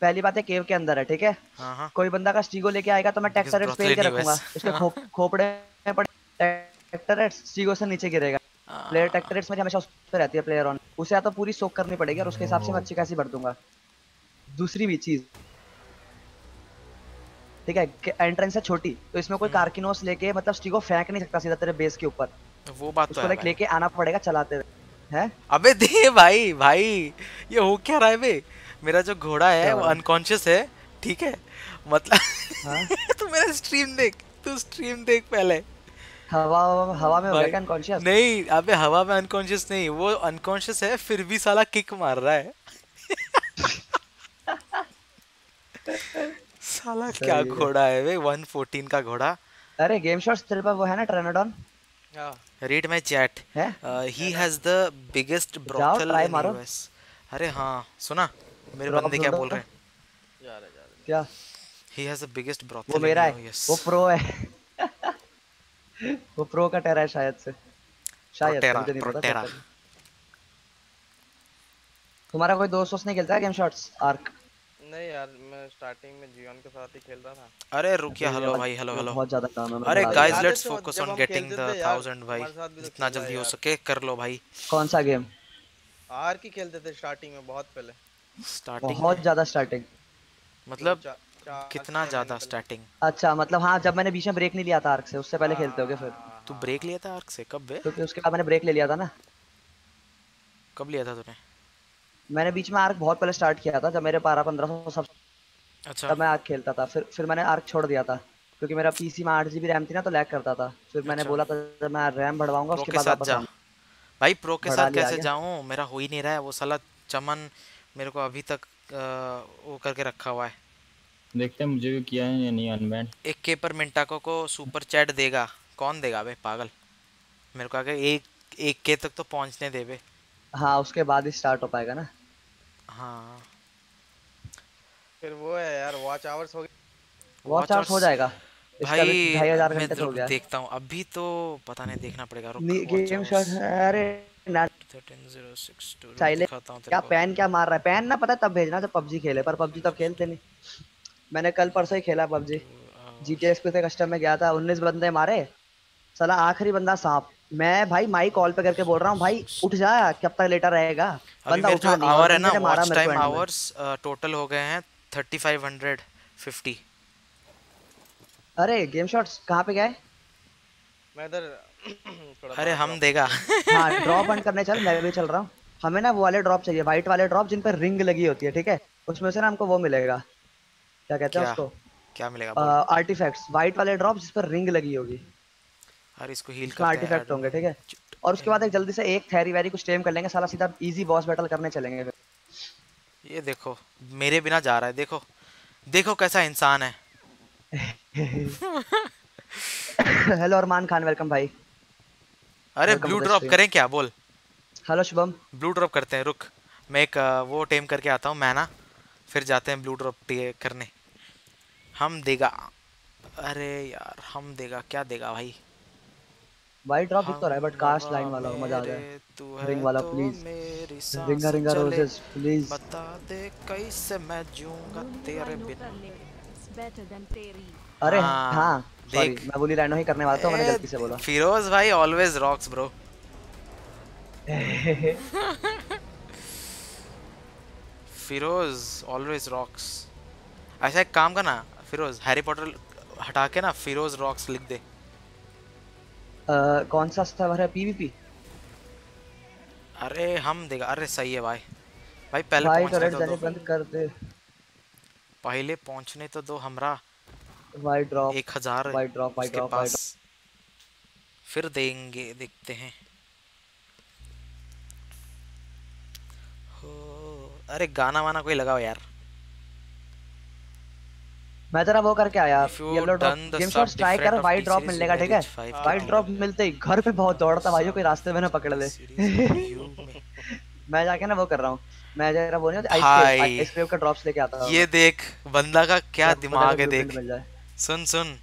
पहली बात है केव के अंदर है ठीक है? हाँ हाँ। कोई बंदा का स्टीगो लेके आएगा तो मैं टैक्स रेट के रखूँगा। उसके खोपड़े में पड़े टैक्टर स्टीगो से नीचे गिरेगा। प्लेयर टैक्टर में हमेशा उस पे रहती है प्लेयर ऑन उसे या तो पूरी सोक करनी पड़ेगी और उसके हिसाब से मैं अच्छी खासी भर दूँगा। दूसरी भी चीज़। ठीक है? एंट्रेंस है छोटी तो इसमें कोई कार्किनोस लेके मतलब स्टीगो फेंक नहीं सकता सीधा तेरे बेस के ऊपर। वो बात तो है लेके आना पड़ेगा चलाते हैं? अबे दे भाई भाई ये हो क्या रहा है बे? मेरा जो घोड़ा है वो? अनकॉन्शियस है ठीक है? मतलब हाँ? तू मेरा स्ट्रीम देख तू स्ट्रीम देख पहले। हवा हवा में हो गया अनकॉन्शियस नहीं अबे हवा में अनकॉन्शियस नहीं वो अनकॉन्शियस है फिर भी साला किक मार रहा है। साला क्या घोड़ा है बे 114 का घोड़ा। अरे गेम शॉट्स तेरे पास वो है ना ट्रेनोडॉन रीड माय चैट है he has the biggest brothel in. US अरे हाँ सुना? मेरे बंदे क्या बोल रहे हैं? जा रहे जा रहे। क्या? He has the biggest brothel वो मेरा है। वो प्रो है। वो प्रो का टेरा है शायद से। शायद पता प्रोटेरा तुम्हारा कोई दोस्त दोस्त नहीं खेलता है गेम शॉट्स? आर्क नहीं यार मैं स्टार्टिंग में जियोन के साथ ही खेल रहा था। अरे रुकिए हेलो भाई हेलो हेलो बहुत ज़्यादा काम है, अरे guys let's focus on getting the the 1000 भाई। भी तो जितना जल्दी हो सके कर लो भाई। कौन सा गेम आर की खेलते थे स्टार्टिंग में बहुत पहले। स्टार्टिंग बहुत ज़्यादा स्टार्टिंग मतलब कितना ज़्यादा स्टार्टिंग अच्छा मतलब हाँ जब मैंने बीच में ब्रेक नहीं लिया था आर्क से उससे पहले खेलते होगे फिर? तू ब्रेक लिया था आर्क से? कब बे क्योंकि उसके बाद मैंने ब्रेक ले लिया था ना। कब लिया था तूने? मैंने बीच में आर्क बहुत पहले स्टार्ट किया था जब मेरे पारा पंद्रह सौ सब अच्छा। तब मैं आर्क खेलता था। फिर फिर मैंने आर्क छोड़ दिया था क्योंकि मेरा पीसी में आठ जीबी रैम थी ना तो लैग करता था। फिर मैंने अच्छा। बोला था जब मैं रैम बढ़वाऊँगा उसके बाद साथ वापस भाई प्रो के साथ कैसे जाऊँ? मेरा हो ही नहीं रहा है वो साला चमन मेरे को अभी तक वो करके रखा हुआ है। देखते हैं मुझे भी किया है या नहीं अनबैन एक के पर मिंटाको को सुपर चैट देगा। कौन देगा बे? पागल। मेरे को आगे एक एक के तक तो पहुँचने दे बे। हाँ उसके बाद ही स्टार्ट हो पाएगा ना। हाँ। फिर वो है यार वॉच आवर्स हो गए। वॉच आउट हो जाएगा। भाई हज़ार मैं घंटे तो हो गया। देखता हूँ। अभी तो पता नहीं देखना पड़ेगा। रुक गेम शॉट अरे ना। 13062 साइले दिखाता हूँ तेरे क्या पैन क्या मार रहा है? पैन ना पता है तब भेजना जब पबजी खेले पर पबजी तब खेलते नहीं। मैंने कल परसों ही खेला पबजी। जीटीएस पे थे कस्टम में गया था 19 बंदे मारे। साला आखिरी बंदा सांप। मैं भाई माई कॉल पे करके बोल रहा हूँ भाई उठ जा कब तक लेटा रहेगा? बंदा उठा नहीं आवर है ना वॉच टाइम आवर्स टोटल हो गए हैं 3550 अरे गेम शॉट्स कहाँ पे गए? मैं इधर अरे हम देगा हाँ ड्रॉप बंद करने चल मैं भी चल रहा हूँ। हमें ना वो वाले ड्रॉप चाहिए व्हाइट वाले ड्रॉप जिन पर रिंग लगी होती है ठीक है? उसमें से ना हमको वो मिलेगा। क्या कहते हैं उसको? क्या मिलेगा? आर्टिफैक्ट्स व्हाइट वाले ड्रॉप जिस पर रिंग लगी होगी। यार इसको हील करते हैं आर्टिफैक्ट होंगे ठीक है? और उसके बाद एक जल्दी से एक थैरी वैरी कुछ टेम कर लेंगे साला सीधा इजी बॉस बैटल करने चलेंगे फिर। ये देखो मेरे बिना जा रहा है देखो देखो कैसा इंसान है। हेलो अरमान खान वेलकम भाई। अरे ब्लू ड्रॉप करें क्या? बोल। हेलो शुभम। ब्लू ड्रॉप करते हैं रुक। मैं एक वो टेम करके आता हूँ मैना। फिर जाते हैं ब्लू ड्रॉप करने। हम देगा। अरे यार हम देगा क्या देगा भाई? व्हाइट ड्रॉप दिख तो रहा है बट कास्ट लाइन वाला मज़ा आ जाए रिंग वाला प्लीज़ रिंगा रिंगा रोजेस प्लीज़ बता दे कैसे मैं जीऊँगा तेरे बिना। better than तेरी अरे हाँ, हाँ देख। मैं बोली रैंडम ही करने वाला था मैंने गलती से बोला। फिरोज भाई always rocks bro Firoz always rocks ऐसा एक काम करना फिरोज हैरी पॉटर हटा के ना फिरोज रॉक्स लिख दे। कौन सा सर्वर है? पीवीपी अरे हम देगा अरे सही है भाई। भाई पहले भाई तो जाने दो। बंद कर दे। पहले पहुँचने तो दो हमरा। वाई ड्रॉप एक हज़ार वाई ड्रॉप वाई ड्रॉप फिर देंगे देखते हैं। हो अरे गाना वाना कोई लगाओ यार। मैं जरा वो करके आया yellow drop game shots try कर वाइट ड्रॉप मिलेगा ठीक है? वाइट ड्रॉप मिलते ही घर पे बहुत दौड़ता भाई कोई रास्ते में ना पकड़ ले। मैं जाके ना वो कर रहा हूँ। मैं जरा वो नहीं आइस आइस क्रीम का ड्रॉप्स लेके आता हूँ। ये देख बंदा का क्या दिमाग है देख। सुन सुन। हाँ,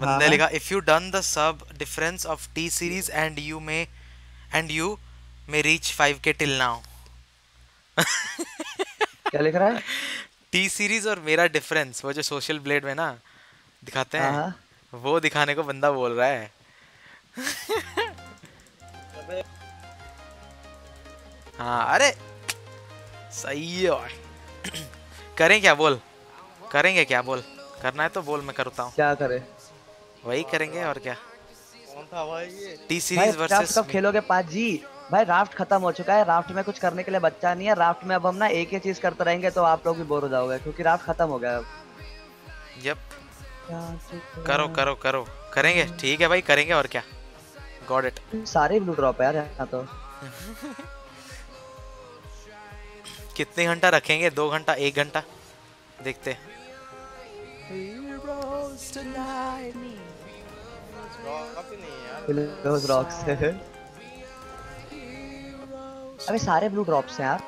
बंदे हाँ। लिखा if you done the sub difference of T series and you may and you may reach 5k till now क्या लिख रहा है? टी सीरीज़ और मेरा डिफरेंस वो जो सोशल ब्लेड में ना दिखाते हैं। हाँ, वो दिखाने को बंदा बोल रहा है। हाँ अरे सही है भाई करें क्या बोल। करेंगे क्या बोल। करना है तो बोल मैं करता हूँ। क्या करे? वही करेंगे और क्या। कौन था भाई ये? टी सीरीज़ वर्सेस कब खेलोगे पाँच जी भाई राफ्ट खत्म हो चुका है। राफ्ट में कुछ करने के लिए बच्चा नहीं है। राफ्ट में अब हम ना एक ही चीज़ करते रहेंगे तो आप लोग भी बोर हो जाओगे क्योंकि राफ्ट खत्म हो गया अब। यप करो करो करो। करेंगे? ठीक है भाई करेंगे और क्या? गॉड इट सारे ब्लू ड्रॉप है यार यहाँ तो। कितने घंटा रखेंगे? दो घंटा एक घंटा? देखते हैं। Those rocks अबे सारे ब्लू ड्रॉप्स हैं यार।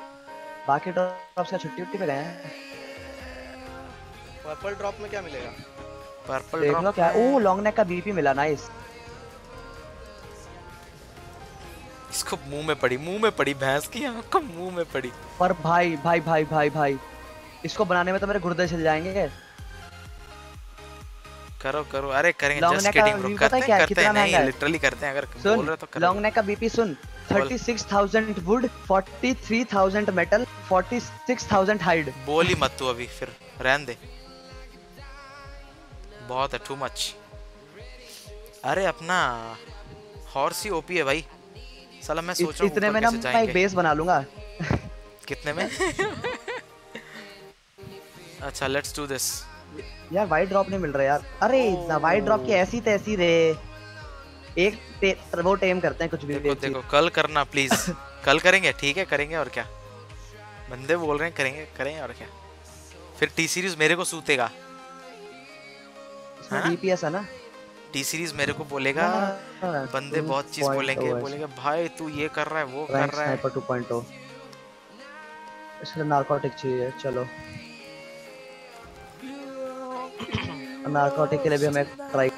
बाकी ड्रॉप्स का छुट्टी उट्टी पे गए हैं? पर्पल ड्रॉप में क्या मिलेगा? पर्पल देख लो क्या ओ लॉन्ग नेक का बीपी मिला नाइस इसको मुँह में पड़ी मुँह में पड़ी भैंस की आँख को मुँह में पड़ी। पर भाई भाई भाई भाई भाई। इसको बनाने में तो मेरे गुर्दे चल जाएँगे। करो करो। अरे करेंगे जस्ट किडिंग ब्रो करते हैं करते हैं नहीं लिटरली करते हैं अगर बोल रहे हो तो लॉन्ग नेक का बीपी सुन। बोल। 36000 वुड 43000 मेटल 46000 हाइड बोल ही मत तू अभी फिर रहन दे। बहुत है टू मच अरे अपना हॉर्स ही ओपी है भाई। साला मैं सोच रहा हूँ इतने में ना मैं एक बेस बना लूँगा। कितने में? अच्छा लेट्स डू दिस यार वाइट ड्रॉप नहीं मिल रहा यार। अरे वाइट ड्रॉप की ऐसी तैसी रे। एक वो टेम करते हैं कुछ भी देखो देखो कल करना प्लीज़ कल करेंगे ठीक है करेंगे और क्या? बंदे बोल रहे हैं करेंगे करेंगे और क्या? फिर टी सीरीज़ मेरे को सूतेगा। इसमें हाँ? डीपीएस है ना? टी सीरीज़ मेरे को बोलेगा हाँ, बंदे बहुत चीज़ बोलेंगे बोलेंगे भाई तू ये कर रहा है वो कर रहा है। स्नाइपर 2.0 इसलिए नारकोटिक चाहिए चलो। नारकोटिक के लिए भी हमें ट्राई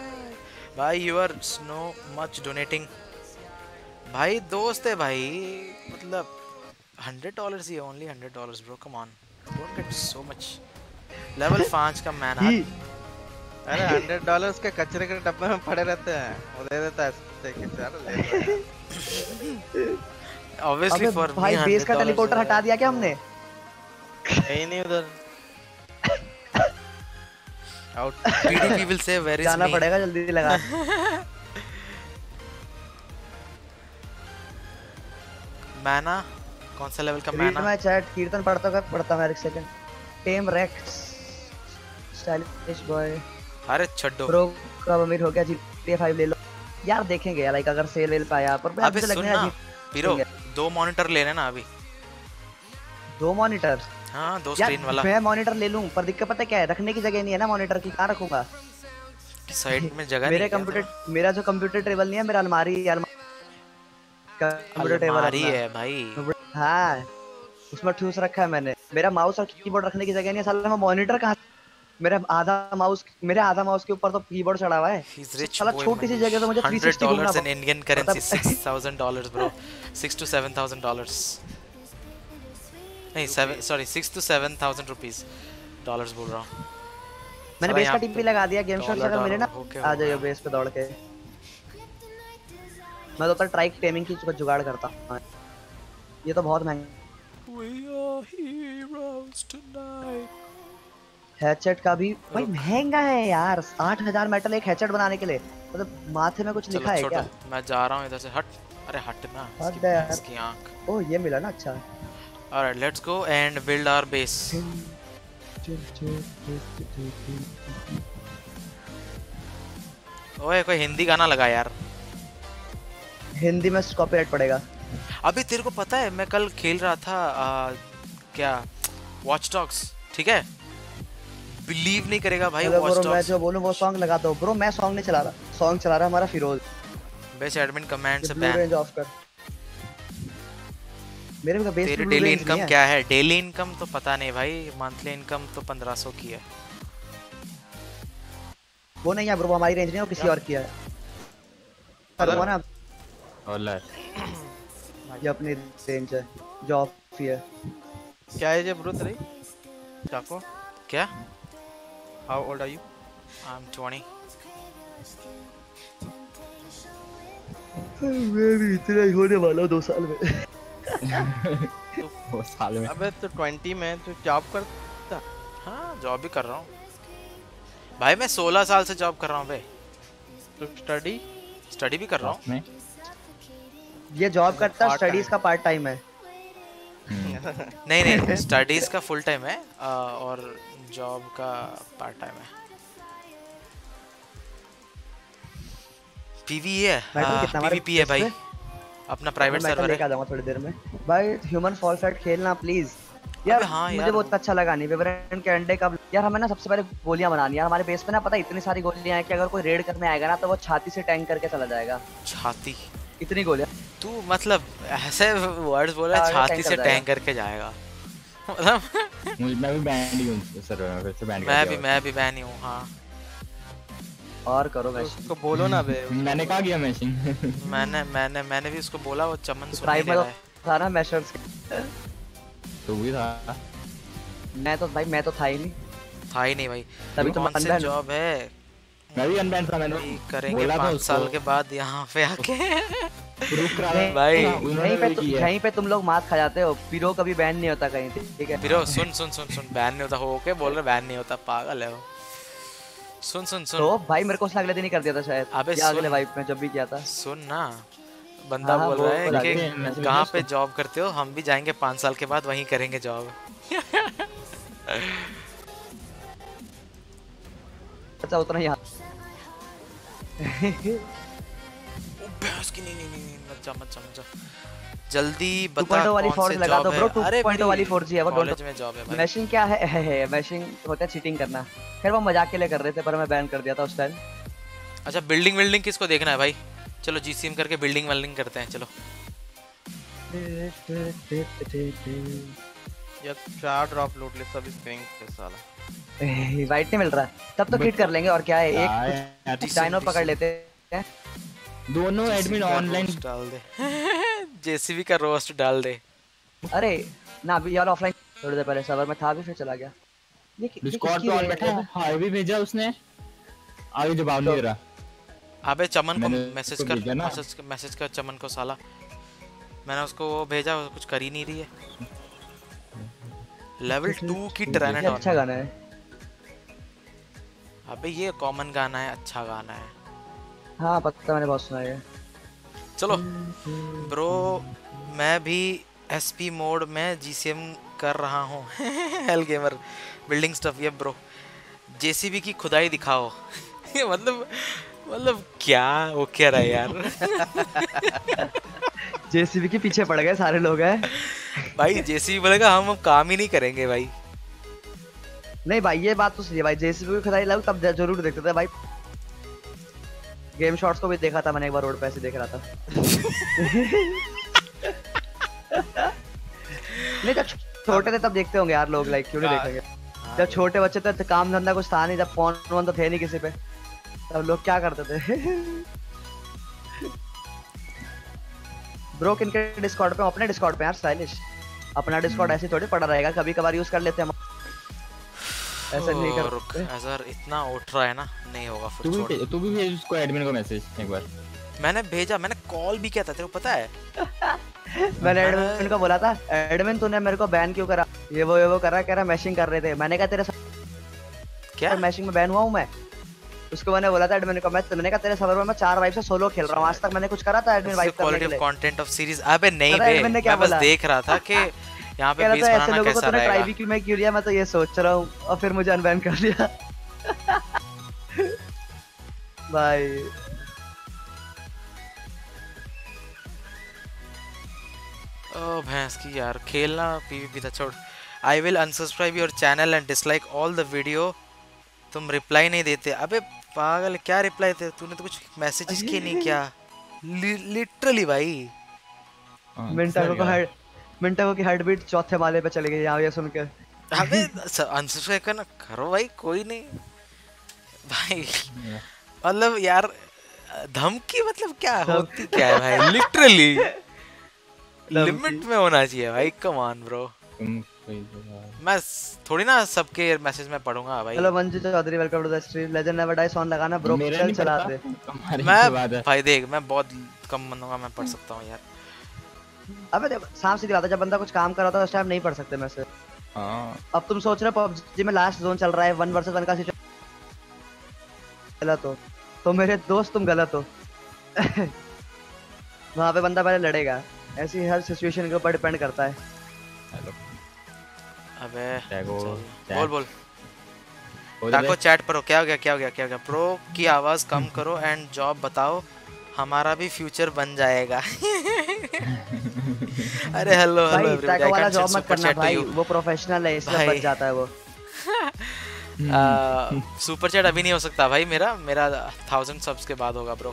भाई you are no much donating भाई दोस्त है भाई मतलब hundred dollars he only hundred dollars bro come on don't get so much level पाँच का मैन अरे हंड्रेड डॉलर्स के कचरे के डब्बे में पड़े रहते हैं। वो दे देता है। ऑब्वियसली फॉर भाई बेस का टेलीपोर्टर हटा दिया क्या हमने? है ही नहीं उधर। Out PDP will say where is जाना पड़ेगा जल्दी लगा। मैना कौन सा लेवल का मैना माय चैट कीर्तन पढ़ता पढ़ता हूँ एक second team rex stylish boy अरे छड्डो प्रो कब अमीर हो गया? जीटीए 5 ले लो। यार देखेंगे लाइक अगर सेल पाया पर अबे सुन ना पीरो दो मॉनिटर ले लेना अभी। दो मॉनिटर हाँ दो स्क्रीन वाला। मैं मॉनिटर ले लूँ पर दिक्कत पता है क्या है? रखने की जगह नहीं है ना मॉनिटर की कहाँ रखूँगा? साइड में जगह मेरे कंप्यूटर मेरा जो कंप्यूटर टेबल नहीं है मेरा अलमारी कंप्यूटर टेबल अलमारी है भाई। हाँ उसमें ठूस रखा है मैंने। मेरा माउस और कीबोर्ड रखने की जगह नहीं है। साला मैं मॉनिटर कहाँ मेरा आधा माउस मेरे आधा माउस के ऊपर तो कीबोर्ड चढ़ा हुआ है। साला छोटी सी जगह तो मुझे 100 360 घूमना dollars in पड़- Indian currency, पड़ता- six thousand dollars, bro. नहीं seven sorry six to seven thousand rupees. Dollars बोल रहा हूँ. मैंने बेस का यहाँ टीपी लगा दिया गेम शॉट अगर मिले ना आ जाइए बेस पे दौड़ के। मैं तो तक ट्राइक टेमिंग की कुछ जुगाड़ करता हूँ। ये तो बहुत महँगा. हैचेट का भी भाई महँगा है यार। आठ हज़ार मेटल एक हैचेट बनाने के लिए। मतलब माथे में कुछ लिखा है क्या? मैं जा रहा हूँ इधर से। हट। अरे हट ना। हट। इसकी आँख। ओह ये मिला ना अच्छा। Alright, let's go and build our base. ओए कोई हिंदी गाना लगा यार। हिंदी में कॉपीराइट पड़ेगा। अभी तेरे को पता है मैं कल खेल रहा था आ, क्या वॉच डॉग्स ठीक है? बिलीव नहीं करेगा भाई वॉच ब्रो मैं जो बोलूँ वो सॉन्ग लगा दो ब्रो मैं सॉन्ग नहीं चला रहा। सॉन्ग चला रहा हमारा फिरोज बेस एडमिन कमांड से बैन रेंज ऑफ़ कर। मेरे में बेस डेली इनकम क्या है? डेली इनकम तो पता नहीं भाई। मंथली इनकम तो 1500 की है। वो नहीं है ब्रो हमारी रेंज नहीं है किसी और की है। अरे वो ना ओला ये अपनी रेंज है जो ऑफ़ ही। है क्या है ये ब्रो तेरी? चाको क्या? How old are you I am 20 मैं भी इतना ही होने वाला हूँ दो साल में। वो साल में। अबे तो 20 में तो जॉब करता। हाँ जॉब भी कर रहा हूँ। भाई मैं 16 साल से जॉब कर रहा हूँ भाई तो स्टडी स्टडी भी कर रहा हूँ। ये जॉब करता स्टडीज़ का पार्ट टाइम है। नहीं नहीं स्टडीज़ का फुल टाइम है और जॉब का पार्ट टाइम है। पीवी है। पीवीपी है भाई। पे? अपना प्राइवेट सर्वर लेके आ है। जाऊँगा थोड़ी देर में। भाई ह्यूमन फॉल फाइट खेलना प्लीज़ यार हाँ मुझे यार। वो अच्छा लगा नहीं विवरण के अंडे का यार हमें ना सबसे पहले गोलियाँ बनानी है। यार हमारे बेस पे ना पता इतनी सारी गोलियाँ हैं कि अगर कोई रेड करने आएगा ना तो वो छाती से टैंक करके चला जाएगा। छाती? इतनी गोलियाँ। तू मतलब ऐसे वर्ड्स बोल रहा है छाती से टैंक करके जाएगा। मतलब मैं भी बैंड ही हूँ सर्वर में फिर से बैंड मैं भी मैं भी बैन ही हूँ हाँ। और करो तो वैसे उसको बोलो ना बे मैंने कहा किया मैशिंग मैंने मैंने मैंने भी उसको बोला वो चमन सुन नहीं रहा तो है। था ना मेशर्स तो भी था। मैं तो भाई मैं तो था ही नहीं। था ही नहीं भाई। तभी तो unbanned- जॉब है। मैं भी अनबैंड था मैंने करेंगे बोला था पाँच साल के बाद यहाँ पे आके। भाई, यहीं पे तु। यहीं पे तुम लोग मात खा जाते हो। पिरो कभी बैन नहीं होता कहीं ठीक है? वो सुन सुन सुन सुन। बैन नहीं होता हो के बोल रहे बैन नहीं होता पागल है वो। सुन सुन सुन। तो भाई मेरे को उसने अगले दिन ही कर दिया था शायद। अबे या अगले। वाइफ में जब भी किया था। सुन ना बंदा हाँ, बोल रहा है कि कहाँ पे जॉब करते हो? हम भी जाएँगे पाँच साल के बाद वहीं करेंगे जॉब। अच्छा उतना ही भैंस की नहीं नहीं नहीं, मत जा मत जा मत जा। जल्दी बता वाली कौन से लगा दो ब्रो 2.0 वाली 4G है वो कॉलेज में जॉब है मैशिंग क्या है? है, है मैशिंग होता है चीटिंग करना। खैर वो मज़ाक के लिए कर रहे थे पर मैं बैन कर दिया था उस टाइम अच्छा बिल्डिंग बिल्डिंग किसको देखना है भाई? चलो जीसीएम करके बिल्डिंग वेल्डिंग करते हैं चलो। या चार ड्रॉप लूट ले सब स्क्रीन पे साला। वाइट नहीं मिल रहा। तब तो किट कर लेंगे और क्या है? एक डायनो पकड़ लेते हैं। दोनों एडमिन ऑनलाइन डाल दे। जेसीबी का रोस्ट डाल दे। अरे ना अभी यार ऑफलाइन थोड़ी देर पहले सर्वर में था भी फिर चला गया। ये डिस्कॉर्ड पे ऑन बैठा है? हाई भी भेजा उसने। आगे जवाब नहीं दे रहा। अबे चमन को मैसेज कर भेजा ना। मैसेज मैसेज कर चमन को साला। मैंने उसको वो भेजा वो कुछ कर ही नहीं रही है। लेवल टू की ये ट्रेनेटॉन अच्छा गाना है। अबे ये कॉमन गाना है अच्छा गाना है। हाँ पता मैंने बहुत सुना है। चलो ब्रो मैं भी एसपी मोड में जीसीएम कर रहा हूँ। हेल गेमर बिल्डिंग स्टफ़ ये ब्रो जेसीबी की खुदाई दिखाओ। मतलब मतलब क्या वो क्या रहा है यार? जेसीबी के पीछे पड़ गए सारे लोग हैं। भाई जेसीबी बोलेगा हम अब काम ही नहीं करेंगे भाई। नहीं भाई ये बात तो सही है भाई। जेसीबी की खुदाई लाऊं तब ज़रूर देखते थे भाई। गेम शॉट्स को भी देखा था मैंने एक बार रोड पे ऐसे देख रहा था। नहीं जब छोटे थे तब देखते होंगे यार लोग लाइक क्यों नहीं देखेंगे? जब छोटे बच्चे थे तो काम धंधा कुछ था नहीं जब फ़ोन वोन तो थे नहीं किसी पे। तब लोग क्या करते थे? ब्रो किन के डिस्कॉर्ड पे अपने डिस्कॉर्ड पे यार स्टाइलिश अपना डिस्कॉर्ड ऐसे थोड़ी पड़ा रहेगा कभी कभार यूज़ कर लेते हैं हम। ऐसा नहीं कर रुक अजहर इतना उठ रहा है ना नहीं होगा तू फिर भी छोड़। भेज- तू भी भेज उसको एडमिन को मैसेज एक बार। मैंने भेजा मैंने कॉल भी किया था तेरे को पता है? मैंने एडमिन को बोला था एडमिन तूने मेरे को बैन क्यों करा? ये वो ये वो करा कह रहा मैशिंग कर रहे थे। मैंने कहा तेरे साथ क्या? मैशिंग में बैन हुआ हूँ मैं। उसको मैंने बोला था एडमिन को मैं मैंने कहा तेरे सर्वर में मैं चार वाइफ से सोलो खेल रहा हूँ। आज तक मैंने कुछ करा था एडमिन वाइफ करने quality of content of series अबे नहीं बे मैं बस देख रहा था कि यहाँ पे बेस बनाना लोगों कैसा तूने ट्राई भी क्यों मैं क्यों? लिया मैं तो ये सोच रहा हूँ। और फिर मुझे अनबैन कर दिया। भाई ओ भैंस की यार खेलना पीवीपी था छोड़। I will unsubscribe your channel and dislike all the video तुम रिप्लाई नहीं देते। अबे पागल क्या रिप्लाई थे? तूने तो कुछ मैसेजेस किए नहीं क्या? लिटरली भाई। मिंटा को हेड मिंटा को की हार्ट बीट चौथे माले पे चले गई यहाँ ये सुन के अबे अनसब्सक्राइब करना करो भाई कोई नहीं। भाई मतलब यार धमकी मतलब क्या होती क्या है भाई? लिटरली लिमिट में होना चाहिए भाई कम ऑन ब्रो मैं थोड़ी ना सबके मैसेज में पढ़ूँगा भाई। Hello Manju Chaudhary welcome to the stream legend never die song लगाना ब्रो चल चला दे। मैं भाई देख मैं बहुत कम बंदों का मैं पढ़ सकता हूँ यार। अबे देखो साफ़ सीधी बात है जब बंदा कुछ काम कर रहा था उस टाइम नहीं पढ़ सकते मैसेज हाँ। अब तुम सोच रहे हो पबजी में लास्ट जोन चल रहा है वन वर्सेस वन का सिचुएशन गलत हो। तो मेरे दोस्त तुम गलत हो। वहाँ पे बंदा पहले लड़ेगा। ऐसी हर सिचुएशन के ऊपर डिपेंड करता है। हेलो। अबे टैगो बोल बोल। दे। चैट करो क्या हो गया क्या हो गया क्या हो गया? प्रो की आवाज़ कम करो एंड जॉब बताओ। हमारा भी फ्यूचर बन जाएगा। अरे हेलो भाई हेलो वाला जॉब मत करना भाई वो प्रोफेशनल है इसलिए। बच जाता है वो। सुपर चैट अभी नहीं हो सकता भाई मेरा मेरा थाउज़ेंड सब्स के बाद होगा ब्रो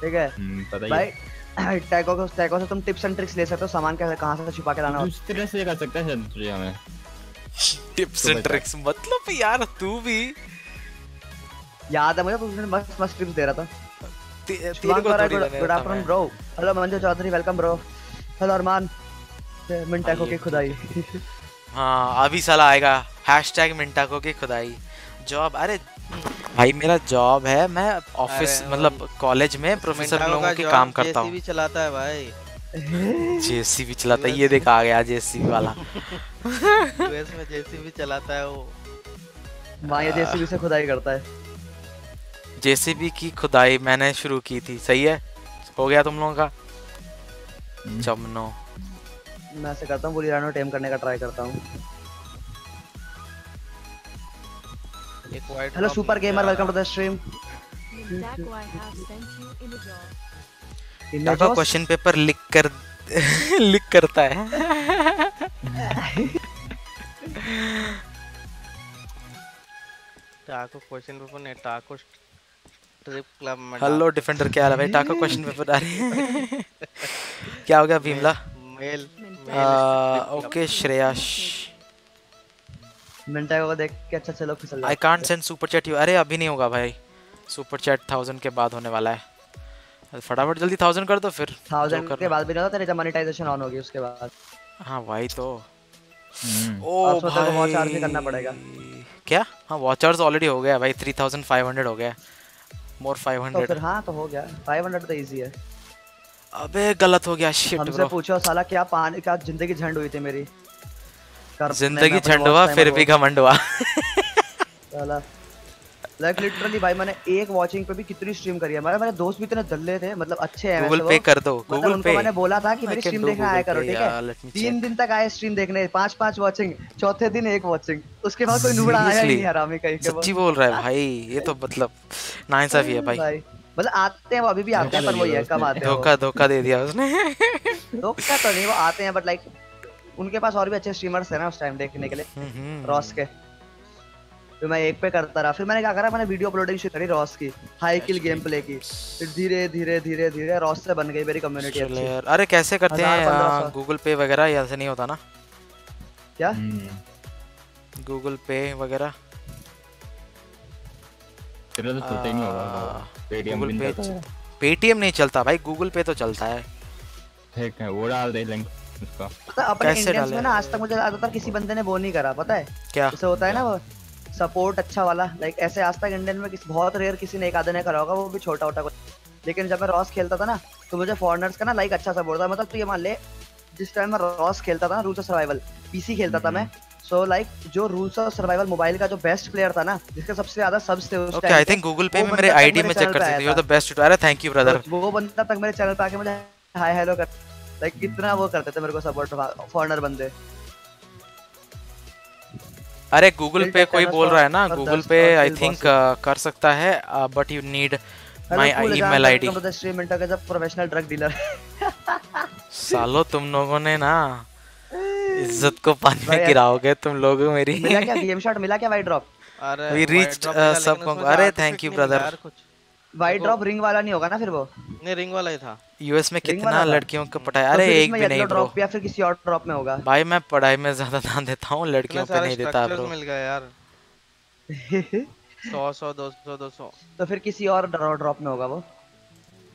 ठीक है? हम्म, पता ही भाई। टैको को टैको से तुम टिप्स एंड ट्रिक्स ले सकते हो सामान कैसे कहाँ से छुपा के लाना तू हो? इस तरह से कर सकता है शायद हमें टिप्स तो एंड ट्रिक्स मतलब यार तू भी। याद है मुझे तुमने मस्त मस्त टिप्स दे रहा था। Good afternoon bro. Hello Manju Chaudhary welcome bro. Hello Arman. मिंटैको की खुदाई. हाँ अभी साला आएगा. हैशटैग मिंटाको की खुदाई. जॉब अरे भाई मेरा जॉब है मैं ऑफ़िस मतलब कॉलेज में प्रोफेसर लोगों के काम करता हूँ। JCB चलाता है भाई। जेसीबी चलाता है ये देखा आ गया जेसीबी वाला। यूएस में जेसीबी चलाता है वो। वहाँ ये जेसीबी से खुदाई करता है। जेसीबी की खुदाई मैंने शुरू की थी। सही है? हो गया तुम लोगों का? चमनो। मैं ऐसे करता हूँ रानो टेम करने का ट्राई करता हूँ। एक wait hello super gamer welcome to the stream. टाका क्वेश्चन पेपर लिख कर लिख करता है। टाको क्वेश्चन पेपर नहीं टाको ट्रिप क्लब में हेलो डिफेंडर क्या हाल है भाई? टाका क्वेश्चन पेपर आ रही है। क्या हो गया भीमला? मेल ओके श्रेयाश। मिंटैको को देख के अच्छा चलो फिसल I can't send super chat you अरे अभी नहीं होगा भाई। सुपर चैट थाउज़ेंड के बाद होने वाला है। फटाफट जल्दी थाउज़ेंड कर दो फिर। जो थाउज़ेंड करना। के बाद भी नहीं होता तेरी जब मोनेटाइजेशन ऑन होगी उसके बाद। हाँ भाई तो। हम्म, ओ और उसको तेरे भाई करना पड़ेगा। क्या? हाँ वॉचर्स ऑलरेडी हो गया भाई। थ्री थाउज़ेंड फाइव हंड्रेड हो गया। मोर 500 तो फिर हाँ तो हो गया। 500 तो इजी है। अबे गलत हो गया शिट हमसे पूछो साला क्या पानी क्या ज़िंदगी झंड हुई थी मेरी? ज़िंदगी झंडवा झंड हुआ फिर भी को। घमंड हुआ। साला लाइक लिटरली भाई मैंने एक वॉचिंग पे भी कितनी स्ट्रीम करी है। मेरे मेरे दोस्त भी इतने दल्ले थे मतलब अच्छे हैं Pay वो। कर दो, मतलब Google उनको Pay। मैंने बोला था कि मेरी स्ट्रीम देखने आया करो ठीक है? तीन दिन तक आए स्ट्रीम देखने पाँच पाँच वॉचिंग चौथे दिन एक वॉचिंग उसके बाद कोई नूबड़ा आया ही नहीं हरामी कहीं के सच्ची बोल रहा है भाई ये तो मतलब नाइंसाफी है भाई। मतलब आते हैं वो अभी भी आते हैं पर वही है कम आते हैं धोखा धोखा दे दिया उसने। धोखा तो नहीं वो आते हैं बट लाइक उनके पास और भी अच्छे स्ट्रीमर्स हैं ना उस टाइम देखने के लिए हम्म। रॉस के। फिर मैं एक पे करता रहा। फिर मैंने क्या करा मैंने वीडियो अपलोडिंग शुरू करी रॉस की हाई किल गेम प्ले की। फिर धीरे धीरे धीरे धीरे रॉस से बन गई मेरी कम्युनिटी अरे कैसे करते हैं गूगल पे वगैरह या ऐसे नहीं होता ना? क्या? गूगल पे वगैरह। तेरा तो नहीं पेटीएम चलता। पेटीएम नहीं चलता भाई गूगल पे तो चलता है। ठीक है वो डाल दे लिंक उसका। पता है, अपने कैसे इंडियंस में ना आज तक मुझे ज़्यादातर किसी बंदे ने वो नहीं करा पता है? क्या? जैसे होता है ना वो सपोर्ट अच्छा वाला लाइक ऐसे आज तक इंडियन में किसी बहुत रेयर किसी ने एक आधे ने करा होगा वो भी छोटा छोटा कुछ लेकिन जब मैं रॉस खेलता था ना तो मुझे फॉरनर्स का ना लाइक अच्छा सपोर्ट था। मतलब तो ये मान ले जिस टाइम मैं रॉस खेलता था ना रूल्स ऑफ़ सर्वाइवल पीसी खेलता था मैं सो लाइक जो रूल्स ऑफ़ सर्वाइवल मोबाइल का जो बेस्ट प्लेयर था ना जिसके सबसे ज़्यादा सब्स थे उस ओके आई थिंक गूगल पे में मेरे आईडी में चेक channel कर पे सकते आया हो द था। बेस्ट अरे थैंक यू ब्रदर वो बंदा तक मेरे चैनल पे आके मुझे हाय हेलो कर लाइक कितना वो करते थे मेरे को सपोर्ट फॉरनर बंदे। अरे गूगल पे कोई बोल रहा है ना गूगल पे आई थिंक कर सकता है but you need my email ID तो दस मिनट का जब प्रोफेशनल ड्रग डीलर सालो तुम लोगों ने ना इज़्ज़त को पानी में गिराओगे तुम लोग मेरी मिला क्या डीएम शॉट मिला क्या वाइड ड्रॉप अरे वी रीच्ड uh, सब को- अरे थैंक यू. यार कुछ। वाइट ड्रॉप रिंग वाला नहीं होगा ना फिर वो? नहीं रिंग वाला ही था। यूएस में कितना लड़कियों को पटाया? तो अरे एक भी नहीं ड्रॉप या फिर किसी और ड्रॉप में होगा? भाई मैं पढ़ाई में ज़्यादा ध्यान देता हूँ लड़कियों पे नहीं देता ब्रो। मिल गए यार। सौ सौ दो सौ दो सौ। तो फिर किसी और ड्रॉप में होगा वो?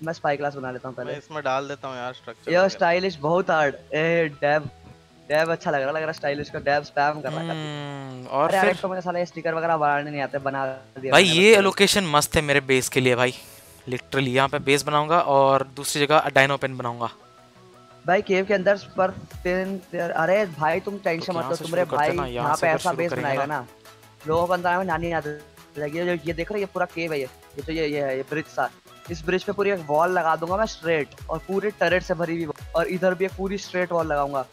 मैं स्पाई क्लास बना लेता हूँ मैं इसमें डाल देता हूँ यार स्ट्रक्चर यो स्टाइलिश बहुत हार्ड ए डैब डैब अच्छा लग रहा लग रहा स्टाइलिश का डैब स्पैम कर रहा है हम्म, और फिर? तो मुझे साले स्टिकर वगैरह बनाने नहीं आते बना दिया भाई ये। लोकेशन मस्त है मेरे बेस के लिए भाई। लिटरली यहाँ पे बेस बनाऊँगा और दूसरी जगह डायनो पेन बनाऊँगा। भाई केव के अंदर पर तीन अरे भाई तुम टेंशन तो मत लो तुम्हारे भाई यहाँ पे ऐसा बेस बनाएगा ना। लोगों को अंदर में नानी याद ये जो ये देख रहे हो ये पूरा केव है ये। ये तो ये ये है ये ब्रिज सा। इस ब्रिज पे पूरी एक वॉल लगा दूँगा मैं स्ट्रेट और पूरी टरेट से भरी हुई और इधर भी एक पूरी स्ट्रेट वॉल लगाऊँगा।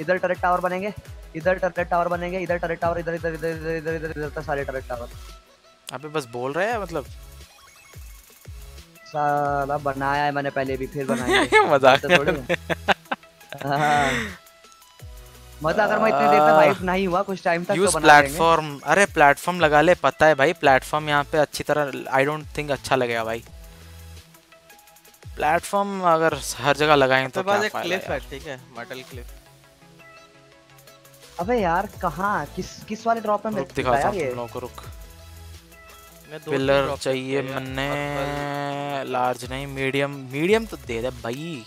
इधर टरेट टावर बनेंगे इधर टरेट टावर बनेंगे इधर टरेट टावर इधर इधर इधर इधर इधर इधर इधर सारे टरेट टावर अबे बस बोल रहे हैं मतलब? साला बनाया है मैंने पहले भी फिर बनाया मज़ाक ऐसा थोड़ी है। मतलब अगर मैं इतनी देर तक वाइप नहीं हुआ कुछ टाइम तक तो यूज़ बना देंगे प्लेटफॉर्म अरे प्लेटफॉर्म लगा ले पता है भाई प्लेटफॉर्म यहाँ पे अच्छी तरह आई डोंट थिंक अच्छा लगेगा भाई। प्लेटफॉर्म अगर हर जगह लगाएँ तो तो क्या फ़ायदा है ठीक है मेटल क्लिफ अबे यार कहाँ? किस किस वाले ड्रॉप में रुक मिलता है दिखाता यार हूँ ये? तुम लोगों को रुक। मैं दो पिलर चाहिए मन्ने लार्ज नहीं मीडियम मीडियम तो दे दे भाई।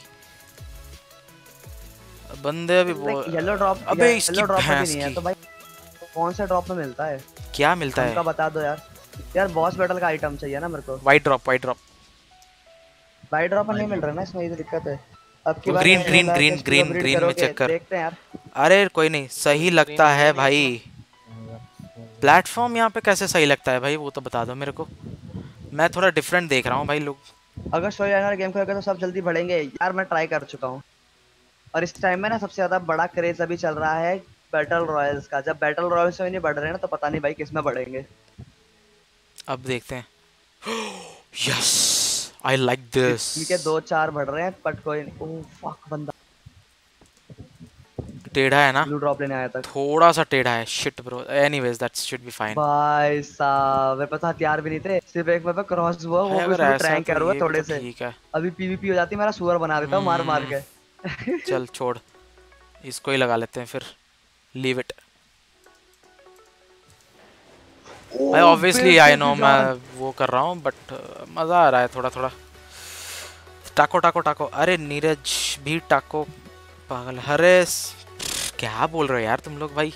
बंदे अभी वो येलो ड्रॉप अबे इसकी ड्रॉप में भी भैंस नहीं है तो भाई कौन से ड्रॉप में मिलता है? क्या मिलता है? बता दो यार। यार बॉस बैटल का आइटम चाहिए ना मेरे को। White drop white drop white drop नहीं मिल रहा ना इसमें ये तो दिक्कत है। Green, इसको green, upgrade green में करोगे, check कर। देखते हैं यार अरे कोई नहीं सही लगता है भाई। प्लेटफॉर्म यहाँ पे कैसे सही लगता है भाई वो तो बता दो मेरे को। मैं थोड़ा डिफरेंट देख रहा हूँ भाई लोग। अगर स्टोरी लाइनर गेम खेलोगे तो सब जल्दी बढ़ेंगे। यार मैं ट्राई कर चुका हूँ। और इस टाइम में ना सबसे ज़्यादा बड़ा क्रेज अभी चल रहा है बैटल रॉयल्स का। जब बैटल रॉयल्स में नहीं बढ़ रहे ना तो पता नहीं भाई किसमें बढ़ेंगे। अब देखते हैं। यस आई लाइक दिस इनके दो चार बढ़ रहे हैं बट कोई नहीं। ओह फक बंदा। टेढ़ा है ना? ब्लू ड्रॉप लेने आया था। थोड़ा सा टेढ़ा है। Shit bro anyways that should be fine भाई साहब मेरे पास हथियार भी नहीं थे। सिर्फ़ एक मेरे पे क्रॉस हुआ वो भी उसमें ट्रैंक कर हुआ ये थोड़े तो से। ठीक है। अभी पीवीपी हो जाती मेरा सुअर बना देता हूँ मार मार के। चल छोड़। इसको ही लगा लेते हैं फिर। लीव इट भाई ऑब्वियसली आई नो मैं वो कर रहा हूँ बट मज़ा आ रहा है थोड़ा थोड़ा। टाको टाको टाको। अरे नीरज भी टाको पागल। अरे क्या बोल रहे हो यार तुम लोग भाई?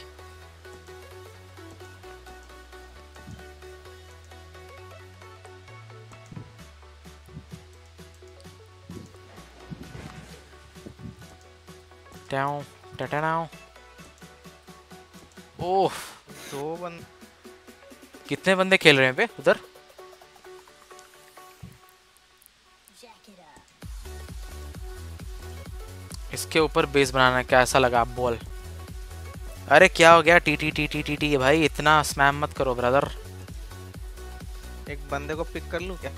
टटाउ ओह दो बन कितने बंदे खेल रहे हैं बे उधर? इसके ऊपर बेस बनाना है कैसा लगा? बोल। अरे क्या हो गया? T T T T T T भाई इतना स्मैम मत करो ब्रदर एक बंदे को पिक कर लूँ क्या?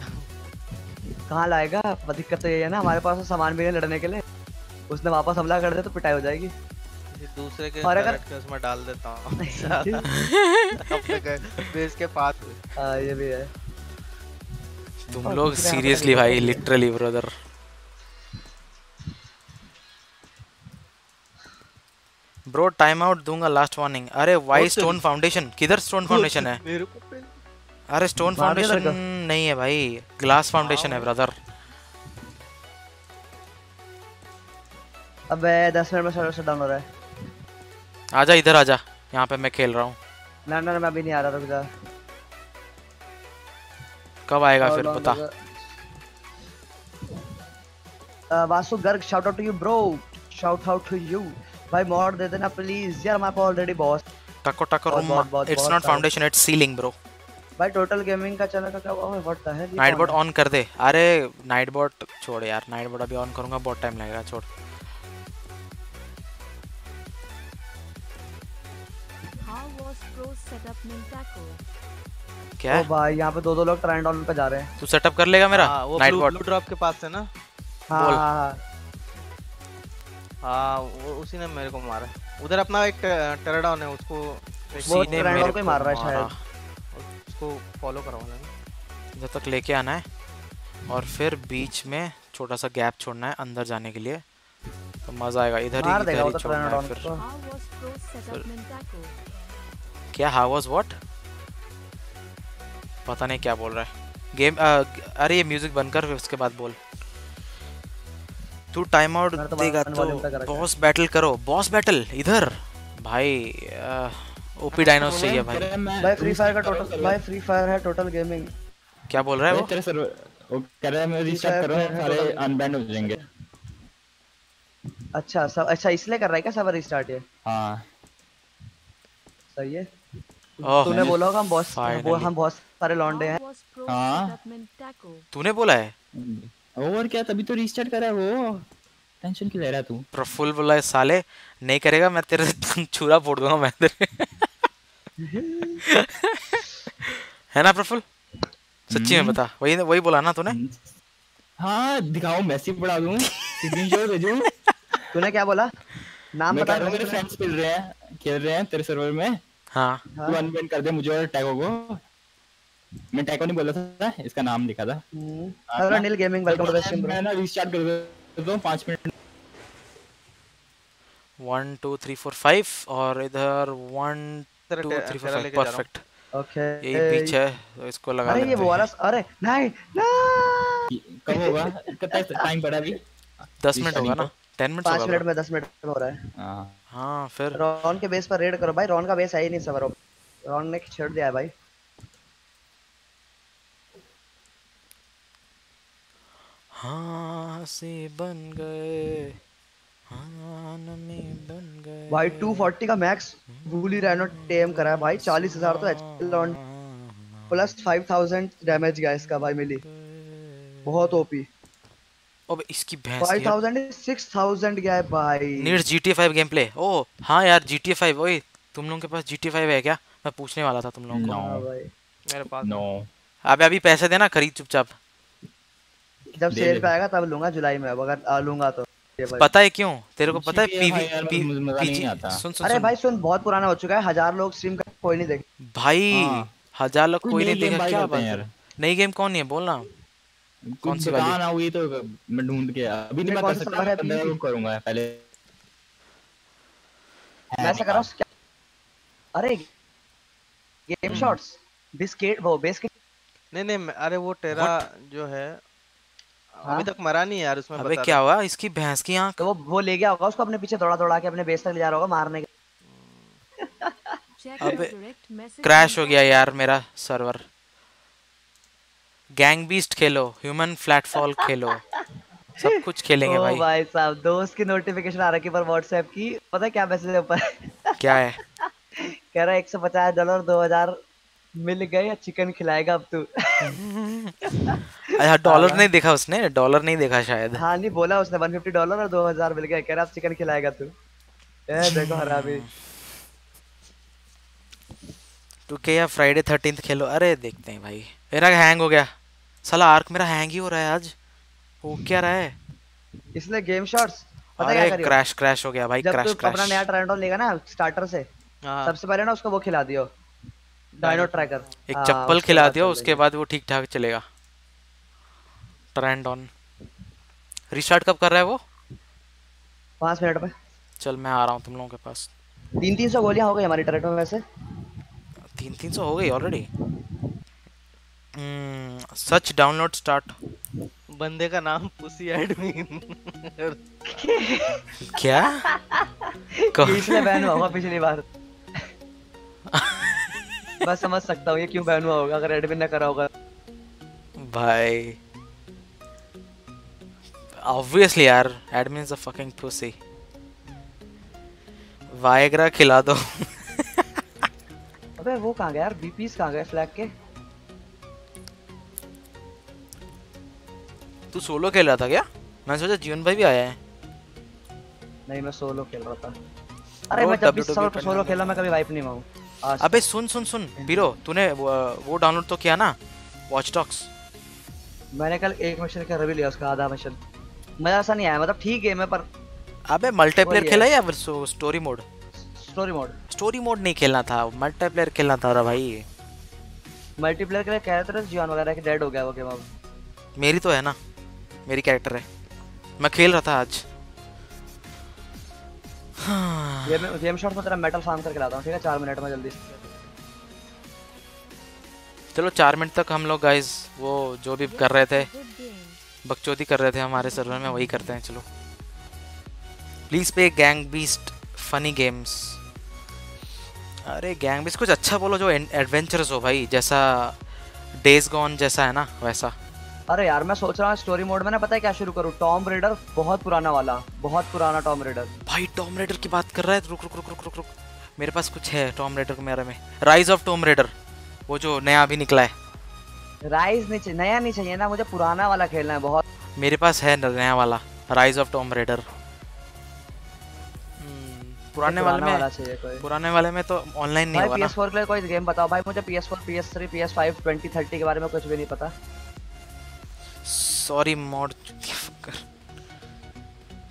कहाँ लाएगा? दिक्कत तो ये है ना हमारे पास तो सामान भी है लड़ने के लिए। उसने वापस हमला कर दिया तो पिटाई हो जाएगी। दूसरे के और अगर- के उसमें डाल देता हूँ। अपने बेस के पास। हाँ ये भी है। तुम लोग सीरियसली भाई literally brother bro time out दूँगा लास्ट वार्निंग अरे वाई स्टोन फाउंडेशन किधर स्टोन फाउंडेशन है? मेरे को अरे स्टोन फाउंडेशन नहीं है भाई। ग्लास फाउंडेशन है ब्रदर अबे 10 मिनट में सर्वर शट डाउन हो रहा है। आजा इधर आजा। यहाँ पे मैं खेल रहा हूँ। ना ना मैं अभी नहीं आ रहा रुक जा। कब आएगा फिर बता। Uh, Vasu Garg shout out to you bro shout out to you भाई मॉड दे देना प्लीज़ यार हमारे पास ऑलरेडी बॉस टको टको room it's not foundation it's ceiling bro भाई टोटल गेमिंग का चैनल का क्या हुआ? What the hell night bot on कर दे। अरे नाइट बोट छोड़ यार। नाइट बोट अभी ऑन करूँगा बहुत टाइम लगेगा छोड़। Pro setup Mintaco? क्या? ओ भाई यहाँ पे दो दो लोग ट्रेंड ऑन पे जा रहे हैं। तू सेटअप कर लेगा मेरा? हाँ, वो नाइट ब्लू ब्लू ड्रॉप के पास है ना? हाँ। हाँ हाँ। हाँ वो उसी ने मेरे को मारा। उधर अपना एक टेराडाउन है उसको वो उसी ने ट्रेंड मेरे को मार रहा है शायद। उसको फॉलो करवाना है। इधर तक लेके आना है। और फिर बीच में छोटा सा गैप छोड़ना है अंदर जाने के लिए। तो मज़ा आएगा। इधर ही इधर ही तो छोड़ना है फिर। क्या हाउ वाज व्हाट पता नहीं क्या बोल रहा है। गेम अरे ये म्यूज़िक बंद कर फिर उसके बाद बोल। तू टाइम आउट तो देगा तो बॉस बैटल करो। बॉस बैटल इधर। भाई ओपी डायनोस चाहिए भाई। है मैं भाई फ्री फायर का टोटल भाई फ्री फायर है टोटल गेमिंग क्या बोल रहा है वो? तेरे सर्वर वो कह रहा है मैं रीस्टार्ट कर रहा हूँ सारे अनबैंड हो जाएँगे। अच्छा सब अच्छा इसलिए कर रहा है क्या सर्वर रिस्टार्ट ये? हाँ। सही है? तूने बोला होगा हम बॉस वो हम बहुत सारे लौंडे हैं। हाँ। तूने बोला है? और क्या तभी तो रीस्टार्ट करा है वो। टेंशन क्यों ले रहा है तू? प्रफुल बोला है साले नहीं करेगा मैं तेरे छुरा फोड़ दूँगा मैं तेरे है ना प्रफुल? सच्ची में बता वही वही बोला ना तूने? हाँ दिखाओ मैसेज पढ़ा दूँ स्क्रीनशॉट भेजूँ। तूने क्या बोला? नाम बता रहा हूँ मेरे फ्रेंड्स खेल रहे हैं खेल रहे हैं तेरे सर्वर में। हाँ। हाँ। तू अनबैंड कर दे मुझे और टैगो को। मैं टैगो नहीं बोला था इसका नाम लिखा था। Hello Neel gaming welcome to the stream मैं ना रीस्टार्ट कर देता हूँ पाँच minute. One two three four five और इधर one two three four five हूँ। परफेक्ट ओके यही बीच है तो इसको लगा अरे ये वाला अरे नहीं ना। कब होगा? कितना टाइम पड़ा अभी? दस मिनट होगा ना। टेन मिनट पाँच मिनट में दस मिनट में हो रहा है। हाँ। हाँ फिर। रॉन के बेस पर रेड करो भाई रॉन का बेस है ही नहीं सबर रॉन ने छेड़ दिया है भाई। हाँ से बन गए। हाँ में बन गए। भाई 240 का मैक्स वूली रैनो टेम करा है भाई 40000 तो एचपी लॉन प्लस 5000 डैमेज गया इसका भाई मिली। बहुत ओपी अब इसकी भैंस की 5000 6000 गया है भाई। Need GTA 5 game play oh हाँ यार GTA 5 ओए तुम लोगों के पास GTA 5 है क्या? मैं पूछने वाला था तुम लोगों को। हाँ भाई। मेरे पास नो अबे अभी पैसे देना खरीद चुपचाप। जब सेल पे आएगा तब लूँगा जुलाई में अब अगर आ, लूँगा तो। पता है क्यों? तेरे को पता है पीवी यार, पी, नहीं आता। सुन सुन अरे सुन। भाई सुन बहुत पुराना हो चुका है हज़ार लोग स्ट्रीम का कोई नहीं देख भाई हाँ। हज़ार लोग कोई नहीं game क्या बात नई गेम कौन है? बोलना। कौन सी वाली? ना हुई तो मैं ढूंढ के अभी नहीं मैं कर सकता मैं अभी? वो करूँगा पहले। मैं ऐसा कर रहा हूँ क्या अरे गेम शॉट्स बिस्किट वो बेस्किट नहीं नहीं अरे वो टेरा जो है हाँ? अभी तक मरा नहीं यार उसमें अबे क्या हुआ? इसकी भैंस की आँख? तो वो वो ले गया होगा उसको अपने पीछे दौड़ा दौड़ा के अपने बेस तक ले जा रहा होगा मारने के। अबे, direct message क्रैश हो गया यार मेरा सर्वर गैंग बीस्ट खेलो ह्यूमन फ्लैटफॉल खेलो। सब कुछ खेलेंगे भाई। भाई साहब दोस्त की नोटिफिकेशन आ रखी पर व्हाट्सएप की पता क्या मैसेज है ऊपर? क्या है? कह रहा है एक सौ पचास डॉलर दो हज़ार मिल गए चिकन खिलाएगा अब तू। अच्छा डॉलर नहीं देखा उसने? डॉलर नहीं देखा शायद। हाँ नहीं बोला उसने वन फिफ्टी डॉलर और दो हज़ार मिल गए। कह रहा अब चिकन खिलाएगा तू। ए देखो हरामी। तू क्या यार फ्राइडे थर्टींथ खेलो। अरे देखते हैं भाई। मेरा हैंग हो गया। साला आर्क मेरा हैंग ही हो रहा है आज। वो क्या रहा है? इसलिए गेम शॉट्स पता है क्या करियो क्रैश क्रैश हो गया भाई जब क्रैश तू अपना नया क्रैश ट्रेंडॉन लेगा ना स्टार्टर से हाँ। सबसे पहले ना उसको वो खिला दियो डायनो ट्रैकर एक चप्पल खिला दियो उसके बाद वो ठीक ठाक चलेगा। ट्रेंड ऑन रिस्टार्ट कब कर रहा है वो? पाँच मिनट में। चल मैं आ रहा हूँ तुम लोगों के पास। तीन तीन सौ गोलियाँ हो गई हमारी टरेट में वैसे। तीन तीन सौ हो गई ऑलरेडी सच डाउनलोड स्टार्ट बंदे का नाम पुसी एडमिन क्या? इसलिए बैन हुआ होगा पिछली बार। मैं समझ सकता हूँ ये क्यों बैन हुआ होगा अगर एडमिन ने करा होगा। भाई। ऑब्वियसली यार admin is a fucking pussy viagra खिला दो। अबे वो कहाँ गया यार? बीपीस कहाँ गए फ्लैग के? तू सोलो खेल रहा था क्या? मैं सोचा जीवन भाई भी आया है। नहीं मैं सोलो खेल रहा था। अरे मैं जब भी WWE सोलो खेला मैं कभी वाइप नहीं हुआ अबे सुन सुन सुन। बीरो तूने वो, डाउनलोड तो किया ना? वॉच डॉग्स मैंने कल एक मिशन का रिव्यू लिया उसका आधा मिशन मज़ा ऐसा नहीं आया मतलब ठीक गेम है पर अबे मल्टीप्लेयर खेला या फिर story mode story mode story mode नहीं खेलना था मल्टीप्लेयर खेलना था भाई। मल्टीप्लेयर के लिए कह रहे थे जियोन वगैरह कि डेड हो गया वो गेम अब। मेरी तो है ना। मेरी कैरेक्टर है। मैं खेल रहा था आज। ये मैं गेम शॉट में तेरा मेटल फार्म करके लाता हूँ ठीक है? चार मिनट में जल्दी। चलो चार मिनट तक हम लोग गाइस वो जो भी कर रहे थे बकचोदी कर रहे थे हमारे सर्वर में वही करते हैं चलो। प्लीज़ पे गैंग बीस्ट फनी गेम्स अरे गैंग बीस्ट कुछ अच्छा बोलो जो एडवेंचरस हो भाई जैसा डेज़ गॉन जैसा है ना वैसा। अरे यार मैं सोच रहा हूँ स्टोरी मोड में ना पता है क्या शुरू करूँ? टॉम रेडर बहुत पुराना वाला बहुत पुराना टॉम रेडर भाई टॉम रेडर की बात कर रहा है? रुक रुक रुक रुक रुक रुक। मेरे पास कुछ है टॉम रेडर मेरे में। राइज ऑफ़ टॉम रेडर वो जो नया अभी निकला है। राइज नहीं चाहिए नया नहीं चाहिए ना मुझे पुराना वाला खेलना है बहुत। मेरे पास है नया वाला राइज ऑफ़ टॉम रेडर पुराने वाले वाला में कोई। पुराने वाले में तो ऑनलाइन नहीं ना। PS4 के लिए कोई गेम बताओ। भाई मुझे PS4 PS3 PS5 2030 के बारे में कुछ भी नहीं पता। Sorry mod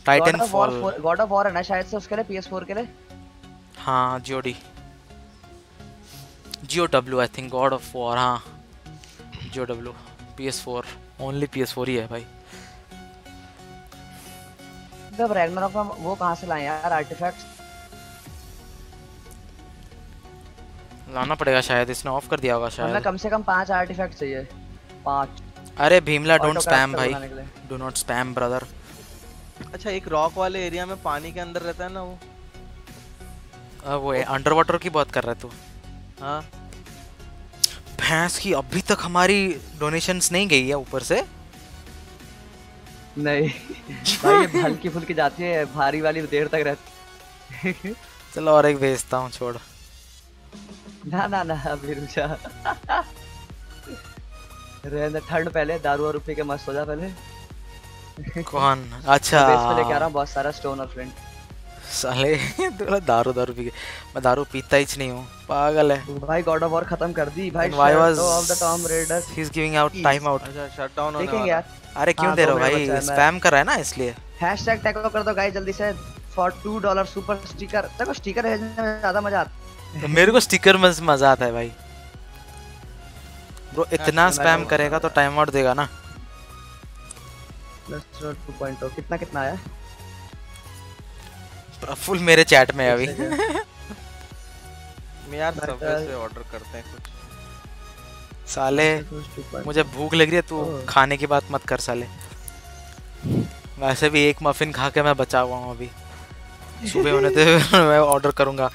titan fall god of war है ना शायद से उसके लिए PS4 के लिए? हाँ GOD G O W I think god of war हाँ. G O W P S four only P S four ही है भाई. जब रैग्नारॉक में वो कहाँ से लाए यार आर्टिफैक्ट्स लाना पड़ेगा शायद इसने ऑफ़ कर दिया होगा हमें शायद. कम से कम पाँच आर्टिफैक्ट चाहिए. पाँच। अरे भीमला डोंट स्पैम भाई। डू नॉट स्पैम ब्रदर अच्छा एक रॉक वाले एरिया में पानी के अंदर रहता है ना वो? वो अंडर वाटर की बात कर रहा है तू। हाँ। भैंस की अभी तक हमारी डोनेशंस नहीं गई है ऊपर से। नहीं। भाई ये हल्की फुल्की जाती है भारी वाली देर तक रहती चलो और एक भेजता हूँ छोड़। ना ना ना अभी जा। रहने ठंड पहले दारू और पी के मस्त हो जा पहले। कौन? अच्छा। बेस पे लेके आ रहा हूँ बहुत सारा स्टोन और फ्रेंड साले तू दारू दारू पी के। मैं दारू पीता ही नहीं हूँ। पागल है। भाई गॉड ऑफ़ वॉर खत्म कर दी। भाई why of the Tomb Raider he is giving out time out? अच्छा शट डाउन होने देखेंगे वाला। यार। अरे क्यों हाँ, दे रहे हो भाई? है, स्पैम कर रहा है ना इसलिए। हैशटैग टैग कर दो गाइस जल्दी से। फॉर 2 डॉलर सुपर स्टिकर देखो स्टिकर में ज़्यादा मज़ा आता तो मेरे को स्टिकर में मज़ा आता है भाई। ब्रो इतना स्पैम करेगा तो टाइम आउट देगा ना। प्लस 2.0 कितना कितना आया? फुल मेरे चैट में है अभी। मैं यार सबवे uh, से ऑर्डर करते हैं कुछ। साले मुझे भूख लग रही है तू खाने की बात मत कर साले। वैसे भी एक मफिन खा के मैं बचा हुआ हूँ अभी। सुबह होने दे मैं ऑर्डर करूँगा।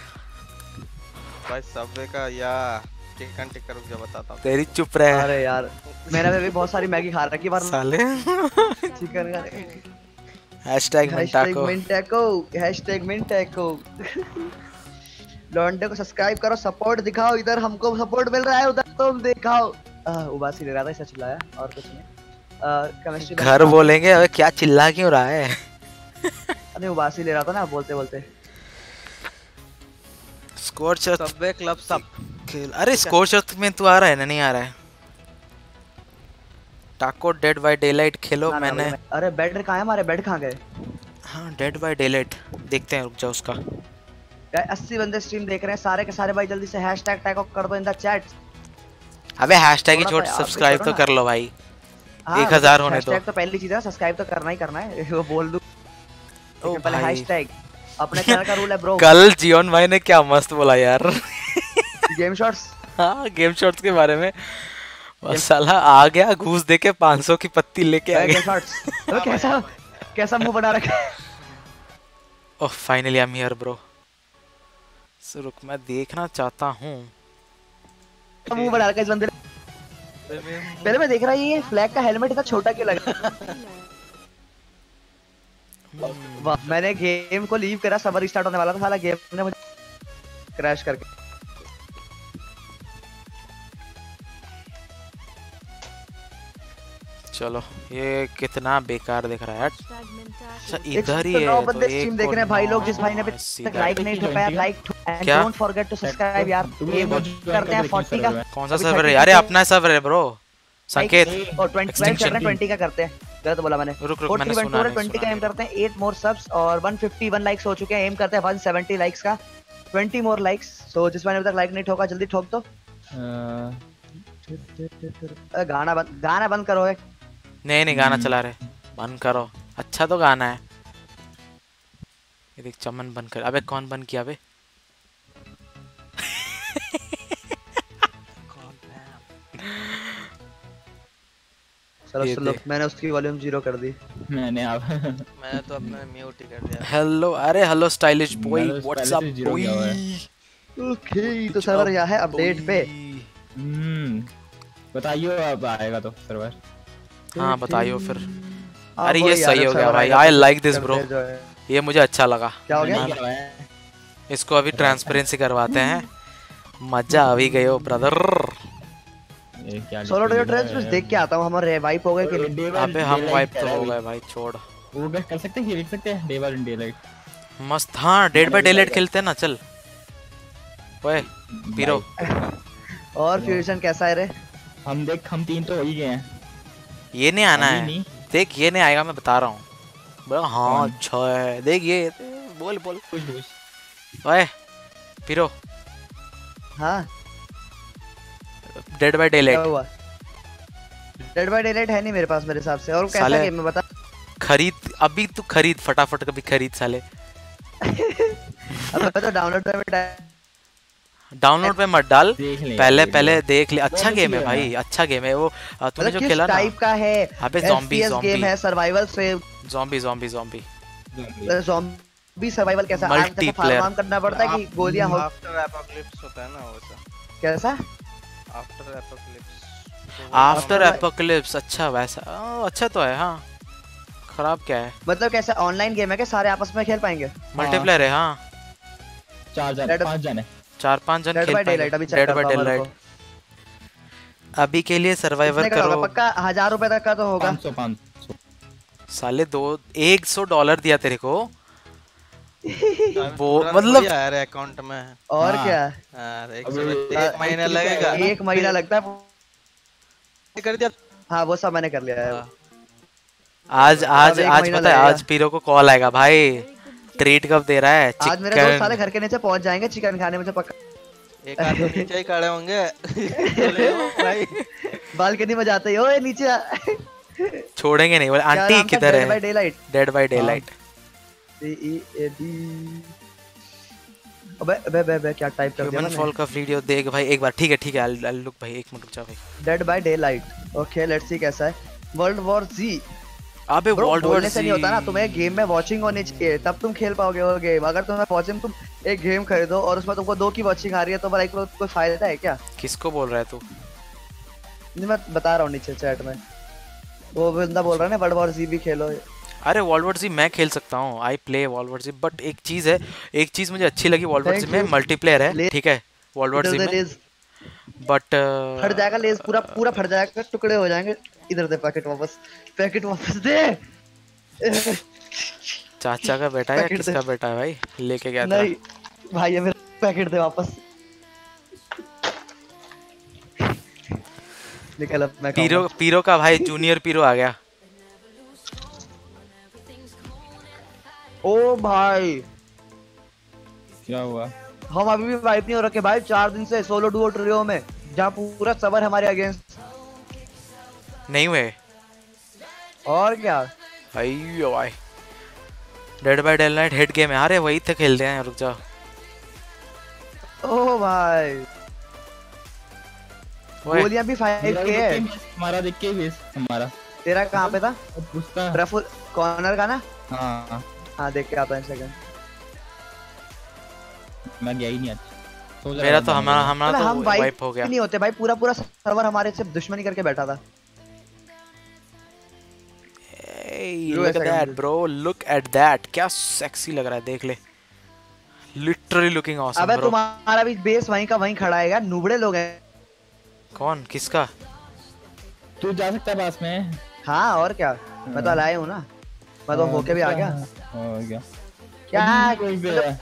भाई सबवे का या। चिकन टिक्का रुक जा बताता हूँ? तेरी चुप रहे। अरे यार मैंने भी बहुत सारी मैगी खा रखी पर साले। चिकन का। हैशटैग मिंटाको मिंटैको हैशटैग मिंटैको लॉन्डे को सब्सक्राइब करो सपोर्ट दिखाओ इधर हमको सपोर्ट मिल रहा है उधर तुम दिखाओ। उबासी ले रहा था इससे चिल्लाया और कुछ नहीं। घर बोलेंगे अबे क्या चिल्ला क्यों रहा है? अरे उबासी ले रहा था ना बोलते बोलते स्कोर सबवे क्लब सब? खेल अरे स्कोर शर्त में तू आ रहा है ना नहीं आ रहा है। टाको डेड बाय डेलाइट खेलो ना, ना, मैंने। मैं- अरे बेड कहाँ है हमारे? बेड कहाँ गए? हाँ डेड बाय डेलाइट देखते हैं रुक जा उसका। 80 बंदे स्ट्रीम देख रहे हैं? सारे के सारे भाई जल्दी से हैशटैग टैग कर दो इन द चैट अबे हैशटैग ही छोड़ सब्सक्राइब तो कर लो भाई। हाँ, एक हज़ार होने दो। तो पहली चीज़ है सब्सक्राइब तो करना ही करना है। वो बोल दूँ। ओ पहले। हैशटैग अपने चैनल का रूल है ब्रो कल जियोन भाई ने क्या मस्त बोला यार। गेम शॉट्स हाँ गेम शॉट्स के बारे में। और साला आ गया घूस दे के 500 की पत्ती लेके आ गया। What? कैसा कैसा मुँह बना रखा ओह finally I am here bro so रुक मैं देखना चाहता हूँ। मुँह बना रखा इस बंदे पहले मैं देख रहा ये फ्लैग का हेलमेट इतना छोटा क्यों लगा? मैंने गेम को लीव करा सबर स्टार्ट होने वाला था साला गेम ने मुझे क्रैश करके। चलो ये कितना बेकार दिख रहा है अच्छा इधर ही है नौ तो बंदे एक स्ट्रीम देख रहे हैं भाई लोग जिस भाई ने अभी तक लाइक नहीं ठोका यार like and don't forget to subscribe यार। ये वो करते हैं 40 का। कौन सा सर्वर है? अरे अपना सर्वर है ब्रो संकेत। और 20 लाइक कर रहे हैं 20 का करते हैं। गलत बोला मैंने। रुक रुक मैंने सुना नहीं 20 का एम करते हैं 8 मोर सब्स और 151 लाइक्स हो चुके हैं। एम करते हैं 170 लाइक्स का। 20 मोर लाइक्स सो जिस मैंने अभी तक लाइक नहीं ठोका जल्दी ठोक दो। गाना बंद गाना बंद करो एक नहीं नहीं गाना चला रहे बंद करो। अच्छा तो गाना है। ये देख चमन बंद कर। अबे कौन बंद किया अबे। मैंने उसकी वॉल्यूम ज़ीरो कर दी। मैंने अब मैंने तो अपने म्यूट ही कर दिया। हेलो अरे hello stylish boy what's up boy है? ओके तो सर्वर यहाँ है अपडेट पे। हम्म बताइए अब आएगा तो सर्वर हाँ बताइयो फिर। हाँ, अरे ये सही हो अच्छा गया भाई। I like this bro. ये मुझे अच्छा लगा। क्या हो गया? हाँ, इसको अभी ट्रांसपेरेंसी करवाते हैं। मज़ा आ भी गयो ब्रदर सोलो डे ट्रेल्स बस देख के आता हूँ हमारे वाइप हो गए कि नहीं? अबे हम वाइप तो हो गए भाई छोड़। वो कर सकते हैं देख सकते हैं? डे बाय डे लाइट मस्त। हाँ डेड बाय डेलाइट खेलते हैं ना चल। ओए पीरो। और फ्यूजन कैसा है रे? हम देख हम तीन तो हो ही गए हैं। ये नहीं आना है। नहीं। देख ये नहीं आएगा मैं बता रहा हूँ। बोला हाँ अच्छा है। देख ये बोल बोल। ओए पीरो हाँ। Dead by daylight dead by daylight है नहीं मेरे पास मेरे हिसाब से। और कैसा गेम है बता। खरीद अभी तू खरीद फटाफट कभी खरीद साले। अब मैं तो डाउनलोड पे डाउनलोड पे मत डाल। पहले पहले देख ले। अच्छा गेम है भाई अच्छा गेम है। वो तूने मतलब जो खेला टाइप का है? अबे FPS zombie। गेम है सर्वाइवल से zombie zombie zombie zombie survival कैसा? फार्म करना पड़ता है कि गोलियाँ हो आफ्टर एपोकलिप्स होता है ना वैसा कैसा? आफ्टर एपोकलिप्स आफ्टर एपोकलिप्स अच्छा वैसा। अच्छा तो है हाँ। खराब क्या है? मतलब कैसा ऑनलाइन गेम है कि सारे आपस में खेल पाएँगे? मल्टीप्लेयर है हाँ। चार जन पाँच जन। है चार पाँच जन खेल अभी डेड बाय डेलाइट अभी के लिए सर्वाइवर करो। पक्का हज़ार रुपए तक का तो होगा। 500 500 साले दो एक सौ डॉलर दिया तेरे को। वो मतलब यार अकाउंट में। और हाँ। क्या? यार एक एक महीना लगेगा। एक महीना लगता है। कर दिया। हाँ वो सब मैंने कर लिया है। आज आज आज पता है आज पीरो को कॉल आएगा भाई। ट्रीट कब दे रहा है? आज मेरे दोस्त सारे घर के नीचे पहुँच जाएँगे चिकन खाने मुझे पक्का। एक आध तो नीचे ही खड़े होंगे। भाई। बालकनी में जाते ही? ओए नीचे छोड़ेंगे नहीं बोले आंटी किधर है। डेड बाय डेलाइट D-E-A-D अबे अबे अबे अबे क्या टाइप कर दिया ह्यूमन फॉल का वीडियो देख भाई एक बार ठीक है ठीक है I'll look भाई एक मिनट रुक जा भाई। Dead by daylight okay let's see कैसा है। वर्ल्ड वॉर जी अबे वर्ल्ड वॉर से नहीं होता ना तुम्हें गेम में वॉचिंग होनी चाहिए तब तुम खेल पाओगे वो गेम अगर तुम्हें वॉचिंग तुम एक गेम खरीदो और उसमें तुमको दो की वॉचिंग आ रही है तो लाइक कोई फ़ायदा है क्या? किसको बोल रहा है तू? मैं बता रहा हूँ नीचे चैट में। वो बंदा बोल रहा है ना वर्ल्ड वॉर जी भी खेलो। अरे वॉल्ड वॉर जी मैं खेल सकता हूँ I play world war Z but एक चीज़ है एक चीज़ मुझे अच्छी लगी वॉल्ड वॉर जी में मल्टीप्लेयर है ठीक है? वॉल्ड वॉर जी में। बट फट जाएगा लेज पूरा पूरा फट जाएगा टुकड़े हो जाएँगे। इधर दे पैकेट वापस। पैकेट वापस दे। चाचा का बेटा है। किसका बेटा है भाई? लेके गया था। नहीं भाई ये मेरा पैकेट दे वापस। निकल अब मैं पीरो पीरो का भाई जूनियर पीरो आ गया। ओ भाई। क्या हुआ? हम अभी भी वाइप नहीं हो रखे भाई। चार दिन से सोलो डुओ ट्रियो में जहाँ पूरा सबर हमारे अगेंस्ट नहीं हुए। और क्या? अयो भाई। Dead by daylight head game है। अरे वही थे खेलते हैं। रुक जा ओ भाई। गोलियाँ भी 5 के है। हमारा देख के भेज हमारा। तेरा कहाँ पे था? उसका। ट्रफुल कॉर्नर का ना? हाँ। हाँ देख के आता है सेकंड मैं गया ही नहीं आज। मेरा तो हमारा हमारा मतलब तो हम वाइप हो गया। नहीं होते भाई पूरा पूरा सर्वर हमारे से दुश्मनी करके बैठा था। ऐसा that करना bro. look at that. क्या सेक्सी लग रहा है देख ले। लिटरली लुकिंग ऑसम अबे तुम्हारा भी बेस वहीं का वहीं खड़ा है यार नुबड़े लोग हैं। कौन? किसका? तू जा सकता है पास में। हाँ और क्या? मैं तो लाया हूँ ना। मैं तो होके भी आ गया। हो गया क्या? कोई भी है।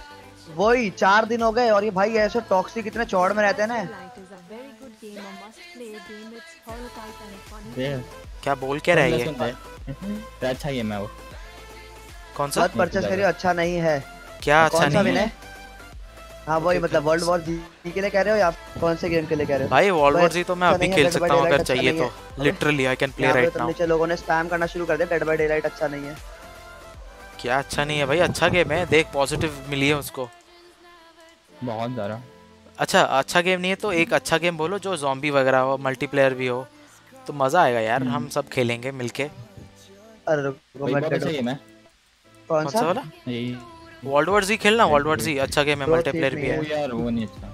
वही चार दिन हो गए और ये भाई ऐसे टॉक्सिक इतने चौड़ में रहते हैं ना। क्या बोल क्या रहा है ये। तो अच्छा गेम है वो। कौन सा? परचेस करिए अच्छा नहीं है। क्या अच्छा नहीं है? हाँ? वही मतलब वर्ल्ड वॉर जी के लिए कह रहे हो या कौन से गेम के लिए कह रहे हो? भाई वर्ल्ड वॉर जी तो मैं अच्छा अभी खेल सकता हूँ अगर अच्छा चाहिए तो। Literally I can play right now नीचे लोगों ने स्पैम करना शुरू कर दिया डेड बाय डेलाइट अच्छा नहीं है। क्या? अच्छा नहीं है भाई अच्छा गेम है। देख पॉजिटिव मिली है उसको। बहुत ज़्यादा। अच्छा अच्छा गेम नहीं है तो एक अच्छा गेम बोलो जो जॉम्बी वगैरह हो मल्टीप्लेयर भी हो तो मज़ा आएगा यार। हम सब खेलेंगे मिलके। अरे कौन सा? वाला? वर्ल्ड वॉर जी खेलना? वर्ल्ड वॉर जी अच्छा गेम है मल्टीप्लेयर भी है। यार वो नहीं अच्छा।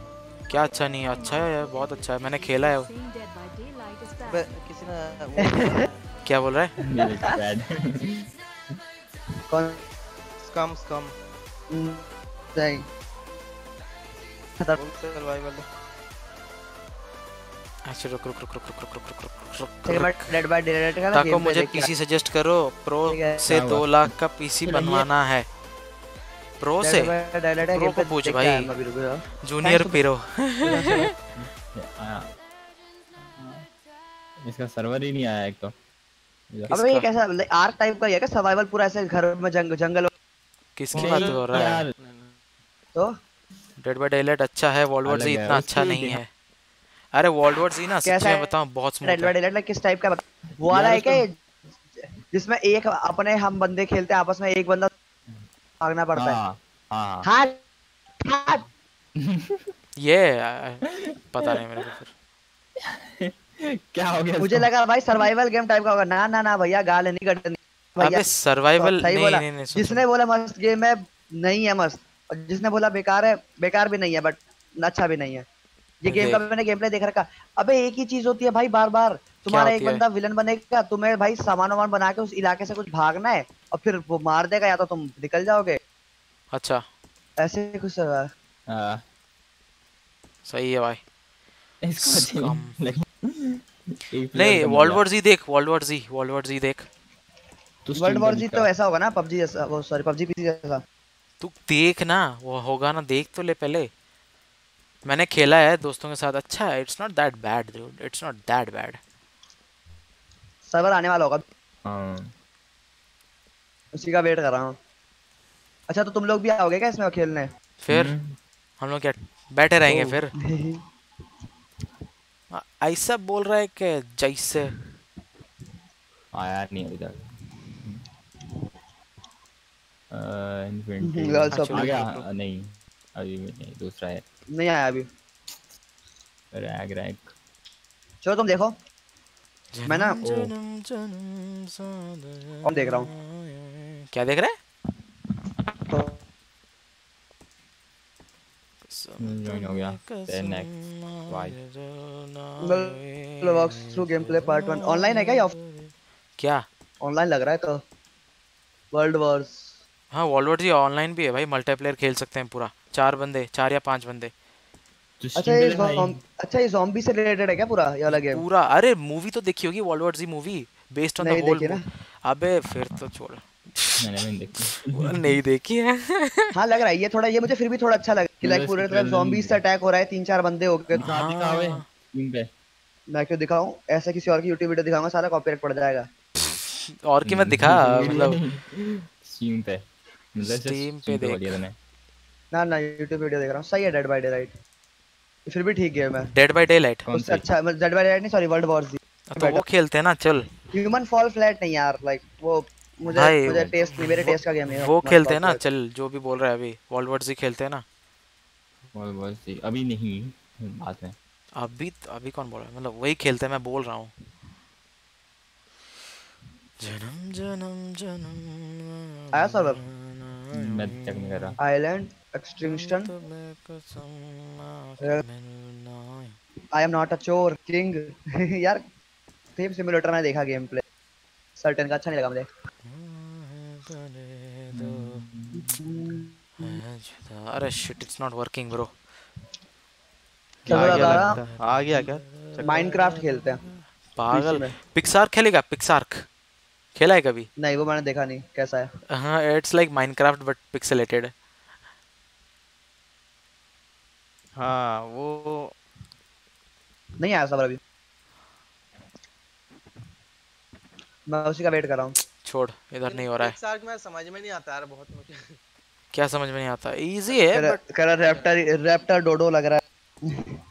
क्या अच्छा नहीं है? अच्छा है यार बहुत अच्छा है। मैंने खेला है किसी ने क्या बोल रहा है. कौन? Scum scum. हम्म, नहीं सर्वाइवल अच्छा रुक रुक रुक रुक रुक रुक रुक रुक रुक रुक। डेड बाय डेलाइट का ताको मुझे पीसी सजेस्ट करो। प्रो। से क्या दो हुआ? लाख का पीसी बनवाना है। प्रो से? प्रो को पूछ भाई। जूनियर पिरो। इसका सर्वर ही नहीं आया एक तो। अबे ये कैसा आर्क टाइप का ही है क्या सर्वाइवल पूरा ऐसे घर में जंग जंगल किसकी बात कर रहा है? तो? डेड बाय डेलाइट अच्छा है वर्ल्ड वॉर जी इतना अच्छा नहीं है। अरे वर्ल्ड वॉर जी ना कैसा सच्ची में बताऊँ बहुत स्मूथ डेड बाय है। डेलाइट लाइक किस टाइप का वो वाला है क्या जिसमें एक अपने हम बंदे खेलते हैं आपस में एक बंदा भागना पड़ता है। हाँ हाँ। हाँ हाँ ये पता नहीं मेरे को फिर। क्या हो गया मुझे लगा भाई सर्वाइवल गेम टाइप का होगा। ना ना ना भैया गाल नहीं कटनी। भैया अबे सर्वाइवल नहीं बोला। नहीं नहीं जिसने बोला मस्त गेम है नहीं है मस्त। और जिसने बोला बेकार है बेकार भी नहीं है बट अच्छा भी नहीं है। ये गेम का मैंने गेम प्ले देख रखा। अबे एक ही चीज़ होती है भाई बार बार तुम्हारा एक बंदा विलन बनेगा तुम्हें भाई सामान वामान बना के उस इलाके से कुछ भागना है और फिर वो मार देगा या तो तुम निकल जाओगे। अच्छा। ऐसे कुछ है। हाँ, सही है भाई। नहीं वर्ल्ड वॉर जी देख world war Z world war Z देख। वर्ल्ड वॉर जी तो ऐसा होगा ना पबजी जैसा वो सॉरी पबजी पीसी जैसा। तू देख ना वो होगा ना देख तो ले पहले। मैंने खेला है दोस्तों के साथ। अच्छा है it's not that bad dude it's not that bad server आने वाला होगा। हाँ। उसी का वेट कर रहा हूँ। अच्छा तो तुम लोग भी आओगे क्या इसमें खेलने? फिर हम्म, हम लोग क्या बैठे रहेंगे फिर? आ- ऐसा बोल रहा है कि जैसे। आया नहीं अभी तक। इन्फिनिटी Lol, सब आ गया। ठीक है। हाँ, नहीं अभी नहीं दूसरा है। नहीं आया अभी। Rag rag. चलो तुम देखो। मैं ना जन्म जन्म कौन देख रहा हूँ। क्या देख रहा है? ज्वाइन हो गया then next why walks through game play part 1 online है क्या या क्या? ऑनलाइन लग रहा है तो। वर्ल्ड वॉर्स हाँ वर्ल्ड वॉर जी ऑनलाइन भी है भाई मल्टीप्लेयर खेल सकते हैं पूरा। चार बंदे चार या पाँच बंदे। तो अच्छा ये अच्छा ये ज़ॉम्बी से रिलेटेड है क्या पूरा ये वाला गेम पूरा। अरे मूवी तो देखी होगी world war Z movie based on the whole अबे फिर तो छोड़। मैंने नहीं देखी। नहीं देखी है। हाँ लग रहा है ये थोड़ा ये मुझे फिर भी थोड़ा अच्छा लगा कि लाइक पूरे तरफ़ trailer से अटैक हो रहा है तीन चार बंदे हो गए। पे। मैं क्यों दिखाऊँ? ऐसे किसी और की यूट्यूब वीडियो दिखाऊँगा सारा कॉपीराइट पड़ जाएगा। और की मत दिखा मतलब Steam पे। मतलब just पे देख। ना ना यूट्यूब वीडियो देख रहा हूँ। सही है डेड बाय डेलाइट फिर भी ठीक गेम है डेड बाय डे लाइट कौन उससे सी? अच्छा डेड बाय डेलाइट नहीं सॉरी वर्ल्ड वॉर तो वो खेलते हैं ना चल। ह्यूमन फॉल फ्लैट नहीं यार लाइक वो मुझे मुझे टेस्ट नहीं मेरे टेस्ट का गेम है। वो खेलते हैं ना चल जो भी बोल रहा है अभी। वर्ल्ड वॉर जी खेलते हैं ना। World War Z अभी नहीं बाद में अभी अभी कौन बोल रहा है? मतलब वही खेलते हैं मैं बोल रहा हूँ। जन्म जन्म जन्म आया सर्वर मैं चेक नहीं कर रहा। आइलैंड एक्सट्रीमिस्टन आई एम नॉट अ चोर किंग यार थीम सिमुलेटर में देखा गेम प्ले सर्टेन का अच्छा नहीं लगा मुझे। अरे shit it's not working bro आ गया क्या माइनक्राफ्ट खेलते हैं। पागल। में। पिक्सार्क खेलेगा? पिक्सार्क खेला है कभी? नहीं वो मैंने देखा नहीं। कैसा है? हाँ it's like Minecraft but pixelated हाँ वो नहीं आया सबर अभी। मैं उसी का वेट कर रहा हूँ। छोड़ इधर नहीं हो रहा है। पिक्सार्क में समझ में नहीं आता यार बहुत मुझे। क्या समझ में नहीं आता। इजी है बट रहा रैप्टर रैप्टर डोडो लग रहा है।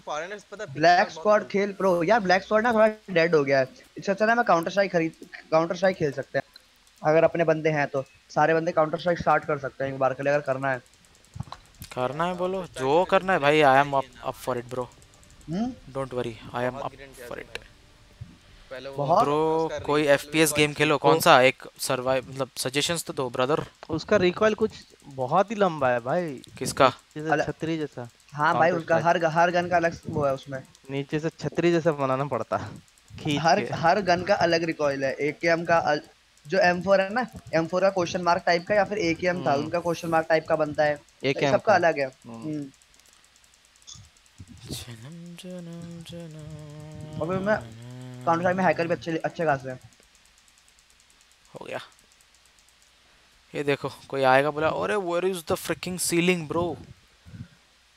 फॉरेनर्स पता ब्लैक स्क्वाड खेल प्रो यार ब्लैक स्क्वाड ना थोड़ा डेड हो गया है। इससे अच्छा ना मैं काउंटर स्ट्राइक खरीद काउंटर स्ट्राइक खेल सकते हैं। अगर अपने बंदे हैं तो। सारे बंदे काउंटर स्ट्राइक स्टार्ट कर सकते हैं एक बार के लिए अगर करना है। करना है बोलो जो करना है भाई I am up for it bro don't worry I am up for it bro कोई एफपीएस गेम खेलो कौन सा? एक सर्वाइव मतलब सजेशंस तो दो ब्रदर उसका रिकॉइल कुछ बहुत ही लंबा है भाई। किसका? छतरी जैसा। हाँ भाई उनका हर हर गन का अलग वो है उसमें। नीचे से छतरी जैसा बनाना पड़ता है हर हर गन का अलग रिकॉइल है। एकेएम का अल... जो M4 है ना M4 का क्वेश्चन मार्क टाइप का या फिर एकेएम था हम्म। उनका क्वेश्चन मार्क टाइप का बनता है। AKM सबका अलग है। जन्म जन्म जन्म। फिर मैं काउंटर स्ट्राइक में हैकर भी अच्छे अच्छे खासे हैं। हो गया। ये देखो कोई आएगा बोला अरे where is the freaking ceiling bro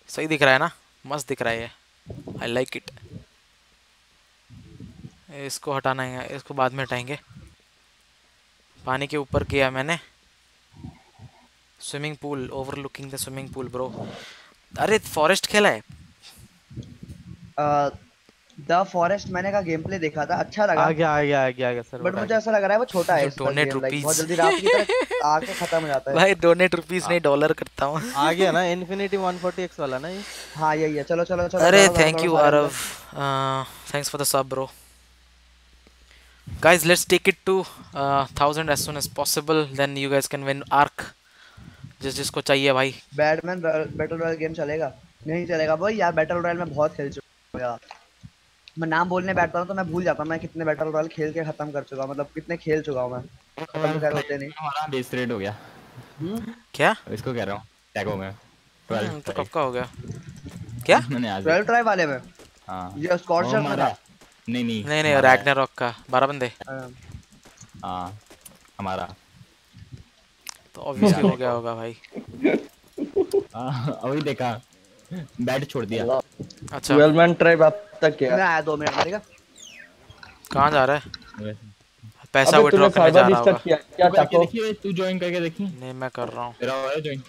सही दिख रहा है ना? मस्त दिख रहा है ये। आई लाइक इट इसको हटाना है इसको बाद में हटाएँगे। पानी के ऊपर किया मैंने। Swimming pool overlooking the swimming pool bro अरे फॉरेस्ट खेला है। द फॉरेस्ट मैंने का गेम प्ले देखा था अच्छा लगा। आ गया आ गया आ गया आ गया सर बट मुझे ऐसा लग रहा है वो छोटा है लाइक rupees। बहुत जल्दी रात की तरह आके खत्म हो जाता है। भाई डोनेट रुपीस नहीं डॉलर करता हूँ। आ गया ना इन्फिनिटी 140x वाला ना ये? हाँ यही है। चलो चलो चलो अरे thank you Aarav thanks for the. सब bro guys let's take it to uh, 1000 as soon as possible then you guys can win arc जिस जिसको चाहिए भाई। बैटमैन बैटल रॉयल गेम चलेगा। नहीं चलेगा। भाई यार बैटल रॉयल में बहुत खेल चुका हूँ। यार मैं नाम बोलने बैठता हूँ तो मैं भूल जाता हूँ मैं कितने बैटल रॉयल खेल के खत्म कर चुका हूँ मतलब कितने खेल चुका हूँ मैं। खत्म तो खैर होते नहीं। हमारा बेस रेट हो गया। क्या? इसको कह रहा हूँ टैगो में हम्म, 12 तो कब का हो गया। क्या? मैंने आज ट्वेल्व ट्राई वाले में? हाँ। ये स्कॉर्चर था। नहीं नहीं नहीं नहीं। रैग्नारॉक का 12 बंदे। हाँ, हाँ हमारा। तो ऑब्वियसली हो गया होगा भाई। हाँ अभी देखा। बैट छोड़ दिया। अच्छा। ट्वेल्व मैन ट्राइब अब तक क्या मैं आया दो मिनट में ठीक है जा रहा है? पैसा तूने करने जा रहा होगा। क्या टाको देखिए तू ज्वाइन करके देखी। नहीं मैं कर रहा हूँ। तेरा हो ज्वाइन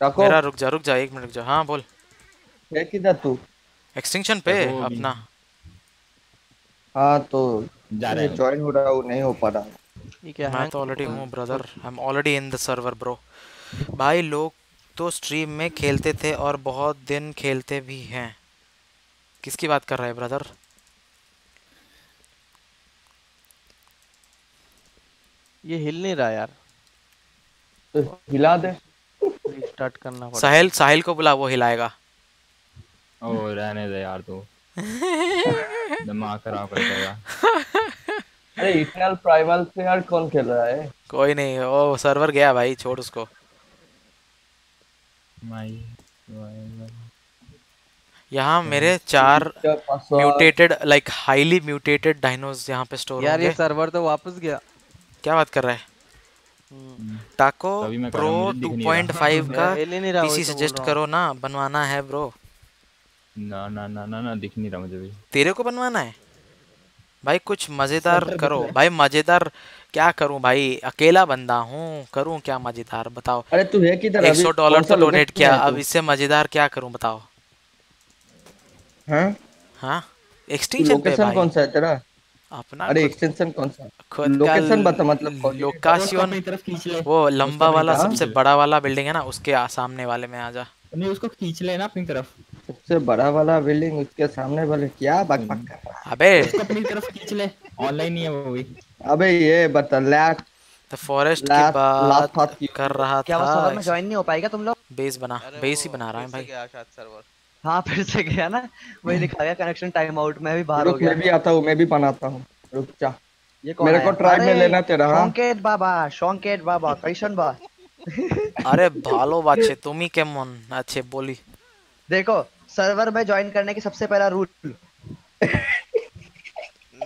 टाको मेरा रुक जा रुक जा एक मिनट रुक जा। हाँ बोल। है किधर तू? एक्सटिंक्शन पे अपना। हाँ तो जा रहा है। ज्वाइन हो रहा हूँ नहीं हो पा रहा। ये क्या मैं तो ऑलरेडी हूँ brother I am already in the server bro भाई लोग तो स्ट्रीम में खेलते थे और बहुत दिन खेलते भी हैं। किसकी बात कर रहा है ब्रदर ये हिल नहीं रहा यार। तो हिला दे। स्टार्ट करना पड़ेगा। साहिल साहिल को बुला वो हिलाएगा। ओ रहने दे यार तू। दिमाग खराब कर देगा। अरे इटर्नल प्राइमल से यार कौन खेल रहा है? कोई नहीं ओ सर्वर गया भाई छोड़ उसको। यहाँ मेरे चार क्या mutated like highly mutated dinos यहाँ पे स्टोर यार ये सर्वर तो वापस गया। क्या बात कर रहा है? टाको प्रो हूँ, मुझे दिख नहीं रहा। 2.5 का पीसी वही तो सजेस्ट करो ना बनवाना है ब्रो ना ना ना ना ना दिख नहीं रहा मुझे भी। तेरे को बनवाना है? भाई कुछ मज़ेदार करो। भाई मज़ेदार क्या करूँ भाई? अकेला बंदा हूँ करूँ क्या मज़ेदार? बताओ। अरे तू है किधर? एक सौ डॉलर तो डोनेट किया। अब इससे मज़ेदार क्या करूँ बताओ। हाँ? हाँ? एक्सटेंशन पे भाई। कौन सा है तेरा? अपना अरे एक्सटेंशन कौन सा? खुद का लोकेशन बता मतलब कौन सी? तरफ़ खींच ले। वो लंबा वाला सबसे बड़ा वाला बिल्डिंग है ना उसके सामने वाले में आ जा। नहीं उसको खींच ले ना अपनी तरफ़। सबसे बड़ा वाला बिल्डिंग उसके सामने वाले क्या बक बक कर रहा है? अबे। उसको अपनी तरफ़ खींच ले। ऑनलाइन ही है वो भी। अबे ये बता लैक तो फॉरेस्ट की बात कर रहा क्या था। क्या सर्वर में ज्वाइन नहीं हो पाएगा तुम लोग? बेस बना बेस ही बना रहा है भाई। हाँ फिर से गया ना। वही लिखा गया कनेक्शन टाइम आउट मैं भी बाहर हो गया। मैं भी आता हूँ मैं भी बनाता हूँ। रुक जा। ये कौन मेरे को ट्राई में लेना तेरा हाँ। शंकेत बाबा शंकेत बाबा कैसन बा अरे भालो बाचे तुम ही केमन अच्छे बोली। देखो सर्वर में ज्वाइन करने की सबसे पहला रूल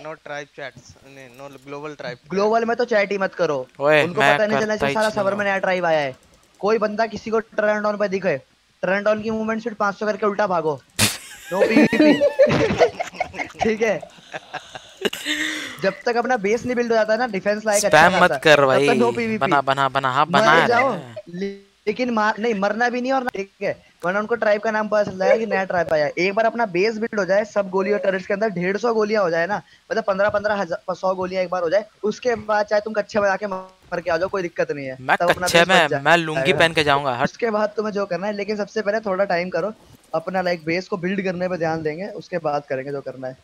नो ट्राइब चैट्स नहीं नो ग्लोबल ट्राइब ग्लोबल में तो चैट ही मत करो। ओए, उनको पता नहीं चलना चाहिए सारा सर्वर में नया ट्राइब आया है। कोई बंदा किसी को टर्न डाउन पे दिखे। टर्न डाउन की मूवमेंट स्पीड 500 करके उल्टा भागो। नो पीवीपी ठीक है? जब तक अपना बेस नहीं बिल्ड हो जाता है ना डिफेंस लायक अच्छा स्पैम मत कर भाई। बना बना बना। हाँ बना। लेकिन मार नहीं मरना भी नहीं और ठीक है? वरना उनको ट्राइब का नाम पता चल जाएगा कि नया ट्राइब आया एक बार अपना बेस बिल्ड हो जाए सब गोली और टर्रेट्स के अंदर डेढ़ सौ गोलियाँ हो जाए ना मतलब पंद्रह पंद्रह हज़ार सौ गोलियाँ एक बार हो जाए उसके बाद चाहे तुम कच्चे बजा के मर के आ जाओ कोई दिक्कत नहीं है। मैं बच में मैं लुंगी पहन के जाऊँगा उसके बाद तुम्हें जो करना है लेकिन सबसे पहले थोड़ा टाइम करो अपना लाइक बेस को बिल्ड करने पे ध्यान देंगे उसके बाद करेंगे जो करना है।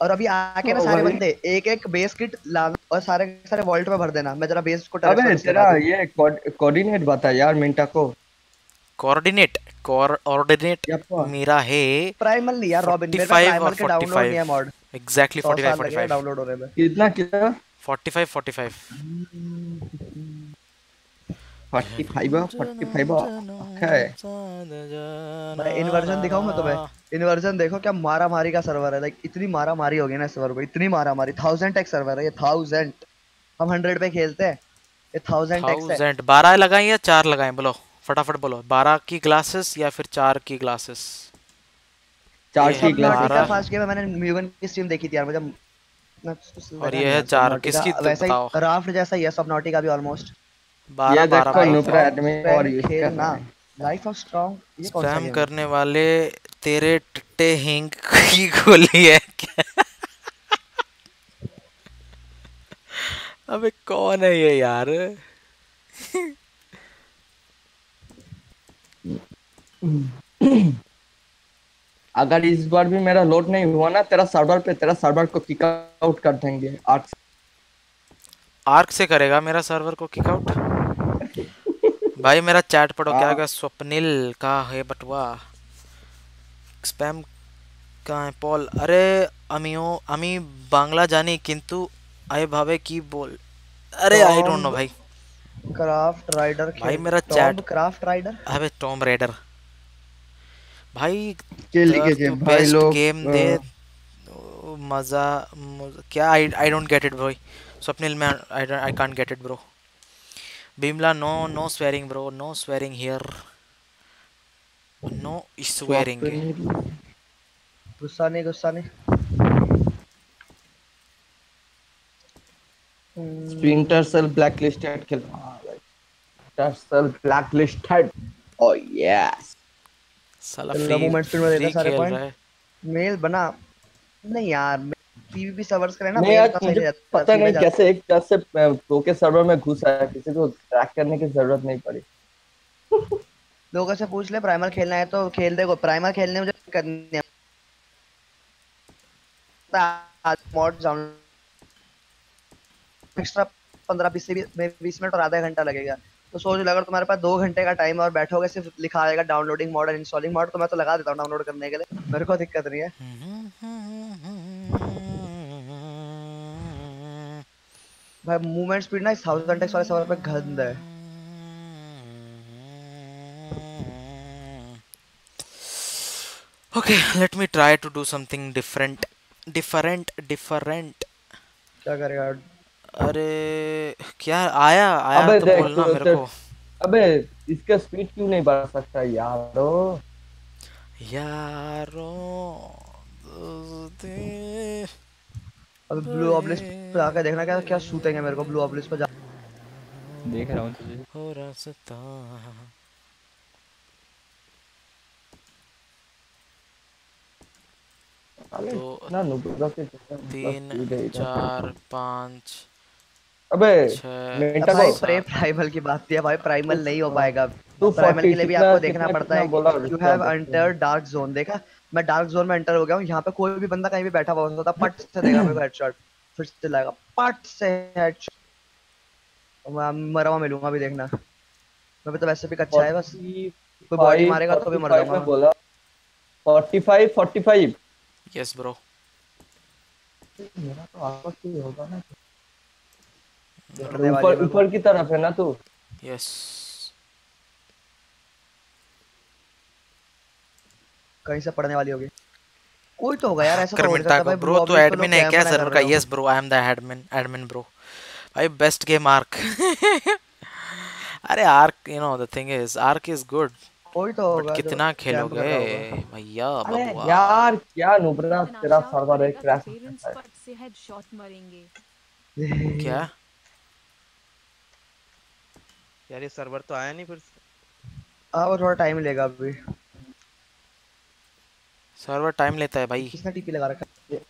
और अभी आके ना सारे बंदे एक एक बेस किट लाना और सारे सारे वॉल्ट में भर देना। मैं जरा बेस को अबे तेरा ये कोऑर्डिनेट बता यार मिंटा को। कोऑर्डिनेट कोऑर्डिनेट मेरा है प्राइमल नहीं यार रॉबिन मेरे प्राइमल और के डाउनलोड नहीं है मॉड एग्जैक्टली 45 45 डाउनलोड हो रहे हैं। कितना कितना? 45 45 forty five forty five okay मैं इन्वर्जन दिखाऊँ मैं तुम्हें? इन्वर्जन देखो क्या मारा मारी का सर्वर है। लाइक इतनी मारा मारी होगी ना सर्वर पे। इतनी मारा मारी थाउज़ेंड टेक सर्वर है। ये थाउज़ेंड हम हंड्रेड पे खेलते हैं। ये थाउज़ेंड टेक्स है। थाउज़ेंड बारह लगाएँ या चार लगाएँ? बोलो। फटाफट बोलो। बारह की ग्लासेस या फिर चार की ग्लासेस चार ये की है। बारह। फास्ट गेम मैंने म्यूगन की स्ट्रीम देखी थी यार मुझे और ये है चार, किसकी तो बताओ। राफ्ट जैसा ही है सबनॉटिका भी ऑलमोस्ट बारह ये बारह। देखो बारह नुब्रा और यूज़ लाइफ ऑफ़ स्ट्रांग ये कौन सा करने वाले तेरे टट्टे हिंग की गोली है क्या? अबे कौन है ये यार? अगर इस बार भी मेरा लोड नहीं हुआ ना तेरा सर्वर पे तेरा सर्वर को किक आउट कर देंगे। आठ आर्क से करेगा मेरा सर्वर को किक आउट भाई मेरा चैट पढ़ो क्या हाँ। क्या स्वप्निल का है बटुआ? स्पैम कहाँ है पॉल अरे अमियो अमी बांग्ला जानी किंतु आए भावे की बोल? अरे आई डोंट नो भाई। क्राफ्ट राइडर भाई मेरा chat- क्राफ्ट राइडर अबे टॉम रेडर भाई के लिखे भाई लोग गेम दे मज़ा क्या I I don't get it भाई स्वप्निल मैं I I can't get it bro Bimla no no swearing bro no swearing here no swearing Swapnil. गुस्सा नहीं गुस्सा नहीं। स्प्रिंटर सेल ब्लैक लिस्टेड खेल। Sprinter sale blacklisted oh yes साला free movement speed में देता सारे पॉइंट मेल बना। नहीं यार पीवीपी सर्वर्स करे ना नहीं का सही मुझे पता नहीं कैसे एक तरह से प्रो के सर्वर में घुस आया किसी को ट्रैक करने की ज़रूरत नहीं पड़ी। लोगों से पूछ ले प्राइमर खेलना है तो खेल देखो प्राइमर खेलने में मुझे करनी है। मॉड डाउनलोड एक्स्ट्रा पंद्रह बीस से बीस मिनट और आधा घंटा लगेगा। तो सोच लो अगर तुम्हारे पास दो घंटे का टाइम और बैठोगे सिर्फ़ लिखा आएगा डाउनलोडिंग मॉड और इंस्टॉलिंग मॉड तो मैं तो लगा देता हूँ डाउनलोड करने के लिए मेरे को दिक्कत नहीं है भाई मूवमेंट स्पीड ना थाउज़ेंड टेक्स वाले सर्वर पे गंद है Okay, let me try to do something different. Different, different. क्या करेगा अरे क्या आया? आया अबे तो देख बोलना तो- मेरे तो- को अबे इसका स्पीड क्यों नहीं बढ़ा सकता यारो? यारो अब ब्लू ऑब्लिस पे आके देखना क्या क्या शूटेंगे मेरे को ब्लू ऑब्लिस पे जा। देख रहा हूँ तुझे। हो रास्ता। बस तीन चार पाँच। अबे छः मिंटा भाई प्रे प्राइमल की बात थी भाई प्राइमल नहीं हो पाएगा। तू प्राइमल के लिए भी आपको देखना पड़ता है you have enter dark zone देखा? मैं डार्क जोन में एंटर हो गया हूँ यहाँ पे कोई भी बंदा कहीं भी बैठा हुआ होता पट से देगा मेरे को हेडशॉट फिर से लाएगा पट से हेडशॉट मैं मरा मिलूँगा अभी देखना। मैं तो वैसे भी कच्चा है बस। कोई बॉडी मारेगा तो भी मर 45 में जाऊँगा बोला। 45 45 यस ब्रो मेरा तो आपस ही होगा ना। ऊपर ऊपर की तरफ़ है ना तू? यस कहीं से पड़ने वाली होगी। कोई तो होगा यार ऐसा तो हो नहीं करमिंटा सकता को ब्रो तू एडमिन है क्या सर्वर का yes bro I am the admin admin bro भाई बेस्ट गेम आर्क अरे Ark you know the thing is Ark is good कोई तो होगा कितना खेलोगे? भैया अरे बबुआ यार क्या नुबरा तेरा सर्वर एक क्रैश पेरेंट्स है। पट से हेडशॉट मरेंगे। क्या? यार ये सर्वर तो आया नहीं फिर से। हाँ वो थोड़ा टाइम लेगा अभी। सर्वर टाइम लेता है भाई। किसने टीपी लगा रखा है?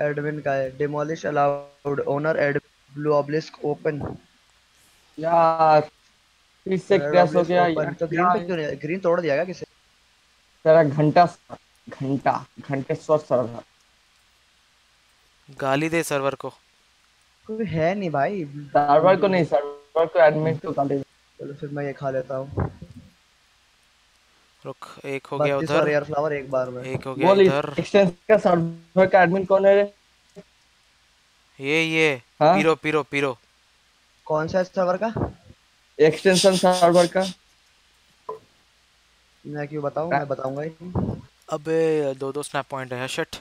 एडमिन का है। Demolish allowed owner add blue obelisk open यार फिर से क्रैश हो गया यार? तो ग्रीन पे क्यों नहीं ग्रीन तोड़ दिया क्या किसी तेरा घंटा घंटा घंटे स्वर सर्वर गाली दे सर्वर को। कोई है नहीं भाई। सर्वर को नहीं सर्वर को एडमिन को गाली दे। चलो फिर मैं ये खा लेता हूँ। रुक एक हो गया उधर। एयर फ्लावर एक बार में। एक हो गया इधर। एक्सटेंशन का सर्वर का एडमिन कौन है रे? ये ये। हाँ? पीरो पीरो पीरो। कौन सा सर्वर का? एक्सटेंशन सर्वर का। मैं क्यों बताऊँ? मैं बताऊँगा ही। अबे दो दो स्नैप पॉइंट है shit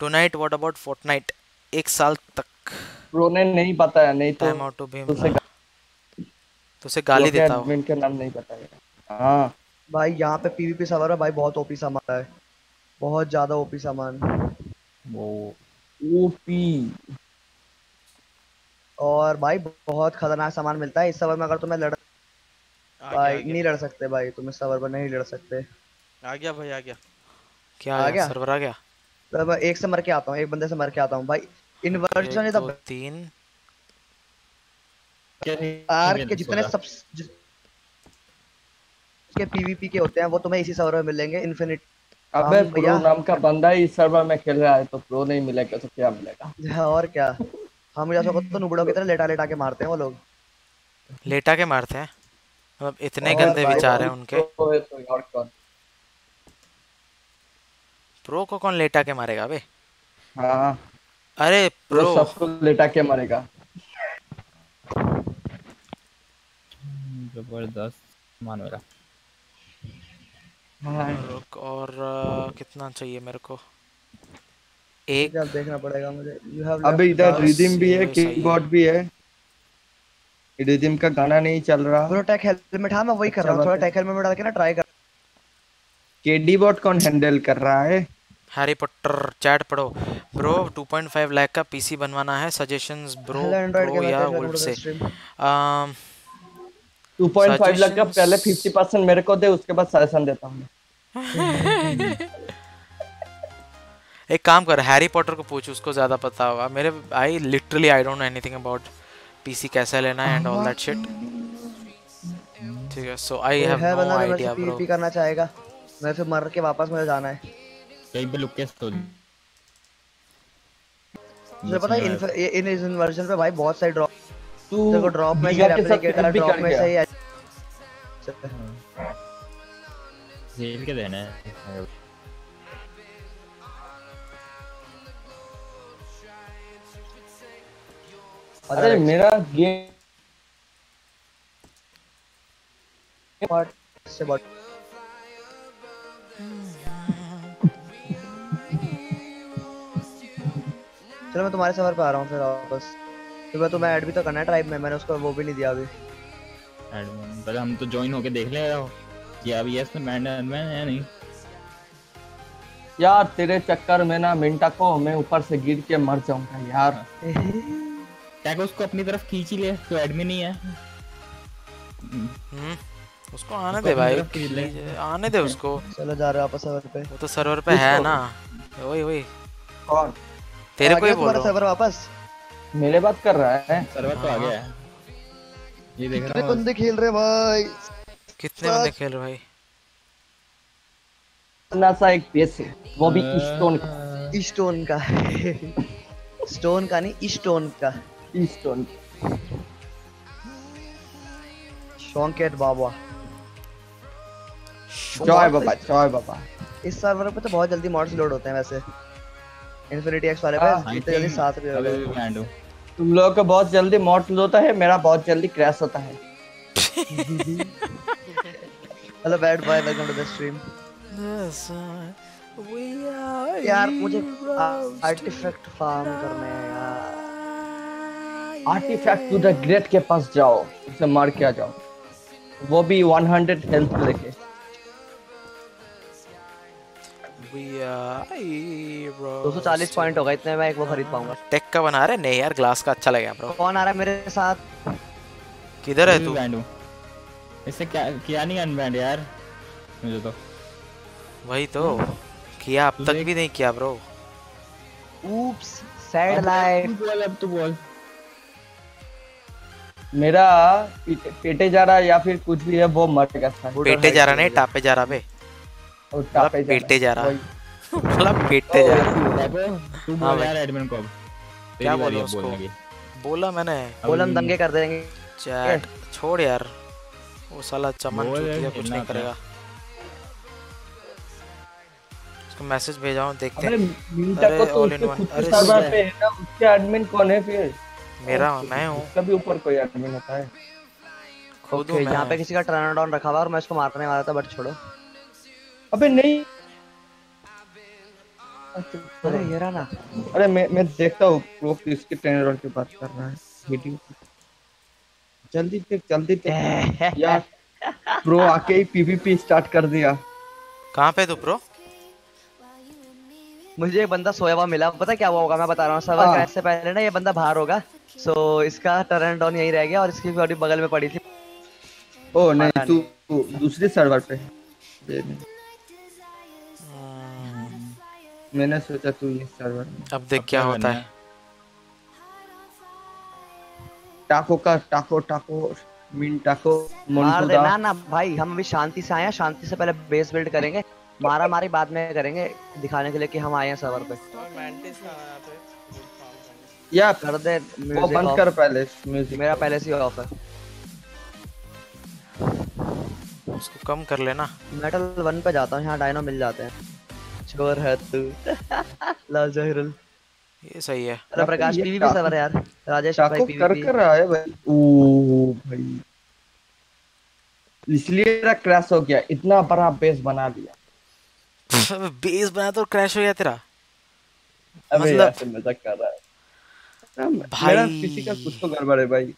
tonight what about Fortnite एक साल तक। प्रो ने नहीं बताया नहीं तो टाइम आउट टू भीम उसे तो उसे गाली देता हूँ। एडमिन के नाम नहीं बताया हाँ। भाई यहाँ पे पीवीपी सर्वर में भाई बहुत ओपी सामान है। बहुत ज़्यादा ओपी सामान। वो ओपी और भाई बहुत खतरनाक सामान मिलता है। इस सर्वर में अगर तुम्हें लड़ भाई नहीं लड़ सकते भाई तुम इस सर्वर पर नहीं लड़ सकते। आ गया भाई आ गया। क्या आ गया? सर्वर आ गया? तो मैं एक से मर के आता हूँ एक बंदे से मर के आता हूँ। भाई इन्वर्जन इज़ द तीन। आर्क के जितने सब के पीवीपी के होते हैं वो तुम्हें इसी सर्वर में मिलेंगे इन्फिनिट अबे प्रो नाम का बंदा ही सर्वर में खेल रहा है तो प्रो नहीं मिलेगा तो क्या मिलेगा? और क्या? हम जैसे को तो नुबड़ों की तरह लेटा लेटा के मारते हैं वो लोग। लेटा के मारते हैं? मतलब इतने गंदे विचार हैं उनके। प्रो तो को कौन लेटा के मारेगा बे? हाँ। अरे प्रो सबको लेटा के मरेगा। ज़बरदस्त मान मेरा रुक और अ, कितना चाहिए मेरे को? एक। अब देखना पड़ेगा मुझे। यू हैव अबे इधर रिदिम भी है सही भी है। रिदिम का गाना नहीं चल रहा। थोड़ा टेक हेलमेट हाँ मैं वही कर रहा हूँ। थोड़ा है। टेक हेलमेट में डाल के ना ट्राई कर केडी बॉट कौन हैंडल कर रहा है? हैरी पॉटर चैट पढ़ो। ब्रो 2.5 लाख का पीसी बनवाना है। सजेशंस ब्रो के या वुल्फ से। स्ट्रीम अम 2.5 लाख का पहले 50% मेरे को दे उसके बाद सजेशन देता हूँ एक काम कर हैरी पॉटर को पूछ उसको ज़्यादा पता होगा। मेरे I literally I don't know anything about PC कैसे लेना है एंड ऑल दैट शिट ठीक है so I have no idea bro PvP करना चाहेगा? मैं फिर मर के वापस मुझे जाना है। कहीं पे लुक के तो तुझे पता है इन इन इस वर्जन पे भाई बहुत सारे ड्रॉप तू देखो ड्रॉप में से रेप्लिकेटर ड्रॉप में। से ही झेल के देना है। अरे मेरा गेम से बट चलो मैं तुम्हारे सफ़र पे आ रहा हूँ फिर वापस फिर मैं तुम्हें ऐड भी तो करना है ट्राइब में मैंने उसको वो भी नहीं दिया अभी। एडमिन पहले हम तो ज्वाइन होके देख ले रहा हो कि अब ये इसमें मैंने एडमिन है नहीं? यार तेरे चक्कर में ना मिंटा को मैं ऊपर से गिर के मर जाऊँगा यार। क्या उसको अपनी तरफ़ खींच ही ले तो एडमिन ही है। हम्म उसको आने दे भाई आने दे उसको। चलो जा रहे वापस सर्वर पे। वो तो सर्वर पे है ना। वही वही। कौन तेरे को ही बोल। रहा सर्वर वापस? मेरे बात कर रहा है। सर्वर तो आ गया है। ये देख कितने रहा हूँ। बंदे खेल रहे भाई? कितने बंदे खेल रहे भाई? अपना सा एक पेस है वो भी स्टोन का। स्टोन का। स्टोन का नहीं स्टोन का। स्टोन शौकेट बाबा जय बाबा जय बाबा इस सर्वर पे तो बहुत जल्दी मॉड्स लोड होते हैं वैसे। इन्फिनिटी एक्स वाले पे हाँ, इतने जल्दी सात भी हो। गए हूँ। तुम लोगों का बहुत जल्दी मॉडल होता है, मेरा बहुत जल्दी क्रैश होता है। Hello, bad boy welcome to the stream यार, मुझे आर्टिफैक्ट फार्म करने हैं यार। आर्टिफैक्ट टू द ग्रेट के पास जाओ, उसे मार के आ जाओ। वो भी 100 हेल्थ लेके 240 पॉइंट होगा इतने में एक वो खरीद पाऊँगा। टेक का बना रहे? नहीं यार ग्लास का अच्छा लगेगा ब्रो कौन आ रहा है मेरे साथ? किधर है तू? इससे क्या किया नहीं अनबैंड यार मुझे तो। वही तो। किया अब तक भी नहीं किया ब्रो ऊप्स सैड लाइफ तू बोल अब तू बोल। मेरा पेटे, जा रहा या फिर कुछ भी है वो मर गया था। पेटे जा रहा नहीं टापे जा रहा बे। और मतलब टापे जा पेटे जा रहा। मतलब पेटे जा रहा। तू हाँ बोल यार एडमिन को क्या बोलूँ उसको? बोला मैंने। बोल हम दंगे कर देंगे चैट छोड़ यार। वो साला चमन चूतिया कुछ नहीं करेगा। उसको मैसेज भेजा हूँ देखते हैं। मिंटा अरे तो उसके खुद के अरे सर्वर। पे है ना उसके एडमिन कौन है फिर? मेरा मैं हूँ। उसका भी ऊपर कोई एडमिन होता है। खुद हूँ ओके यहाँ पे किसी का टर्न डाउन रखा हुआ और मैं इसको मारने वाला था बट छोड़ो। अबे नहीं। अरे ये रहा ना। अरे मैं मैं देखता हूँ प्रो किसके ट्रेनर की बात कर रहा है वीडियो जल्दी देख जल्दी देख। यार प्रो आके ही पीवीपी स्टार्ट कर दिया। कहाँ पे तू ब्रो मुझे एक बंदा सोया हुआ मिला पता क्या हुआ होगा मैं बता रहा हूँ सर्वर हाँ। क्रैश से पहले ना ये बंदा बाहर होगा सो इसका टर्न डाउन यहीं रह गया और इसकी बॉडी बगल में पड़ी थी। ओ नहीं तू तू दूसरे सर्वर पे। मैंने सोचा तू इस सर्वर अब देख क्या होता है। टाको का टाको टाको मिन टाको मार दे ना ना भाई हम अभी शांति से आए हैं शांति से पहले बेस बिल्ड करेंगे मारा मारी बाद में करेंगे दिखाने के लिए कि हम आए हैं सर्वर पे। या कर दे वो म्यूज़िक बंद कर पहले म्यूज़िक मेरा पहले से ऑफ़ है। उसको कम कर लेना। मेटल वन पे जाता हूँ यहाँ डायनो मिल जाते हैं। चोर है तू। ला जहरुल। ये सही है। अरे प्रकाश पीवी भी सर्वर यार। राजेश भाई टाको कर कर रहा है भाई। ओ भाई। इसलिए मेरा क्रैश हो गया। इतना बड़ा बेस बना दिया। बेस बना तो क्रैश हो गया तेरा। अबे मतलब- मज़ाक कर रहा है। भाई। मेरा किसी का कुछ तो गड़बड़ है भाई।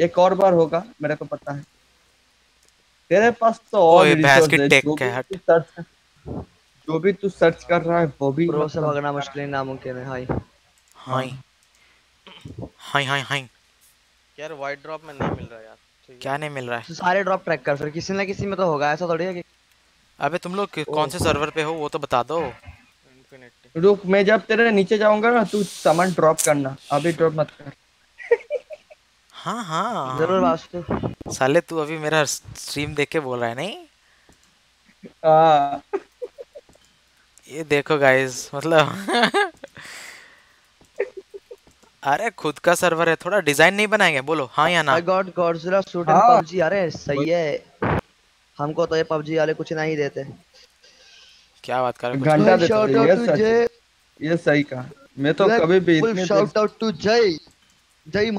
एक और बार होगा मेरे को पता है। तेरे पास तो और ओए, भैंस की resource है। सर्च जो भी तू सर्च कर रहा है वो भी प्रो से मतलब- भगना मुश्किल ही नामुमकिन है हाय। हाय। हाय हाय हाय। यार वाइट ड्रॉप में नहीं मिल रहा यार क्या नहीं मिल रहा है? सारे ड्रॉप ट्रैक कर फिर किसी ना किसी में तो होगा ऐसा थोड़ी है कि अबे तुम लोग कौन से सर्वर पे हो वो तो बता दो। इन्फिनिटी रुक मैं जब तेरे नीचे जाऊँगा ना तू सामान ड्रॉप करना अभी ड्रॉप मत कर। हाँ हाँ। ज़रूर वास्तु साले तू अभी मेरा स्ट्रीम देख के बोल रहा है नहीं? हाँ। ये देखो गाइस मतलब अरे खुद का सर्वर है थोड़ा डिज़ाइन नहीं बनाएँगे बोलो हाँ या ना? I got Godzilla suit in हाँ। पबजी अरे सही है। हमको तो ये पबजी वाले कुछ नहीं देते। क्या बात कर रहे हो? घंटा देते। ये ये सही कहा। मैं तो कभी भी इतने शाउट आउट टू जय जय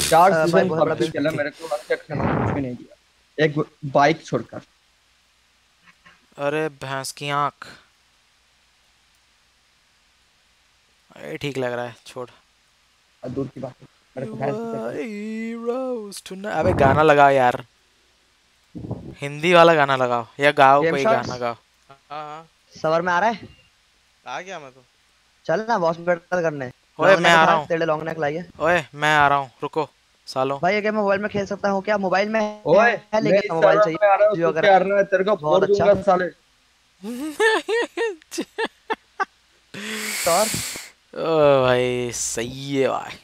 चार सीज़न बड़ा पबजी खेला मेरे को अच्छा खाना कुछ भी नहीं दिया एक बाइक छोड़कर। अरे भैंस की आँख। ये ठीक लग रहा है छोड़। दूर की बात है। अबे गाना लगाओ यार। हिंदी वाला गाना लगाओ या गाओ कोई गाना गाओ। हाँ हाँ। सवर में आ रहा है? आ गया मैं तो। चल ना बॉस बैटल करने। ओए, मैं आ रहा हूँ। तेरे लॉन्ग नेक लाइए ओए मैं आ रहा हूँ रुको। सालो। भाई ये गेम मोबाइल में खेल सकता हूँ क्या? मोबाइल में ओए है लेकिन मोबाइल चाहिए। हूँ तू अगर कर रहा है? तेरे को बहुत अच्छा। साले। और? ओ भाई सही है भाई।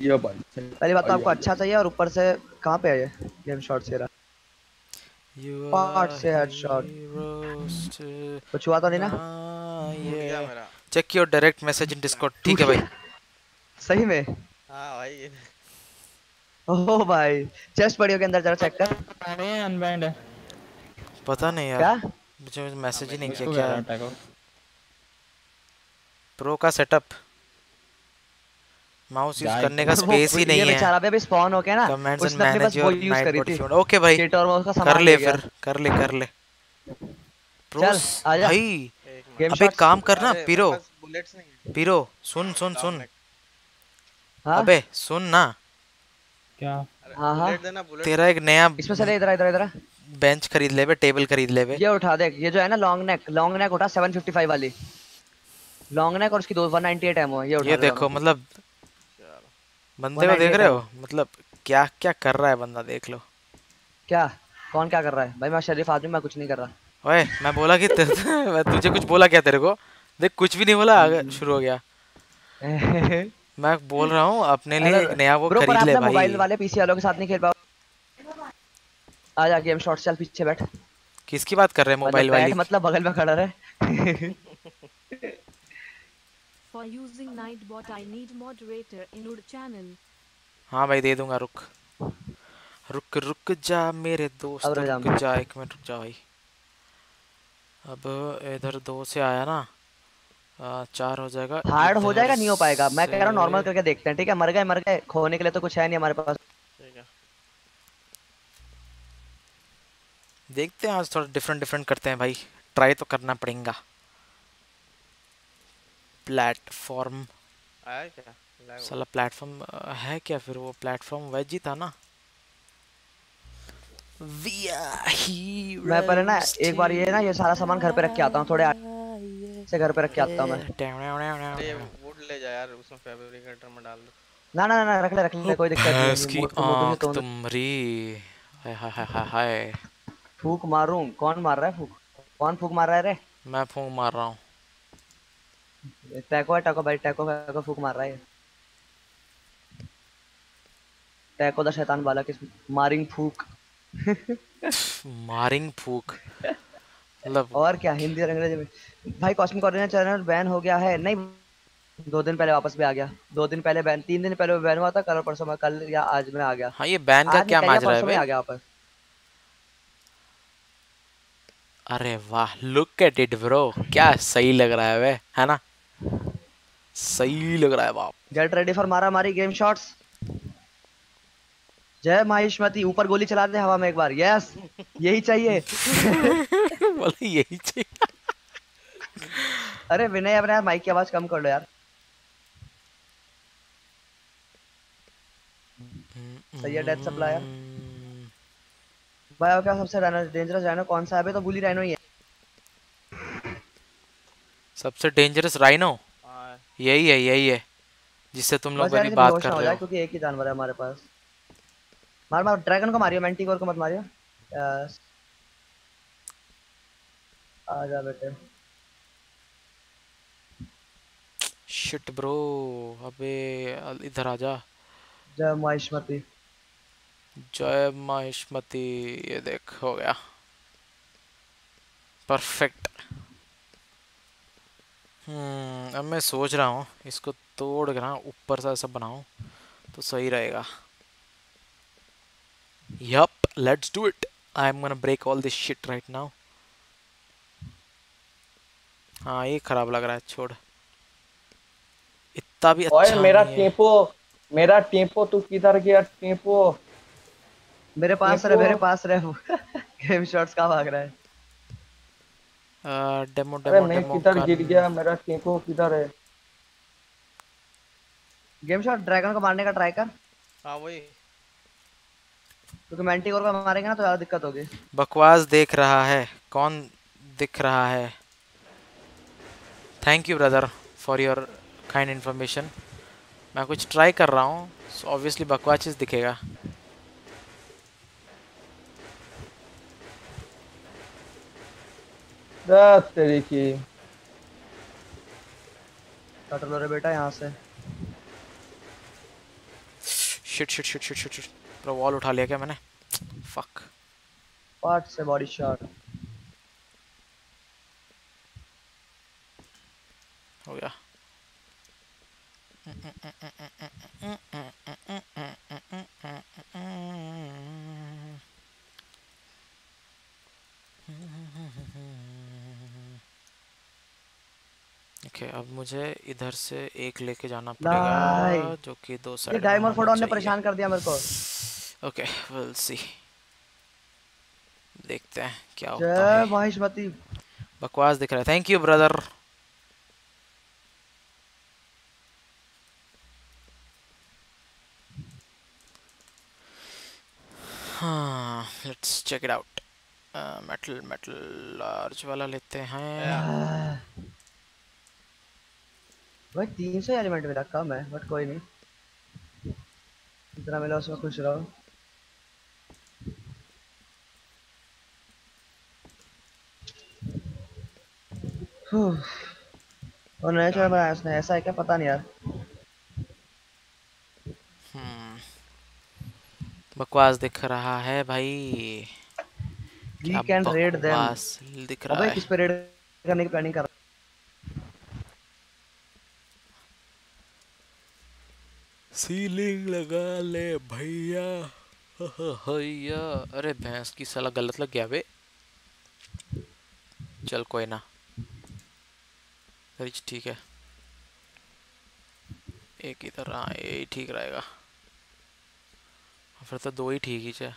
ये भाई पहली बात तो आपको अच्छा चाहिए और ऊपर से कहाँ पे है ये? गेम शॉट से रहा पार्ट से हेडशॉट. कुछ हुआ तो नहीं ना? Check your direct message in Discord. ठीक है भाई। सही में? हाँ भाई। ओह भाई चेस्ट पड़ी होगी अंदर जरा चेक कर। अरे अनबैंड है। पता नहीं यार। क्या? मुझे मैसेज ही नहीं किया क्या? प्रो का सेटअप माउस यूज़ करने का स्पेस ही नहीं है। बेचारा अभी स्पॉन हो गया ना कमेंट्स एंड उसने अपने मैनेज वो योर यूज़ नाइट करी थी। ओके भाई। और वो उसका कर सामान ले ले फिर कर ले कर ले। चल भाई अब काम करना पीरो है। पीरो सुन सुन सुन। हाँ। अबे सुन ना। क्या? हाँ हाँ। देना तेरा एक नया इसमें से ले इधर इधर इधर बेंच खरीद ले बे टेबल खरीद ले बे। ये उठा देख ये जो है ना लॉन्ग नेक लॉन्ग नेक उठा 755 वाली। लॉन्ग नेक और उसकी दो 198 एमओ ये उठा ये दे देखो मतलब बंदे को देख रहे हो? मतलब क्या क्या कर रहा है बंदा देख लो। क्या? कौन क्या कर रहा है? भाई मैं शरीफ आदमी मैं कुछ नहीं कर रहा। ओए मैं बोला कि तुझे कुछ बोला क्या तेरे को? देख कुछ भी नहीं बोला शुरू हो गया। मैं बोल रहा हूँ अपने लिए एक नया वो खरीद ले भाई। मोबाइल वाले पीसी वालों के साथ नहीं खेल पाओ। आजा गेम शॉट चल पीछे बैठ। किसकी बात कर रहे हैं मोबाइल वाली? मतलब बगल में खड़ा रहे। For using Nightbot, I need moderator in your channel. हाँ भाई दे दूँगा रुक। रुक रुक जा मेरे दोस्त जा। रुक जा एक मिनट रुक जा भाई। अब इधर दो से आया ना। आ, चार हो जाएगा। हार्ड हो जाएगा नहीं हो पाएगा। मैं कह रहा हूँ नॉर्मल करके देखते हैं ठीक है? मर गए मर गए। खोने के लिए तो कुछ है नहीं हमारे पास। देखते हैं आज थोड़ा डिफरेंट डिफरेंट करते हैं भाई। ट्राई तो करना पड़ेगा। प्लेटफॉर्म क्या? साला प्लेटफॉर्म है क्या फिर वो प्लेटफॉर्म वेज ही था ना? मैं पर ना एक बार ये ना ये सारा सामान घर पे रख के आता हूँ थोड़े से घर पे रख के आता हूँ मैं। अरे वुड ले जा यार उसमें फैब्रिकेटर में डाल दो। ना ना ना रख ले रख ले कोई दिक्कत नहीं भैंस की मोटू- मोटू से आँख तो- तुम्हारी। हाय हाय हाय हाय फूक मारूं? कौन मार रहा है फूक? कौन फूक मार रहा है रे? मैं फूंक मार रहा हूँ। टैको है टैको भाई टैको टैको फूक मार रहा है। ये। टैको द शैतान बाला किस मारिंग फूक। मारिंग फूक। मतलब और क्या हिंदी और अंग्रेज़ी में? भाई कॉस्मिक ऑरिजिनल चैनल बैन हो गया है। नहीं दो दिन पहले वापस भी आ गया। दो दिन पहले बैन तीन दिन पहले बैन हुआ था कल परसों में कल या आज में आ गया। हाँ ये बैन का क्या रहा है में आ गया वापस। अरे वाह लुक एट इट ब्रो क्या सही लग रहा है वे है ना? सही लग रहा है बाप। गेट रेडी फॉर मारा मारी गेम शॉट्स जय माहिष्मती ऊपर गोली चला दे हवा में एक बार। यस यही चाहिए। बोले यही चाहिए। अरे विनय अपने यार माइक की आवाज़ कम कर लो यार। सही है डेथ सप्लायर भाई क्या सबसे डेंजरस राइनो कौन सा है? अबे तो बुली राइनो ही है। सबसे डेंजरस राइनो यही है यही है जिससे तुम लोग मेरी बात कर रहे हो। क्योंकि एक ही जानवर है हमारे पास। मार मार ड्रैगन को मारियो मेंटिकोर को मत मारियो। आ जा बेटे। शिट ब्रो अबे इधर आजा जय माहिष्मती। जय माहिष्मती ये देख हो गया। परफेक्ट हम्म अब मैं सोच रहा हूँ इसको तोड़ कर ना ऊपर से ऐसा बनाऊँ तो सही रहेगा। Yup let's do it I am gonna break all this shit right now हाँ ये खराब लग रहा है छोड़। इतना भी ओए अच्छा मेरा नहीं है। टेपो मेरा टेपो तू किधर गया टेपो मेरे पास रहे मेरे पास रहे। गेम शॉट्स का भाग रहा है? डेमो अरे डेमो मैं किधर गिर गया मेरा टेपो किधर है? गेम शॉट ड्रैगन को मारने का ट्राई कर। हाँ वही। क्योंकि मेंटिकोर को मारेंगे ना तो ज़्यादा दिक्कत होगी। बकवास देख रहा है। कौन दिख रहा है? Thank you brother for your kind information मैं कुछ ट्राई कर रहा हूँ सो ऑब्वियसली बकवास चीज़ दिखेगा। तेरी की। कट रे बेटा यहाँ से। Shit shit shit shit shit shit पूरा वॉल उठा लिया क्या मैंने? फक पार्ट से बॉडी शॉट हो गया। ओके अब मुझे इधर से एक लेके जाना पड़ेगा जो कि दो साइड डायमंड फोडोन ने परेशान कर दिया मेरे को। ओके विल सी देखते हैं क्या होता जय है। माहिष्मती। बकवास दिख रहा है। Thank you brother let's check it out metal metal large वाला लेते हैं। भाई तीन सौ एलिमेंट मिला कम है बट कोई नहीं। जितना मिला उसमें खुश रहो। और नया चैनल बनाया उसने ऐसा है क्या? पता नहीं यार। हम्म। बकवास दिख रहा है भाई। वी कैन रेड देम बकवास दिख रहा अबे है। किस पे रेड करने की प्लानिंग कर रहा सीलिंग लगा ले भैया। भैया। अरे भैंस की साला गलत लग गया बे। चल कोई ना। रिच ठीक है। एक इधर हाँ यही ठीक रहेगा। फिर तो दो ही ठीक ही चे।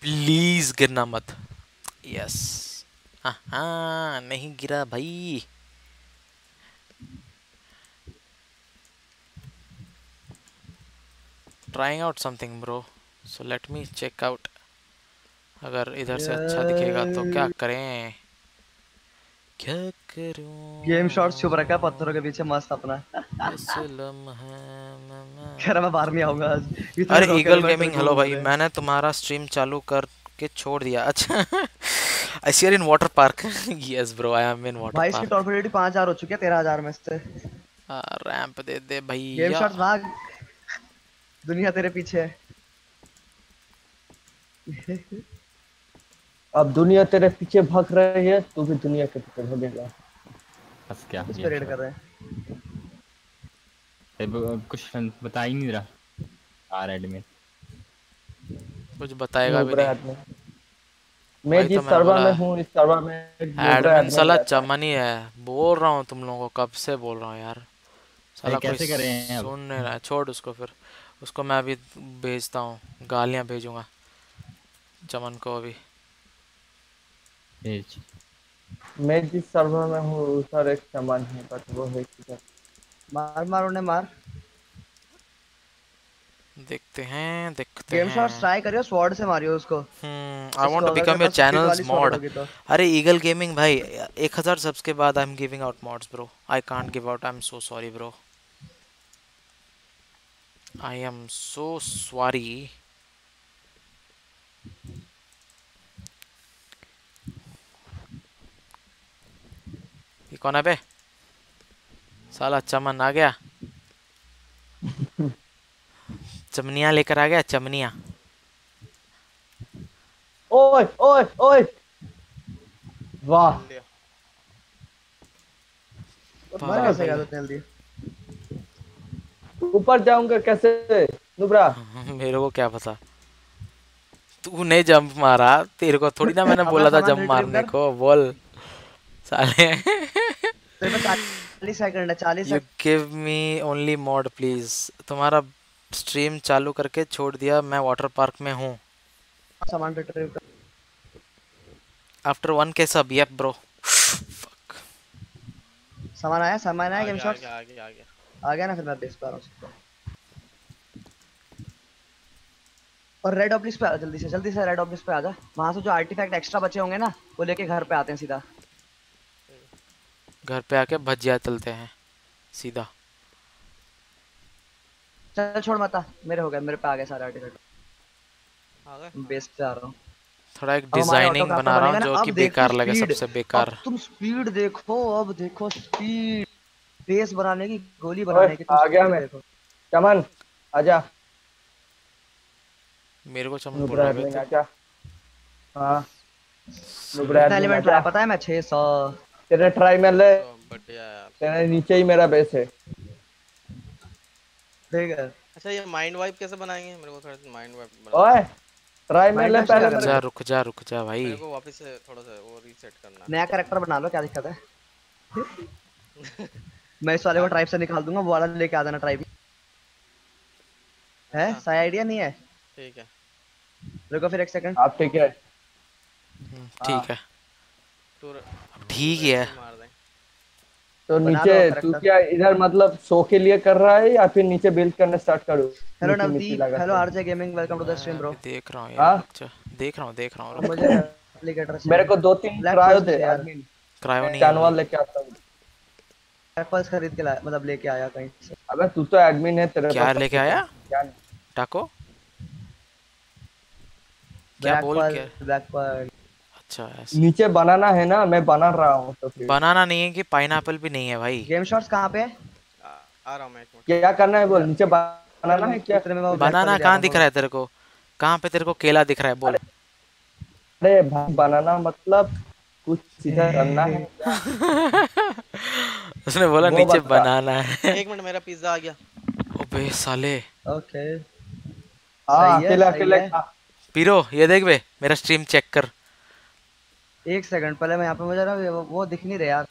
प्लीज़ गिरना मत। यस हाँ हाँ नहीं गिरा भाई। Trying out something bro so let me check out अगर इधर से अच्छा दिखेगा तो क्या करें? क्या करूँ? गेम शॉट्स छुप रखा है पत्थरों के पीछे मस्त अपना। लम्हा मैं- बाहर नहीं आऊँगा आज। अरे ईगल गेमिंग हेलो भाई। मैंने तुम्हारा स्ट्रीम चालू करके छोड़ दिया। अच्छा। I see in water park yes bro I am in water भाई इसकी पार्क टॉर्पेडिटी पाँच हज़ार हो चुकी है तेरह हज़ार में से। रैंप दे दे भाई गेम शॉट्स भाग। दुनिया तेरे पीछे है। अब दुनिया तेरे पीछे भाग रही है तू भी दुनिया के पीछे भागेगा। बस क्या इस ये पे रेड कर रहे हैं? कुछ बता ही नहीं रहा आ रेड में कुछ बताएगा भी नहीं। आदमी। मैं तो जिस सर्वर में हूँ इस सर्वर में एडमिन साला है। चमन ही है बोल रहा हूँ तुम लोगों को कब से बोल रहा हूँ यार। साला कैसे करें अब? सुन नहीं रहा छोड़ उसको फिर। उसको मैं अभी भेजता हूँ गालियाँ भेजूँगा चमन को अभी। भेज मैं जिस सर्वर में हूँ उस पर एक सामान है बट वो है किधर मार मार उन्हें मार देखते हैं देखते गेम हैं शॉट्स ट्राई करियो स्वॉर्ड से मारियो उसको I want to become your channels mod. अरे ईगल गेमिंग भाई 1000 सब्स के बाद I am giving out mods bro I can't give out I am so sorry bro I am so sorry कौन है बे? साला चमन आ गया। चमनिया लेकर आ गया चमनिया। ओए ओए ओए। वाह। मर कैसे गया तो जल्दी ऊपर जाऊँगा कैसे? नुब्रा। मेरे को क्या पता। तूने जंप मारा तेरे को थोड़ी ना मैंने बोला था जंप मारने को बोल। साले। चालीस सेकंड है चालीस you give me only mod please तुम्हारा स्ट्रीम चालू करके छोड़ दिया मैं वाटर पार्क में हूँ। सामान रिट्रीव कर आफ्टर वन के सब यप ब्रो सामान आया सामान आया गेम गया, आ शॉट्स गया आ गया आ गया आ गया ना फिर मैं बेच पा रहा हूँ और रेड ऑब्लिस पे आ जल्दी से जल्दी से रेड ऑब्लिस पे आ जा। वहाँ से जो आर्टिफैक्ट एक्स्ट्रा बचे होंगे ना वो लेके घर पे आते हैं सीधा। घर पे आके भजिया तलते हैं सीधा। चल छोड़ मत मेरे हो गए मेरे पे आ गए सारे आर्टिफैक्ट आ गए? बेस पे आ रहा हूँ। थोड़ा एक डिज़ाइनिंग बना रहा हूँ जो कि बेकार लगे सबसे बेकार। तुम स्पीड देखो अब देखो स्पीड बेस बनाने की गोली बनाने की आ गया मैं। देखो। चमन आजा। मेरे को चमन बोल रहे हाँ। नुबरा कितना एडमिन एलिमेंट पता है मैं 600 तेरे ट्राई में ले। यार। तेरे नीचे ही मेरा बेस है। ठीक है। अच्छा ये माइंड वाइप कैसे बनाएँगे? मेरे को थोड़ा माइंड वाइप ओए ट्राई में ले पहले जा रुक जा रुक जा भाई। मेरे को वापस से थोड़ा सा वो रीसेट करना नया कैरेक्टर बना लो क्या दिक्कत है? मैं इस वाले को ट्राइब से निकाल दूँगा वो वाला लेके आ जाना ट्राइब है? सही आइडिया नहीं है? ठीक है। रुको फिर एक सेकंड आप ठीक है। ठीक है। टूर अब ठीक है। तो नीचे तू क्या इधर मतलब शो के लिए कर रहा है या फिर नीचे बिल्ड करना स्टार्ट करूँ? Hello Navdeep hello RJ gaming welcome to the stream bro देख रहा हूँ हाँ? यार रुक जा देख रहा हूँ देख रहा हूँ। मुझे एप्लीकेटर मेरे को दो तीन क्रायो दे यार। एडमिन क्रायो नहीं जानवर लेके आता हूँ। एप्पल्स खरीद के लाया मतलब लेके आया कहीं से। अबे तू तो एडमिन है तेरे क्या लेके आया? क्या टाको क्या बोल क्या ब्लैक पर्ल अच्छा ऐसा। नीचे बनाना है ना मैं बना रहा हूँ तो फिर बनाना नहीं है कि पाइनएप्पल भी नहीं है भाई। गेम शॉट्स कहाँ पे? है आ, आ रहा हूँ मैं क्या करना है बोल नीचे बनाना है क्या? बनाना कहाँ दिख रहा है तेरे को? कहाँ पे तेरे को केला दिख रहा है बोल। अरे बनाना मतलब कुछ सीधा करना है। उसने बोला नीचे बनाना है। एक मिनट मेरा पिज्जा आ गया। अबे साले। ओके। हाँ सही है, अकेले सही अकेले है। खा। पीरो ये देख बे मेरा स्ट्रीम चेक कर। एक सेकंड पहले मैं यहाँ पे मुझे ना वो, वो दिख नहीं रहे यार।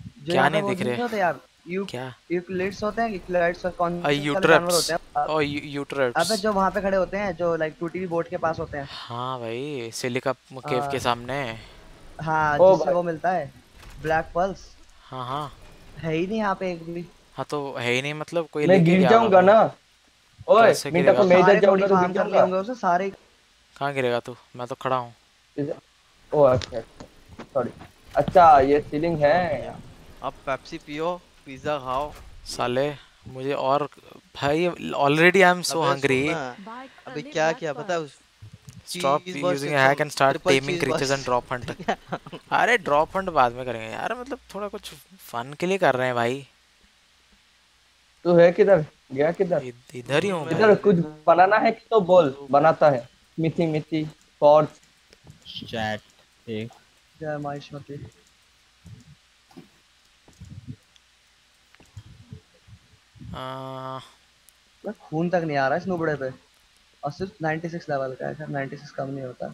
जो क्या नहीं दिख रहे? होते यार यू क्या? यूक्लिड्स होते हैं यूक्लिड्स कौन से यूट्रप्स। होते हैं? ओ यूट्रप्स। अबे जो वहाँ पे खड़े होते हैं जो लाइक टूटी हुई बोट के पास होते हैं। हाँ भाई सिलिका केव के हाँ। सामने। हाँ जिससे वो मिलता है ब्लैक पल्स हाँ हाँ। है ही नहीं यहाँ पे एक भी। हाँ तो है ही नहीं मतलब कोई मैं गिर जाऊँगा ना। ओए मिनटा को मैं इधर जाऊँगा तो गिर जाऊँगा। उसे सारे कहाँ गिरेगा तू? मैं तो खड़ा हूँ। ओ अच्छा सॉरी अच्छा ये सीलिंग है अब पेप्सी पियो पिज्जा खाओ। साले मुझे और भाई already I am so hungry अबे क्या किया पता है उस stop using hack and start taming creatures and drop hunt अरे ड्रॉप हंट बाद में करेंगे यार मतलब थोड़ा कुछ फन के लिए कर रहे हैं भाई। तू है किधर? गया किधर? इधर ही हूँ इधर कुछ बनाना है कि तो बोल। बनाता है। मिथी मिथी फॉर्ज चैट एक जय माहिष्मती आ, मैं खून तक नहीं आ रहा है इस नुबड़े पे। और सिर्फ़ 96 लेवल का है खैर 96 कम नहीं होता।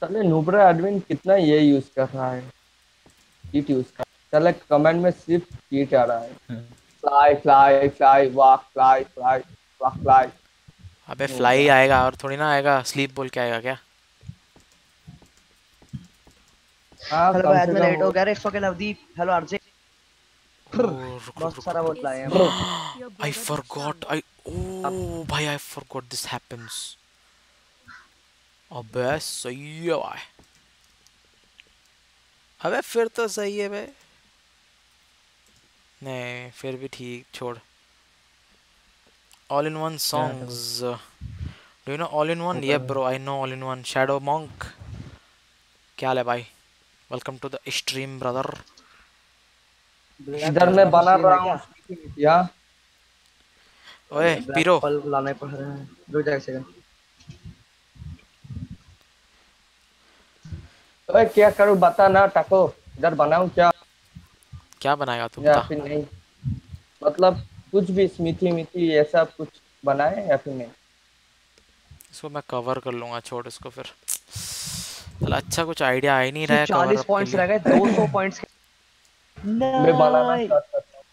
साले नुबरा एडमिन कितना ये यूज़ कर रहा है? कीट यूज़ कर साले कमेंट में सिर्फ़ कीट आ रहा है। Fly fly fly walk fly fly walk fly अबे फ्लाई आएगा और थोड़ी ना आएगा स्लीप बोल के आएगा क्या हाँ हेलो कम भाई से मैं लेट हो गया रे it's okay Navdeep hello RJ. बहुत सारा वोट लाए हैं। I forgot. I oh भाई I forgot this happens. अबे सही है भाई। अबे फिर तो सही है भाई। नहीं फिर भी ठीक छोड़। All in one songs do you know all in one ये bro I know all in one shadow monk क्या है भाई? Welcome to the stream brother इधर मैं बना रहा हूँ। यहाँ ओए पीरो। पल लाने पड़ रहे हैं। रुक जा एक सेकंड ओए क्या करूँ? बता ना टाको। इधर बनाऊँ क्या? क्या बनाएगा तू? या फिर नहीं। मतलब कुछ भी स्मिथी मिथी ऐसा कुछ बनाए या फिर नहीं? इसको मैं कवर कर लूँगा छोड़ इसको फिर। चल अच्छा कुछ आइडिया आ ही नहीं रहा है 40 पॉइंट्स रह गए 200 पॉइंट्स मैं बनाना नहीं। स्टार्ट करता हूँ।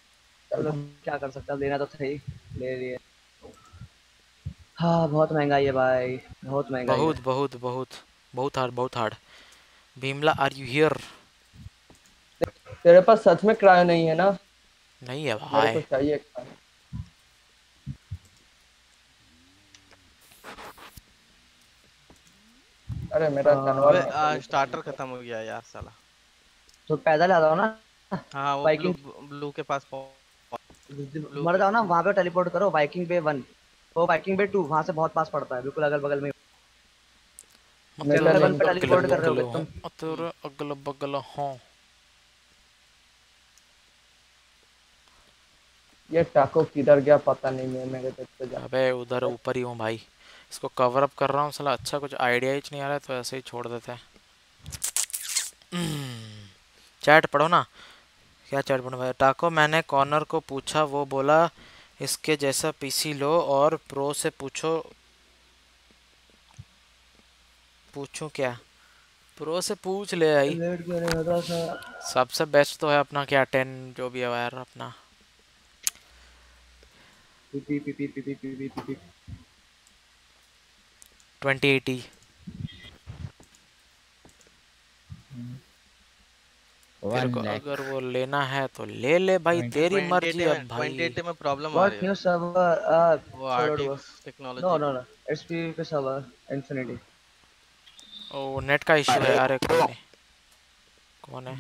चलो क्या कर सकते हैं? लेना तो था ही ले लिए। हाँ बहुत महँगाई है भाई बहुत महँगाई बहुत बहुत बहुत बहुत हार्ड बहुत hard Bheemla are you here तेरे पास सच में क्रायो नहीं है ना? नहीं है मेरे भाई। को चाहिए अरे मेरा जानवर स्टार्टर खत्म हो गया यार साला। तो पैदल आ जाओ ना। हाँ वो Viking- ब्लू ब्लू के पास मर जाओ ना वहाँ पे टेलीपोर्ट करो वाइकिंग बे वन वो वाइकिंग बे टू वहाँ से बहुत पास पड़ता है बिल्कुल अगल बगल में मैं चलो, तो पे टेलीपोर्ट कर रहे होगे अगल तुम। तेरे अगल बगल हाँ। ये टाको किधर गया पता नहीं मैं मेरे तक तो जा अबे उधर ऊपर ही हूँ भाई। इसको कवर अप कर रहा हूँ सला अच्छा कुछ आइडिया ही नहीं आ रहा है तो ऐसे ही छोड़ देते हैं चैट पढ़ो ना क्या चैट पढ़ो भाई टाको मैंने कॉर्नर को पूछा वो बोला इसके जैसा पीसी लो और प्रो से पूछो पूछूँ क्या प्रो से पूछ ले आई सबसे बेस्ट तो है अपना क्या टेन जो भी है वायर अपना PP PP PP PP PP twenty eighty. को lakh. अगर वो लेना है तो ले ले भाई तेरी मर्ज़ी अब भाई। 28 में प्रॉब्लम आ व्हाट रही न्यू है सर्वर वो uh RTX technology no no no it's P पे सर्वर इंफिनिटी ओ नेट का इशू है अरे कोई नहीं कौन है?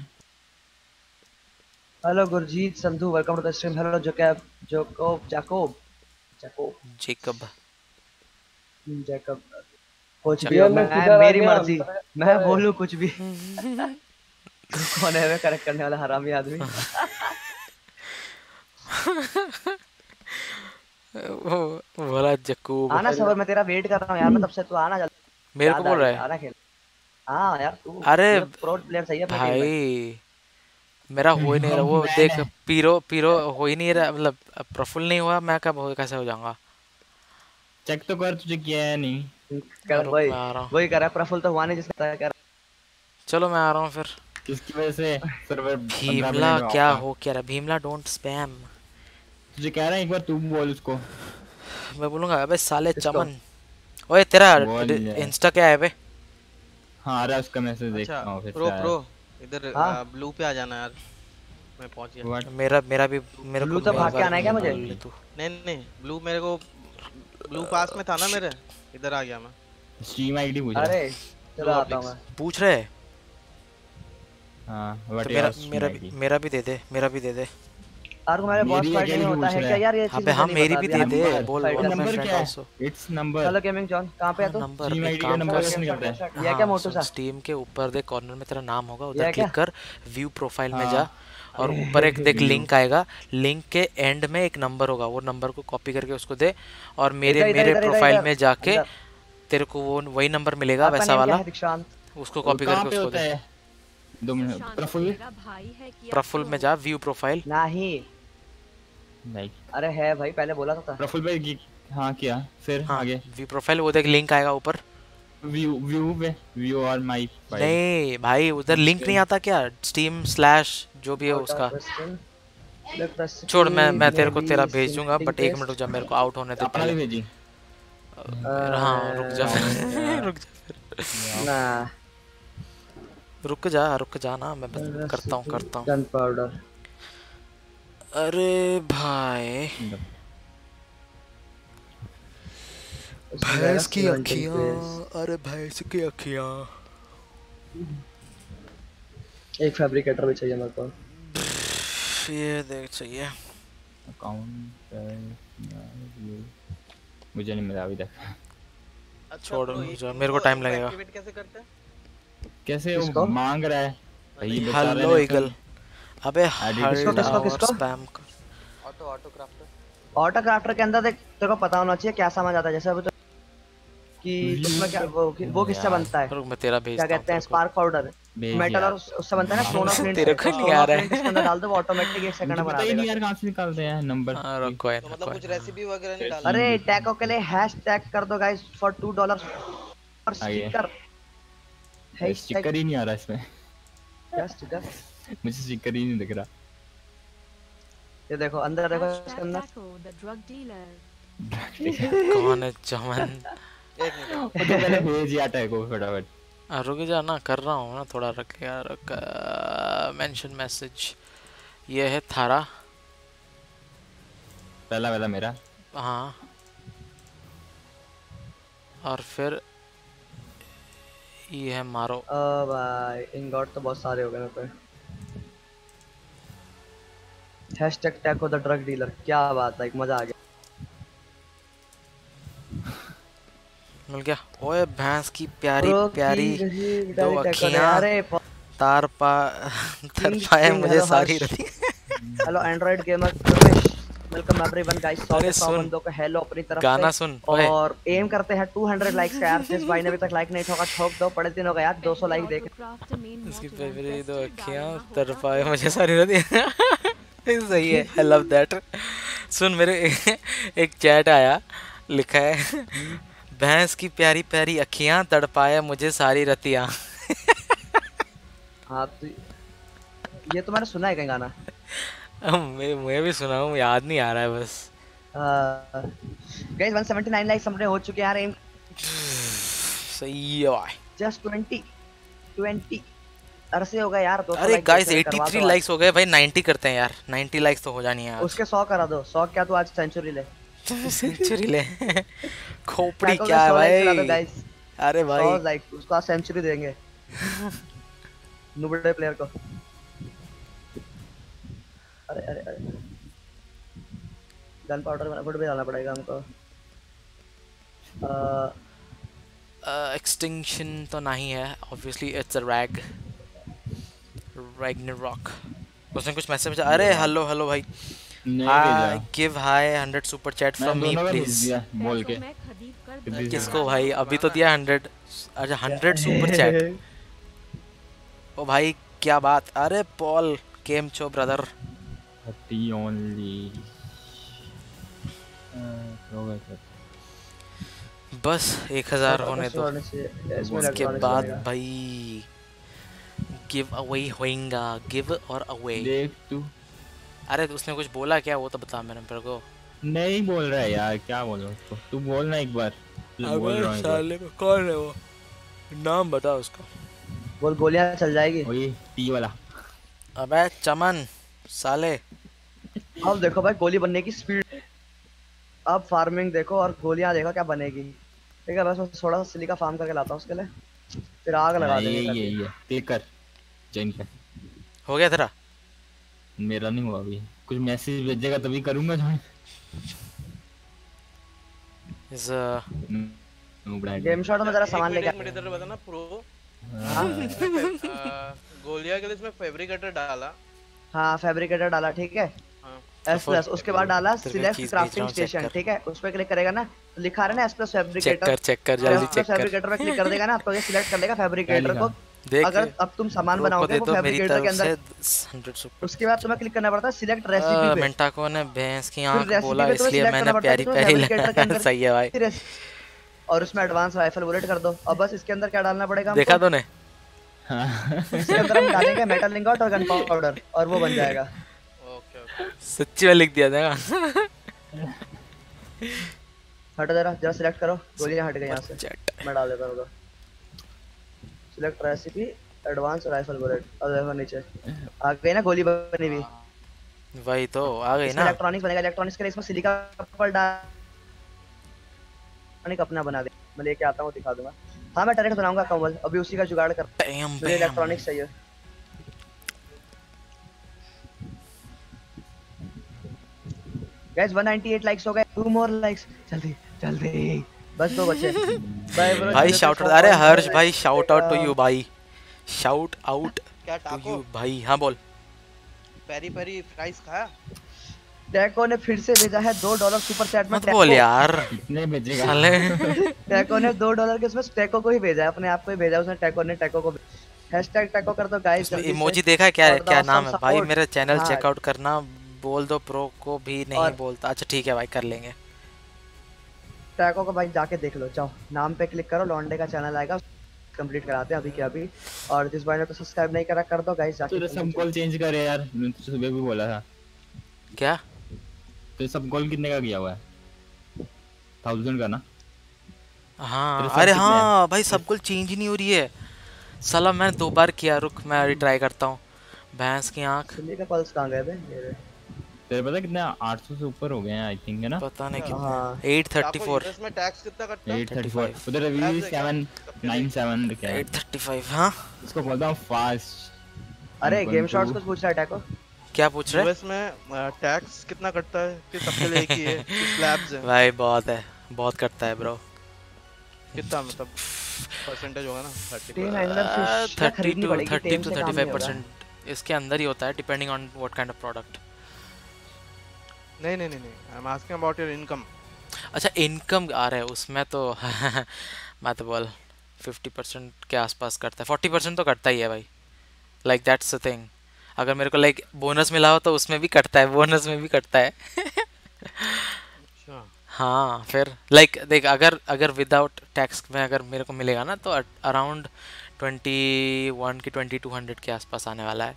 Hello Gurjeet Sandhu welcome to the stream hello Jacob Jacob Jacob Jacob Jacob Jacob कुछ भी मैं मेरी मर्ज़ी मैं बोलूँ कुछ भी। कौन है वे करेक्ट करने वाला हरामी आदमी? वो बोला जकूब आना सबर मैं तेरा वेट कर रहा हूँ यार मैं तब से तू आना जल्दी। मेरे को बोल रहा है। आना खेल। हाँ यार तू अरे प्रो प्लेयर सही है में। भाई मेरा हो ही नहीं रहा वो देख पीरो पीरो हो ही नहीं रहा मतलब प्रफुल्ल नहीं हुआ मैं कब कैसे हो जाऊँगा? चेक तो कर तुझे किया है नहीं। कर वही हूँ। वही कर रहा है प्रफुल्ल तो हुआ नहीं जिसने कर। चलो मैं आ रहा हूँ फिर। किसकी वजह से सर्वर भीमला क्या हो क्या रहा? भीमला डोंट स्पैम तुझे कह रहा है एक बार तू बोल उसको। मैं बोलूँगा अबे साले चमन। ओए तेरा इंस्टा क्या है बे हाँ आ रहा है उसका मैसेज अच्छा देखता हूँ फिर प्रो प्रो इधर हाँ? ब्लू पे आ जाना यार। मैं पहुँच गया। मेरा मेरा भी मेरे को ब्लू तो भाग के आना है क्या मुझे? नहीं नहीं ब्लू मेरे को ब्लू पास में था ना मेरे? इधर आ गया मैं। स्ट्रीम आईडी पूछ रहा अरे चलो आता हूँ मैं। पूछ रहे? हैं? हाँ तो व्हाट मेरा इज़ मेरा भी मेरा भी दे दे मेरा भी दे दे। यार तुम्हारे बॉस फाइट नहीं होता है क्या? यार ये चीज़ अबे हाँ मेरी भी दे दे बोल नंबर क्या है? इट्स नंबर चलो गेमिंग जॉन कहाँ पे है तू? नंबर स्ट्रीम आईडी का नंबर कैसे निकलता है? ये क्या मोटू सा? स्टीम के ऊपर देख कॉर्नर में तेरा नाम होगा उधर है क्लिक कर व्यू प्रोफ़ाइल में हाँ। जा। और ऊपर एक देख लिंक आएगा। लिंक के एंड में एक नंबर होगा। वो नंबर को कॉपी करके उसको दे और मेरे मेरे प्रोफ़ाइल में जाके तेरे को वो वही नंबर मिलेगा वैसा वाला। उसको कॉपी करके उसको दे। मिनट है प्रफुल्ल में जा व्यू प्रोफ़ाइल नहीं। नहीं। अरे है भाई पहले बोला था प्रफुल्ल भाई हाँ किया। फिर हाँ आगे। व्यू प्रोफ़ाइल वो देख लिंक आएगा ऊपर। व्यू व्यू पे व्यू और माई नहीं भाई उधर लिंक नहीं आता क्या? स्टीम स्लैश जो भी है उसका। छोड़ मैं मैं तेरे को तेरा भेज दूँगा बट एक मिनट रुक जा मेरे को आउट होने दे पहले। भेजी? हाँ रुक जा रुक जा ना। रुक जा रुक जा ना मैं बस करता हूँ करता हूँ। गन पाउडर अरे भाई। भैंस की अखियाँ अरे भैंस की अखियाँ एक फैब्रिकेटर भी चाहिए मेरे को। ये देख चाहिए। अकाउंट मुझे नहीं मिला अभी तक। छोड़ जा मेरे को टाइम लगेगा। कैसे करते हैं? कैसे वो मांग रहा है? भाई हेलो ईगल अबे हर? Spam auto auto crafter auto crafter के अंदर देख तेरे को पता होना चाहिए क्या समझ आता है। जैसे अभी तो कि उसमें क्या वो वो किससे बनता है? रुक मैं तेरा क्या कहते हैं स्पार्क पाउडर मेटल और उससे बनता है ना ऑफ़ फ्लिंट तेरे को नहीं आ रहा है। इसके अंदर डाल दो ऑटोमेटिक एक सेकंड मुझे में बना पता ही नहीं देगा। यार कहाँ से निकालते हैं नंबर हाँ रुको है तो मतलब कुछ रेसिपी वगैरह नहीं अरे टैको के लिए हैश टैग कर दो गाइस फॉर 2 डॉलर और स्टिकर स्टिकर ही नहीं आ रहा इसमें। क्या स्टिकर मुझे स्टिकर ही नहीं दिख रहा। ये देखो अंदर देखो इसके अंदर. कौन है चमन एक मिनट। वो तो पहले भेज या टैग को फटाफट। रुक जा ना कर रहा हूँ ना थोड़ा रख यार मेंशन मैसेज ये है थारा। पहला वाला मेरा। हाँ। और फिर ये है मारो। ओ भाई इंगॉट तो बहुत सारे हो गए मेरे पे। Hashtag taco the drug dealer क्या बात है एक मज़ा आ गया। मिल गया ओए भैंस की प्यारी प्यारी दो। अखियाँ तार पा तर पाए मुझे सारी. Rati hello android gamer welcome everyone guys सौ अरे के सौ सुन, बंदों को हेलो अपनी तरफ़ गाना सुन, ओए। और एम करते हैं 200 लाइक्स का यार जिस भाई ने अभी तक लाइक नहीं ठोका ठोक दो बड़े दिन हो गए यार 200 लाइक देख इसकी प्यारी दो अखियाँ तर पाए मुझे सारी रति सही है आई लव दैट सुन मेरे एक चैट आया लिखा है भैंस की प्यारी प्यारी अखियाँ तड़पाए मुझे सारी रतियाँ। हाँ तो ये तो मैंने सुना है कहीं गाना। मैं मैं भी सुना हूँ याद नहीं आ रहा है बस। गाइस 179 लाइक्स हमने हो चुके हैं यार एम सही है भाई। जस्ट 20 20 अरसे हो गए यार 200 अरे गाइस 83 लाइक्स हो गए भाई 90 करते हैं यार 90 लाइक्स तो हो जानी है उसके 100 करा दो 100 क्या तू आज सेंचुरी ले? सेंचुरी ले खोपड़ी क्या है 100 likes करा दो भाई अरे भाई 100 लाइक उसको आज सेंचुरी देंगे नुबड़े प्लेयर को अरे अरे अरे गन पाउडर फुट भी डालना पड़ेगा हमको एक्सटिंक्शन तो नहीं है obviously it's a rag Ragnarok उसने कुछ मैसेज भेजा अरे हेलो हेलो भाई। Give hi 100 super chat from me का प्लीज़ बोल के। तो किसको भाई? अभी तो दिया 100 अच्छा 100 सुपर चैट ओ भाई क्या बात? अरे पॉल केम छो ब्रदर थर्टी ओनली बस 1000 होने दो। होने चाहिए। उसके बाद भाई गिव अवे होएगा गिव और अवे देख तू। अरे उसने कुछ बोला क्या? वो तो बता मैंने मेरे को। नहीं बोल रहा है यार क्या बोलो उसको? तू बोलना एक बार बोल रहा है साले को कौन है वो? नाम बता उसका। बोल गोलियाँ चल जाएगी। वही टी वाला। अबे चमन साले। अब देखो भाई गोली बनने की स्पीड अब फ़ार्मिंग देखो और गोलियाँ देखो क्या बनेगी। ठीक है बस मैं थोड़ा सा सिलिका फार्म करके लाता हूँ उसके लिए। फिर आग लगा हाँ, देंगे करके। यही क्लिक कर चेंज कर। हो गया तेरा? मेरा नहीं हुआ अभी। कुछ मैसेज भेजेगा तभी करूँगा ज्वाइन इज़ गेम शॉट में जरा सामान लेके मिनट इधर बताना प्रो हाँ। गोलिया के लिए इसमें फैब्रिकेटर डाला। हाँ फैब्रिकेटर डाला ठीक है? हाँ। एस प्लस उसके बाद डाला सिलेक्ट क्राफ्टिंग हूँ, स्टेशन ठीक है? उस पर क्लिक करेगा ना? तो लिखा रहा है ना एस प्लस फैब्रिकेटर चेक कर चेक कर जल्दी चेक कर। फैब्रिकेटर पे क्लिक कर देगा ना? तो ये सिलेक्ट कर लेगा फैब्रिकेटर को। अगर अब तुम सामान बनाओगे वो फैब्रिकेटर के अंदर 100 सुपर उसके बाद तुम्हें क्लिक करना पड़ता है सिलेक्ट रेसिपी पे। मिंटाको ने भैंस की आँख बोला इसलिए मैंने करना पड़ता है प्यारी प्यारी fabricator के अंदर सही है भाई। और उसमें एडवांस राइफल बुलेट कर दो। अब बस इसके अंदर क्या डालना पड़ेगा? देखा तूने? इसके अंदर हम डालेंगे मेटल इंगॉट और गन पाउडर और वो बन जाएगा। सच्ची में लिख दिया था। हट जरा जरा सिलेक्ट करो। गोलियाँ हट गई यहाँ से। मैं डाल देता हूँ select recipe advance rifle bullet और देखो नीचे। आ गई ना गोली बनी हुई। वही तो आ गई ना। इलेक्ट्रॉनिक्स बनेगा इलेक्ट्रॉनिक्स के लिए इसमें सिलिका पर डाल अपना बना दे। मैं लेके आता हूँ दिखा दूँगा। हाँ मैं टरेट बनाऊँगा कमल अभी उसी का जुगाड़ कर मुझे इलेक्ट्रॉनिक्स चाहिए। गाइस 198 लाइक्स हो गए। टू मोर लाइक्स जल्दी जल्दी। बस दो बचे। भाई शाउट आउट अरे हर्ष भाई शाउट आउट टू यू भाई। शाउट आउट टू यू भाई। हाँ बोल। पेरी पेरी फ्राइज खाया टैको ने फिर से भेजा है दो डॉलर सुपर चैट में मत बोल यार। भेजेगा? साले। टैको ने दो डॉलर के उसमें टैको को ही भेजा है अपने आप को ही भेजा उसने टैको ने टैको को हैशटैग टैको कर दो गाइस इमोजी देखा है क्या? क्या नाम है? भाई मेरा चैनल चेकआउट करना बोल दो प्रो को भी नहीं बोलता। अच्छा ठीक है भाई कर लेंगे। टैको को भाई जाके देख लो जाओ। नाम पे क्लिक करो लॉन्डे का चैनल आएगा कंप्लीट कराते हैं अभी के अभी। और जिस भाई ने तो सब्सक्राइब नहीं करा कर दो गाइस जाके तो सब कॉल चेंज कर यार मैंने तो सुबह भी बोला था। क्या? तो सब कॉल कितने का किया हुआ है? थाउज़ेंड का ना? हाँ अरे हैं? भाई सब कुछ चेंज ही नहीं हो रही है। साला मैंने दो बार किया रुक मैं अभी ट्राई करता हूँ। भैंस की आँख। का पल्स कहाँ गए। तेरे पता कितने 800 से ऊपर हो गए हैं आई थिंक है ना? पता नहीं हाँ। कितने। Eight thirty four. इसमें टैक्स कितना कटता है? 834 उधर अभी 797 लिखा है। 835 हाँ। इसको बोलता हूँ फास्ट अरे गेम शॉट्स कुछ पूछ रहा है टैको क्या पूछ रहे यूएस में टैक्स कितना कटता है? कि सबके लिए एक ही है स्लैब्स है? भाई बहुत है। बहुत करता है ब्रो कितना मतलब परसेंटेज होगा ना? थर्टी टीम एंगलर फ़िश क्या थर्टी खरीदनी टू पड़ेगी थर्टी टीम टू से काम थर्टी नहीं फाइव होगा परसेंट इसके अंदर ही होता है depending on what kind of product नहीं नहीं नहीं नहीं. I am asking about your income अच्छा इनकम आ रहा है उसमें तो मैं तो बोल. फिफ्टी परसेंट के आसपास करता है. फोर्टी परसेंट तो करता ही है भाई. लाइक दैट्स द थिंग अगर मेरे को लाइक like, बोनस मिला हो तो उसमें भी कटता है बोनस में भी कटता है. अच्छा. हाँ फिर लाइक like, देख अगर अगर विदाउट टैक्स में अगर मेरे को मिलेगा ना तो अराउंड ट्वेंटी वन की ट्वेंटी टू हंड्रेड के आसपास आने वाला है.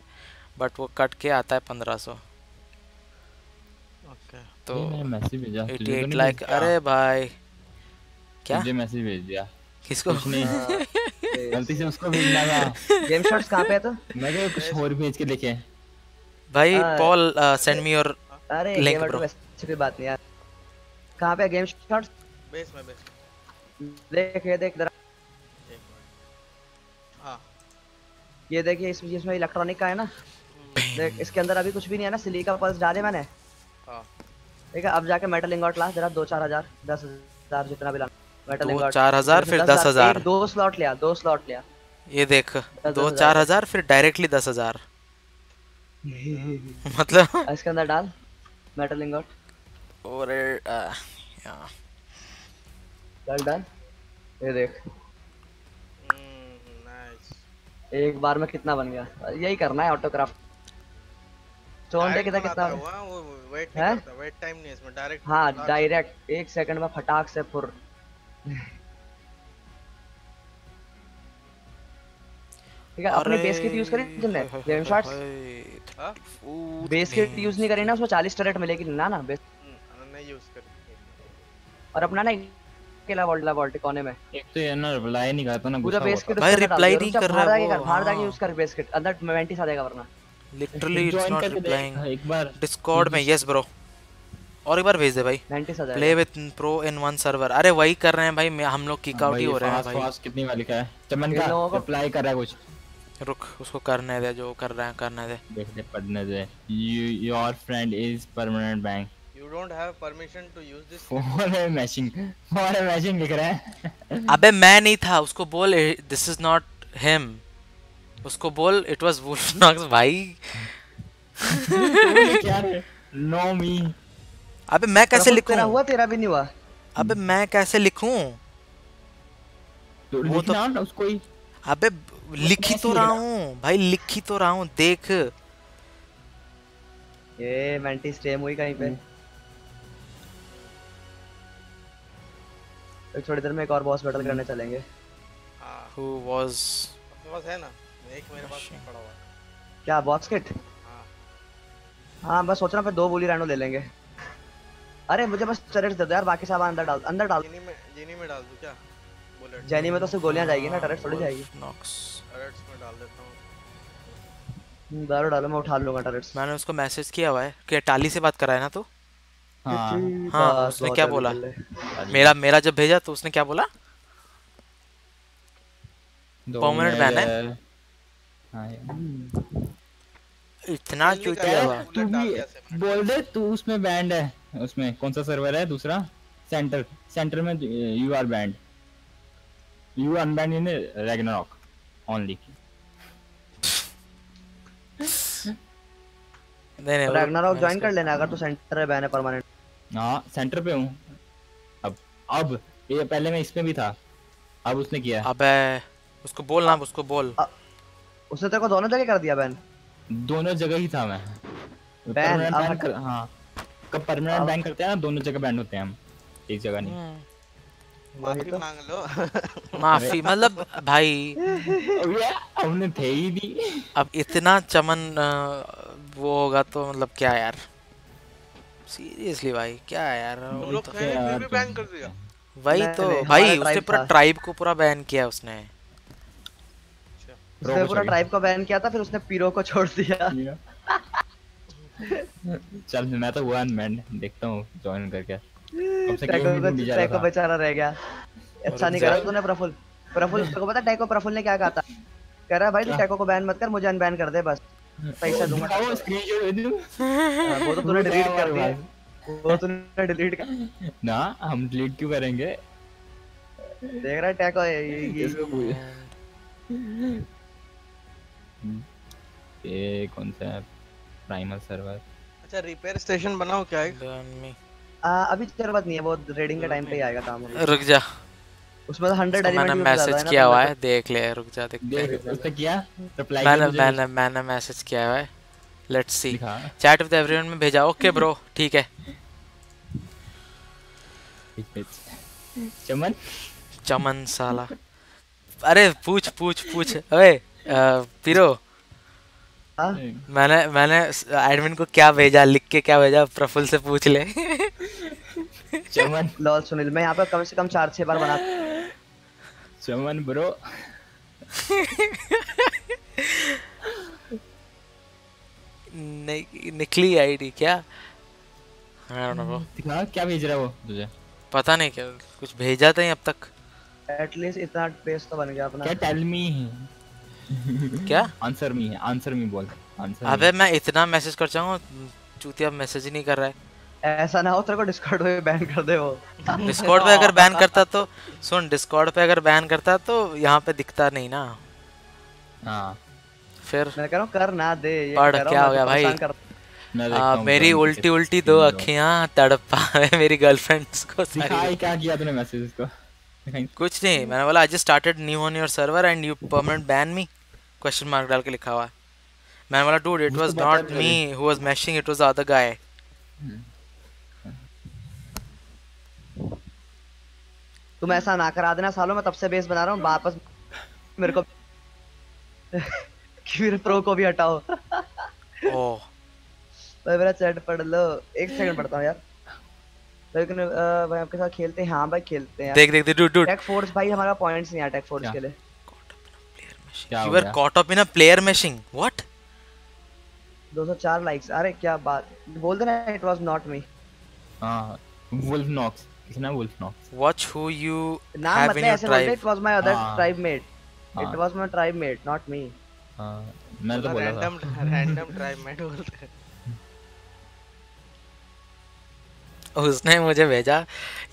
बट वो कट के आता है पंद्रह सौ. तो मैसेज भेजा तुझे एटी तो लाइक अरे भाई। क्या? मुझे मैसेज भेज दिया। किसको? कुछ नहीं। गलती से उसको भेजना था। गेम शॉट्स कहाँ पे है तो? मैं क्या कुछ और भेज के लिखे भाई। पॉल सेंड मी योर अरे लिंक ब्रो ऐसी बात नहीं यार। कहाँ पे है गेम शॉट्स बेस में बेस देख ये देख इधर हाँ। ये देखिए इसमें इसमें इलेक्ट्रॉनिक का है ना। देख इसके अंदर अभी कुछ भी नहीं है ना सिलिका पल्स डाले मैंने। हाँ। ठीक है अब जाके मेटल इंगॉट ला जरा दो चार हज़ार दस हज़ार जितना भी ला। मेटल इंगॉट चार हज़ार, फिर दस हज़ार। दो स्लॉट लिया दो स्लॉट लिया। ये देख दो चार हज़ार फिर डायरेक्टली दस हज़ार। मतलब? इसके अंदर डाल मेटल इंगॉट और डाल डाल। ये देख। एक बार में कितना बन गया? यही करना है ऑटोक्राफ्ट चोन कितना कितना हुआ वो वेट नहीं करता वेट टाइम नहीं है इसमें डायरेक्ट हाँ डायरेक्ट एक सेकंड में फटाक से फुर। ठीक है अपने बेस किट यूज़ करें तुमने game shots base kit use नहीं करी ना उसमें 40 टरेट मिलेगी। ना ना बेस नहीं यूज़ कर। और अपना ना अकेला वोल्ट वोल्ट कोने में? एक तो ये ना रिप्लाई नहीं करता ना पूरा गुस्सा बेस किट भाई reply नहीं कर रहा है वो, बाहर जाके हाँ। यूज़ कर बेस किट अंदर मेवेंटिस आ जाएगा वरना। लिटरली इट्स नॉट रिप्लाइंग एक बार। डिस्कॉर्ड में यस ब्रो और एक बार भेज दे भाई। Play with pro in one server अरे वही कर रहे हैं भाई मैं- हम लोग किक आउट ही हो रहे हैं भाई। fast कितनी वाली का है? चमन का रिप्लाई कर रहा है कुछ। रुक उसको करने दे जो कर रहे हैं करने दे। देख ले पढ़ने दे। You your friend is permanent bank you don't have permission to use this phone है मैचिंग फ़ोन है मैचिंग लिख रहा है। अबे मैं नहीं था उसको बोल दिस इज़ नॉट हिम उसको बोल इट वाज वुल्फनॉक्स भाई. क्या नो मी अबे मैं कैसे लिखूं? तेरा हुआ तेरा भी नहीं हुआ। अबे मैं कैसे लिखूं? तो वो तो- लिखना उसको ही। अबे लिख ही तो रहा हूँ। भाई लिख ही तो रहा हूँ देख। ये मेंटिस टेम हुई कहीं पे। एक थोड़ी देर में एक और बॉस बैटल करने चलेंगे। Who was अपने पास है ना? एक मेरे पास पड़ा हुआ क्या बॉस किट हाँ। बस सोच रहा हूँ फिर दो बुली रैंडो ले लेंगे। अरे मुझे बस टरेट्स दे दो यार बाकी सब अंदर डाल अंदर डाल। जीनी में जीनी में डाल दूँ क्या? बुलेट जैनी में तो सिर्फ़ गोलियाँ जाएगी ना टरेट्स थोड़ी जाएगी। Knox टरेट्स में डाल देता हूँ। हम्म, दारू डालो मैं उठा लूँगा टरेट्स मैंने उसको मैसेज किया हुआ है। कि टाली से बात करा है ना तू? हाँ। हाँ उसने क्या बोला? मेरा मेरा जब भेजा तो उसने क्या बोला? दो Permanent ban है? हाँ यार। इतना चूतिया हुआ? तू भी बोल दे तू उसमें बैंड है। उसमें कौन सा सर्वर है? दूसरा? सेंटर सेंटर में you are banned you unbanned in Ragnarok only नहीं नहीं रैग्नारॉक ज्वाइन कर लेना अगर तू सेंटर में बैन है परमानेंट हाँ सेंटर पे हूँ। अब अब ये पहले मैं इसमें भी था। अब उसने किया। अबे उसको बोल ना उसको बोल। उसने तेरे को दोनों जगह कर दिया बैन दोनों जगह ही था मैं। अब बैन कर हाँ। कब परमानेंट बैन करते हैं ना दोनों जगह बैन होते हैं हम। एक जगह नहीं। माफ़ी तो? मांग लो। माफ़ी मतलब भाई हमने थे ही नहीं। अब इतना चमन वो होगा तो मतलब क्या यार? सीरियसली भाई क्या यार? तो, भी बैन कर दिया। वही तो भाई उसने पूरा ट्राइब को पूरा बैन किया उसने। उसने पूरा ट्राइब को बैन किया था फिर उसने पीरो को छोड़ दिया। चल मैं तो हुआ अनबैंड देखता हूँ ज्वाइन करके। अब से टैको बेचारा रह गया। अच्छा नहीं करा तूने प्रफुल प्रफुल तेरे को पता टैको प्रफुल ने क्या कहा था? कह रहा भाई तू टैको को बैन मत कर मुझे अनबैन कर दे बस। पैसा दूँगा। दिखाओ स्क्रीनशॉट दे दूँ हाँ, वो तो तूने डिलीट कर दिया। वो तूने डिलीट कर ना हम डिलीट क्यों करेंगे? देख रहा है टैको ये ये पूछ ये कौन सा है? प्राइमल सर्वर अच्छा रिपेयर स्टेशन बनाओ क्या है आ, अभी ज़रूरत नहीं है वो रेडिंग के टाइम पे ही आएगा काम। रुक जा। उसमें तो 100 उसको मैंने मैसेज किया हुआ है देख ले रुक जा देख देख उसने किया रिप्लाई मैंने मैंने मैंने मैसेज किया हुआ है। Let's see chat with everyone में भेजा। ओके ब्रो ठीक है। चमन? चमन साला। अरे पूछ पूछ पूछ। ओए अ, पिरो मैंने मैंने एडमिन को क्या भेजा लिख के क्या भेजा प्रफुल से पूछ ले। चमन। लॉल सुनील मैं यहाँ पे कम से कम चार छह बार बना चमन ब्रो। नहीं निकली आईडी क्या? I don't know दिखा क्या भेज रहा है वो तुझे? पता नहीं क्या कुछ भेजा था ही अब तक। एटलीस्ट इतना पेस तो बन गया अपना। क्या टेल मी क्या? आंसर मी है आंसर मी बोल आंसर अबे मैं इतना मैसेज कर चाहूँ चूतिया मैसेज ही नहीं कर रहा है। ऐसा ना हो तेरे को डिस्कॉर्ड पे बैन कर दे वो। डिस्कॉर्ड पे अगर बैन करता तो सुन डिस्कॉर्ड पे अगर बैन करता तो यहाँ पे दिखता नहीं ना। हाँ। फिर मैं कह रहा हूँ कर ना दे ये पढ़ क्या हो गया तो भाई? आ, मेरी उल्टी उल्टी दो अखियाँ तड़पा है मेरी गर्लफ्रेंड्स को सारी। क्या किया तूने मैसेज उसको कुछ नहीं मैंने बोला I just started new on your server and you permanent ban me question mark डाल के लिखा हुआ है। मैंने बोला dude it was not me who was mashing it was other guy तुम ऐसा ना करा देना सालों मैं तब से बेस बना रहा हूँ वापस मेरे को कि मेरे प्रो को भी हटाओ। ओह। भाई मेरा चैट पढ़ लो एक सेकंड पढ़ता हूँ यार। लेकिन भाई आपके साथ खेलते हैं हाँ भाई खेलते हैं। देख देख देख डूड डूड टेक फोर्स भाई हमारा पॉइंट्स नहीं है टेक फोर्स के लिए। You are caught up in a player mashing what 204 likes अरे क्या बात बोल देना इट वाज नॉट मी हाँ वुल्फ नॉक्स किसने wolf Knox watch who you नाम हैव मतलब इन योर ऐसे tribe it was my other. Tribe mate. It was my tribe mate not me हाँ मैं तो बोला था। रैंडम रैंडम ट्राई मैं बोलते हैं। उसने मुझे भेजा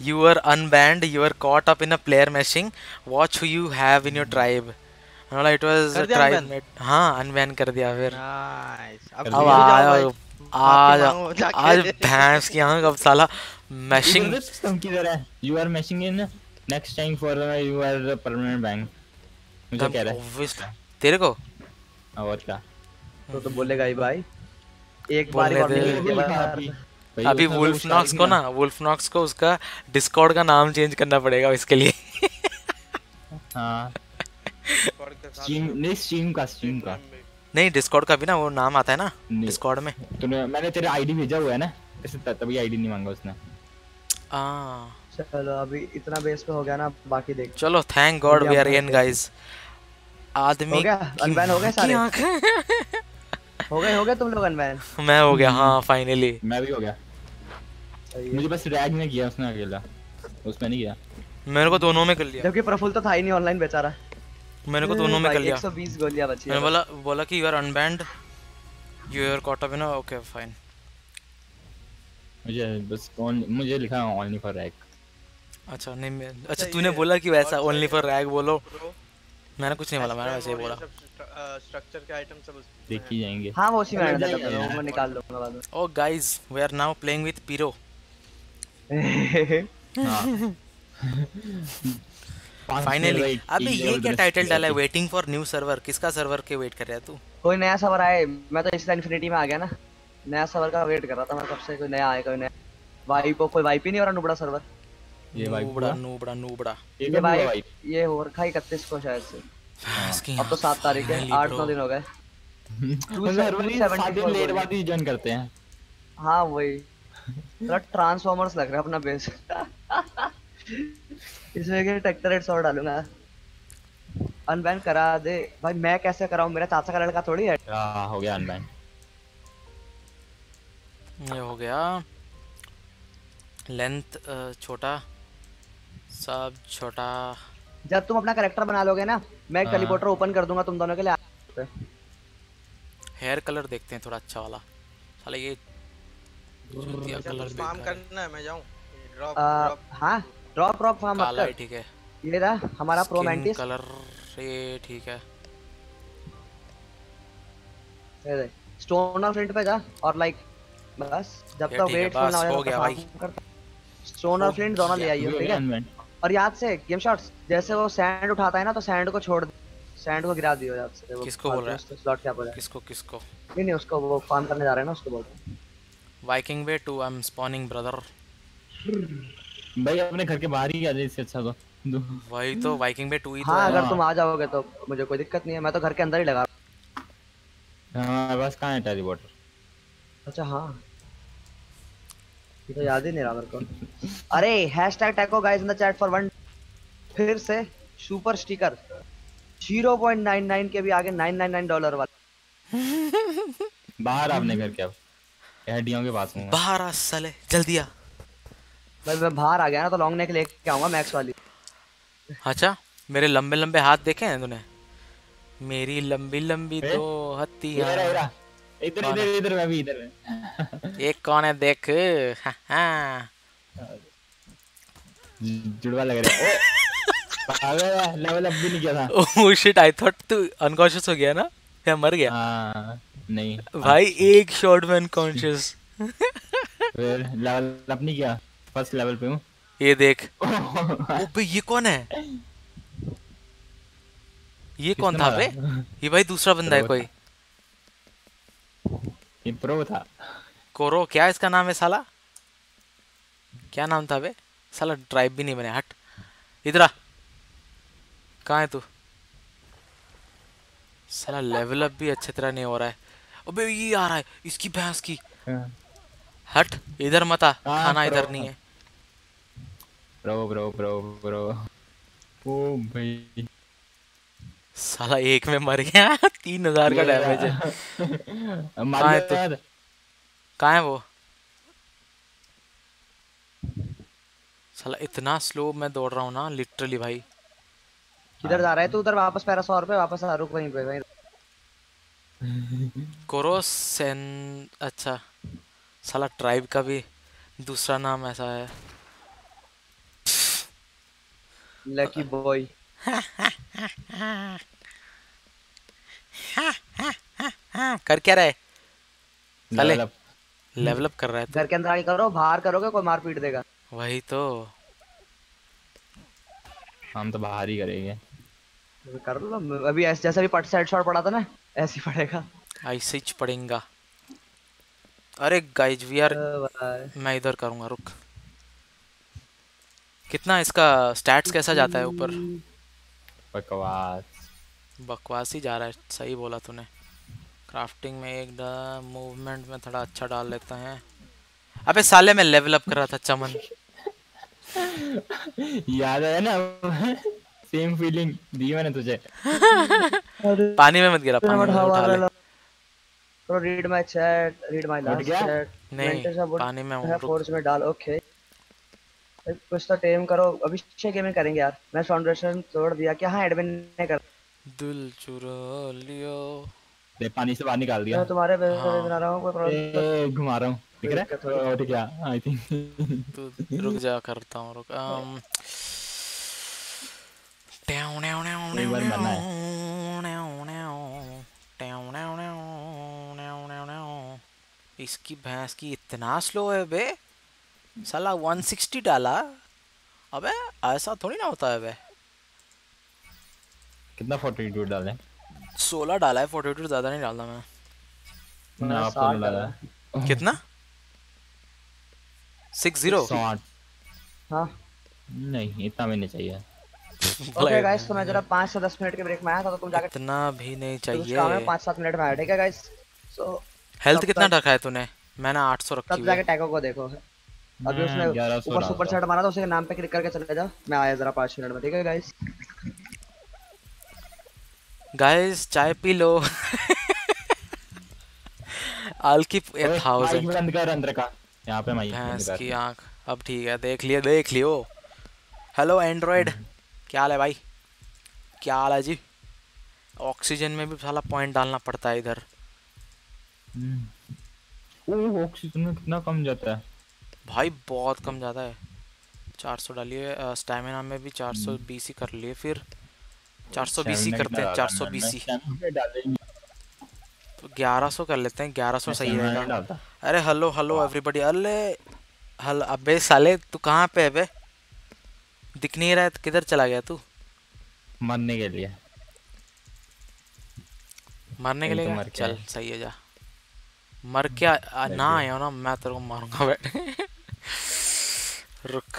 you are unbanned you are caught up in a player mashing watch who you have in your tribe it was कर दिया ट्राइब? हाँ अनबैन कर दिया फिर। अब भाई। आज आज आज भैंस की आँख अब साला मैशिंग सिस्टम की तरह you are mashing in next time for you are permanent bank मुझे कह रहा है। तेरे को? और क्या? तो तो बोलेगा ही भाई। एक बार बोलने ही अभी तो वुल्फ नॉक्स को ना- वुल्फ नॉक्स को उसका डिस्कॉर्ड का नाम चेंज करना पड़ेगा इसके लिए। हाँ। स्ट्रीम नहीं स्ट्रीम का स्ट्रीम का। नहीं डिस्कॉर्ड का भी ना वो नाम आता है ना डिस्कॉर्ड में। तूने मैंने तेरा आईडी भेजा हुआ है ना ऐसे तभी आईडी नहीं मांगा उसने। आ, चलो अभी इतना बेस पे हो गया ना बाकी देख चलो thank God we are in guys आदमी हो गया? अनबैन हो गए सारे? हो गए हो गए तुम लोग अनबैन मैं हो गया हाँ फाइनली मैं भी हो गया। मुझे बस रैग ने किया उसने अकेला। उसने नहीं किया। मेरे को दोनों में कर लिया। जबकि प्रफुल तो था ही नहीं ऑनलाइन बेचारा। मेरे को दोनों में कर लिया। 120 गोलियाँ बची मैंने बोला बोला कि you are unbanned you are caught up in okay fine मुझे बस on, मुझे लिखा ओनली फॉर रैग अच्छा नहीं मैं अच्छा तूने बोला कि वैसा ओनली फॉर रैग बोलो। मैंने कुछ नहीं बोला मैंने वैसे ही बोला। स्ट्रक्चर के आइटम सब उसमें देख ही। जाएँगे। हाँ वो उसी में मैं निकाल लूँगा बाद में। ओ guys we are now playing with pyro finally level, अबे ये क्या तो टाइटल डाला है? वेटिंग फॉर न्यू सर्वर किसका सर्वर के वेट कर रहा है तू? कोई नया सर्वर आए मैं तो इसलिए इन्फिनिटी में आ गया ना। नया सर्वर का वेट कर रहा था मैं कब से कोई नया आए कोई नया वाइप हो कोई वाइप ही नहीं हो रहा नुबड़ा सर्वर ये वाइप नूबड़ा नूबड़ा नूबड़ा। ये भाई वाइप ये हो रखा इकतीस को शायद से। इसकी अब तो सात तारीख है आठ. नौ दिन हो गए। सर्वर ही सात दिन लेट बाद ही जॉइन करते हैं। हाँ वही। ट्रांसफॉर्मर्स लग रहा है अपना बेस इसमें के ट्रैक्टर हेड शॉट डालूँगा. अनबैन करा दे. भाई मैं कैसे कराऊं? मेरा चाचा का लड़का थोड़ी है. हाँ हो गया अनबैन ये हो गया. लेंथ छोटा. सब छोटा. जब तुम अपना करेक्टर बना लोगे ना मैं हाँ। टेलीपोर्टर ओपन कर दूँगा तुम दोनों के लिए. हेयर कलर देखते हैं थोड़ा अच्छा वाला. साला ये चूतिया अच्छा कलर करना है मैं जाऊँ? ड्रॉप आ, ड्रॉप हाँ ड्रॉप ड्रॉप फार्म मत कर। ठीक है। ये रहा हमारा प्रो मैंटिस कलर ये ठीक है। ये देख स्टोन और फ्लिंट पे जा और लाइक बस जब तक वेट फुल ना हो जाए हो गया भाई। स्टोन और फ्लिंट दोनों ले आइए ठीक है? और याद से गेम शॉट्स जैसे वो सैंड उठाता है ना तो सैंड को छोड़ दे। सैंड को गिरा दियो याद से किसको बोल रहा है? स्लॉट क्या बोल रहा है? किसको किसको? नहीं नहीं उसको वो फार्म करने जा रहे हैं ना उसको बोल रहा हूँ। Viking way two I am spawning brother भाई अपने घर के बाहर ही आ जाए इससे अच्छा तो। वही तो वाइकिंग वे टू ही तो हाँ है। अगर तुम आ जाओगे तो मुझे कोई दिक्कत नहीं है। मैं तो घर के अंदर ही लगा हमारे पास कहाँ है टेलीपोर्टर अच्छा हाँ। तो याद ही नहीं रहा मेरे को। अरे hashtag taco guys in the chat for one फिर से सुपर स्टिकर 0.99 के भी आगे 999 डॉलर वाला। बाहर आ अपने घर के अब। हड्डियों के पास हूँ। मैं। बाहर आ साले जल्दी आ। मैं मैं बाहर आ गया ना तो लॉन्ग नेक लेके आऊँगा मैक्स वाली। अच्छा मेरे लंबे लंबे हाथ देखे हैं तूने? मेरी लंबी लंबी ए? तो इधर है, इधर इधर इधर इधर मैं भी इधर है। ये कौन है देख? हाँ, हाँ। जुड़वा लग रहा है। पागल लेवल अप भी नहीं किया था। ओह शिट आई थॉट तू अनकॉन्शियस हो गया ना? या मर गया? हाँ। नहीं। भाई एक शॉट में अनकॉन्शियस फिर लेवल अप नहीं किया? फ़र्स्ट लेवल पे हूँ। ये देख। ओबे ये कौन है? ये कौन था बे? ये भाई दूसरा बंदा है कोई। ये प्रो था। कोरो क्या इसका नाम है साला? क्या नाम था बे? साला ड्राइव भी नहीं बने हट। इधर आ। कहाँ है तू? साला लेवल अप भी अच्छे तरह नहीं हो रहा है। अबे ये आ रहा है इसकी भैंस की। हट इधर मत आ हाँ, खाना इधर नहीं है। प्रो प्रो प्रो प्रो ओ भाई। साला एक में मर गया तीन हज़ार का डैमेज है। कहाँ है दिया तू। कहाँ है वो? साला इतना स्लो मैं दौड़ रहा हूँ ना लिटरली भाई। किधर जा रहा है तू? उधर वापस पैरासौर पे वापस आ रुक वहीं पे वहीं। कोरोसेन अच्छा साला ट्राइब का भी दूसरा नाम ऐसा है। लकी बॉय कर क्या रहा है? साले लेवल अप कर रहा है घर के अंदर आगे करो बाहर करोगे कोई मार पीट देगा। तो वही तो। हम तो बाहर ही करेंगे। कर लो अभी ऐसे जैसा भी पट साइड शॉट पड़ा था ना ऐसे ही पड़ेगा। ऐसे ही पड़ेगा। अरे गाइज़ वी आर मैं इधर करूँगा रुक। कितना इसका स्टैट्स कैसा जाता है ऊपर? बकवास। बकवास ही जा रहा है सही बोला तूने। क्राफ्टिंग में एक मूवमेंट में थोड़ा अच्छा डाल लेते हैं। अबे साले मैं लेवल अप कर रहा था चमन। याद है ना? सेम फीलिंग दी मैंने तुझे। पानी में मत गिरा पानी में उठा ले। तो read my chat read my last chat नहीं, पानी में हूँ, है रुक। फोर्स में डाल ओके कुछ तो टेम करो। अभिषेक गेमिंग करेंगे यार। मैं फाउंडेशन तोड़ दिया। क्या? हाँ एडमिन ने कर। दिल चुरा लियो। दे पानी से बाहर निकाल दिया। मैं तुम्हारे पे हाँ। बना रहा हूँ कोई प्रॉब्लम घुमा रहा हूँ। दिख रहा दिक्कत है और क्या आई थिंक तू रुक जा करता हूँ रुक um, ट्याऊ न्याऊ न्याऊ एक बार मरना है न्याऊ न्याऊ ट्याऊ न्याऊ न्याऊ न्याऊ न्याऊ न्याऊ इसकी भैंस की इतना स्लो है बे। साला 160 डाला। अबे ऐसा थोड़ी ना होता है बे। कितना फोर्टी डाले? 16 डाला है 42 ज़्यादा नहीं डालता मैं। ना आपको 60 डाला डाला कितना? सिक्स ज़ीरो सौ आठ हाँ। नहीं इतना भी नहीं चाहिए। ओके गाइस तो मैं जरा 5 से 10 मिनट के ब्रेक में आया था तो तुम जाकर इतना भी नहीं है चाहिए 5-7 मिनट में आया ठीक है गाइस सो हेल्थ कितना रखा है तूने? मैंने 800 रखी तब जाके टैगो को देखो। अभी उसने ऊपर सुपर। सेट मारा था उसके नाम पे क्लिक करके चले जा। मैं आया जरा 5 मिनट में ठीक है गाइस गाइस चाय पी लो। I'll keep a thousand बंद कर अंदर का यहाँ पे माइक बंद भैंस कर। की आँख। अब ठीक है देख लियो देख लियो। हेलो एंड्रॉइड क्या हाल है भाई? क्या हाल है जी? ऑक्सीजन में भी साला पॉइंट डालना पड़ता है इधर। ऑक्सीजन में कितना कम जाता है? भाई बहुत कम जाता है। 400 डालिए स्टैमिना में भी 400 बीसी कर लिए फिर। 400 बीसी करते हैं डाला 400 मैं? बीसी। तो 1100 कर लेते हैं 1100 मैं सही रहेगा। अरे हेलो हेलो एवरीबॉडी अरे हल अबे साले तू कहाँ पे है बे? दिख नहीं रहा है किधर चला गया तू? मरने के लिए। मरने के लिए तो मर चल सही है जा। मर के आ, ना आया ना मैं तेरे को मारूँगा बैठ। रुक।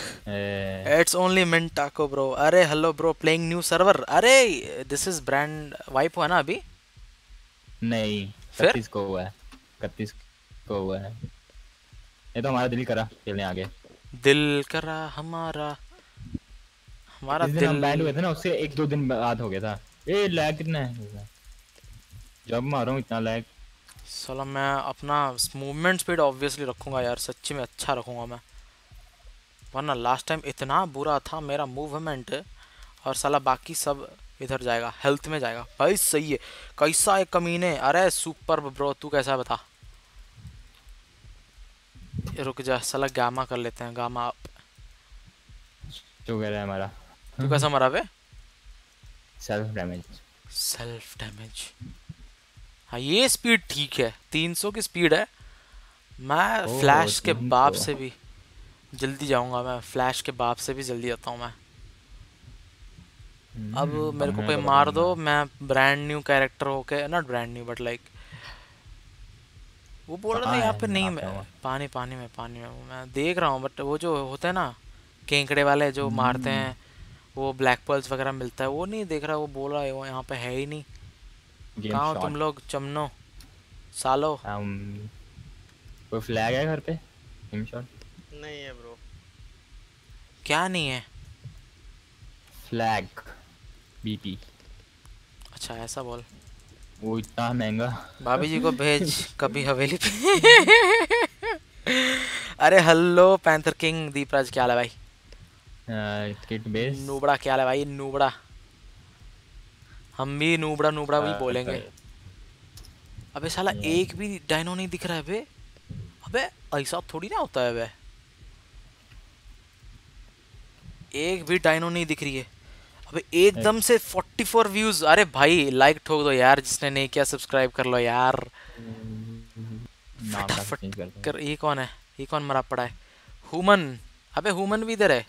इट्स ओनली मिन टाको ब्रो अरे hello bro playing new server अरे दिस इज़ ब्रांड वाइप हुआ ना अभी? नहीं फिर? को हुआ है। इकतीस को हुआ है। ये तो हमारा दिल करा खेलने आगे। दिल करा हमारा। हमारा दिन हम बैंड हुए थे ना उससे एक दो दिन बाद हो गया था। ए लैग कितना है? जब मार रहा हूँ इतना लैग साला मैं अपना मूवमेंट स्पीड ऑब्वियसली रखूँगा यार सच्ची में अच्छा रखूँगा मैं। वरना लास्ट टाइम इतना बुरा था मेरा मूवमेंट और साला बाकी सब इधर जाएगा हेल्थ में जाएगा। भाई सही है। कैसा है कमीने अरे सुपर ब्रो तू कैसा बता। रुक जा साला गामा कर लेते हैं गामा अप जो कह रहा है हमारा। तू कैसा मरा बे? सेल्फ डैमेज सेल्फ डैमेज हाँ ये स्पीड ठीक है। 300 की स्पीड है। मैं ओह, फ्लैश के बाप से भी जल्दी जाऊँगा मैं। फ्लैश के बाप से भी जल्दी जाता हूँ मैं। अब मेरे को कोई मार दो। मैं ब्रांड न्यू कैरेक्टर होके not brand new but like वो बोल रहा था यहाँ पे नहीं मैं पानी पानी में पानी में मैं देख रहा हूँ बट वो जो होते हैं ना केंकड़े वाले जो मारते हम्म। हैं वो ब्लैक पर्ल्स वगैरह मिलता है वो नहीं देख रहा वो बोल रहा है वो यहाँ पे है ही नहीं। गेम कहाँ तुम लोग चमनो? सालो। हम कोई फ्लैग है घर पे? गेम शॉट नहीं है ब्रो क्या नहीं है? फ्लैग बीपी अच्छा ऐसा बोल। वो इतना महँगा। भाभी जी को भेज कभी हवेली पे। अरे हेलो पैंथर किंग दीपराज क्या हाल है भाई? किट बेस नूबड़ा क्या है भाई? नूबड़ा। हम भी नूबड़ा नूबड़ा भी हाँ, बोलेंगे। अबे साला एक भी डायनो नहीं दिख रहा है बे। अबे ऐसा थोड़ी ना होता है बे। एक भी डायनो नहीं दिख रही है। अबे एकदम से 44 व्यूज़ अरे भाई लाइक ठोक दो यार जिसने नहीं किया सब्सक्राइब कर लो यार। फटाफट करते हैं कर ये कौन है? ये कौन मरा पड़ा है? हुमन अबे हुमन भी इधर है।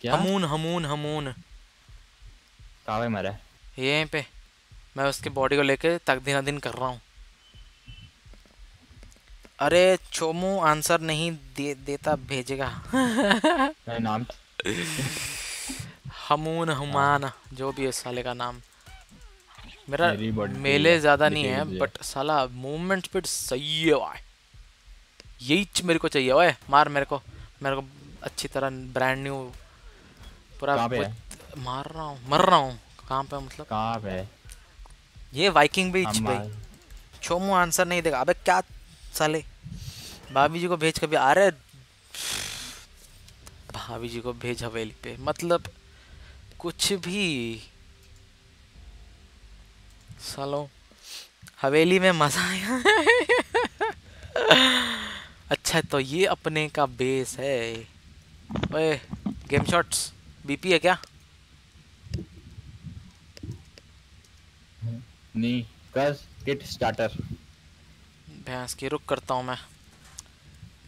क्या? हमून हमून हमून। कहाँ पे मरा? है ये यहीं पे। मैं उसकी बॉडी को लेके तक दिन दिन कर रहा हूँ। अरे चोमू आंसर नहीं दे, देता भेजेगा। मेरा नाम? हमून हुमान जो भी है साले का नाम। मेरा मेले ज़्यादा नहीं है बट साला मूवमेंट स्पीड सही है भाई। यही मेरे को चाहिए ओए मार मेरे को। मेरे को अच्छी तरह ब्रांड न्यू पूरा मार रहा हूँ मर रहा हूँ। कहाँ पे मतलब? कहाँ पे ये वाइकिंग बीच भाई छोमू आंसर नहीं देगा। अबे क्या साले? भाभी जी को भेज कभी अरे भाभी जी को भेज हवेली पे। मतलब कुछ भी। सालो हवेली में मज़ा आया। अच्छा तो ये अपने का बेस है। ओए गेम शॉट्स बीपी है क्या? नहीं कर किट स्टार्टर भैंस की रुक करता हूँ मैं।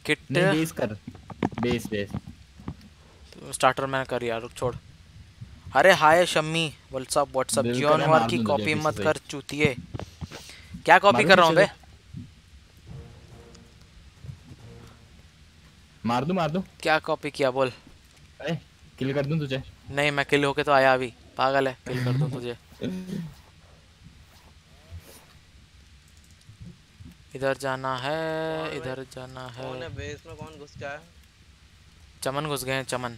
किट नहीं बेस कर। बेस बेस स्टार्टर मैंने कर यार रुक छोड़। अरे hi Shammi what's up what's up Xeon war की कॉपी मत कर चूतिए क्या कॉपी कर रहा हूँ बे? मार दूँ मार दूँ? क्या कॉपी किया बोल? अरे किल कर दूँ तुझे? नहीं मैं किल होके तो आया अभी। पागल है किल कर दूँ तुझे। इधर जाना है इधर जाना है। कौन है? बेस में कौन घुस गया है? चमन घुस गए हैं चमन।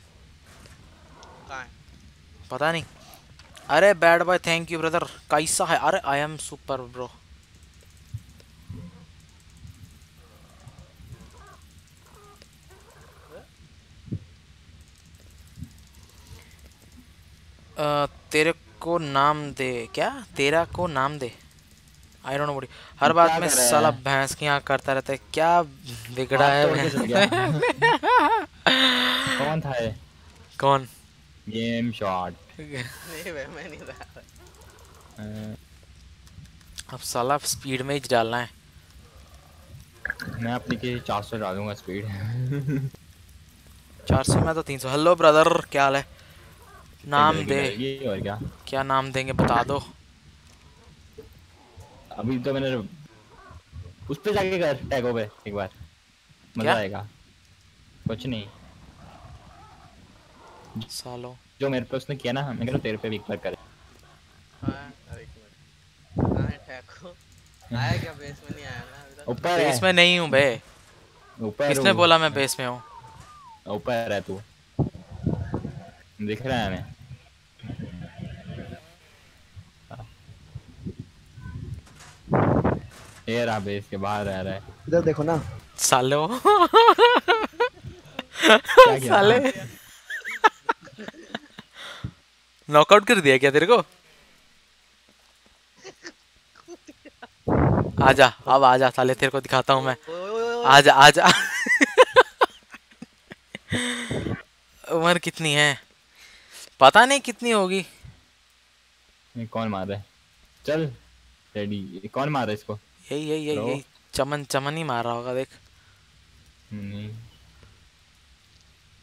कहाँ है? पता नहीं। अरे bad boy thank you brother कैसा है? अरे आई एम सुपर ब्रो तेरे को नाम दे क्या? तेरा को नाम दे। आई डोंट नो व्हाट हर बात में साला भैंस की आँख करता रहता है। क्या बिगड़ा है भैंस? कौन था ये? कौन? गेम शॉट नहीं मैं नहीं रहा। अब साला स्पीड में ही डालना है। मैं अपनी के 400 डालूँगा स्पीड चार सौ में तो तीन सौ। हेलो ब्रदर क्या हाल है? नाम दे। ये और क्या? क्या नाम देंगे बता दो। अभी तो मैंने उस पे जाके कर टैगो पे एक बार। मज़ा आएगा। कुछ नहीं। सालो। जो मेरे पे उसने किया ना मैं कह रहा तेरे पे भी एक बार करे। हाँ अरे एक मिनट। हाँ ठैको आया क्या? बेस में नहीं आया ना ऊपर बेस में नहीं हूँ बे। ऊपर किसने बोला मैं बेस में हूँ? ऊपर है तू। दिख रहा है हमें। ये रहा बेस के बाहर रह रहा है। इधर देखो ना। सालो किया? साले। नॉकआउट कर दिया क्या तेरे को? आजा अब आजा साले तेरे को दिखाता हूँ मैं। आजा आजा। उम्र कितनी है? पता नहीं कितनी होगी। ये कौन मार रहा है? चल रेडी ये कौन मार रहा है इसको? यही यही यही? यही चमन चमन ही मार रहा होगा देख। नहीं।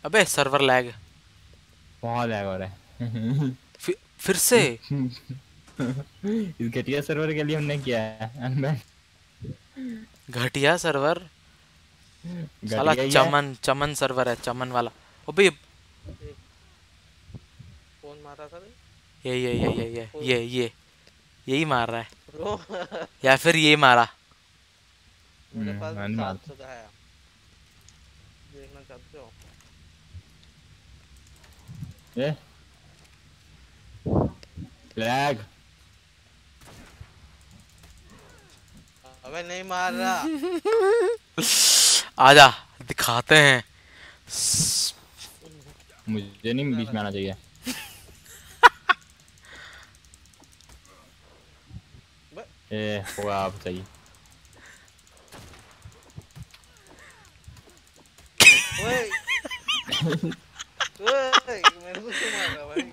अबे सर्वर लैग बहुत लैग हो रहा है। फिर, फिर से? इस घटिया सर्वर के लिए हमने किया है घटिया सर्वर साला। चमन चमन सर्वर है चमन वाला। अबे मार रहा था ये ये ये ये ये ये ये यही मार रहा है। या फिर ये मारा। मेरे हम्म, पास सात सौ है। देखना चाहते हो? ये लैग अबे नहीं मार रहा। आजा दिखाते हैं। मुझे नहीं बीच में आना चाहिए। ए हुआ आप रहा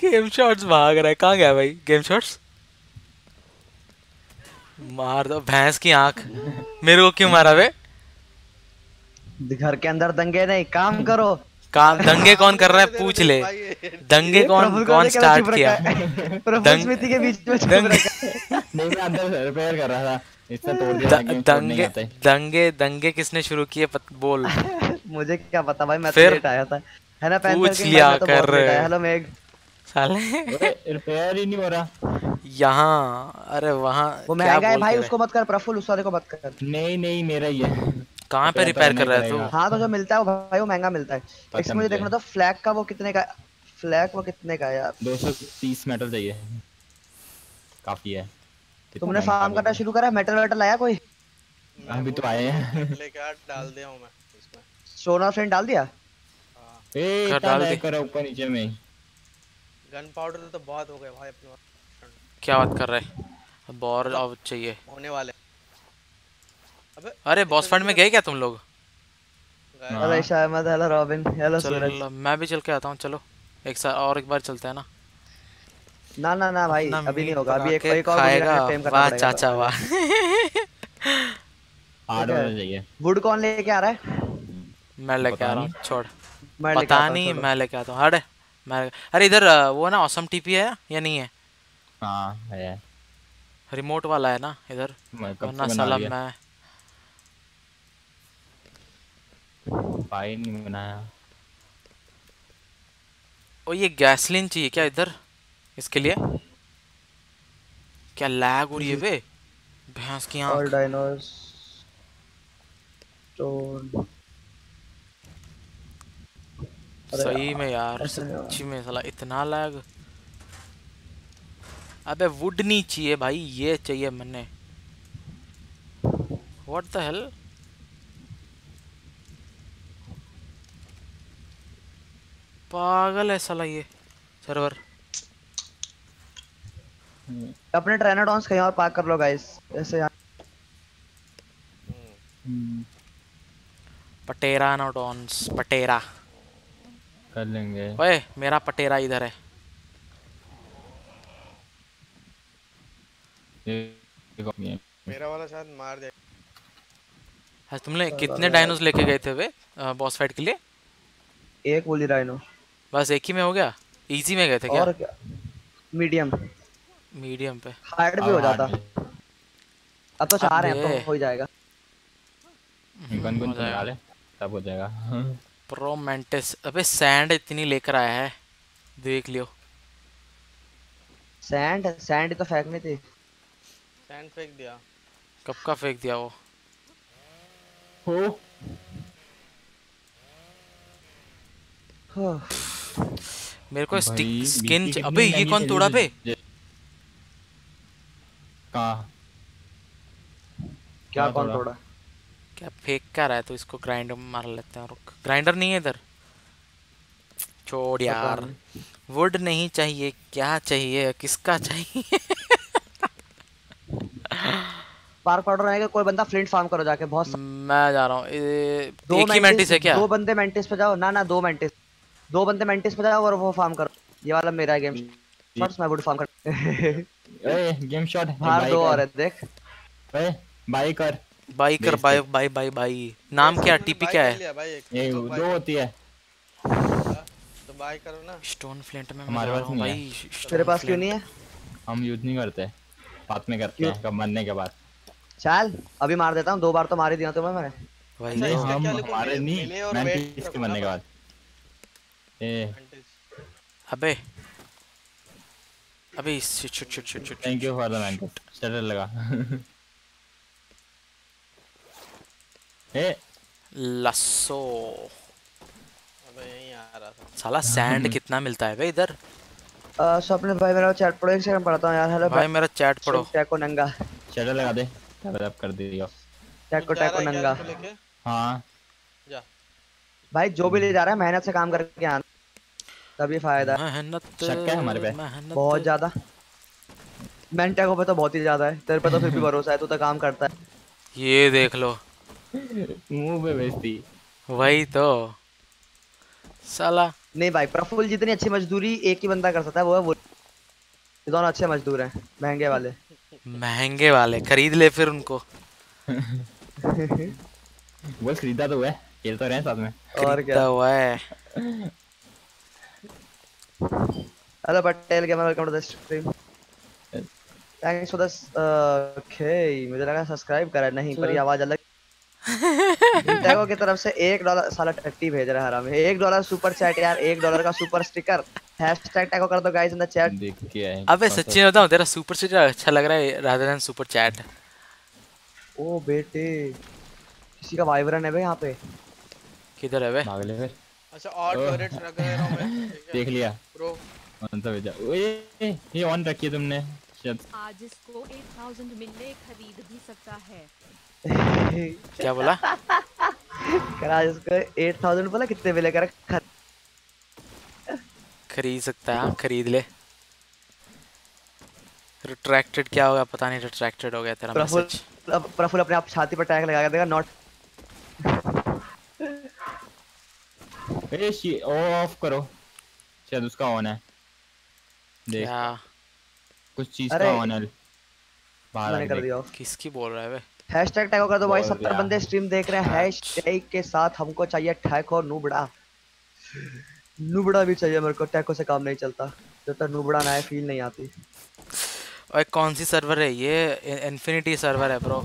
गेम शॉट्स भाग रहा है कहाँ गया भाई? गेम शॉट्स मार दो भैंस की आँख। मेरे को क्यों मारा बे? घर के अंदर दंगे नहीं काम करो। काम दंगे कौन कर रहा है? पूछ ले। दंगे कौन कौन स्टार्ट किया? है। दंग- के बीच में रिपेयर कर रहा था। दंगे दंगे दंगे किसने शुरू किए? बोल। मुझे क्या पता भाई मैं तो फिर? लेट आया था। है ना पैंथर पूछ लिया तो कर। हेलो मेग साले। रिपेयर ही नहीं हो रहा। यहाँ। अरे वहाँ वो महँगा है भाई उसको मत कर प्रफुल उस वाले को मत कर। नहीं नहीं मेरा ही है। कहाँ पे रिपेयर कर रहा है तू। हाँ तो जो मिलता है वो भाई वो महँगा मिलता है। पता एक मुझे। देखना था फ्लैग का वो कितने का फ्लैग वो कितने का है यार? 230 मेटल चाहिए। काफ़ी है। तुमने फार्म करना शुरू करा मेटल वेटल आया कोई? अभी तो आए हैं। लेके आ डाल दिया हूँ मैं इसमें। सोना फ्रेंड डाल दिया? ए डाल दी। करा ऊपर नीचे में। गन पाउडर तो बहुत हो गए भाई अपने। क्या बात कर रहा है? अब और अब चाहिए। होने वाले। अरे बॉस फंड में गए क्या तुम लोग? Hello Isha hello Robin. Hello Suraj. चलो मैं भी चल के आता हूँ चलो। एक साथ और एक बार चलते हैं ना। ना ना ना भाई अपना अभी नहीं होगा। अभी एक एक और खाएगा। फ्रेम करना वाह चाचा वाह। आठ वाला चाहिए। वुड कौन लेके आ रहा है? मैं लेके आ रहा हूँ छोड़। पता नहीं मैं लेके आता हूँ। हट मैं अरे इधर वो ना ऑसम टीपी है या नहीं है? हाँ है। रिमोट वाला है ना इधर। वरना साला मैं भाई नहीं बनाया। ओ ये गैसलिन चाहिए क्या इधर? इसके लिए? क्या लैग हो रही है बे? भैंस की ऑल आँख डायनोस स्टोन अरे सही में यार। सच्ची में साला इतना लैग अबे वुड नहीं चाहिए भाई ये चाहिए मैंने। व्हाट द हेल पागल है साला ये सर्वर अपने ट्रेनाडॉन्स कहीं और पार्क कर लो गाइस ऐसे यहाँ। पटेरा नोटॉन्स पटेरा। कर लेंगे। ओए मेरा पटेरा इधर है। मेरा वाला शायद मार दे। आज तुमने कितने डायनोस लेके गए थे वे बॉस फाइट के लिए? एक बोली राइनो बस एक ही में हो गया? इजी में गए थे क्या? और क्या? मीडियम मीडियम पे। हार्ड भी हो जाता। अब तो चार हैं तो हो ही जाएगा। गन गन जाएगा। डाले तब हो जाएगा। प्रो मेंटिस अबे सैंड इतनी लेकर आया है। देख लियो। सैंड सैंड तो फेंकनी थी। सैंड फेंक दिया। कब का फेंक दिया वो? हो। मेरे को स्टिक स्किन अबे ये कौन तोड़ा जे- कहाँ? क्या कौन तोड़ा? क्या फेंक क्या रहा है तो? इसको ग्राइंडर मार लेते हैं रुक। ग्राइंडर नहीं है इधर? छोड़ यार। वुड नहीं चाहिए। क्या चाहिए? किसका चाहिए? पार्क पाउडर रहेगा कोई बंदा फ्लिंट फार्म करो जाके बहुत मैं जा रहा हूँ। दो एक ही मेंटिस है क्या? दो बंदे मेंटिस पे जाओ। ना ना दो मेंटिस दो बंदे मेंटिस पे जाओ और वो फार्म करो ये वाला मेरा गेम शॉट्स मैं वुड फार्म कर ए गेम शॉट बाहर दो और है देख। ए बाई कर। बाई कर बाई दे। Bye bye bye. नाम क्या टीपी क्या है? लिया भाई एक ये तो दो होती है। तो बाय करो ना। स्टोन फ्लिंट में हमारे पास नहीं भाई है। तेरे पास क्यों नहीं है? हम यूज़ नहीं करते। बाद में करते हैं कब मरने के बाद। चल अभी मार देता हूँ दो बार तो मार ही दिया तुम्हें मैंने। भाई नहीं हम मेले- नहीं मैं इसके मरने के बाद। अबे। अबे shit shit shit shit shit thank you for the man status लगा। ए। लस्सो। अबे यहीं आ रहा था। साला सैंड कितना मिलता है बे इधर। अ, स्वप्न भाई मेरा चैट पढ़ो एक सेकंड पढ़ता हूँ यार। हेलो भाई मेरा चैट पढ़ो। टैको नंगा। स्टेटस लगा दे। अप कर दिया। रहा टैको नंगा। इसको लेके? हाँ। भाई जो भी ले जा रहा है मेहनत से काम करके आना। तभी फ़ायदा मेहनत शक है हमारे पे? बहुत ज़्यादा। मैन टैको पे तो बहुत ही ज़्यादा है। तेरे पे तो फिर भी भरोसा है तू तो काम करता है। ये देख लो। मुँह पे बेइज्जती। वही तो। साला। नहीं भाई प्रफुल जितनी अच्छी मजदूरी एक ही बंदा कर सकता है वो है वो। ये दोनों अच्छे मजदूर हैं महँगे वाले। महँगे वाले खरीद ले फिर उनको। वो खरीदा तो है। खेल तो रहे हैं साथ में। और क्या? हुआ है। Hello Patel gamer welcome to the stream thanks for the okay मुझे लगा सब्सक्राइब करा नहीं पर ये आवाज़ अलग टैगो की तरफ़ से एक डॉलर साला टट्टी भेज रहा है हराम। एक डॉलर सुपर चैट यार एक डॉलर का सुपर स्टिकर हैशटैग टैगो कर दो गाइस इन द चैट देख के आए अबे सच्ची में बताऊँ तेरा सुपर चैट अच्छा लग रहा है रादर देन सुपर चैट ओ बेटे किसी का वाइब्रेन है बे यहाँ पे? किधर है बे भाग ले फिर अच्छा और। टॉयलेट रख रहा हूँ मैं। देख लिया। प्रो कौन सा भेजा? ओए ये ऑन रखी है तुमने। शायद आज इसको 8000 मिलने खरीद भी सकता है। क्या बोला? करा इसको 8000 बोला कितने मिले? कर खरीद सकता है हाँ, खरीद ले। रिट्रैक्टेड क्या होगा? पता नहीं रिट्रैक्टेड हो गया तेरा प्रफुल मैसेज प्रफुल अपने आप छाती पर टैग लगा के देगा नॉट ए ऑफ़ करो शायद उसका ऑन है देख कुछ चीज़ का ऑन है बाहर मैंने कर दिया किसकी बोल रहा है बे हैशटैग टैगो कर दो भाई 70 बंदे स्ट्रीम देख रहे हैं हैशटैग के साथ हमको चाहिए टैको नुबड़ा नुबड़ा भी चाहिए मेरे को टैको से काम नहीं चलता जब तक नुबड़ा ना है फील नहीं आती और कौन सी सर्वर है ये इन्फिनिटी सर्वर है ब्रो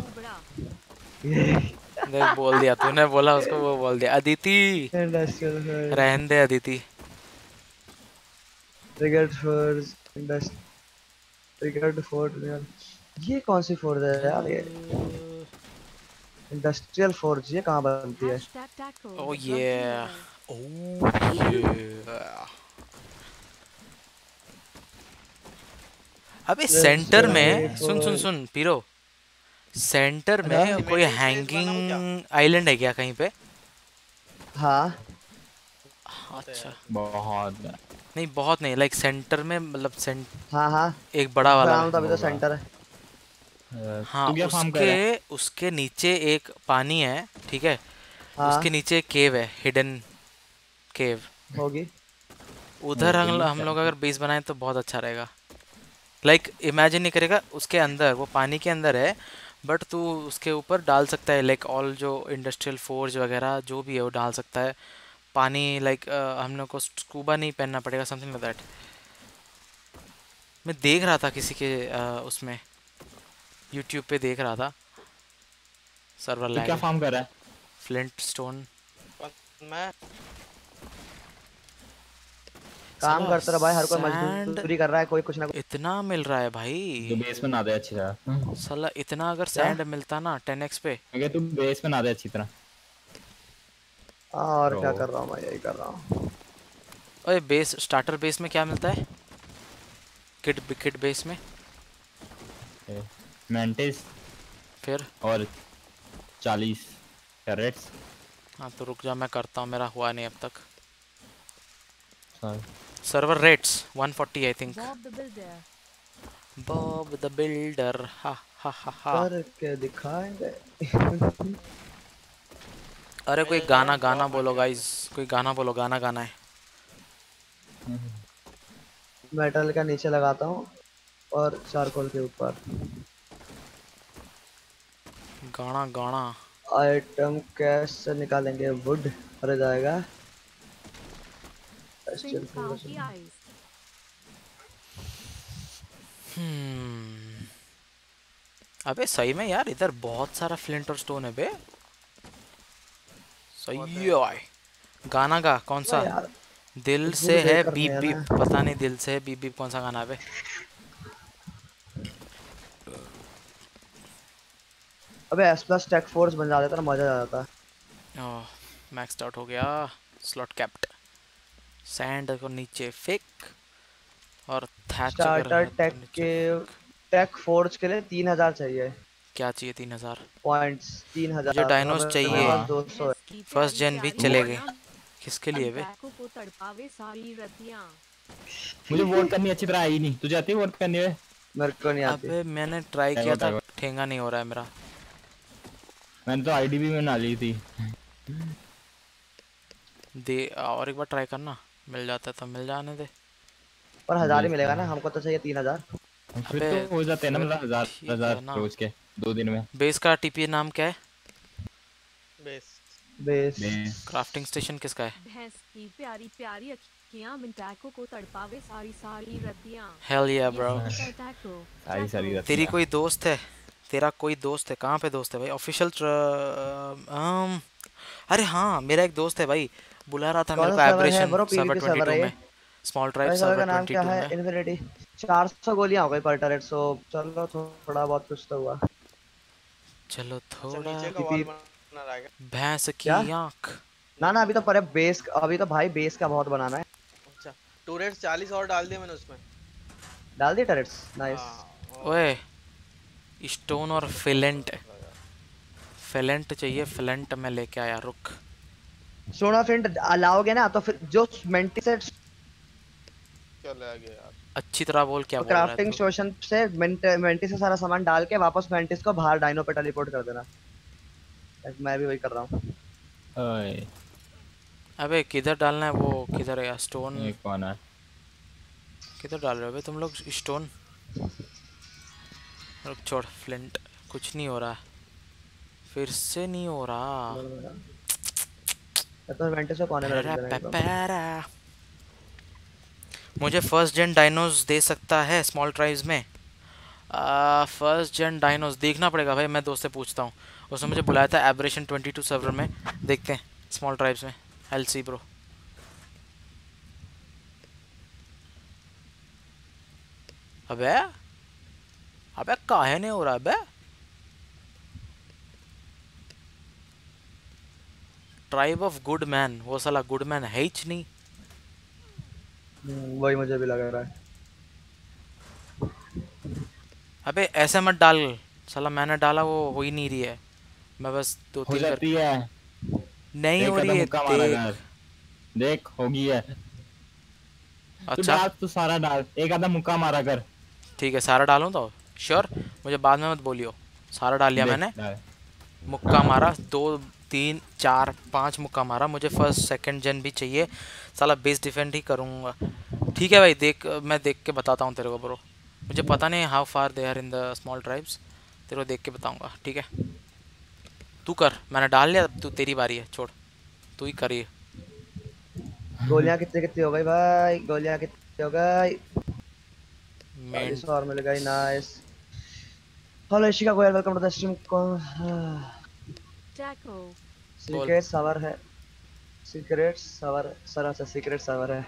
देख बोल दिया तूने बोला उसको वो बोल दिया। अदिति। रहन दे अदिति। ट्रिगर्ड फोर्स ट्रिगर्ड यार ये कौन सी फोर्स है यार ये? इंडस्ट्रियल फोर्स ये कहाँ बनती है? Oh yeah. Oh yeah. अबे सेंटर में सुन सुन सुन पीरो। सेंटर में? कोई हैंगिंग आइलैंड है क्या कहीं पे? हाँ। अच्छा। बहुत नहीं बहुत नहीं लाइक सेंटर में मतलब सेंट हाँ हाँ। एक बड़ा वाला। बनाना तो अभी तो सेंटर है हाँ उसके उसके नीचे एक पानी है ठीक है? हाँ। उसके नीचे एक केव है हिडन केव होगी। उधर हाँ, हम हम लोग अगर बेस बनाए तो बहुत अच्छा रहेगा। लाइक इमेजिन नहीं करेगा उसके अंदर वो पानी के अंदर है बट तू उसके ऊपर डाल सकता है लाइक ऑल जो इंडस्ट्रियल फोर्स वगैरह जो भी है वो डाल सकता है। पानी लाइक हम लोग को स्कूबा नहीं पहनना पड़ेगा समथिंग लाइक दैट मैं देख रहा था किसी के uh, उसमें यूट्यूब पे देख रहा था। सर्वर तू क्या फार्म कर रहा है? फ्लिंट स्टोन मैं काम करता रहा भाई हर कोई मजदूरी कर रहा है कोई कुछ ना कुछ। इतना मिल रहा है जो भाई बेस में ना दे अच्छी तरह। साला इतना अगर सैंड मिलता ना 10x पे। अगर तू बेस में ना दे अच्छी तरह। और क्या तो- कर रहा हूँ मैं यही कर रहा हूँ। ओए बेस स्टार्टर बेस में क्या मिलता है? किट किट बेस में। मेंटिस फिर? और चालीस कैरेट्स हाँ तो रुक जा मैं करता हूँ मेरा हुआ नहीं अब तक। Server rates 140 I think Bob the Builder. Bob the Builder हा हा हा हा करके दिखाएँगे? अरे कोई गाना गाना बोलो गाइस कोई गाना बोलो गाना गाना है। मेटल का नीचे लगाता हूँ और चारकोल के ऊपर। गाना गाना। आइटम कैश से निकालेंगे वुड भर जाएगा। Funky Eyes. हम्म अबे सही में यार इधर बहुत सारा फ्लिंट और स्टोन है बे। सही है। गाना गा कौन सा? दिल से है बीप बीप। पता नहीं दिल से है बीप बीप कौन सा गाना है बे। अबे एस प्लस टेक फोर्स बन जाता था मज़ा आ जाता ओह मैक्स आउट हो गया। स्लॉट कैप्ट सैंड को नीचे फेंक और स्टार्टर टेक के टेक फोर्स के लिए तीन हज़ार चाहिए। क्या चाहिए तीन हज़ार? पॉइंट्स तीन हज़ार। मुझे डायनोस चाहिए। फ़र्स्ट जेन भी चलेगे। किसके लिए बे बैकों को तड़पावे सारी रतियाँ। मुझे वोट करनी अच्छी तरह आई नहीं। तुझे आती है वोट करनी है मेरे को नहीं आती। अबे मैंने ट्राई किया था। ठेंगा नहीं हो रहा है मेरा। मैंने तो आईडी भी में ना ली थी। दे और एक बार ट्राई करना। मिल जाता तो मिल जाने दे। पर हज़ार ही मिलेगा ना हमको तो चाहिए तीन हज़ार। फिर तो हो जाते हैं ना मतलब हज़ार हज़ार रोज के दो दिन में। बेस का टीपी नाम क्या है? बेस। बेस। क्राफ्टिंग स्टेशन किसका है? भैंस की प्यारी प्यारी अखियाँ मिंटैको को तड़पावे सारी सारी रतियाँ। हेल या ब्रो सारी सारी रात तेरी कोई दोस्त है? तेरा कोई दोस्त है? कहाँ पे दोस्त है भाई? ऑफिशियल um, अरे हाँ मेरा एक दोस्त है भाई। बुला रहा था मेरे को है एब्रेशन सर्वर 22 में। स्मॉल ट्राइब सर्वर का सर्वर नाम क्या 22 है? में। इन्फिनिटी 400 गोलियाँ हो गई पर टरेट सो चलो थोड़ा बहुत कुछ तो हुआ। चलो अच्छा थोड़ा नीचे का वॉल बना रहेगा। भैंस की आँख। ना ना अभी तो पर बेस अभी तो भाई बेस का बहुत बनाना है। अच्छा टूरेट 40 और डाल दिए मैंने उसमें। डाल दी टरेट्स नाइस हाँ, ओए स्टोन और फिलेंट फिलेंट चाहिए फिलेंट मैं लेके आया रुक। सोना फिंट अलाओगे ना तो फिर जो मेंटी से चल आ गया यार? अच्छी तरह बोल क्या बोल रहा है क्राफ्टिंग तू? स्टेशन से मेंट- मेंटी से सारा सामान डाल के वापस मेंटिस को बाहर डायनो पे टेलीपोर्ट कर देना। मैं भी वही कर रहा हूँ। ओए। अबे किधर डालना है वो? किधर है? स्टोन ये कौन है। किधर डाल रहे हो बे तुम लोग? स्टोन रुक छोड़ फ्लिंट कुछ नहीं हो रहा। फिर से नहीं हो रहा। को। मुझे फ़र्स्ट जेन डायनोस दे सकता है स्मॉल ट्राइब्स में? फ़र्स्ट जेन डायनोस देखना पड़ेगा भाई मैं दोस्त से पूछता हूँ। उसने मुझे बुलाया था एब्रेशन 22 सर्वर में। देखते हैं स्मॉल ट्राइब्स में। एल सी ब्रो अबे? अबे काहे नहीं हो रहा अबे? ट्राइब ऑफ़ गुड मैन वो साला गुड मैन है ही नहीं हम्म, वही मुझे भी लग रहा है। अबे ऐसे मत डाल। साला मैंने डाला वो हो ही नहीं रही है। मैं बस दो तीन कर... है। नहीं हो रही है मुक्का मारा देख। कर देख होगी है। तू अच्छा। डाल तू सारा डाल। एक आधा मुक्का मारा कर। ठीक है सारा डालूं तो? श्योर मुझे बाद में मत बोलियो। सारा डाल लिया मैंने। मुक्का मारा दो तीन चार पाँच मुक्का मारा। मुझे फ़र्स्ट सेकंड जन भी चाहिए। साला बेस डिफेंड ही करूँगा। ठीक है भाई देख मैं देख के बताता हूँ तेरे को ब्रो मुझे पता नहीं how far they are in the small tribes तेरे को देख के बताऊँगा ठीक है? तू कर मैंने डाल लिया तू तेरी बारी है छोड़। तू ही करिए गोलियाँ कितने कितने हो गई भाई? गोलियाँ कितने हो गई? मेन और मिल गई nice hello Ishika Goyal welcome to the stream Taco. Secret server है सीक्रेट सवर सर अच्छा सीक्रेट सवर है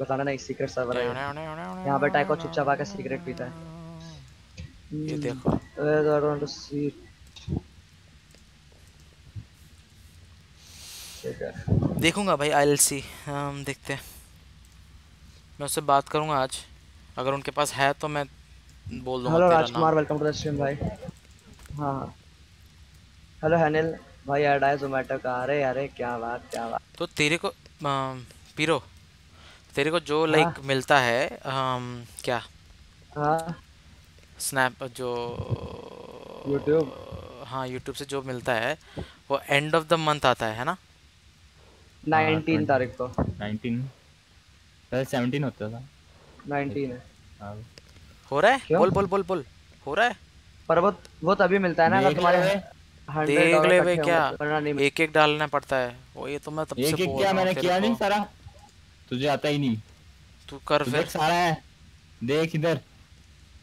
बताना नहीं सीक्रेट सवर है यहाँ पे टाइको चुपचाप आके सिगरेट पीता है ये देखो to see? ठीक है देखूँगा भाई आई एल सी हम देखते हैं। मैं उससे बात करूँगा आज। अगर उनके पास है तो मैं बोल दूँगा hello Rajkumar welcome to the stream भाई। हाँ। हाँ हेलो हनिल भाई ऐड आया जोमेटो का। अरे अरे क्या बात क्या बात। तो तेरे को अम, पीरो तेरे को जो लाइक मिलता है अम, क्या? हाँ। स्नैप जो यूट्यूब हाँ यूट्यूब से जो मिलता है वो एंड ऑफ़ द मंथ आता है है ना? 19 तारीख को। 19 पहले 17 होता था। 19 है। हाँ हो रहा है? बोल बोल बोल बोल। हो रहा है? पर वो वो तभी मिलता है ना अगर तुम्हारे देख ले भाई क्या तो नहीं एक एक डालना पड़ता है। वो ये तो मैं तब से एक बोल क्या रहा हूँ मैंने किया नहीं सारा? तुझे आता ही नहीं। तू कर फिर। सारा है। देख इधर।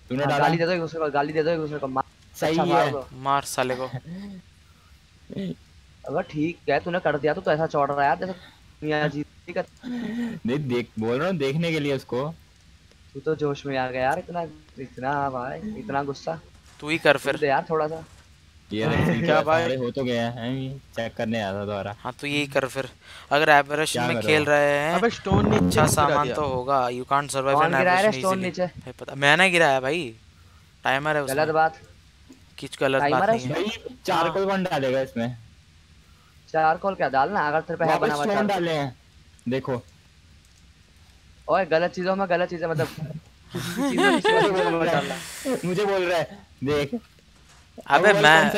तूने हाँ, डाला? गाली दे दो एक दूसरे को गाली दे दो एक दूसरे को। मार सही अच्छा है। मार साले को। अगर ठीक है तूने कर दिया तो, तो ऐसा चौड़ रहा है यार जैसे दुनिया जीत ठीक है? देख देख बोल रहा हूँ देखने के लिए उसको। तू तो जोश में आ गया यार इतना इतना भाई इतना गुस्सा। तू ही कर फिर। दे यार थोड़ा सा ये हाँ, क्या भाई? हो तो गए हैं चेक करने आया था दोबारा। हाँ तो यही कर फिर। अगर एवरेस्ट में खेल रहे हैं अबे stone नीचे अच्छा सामान तो होगा। You can't survive in Everest easily नीचे? भाई पता। मैंने गिराया भाई। टाइमर है गलत बात। कुछ गलत बात नहीं है। भाई चार कोई कौन डालेगा इसमें। चार कॉल क्या? डालना? अगर तेरे पे है वापस बना हुआ स्टोन चार डाले हैं। देखो। ओए गलत चीज़ों में गलत चीज़ें मतलब है मुझे बोल रहा है देख अबे मैं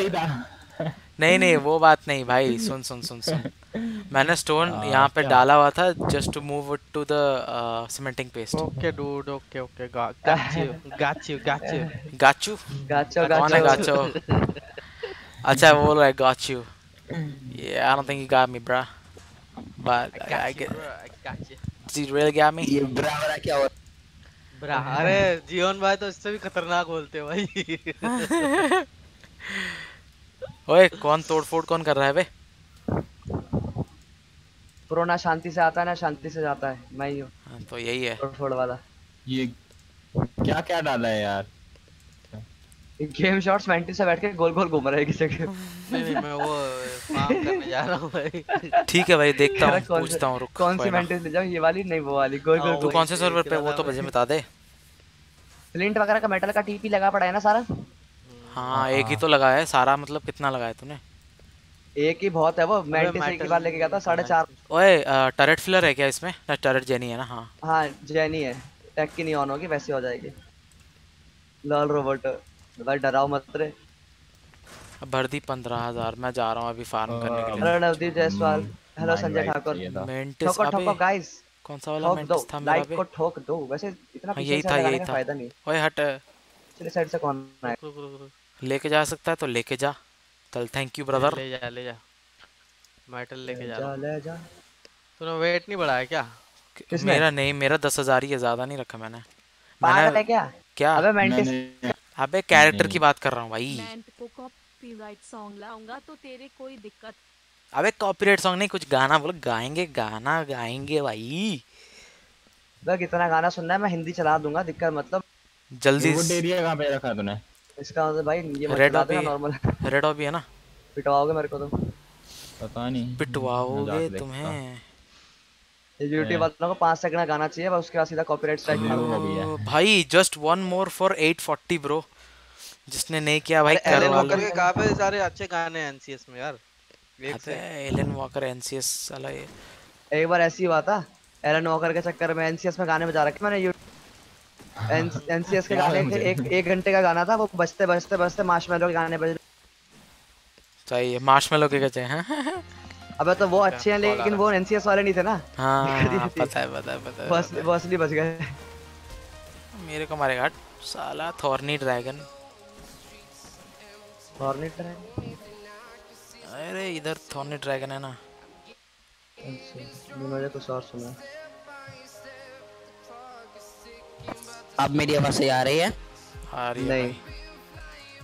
नहीं नहीं वो बात नहीं भाई सुन सुन सुन सुन मैंने स्टोन हाँ, यहाँ पे? डाला हुआ था just to move it to the cementing paste. Got, got you. Got you. Got you. Gotcha gotcha कौन है गाचो गाचो अच्छा वो बोल रहा है got you yeah I don't think you got me bruh but I, I get Bro, I got you. did you really got me ये हो ब्रा अरे जीवन भाई तो इससे भी खतरनाक बोलते हो भाई। ओए कौन तोड़ फोड़ कौन कर रहा है बे? प्रो ना शांति से आता है ना शांति से जाता है। मैं ही हूँ। हाँ, तो यही है। फोड़ वाला। ये क्या क्या डाला है यार? गेम शॉट्स मेंटी से बैठ के गोल गोल घूम रहा है किसी के। नहीं नहीं मैं वो काम करने जा रहा हूँ भाई। ठीक है भाई देखता हूँ पूछता हूँ रुक कौन सी मेंटी ले जाओ ये वाली नहीं वो वाली गोल गोल तू कौन से सर्वर पे वो तो मुझे बता दे। फ्लिंट वगैरह का मेटल का टीपी लगा पड़ा है ना सारा? हाँ एक ही तो लगा है सारा मतलब कितना लगाया तूने? एक ही बहुत है वो मेंटी से एक बार लेके गया था साढ़े चार। ओए टरेट फिलर है क्या इसमें? ना टरेट जेनी है ना हाँ। हाँ जैनी है। टेक की नहीं ऑन होगी वैसे हो जाएगी। Lol robot. भाई डराओ मत रे। अब भर दी पंद्रह हज़ार मैं जा रहा हूँ अभी फार्म करने के लिए। Hello Navdeep Jaiswal hello Sanjay Thakur. Mantis ठोको ठोको गाइस कौन सा वाला ठोक मेंटिस था मेरा लाइक को ठोक दो। वैसे इतना हाँ पीछे से था लगाने यही का था। फ़ायदा नहीं ओए हट। चलिए साइड से कौन है रुक लेके जा सकता है तो लेके जा। चल थैंक यू ब्रदर ले जा ले जा। मेटल लेके जा जा ले जा। तूने वेट नहीं बढ़ाया क्या? मेरा नहीं मेरा दस हज़ार ही है ज़्यादा नहीं रखा मैंने। पागल है क्या? क्या? अबे मेंटिस मैंने अबे कैरेक्टर की बात कर रहा हूँ भाई। मैं को कॉपीराइट सॉन्ग लाऊँगा तो तेरे कोई दिक्कत अबे कॉपीराइट सॉन्ग नहीं कुछ गाना बोलो गाएँगे गाना गाएँगे भाई। बस कितना गाना सुनना है मैं हिंदी चला दूँगा दिक्कत मतलब। जल्दी वुड एरिया कहाँ पे रखा तूने? इसका मतलब भाई ये मत रेड अभी देना नॉर्मल रेड भी है ना? पिटवाओगे मेरे को तो। पता नहीं पिटवाओगे तुम्हें। यूट्यूब वालों को पाँच सेकंड गाना चाहिए बस उसके बाद सीधा कॉपीराइट स्ट्राइक हाँ, मारो वो भी है। ओ, भाई just one more for 840 bro जिसने नहीं किया भाई एलन वॉकर के कहाँ पे सारे अच्छे गाने हैं एनसीएस में यार? एलन वॉकर एनसीएस साला ये। एक बार ऐसी हुआ था एलन वॉकर के चक्कर में एनसीएस में गाने बजा रखे मैंने एनसीएस के गाने थे एक एक घंटे का गाना था वो बजते बजते बजते मार्शमैलो के गाने बज सही है मार्शमेलो के कचे हैं। अबे तो वो अच्छे हैं लेकिन वो एनसीएस वाले नहीं थे ना? हाँ। पता है पता है पता है। बस। बस नहीं बच गए। मेरे को मारेगा। साला थॉर्नी ड्रैगन। हॉर्नेट है अरे इधर थॉर्नी ड्रैगन है ना। मैंने कुछ और सुना अब मेरी आवाज़ सही आ रही है? आ रही है नहीं।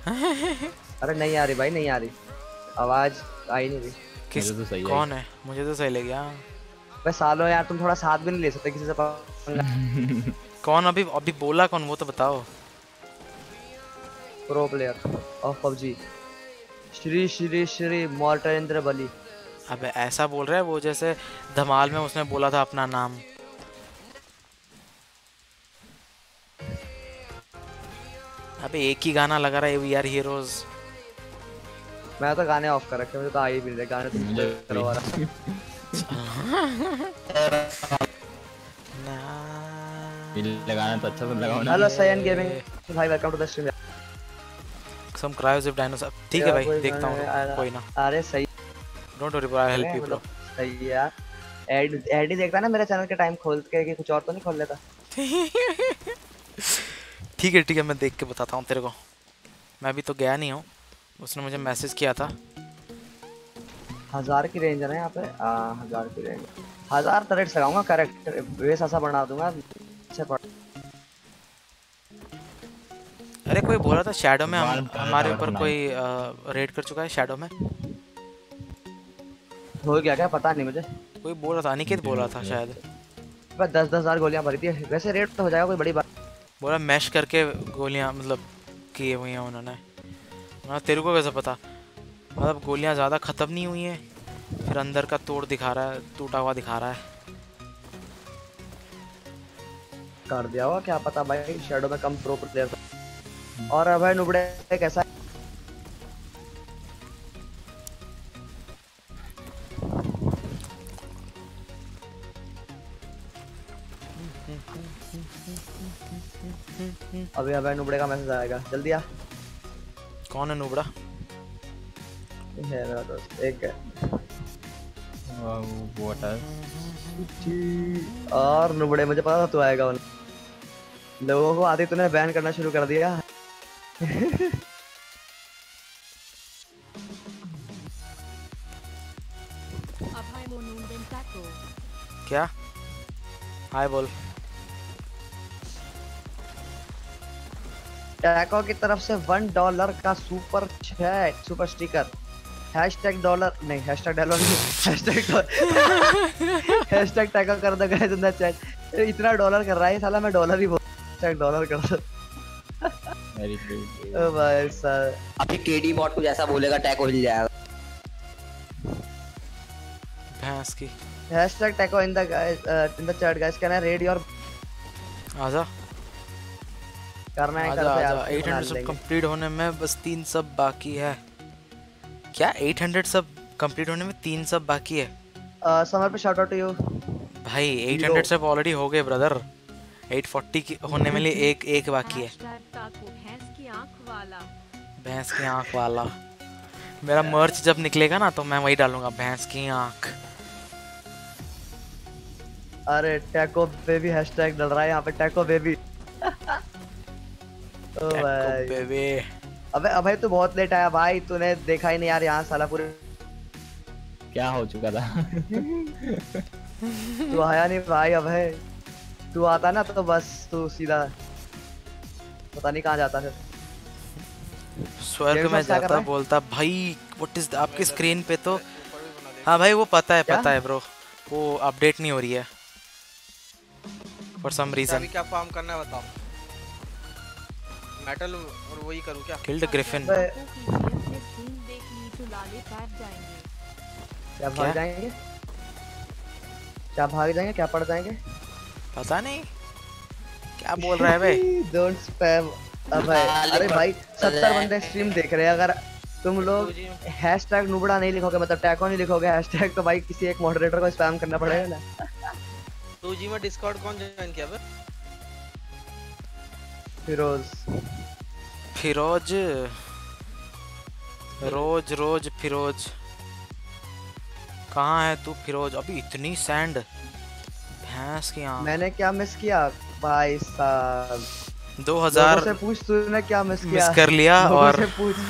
अरे नहीं आ रही भाई नहीं आ रही। आवाज़ आई नहीं रही। किस मुझे तो सही कौन है? मुझे तो सही लगी हाँ बे सालो यार तुम थोड़ा साथ भी नहीं ले सकते किसी से कौन अभी अभी बोला कौन? वो तो बताओ। Pro player of PUBG Shri Shri Shri Mortendra Bali. अबे ऐसा बोल रहा है वो जैसे धमाल में उसने बोला था अपना नाम। अबे एक ही गाना लगा रहा है वी आर हीरोज मैं तो गाने ऑफ़ कर रखे मुझे तो आ ही भी नहीं रहे गाने तुम मुझे करवा रहा लगाना तो अच्छा तो लगाओ ना। हेलो सयन गेमिंग भाई welcome to the stream some cryos if dinosaur ठीक है भाई देखता हूँ कोई ना। अरे सही। Don't worry bro I help you bro सही है यार। एड एड ही देखता ना मेरे चैनल के टाइम खोल के कि कुछ और तो नहीं खोल लेता? ठीक है ठीक है मैं देख के बताता हूँ तेरे को। मैं अभी तो गया नहीं हूँ। उसने मुझे मैसेज किया था। हज़ार की रेंज है ना यहाँ पे? आ, हज़ार की रेंज हज़ार टरेट्स लगाऊँगा करेक्ट बेस ऐसा बना दूँगा। अच्छे अरे कोई बोला था शैडो में हम हमारे ऊपर। कोई रेड कर चुका है शैडो में? हो गया क्या? पता नहीं मुझे। कोई बोल रहा था अनिकेत बोल रहा था शायद। दस दस हज़ार गोलियाँ भरी थी। वैसे रेट तो हो जाएगा कोई बड़ी बात बोला मैश करके गोलियाँ मतलब किए हुई हैं उन्होंने। मैं तेरे को कैसे पता? मतलब गोलियाँ ज़्यादा ख़त्म नहीं हुई हैं, फिर अंदर का तोड़ दिखा रहा है, टूटा हुआ दिखा रहा है। कर दिया होगा क्या पता भाई शेडो में कम प्रो प्लेयर और अब है नुबड़े, कैसा है? अभी अभय नुबड़े का मैसेज आएगा। जल्दी आ। कौन है नूबड़ा? है मेरा दोस्त एक है। वाटर और नुबड़े मुझे पता था तू आएगा उन लोगों को आदित्य ने बैन करना शुरू कर दिया। क्या? हाय बोल। टैको की तरफ़ से वन डॉलर का super chat super sticker hashtag dollar नहीं हैशटैग डॉलर नहीं हैशटैग हैशटैग टैको कर दो गाइस इन द चैट इतना डॉलर कर रहा है साला मैं डॉलर ही बोल हैशटैग डॉलर कर दो। वेरी गुड ओ भाई सर अभी केडी बॉट कुछ ऐसा बोलेगा टैग हो जाएगा। भैंस की। Hashtag Taco in the guys in the chat guys can I raid your आजा। करना है आजा कर आजा यार 800 सब कंप्लीट होने में बस तीन सब बाकी है। क्या 800 सब कंप्लीट होने में तीन सब बाकी है? समर पे शाउट आउट टू यू भाई 800 सब ऑलरेडी हो गए ब्रदर 840 की होने में लिए एक एक बाकी है। हैशटैग टाको भैंस की आँख वाला। भैंस की आँख वाला। मेरा मर्च जब निकलेगा ना तो मैं वही डालूँगा भैंस की आँख। अरे टैको बेबी हैशटैग डल रहा है यहाँ पे टैको बेबी ओ भाई। बेबी अबे अबे तू बहुत लेट आया भाई तूने देखा ही नहीं यार यहाँ साला पूरे क्या हो चुका था? तू आया नहीं भाई अबे तू आता ना तो बस तू सीधा पता नहीं कहाँ जाता फिर। स्वर्ग में जाता बोलता भाई व्हाट इज़ आपकी स्क्रीन पे तो हाँ भाई वो पता है क्या? पता है ब्रो वो अपडेट नहीं हो रही है। फॉर सम अभी रीजन क्या फार्म करना है बताओ। मेटल और वही करूँ क्या? किल्ड ग्रिफिन देख ली तो लाले पैट जाएँगे क्या? क्या? भाग जाएँगे? क्या भाग जाएँगे? क्या पड़ जाएँगे? पता नहीं। क्या बोल रहा है भाई? डोंट स्पैम अबे अरे भाई सत्तर बंदे स्ट्रीम देख रहे हैं। अगर तुम लोग हैशटैग नुबड़ा नहीं लिखोगे मतलब टैको नहीं लिखोगे हैशटैग तो भाई किसी एक मॉडरेटर को स्पैम करना पड़ेगा ना। टू जी में डिस्कॉर्ड कौन ज्वाइन किया बे फिरोज। फिरोज? रोज रोज फिरोज। कहाँ है तू फिरोज? अभी इतनी सैंड। भैंस की आँख। मैंने क्या मिस किया? भाई साहब दो हज़ार से पूछ तूने क्या मिस किया? मिस कर लिया और पूछ।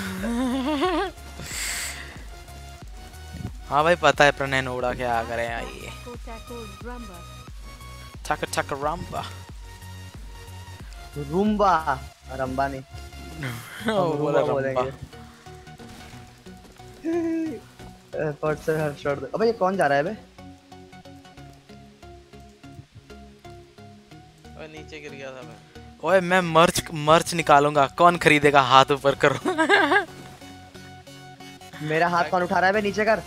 हाँ भाई पता है प्रणय नोड़ा क्या करें आइए. चक चक रंबा रूम्बा रंबा नहीं बोला बोलेंगे। एयरपोर्ट से हर छोड़ अबे ये कौन जा रहा है बे ओए नीचे गिर गया था मैं। ओए मैं मर्च मर्च निकालूँगा। कौन खरीदेगा हाथ ऊपर करो? मेरा हाथ कौन उठा रहा है बे नीचे कर?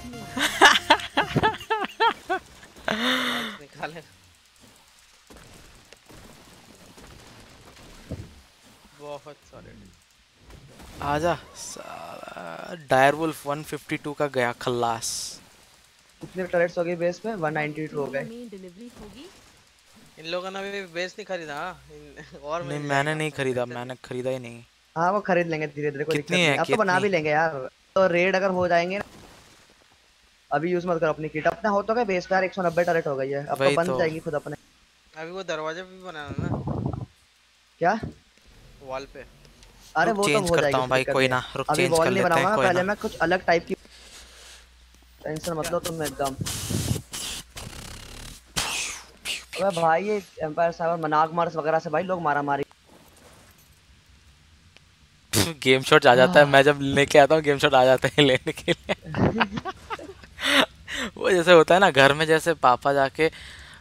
निकाले। बहुत सारे आजा साला डायरवुल्फ 152 का गया खल्लास कितने टरेट्स हो गए बेस पे 192 हो गए। में डिलीवरी होगी। इन लोगों ने अभी बेस नहीं खरीदा हाँ? और नहीं मैंने नहीं खरीदा मैंने खरीदा ही नहीं। हाँ वो खरीद लेंगे धीरे धीरे कोई दिक्कत कितनी नहीं। है, अब तो बना कितनी? भी लेंगे यार। तो रेड अगर हो जाएँगे अभी यूज़ मत करो अपनी किट अपना हो तो क्या बेस पे यार 190 टरेट हो गई है। अब तो बन तो। जाएँगी खुद अपने। अभी वो दरवाज़ा भी बनाना ना। क्या? वॉल पे। अरे वो तो करता जाएगी हूँ भाई, कोई ना, रुक, वॉल कर लेते हैं, कोई पहले मैं कुछ अलग टाइप की टेंशन मत लो तुम एकदम। अबे भाई ये एम्पायर साइबर मनाग मार्स वगैरह से भाई लोग मारा मारी गेम शॉट आ जाता है मैं जब लेके आता हूँ गेम शॉट आ जाते हैं लेने के लिए। वो जैसे होता है ना घर में जैसे पापा जाके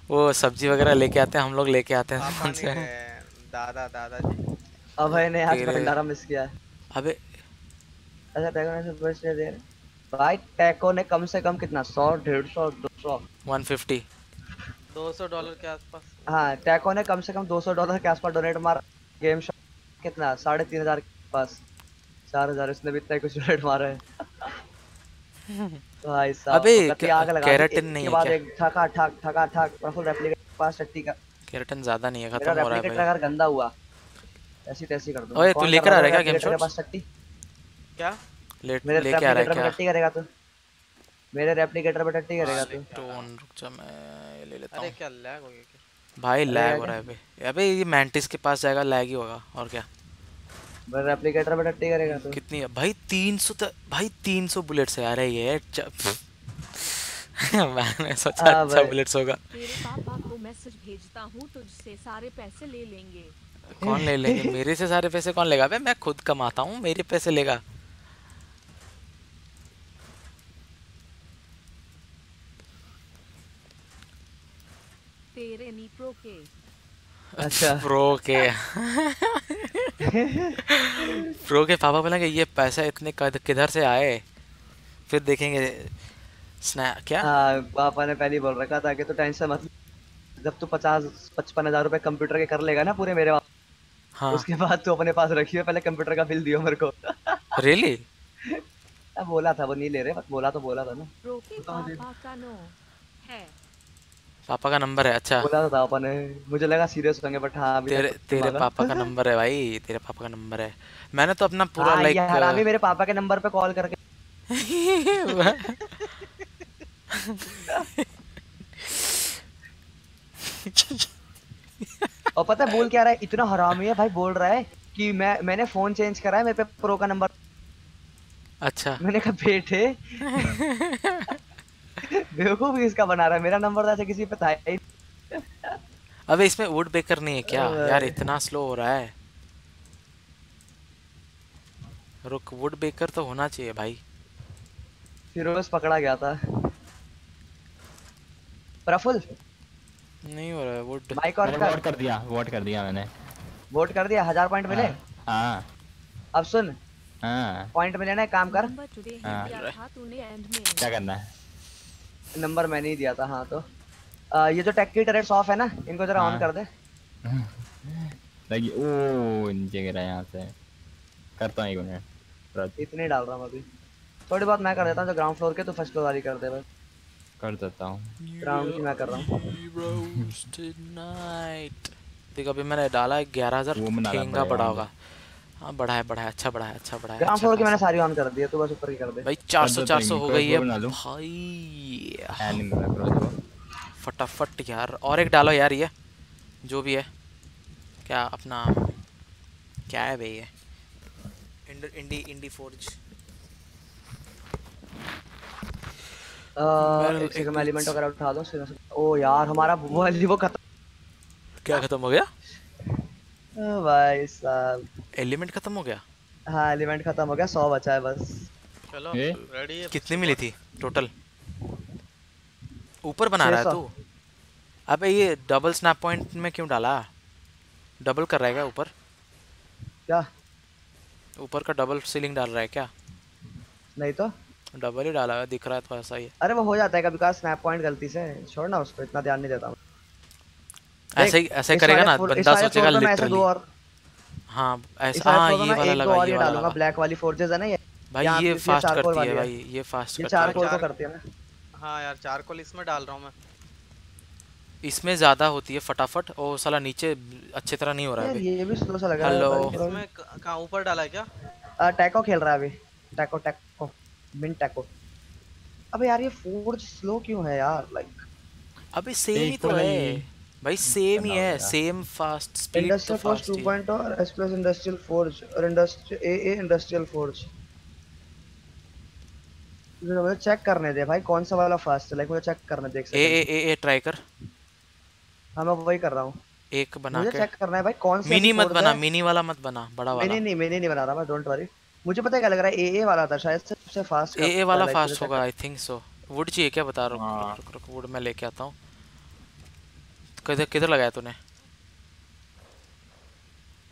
वो सब्ज़ी वगैरह लेके आते हैं हम लोग लेके आते हैं। नहीं गए, दादा दादाजी। अभय ने आज भंडारा मिस किया है। अबे अच्छा टैको ने सुपर दे रहे भाई टैको ने कम से कम कितना? 100 150 200 150 200 डॉलर के आसपास। हाँ टैको ने कम से कम 200 डॉलर के आसपास डोनेट मारा। गेम शॉट कितना? साढ़े तीन हज़ार के पास। चार हज़ार इसने भी इतना ही कुछ डोनेट मारा है। भाई साहब अबे, कति आग लगा केराटिन नहीं के है बाद क्या? एक ठका ठक ठका ठक प्रफुल रेप्लिकेट पास टट्टी का केराटिन ज़्यादा नहीं है खत्म हो रहा है भाई। अगर गंदा हुआ। ऐसी तैसी कर दूँगा ओए, तू लेकर आ रहा है क्या रेप्लिकेटर के shots? पास टट्टी क्या? लेट मेरे लेके आ रहा है क्या? टट्टी करेगा तू? मेरे रेप्लिकेटर में टट्टी करेगा तू? टोन रुक जा मैं ये ले लेता हूँ। अरे क्या लैग हो गया क्या? भाई लैग हो रहा है अबे अबे ये मैंटिस के पास जाएगा लैग ही होगा और क्या? मेरे रेप्लिकेटर में टट्टी करेगा तू? कितनी है? भाई 300 तक भाई 300 बुलेट्स है यार ये मैंने सोचा हाँ अच्छा बुलेट्स होगा। तेरे पापा को मैसेज भेजता हूँ तुझसे सारे पैसे ले लेंगे। कौन ले लेंगे? मेरे से सारे पैसे कौन लेगा? बे मैं खुद कमाता हूँ मेरे पैसे लेगा। तेरे नीप्रो के। अच्छा। प्रो के। प्रो के पापा बोलेंगे ये पैसा इतने किधर से आए? फिर देखेंगे स्नैप क्या? हाँ पापा ने पहले बोल रखा था कि तो टेंशन मत जब तू पचास पचपन हज़ार रुपए कंप्यूटर के कर लेगा ना पूरे मेरे हाँ उसके बाद तू अपने पास रखियो पहले कंप्यूटर का बिल दियो मेरे को रियली अब बोला था वो नहीं ले रहे बट बोला तो बोला था ना पापा का नो है पापा का नंबर है अच्छा बोला तो था अपन ने मुझे लगा सीरियस होंगे बट हाँ अभी तेरे तेरे पापा का नंबर है भाई तेरे पापा का नंबर है मैंने तो अपना पूरा हाँ, लाइक ये हरामी मेरे पापा के नंबर पे कॉल करके और पता है बोल क्या रहा है? इतना हरामी है भाई बोल रहा है कि मैं मैंने फ़ोन चेंज करा है मेरे पे प्रो का नंबर अच्छा। मैंने कहा बेटे बेवकूफ़ इसका बना रहा है मेरा नंबर तो ऐसे किसी पे था ही अबे इसमें वुड बेकर नहीं है क्या? यार इतना स्लो हो रहा है। रुक वुड बेकर तो होना चाहिए भाई। फिरोज पकड़ा गया था। प्रफुल नहीं हो रहा है वुड माइक और कर। वोट कर दिया वोट कर दिया मैंने। वोट कर दिया हज़ार पॉइंट मिले? हाँ। अब सुन। हाँ। पॉइंट मिले ना काम कर। हाँ। क्या करना है? नंबर मैंने ही दिया था हाँ तो। आ, ये जो टेक की टरेट्स ऑफ़ है ना इनको जरा ऑन हाँ। कर दे। लगी ओ नीचे गिरा यहाँ से। करता हूँ एक मिनट। इतने डाल रहा हूँ अभी। थोड़ी बहुत मैं कर देता हूँ जो ग्राउंड फ्लोर के तो फ़र्स्ट फ्लोर वाली कर दे बस। कर देता हूँ। ग्राउंड की मैं कर रहा हूँ। देख अभी मैंने डाला है ग्यारह हज़ार वो बनाना पड़ा होगा। हाँ बढ़ा है बढ़ा है अच्छा बढ़ा है अच्छा बढ़ा है ग्राउंड अच्छा फ्लोर की मैंने सारी ऑन कर दी है तो बस ऊपर की कर दे। भाई 400 400 हो गई है। भाई फटाफट यार। और एक डालो यार ये जो भी है। क्या अपना क्या है भाई ये? Indie indie forge uh, Barrel एक सेकंड मैं एलिमेंट वगैरह उठा दूँ फिर ओ यार हमारा वो वो खत्म क्या खत्म हो गया? ओ भाई साहब। एलिमेंट खत्म हो गया? हाँ एलिमेंट खत्म हो गया सौ बचा है बस। चलो रेडी है कितनी मिली थी टोटल ऊपर बना रहा है तू? अबे ये डबल स्नैप पॉइंट में क्यों डाला? डबल कर रहा है क्या ऊपर। क्या? ऊपर का डबल सीलिंग डाल रहा है क्या? नहीं तो। डबल ही डाला है दिख रहा है तो ऐसा ही अरे वो हो जाता है कभी कभार स्नैप पॉइंट गलती से। छोड़ ना उसको इतना ध्यान नहीं देता मैं। ऐसे ही ऐसे करेगा ना बंदा सोचेगा लिटरली और। हाँ ऐसा हाँ ये वाला लगा ये ये वाला डालूँगा ब्लैक वाली फोर्जेस है ना ये। भाई ये फास्ट करती है भाई ये फास्ट करती है। कोर को चार- करती है ना। हाँ यार चारकोल इसमें डाल रहा हूँ मैं। इसमें ज़्यादा होती है फटाफट और साला नीचे अच्छी तरह नहीं हो रहा है अभी। ये भी स्लो सा लग रहा है। हेलो। इसमें क- कहाँ ऊपर डाला है क्या? टैको खेल रहा है अभी। टैको टैको मिन टैको अबे यार ये फोर्ज स्लो क्यों है यार लाइक अभी सेम ही तो है। भाई सेम ही है सेम फास्ट स्पीड तो इंडस्ट्रियल फोर्ज फास्ट ही है। 2.0 और एस प्लस इंडस्ट्रियल फोर्ज और industrial uh uh industrial forge मुझे चेक करने दे भाई कौन सा वाला फास्ट है? लाइक मुझे चेक करने दे ए ए ए ए ट्राई कर। हाँ मैं वही कर रहा हूँ। एक बना मुझे के। चेक करना है भाई कौन सी मिनी मत बना मिनी वाला मत बना बड़ा वाला नहीं नहीं मिनी नहीं बना रहा मैं डोंट वरी मुझे पता है क्या लग रहा है ए ए वाला था शायद सबसे फास्ट ए ए वाला फास्ट होगा आई थिंक सो वुड चाहिए क्या? बता रुक हाँ। रुक रुक रुक वुड मैं लेके आता हूँ। किधर किधर लगाया तूने?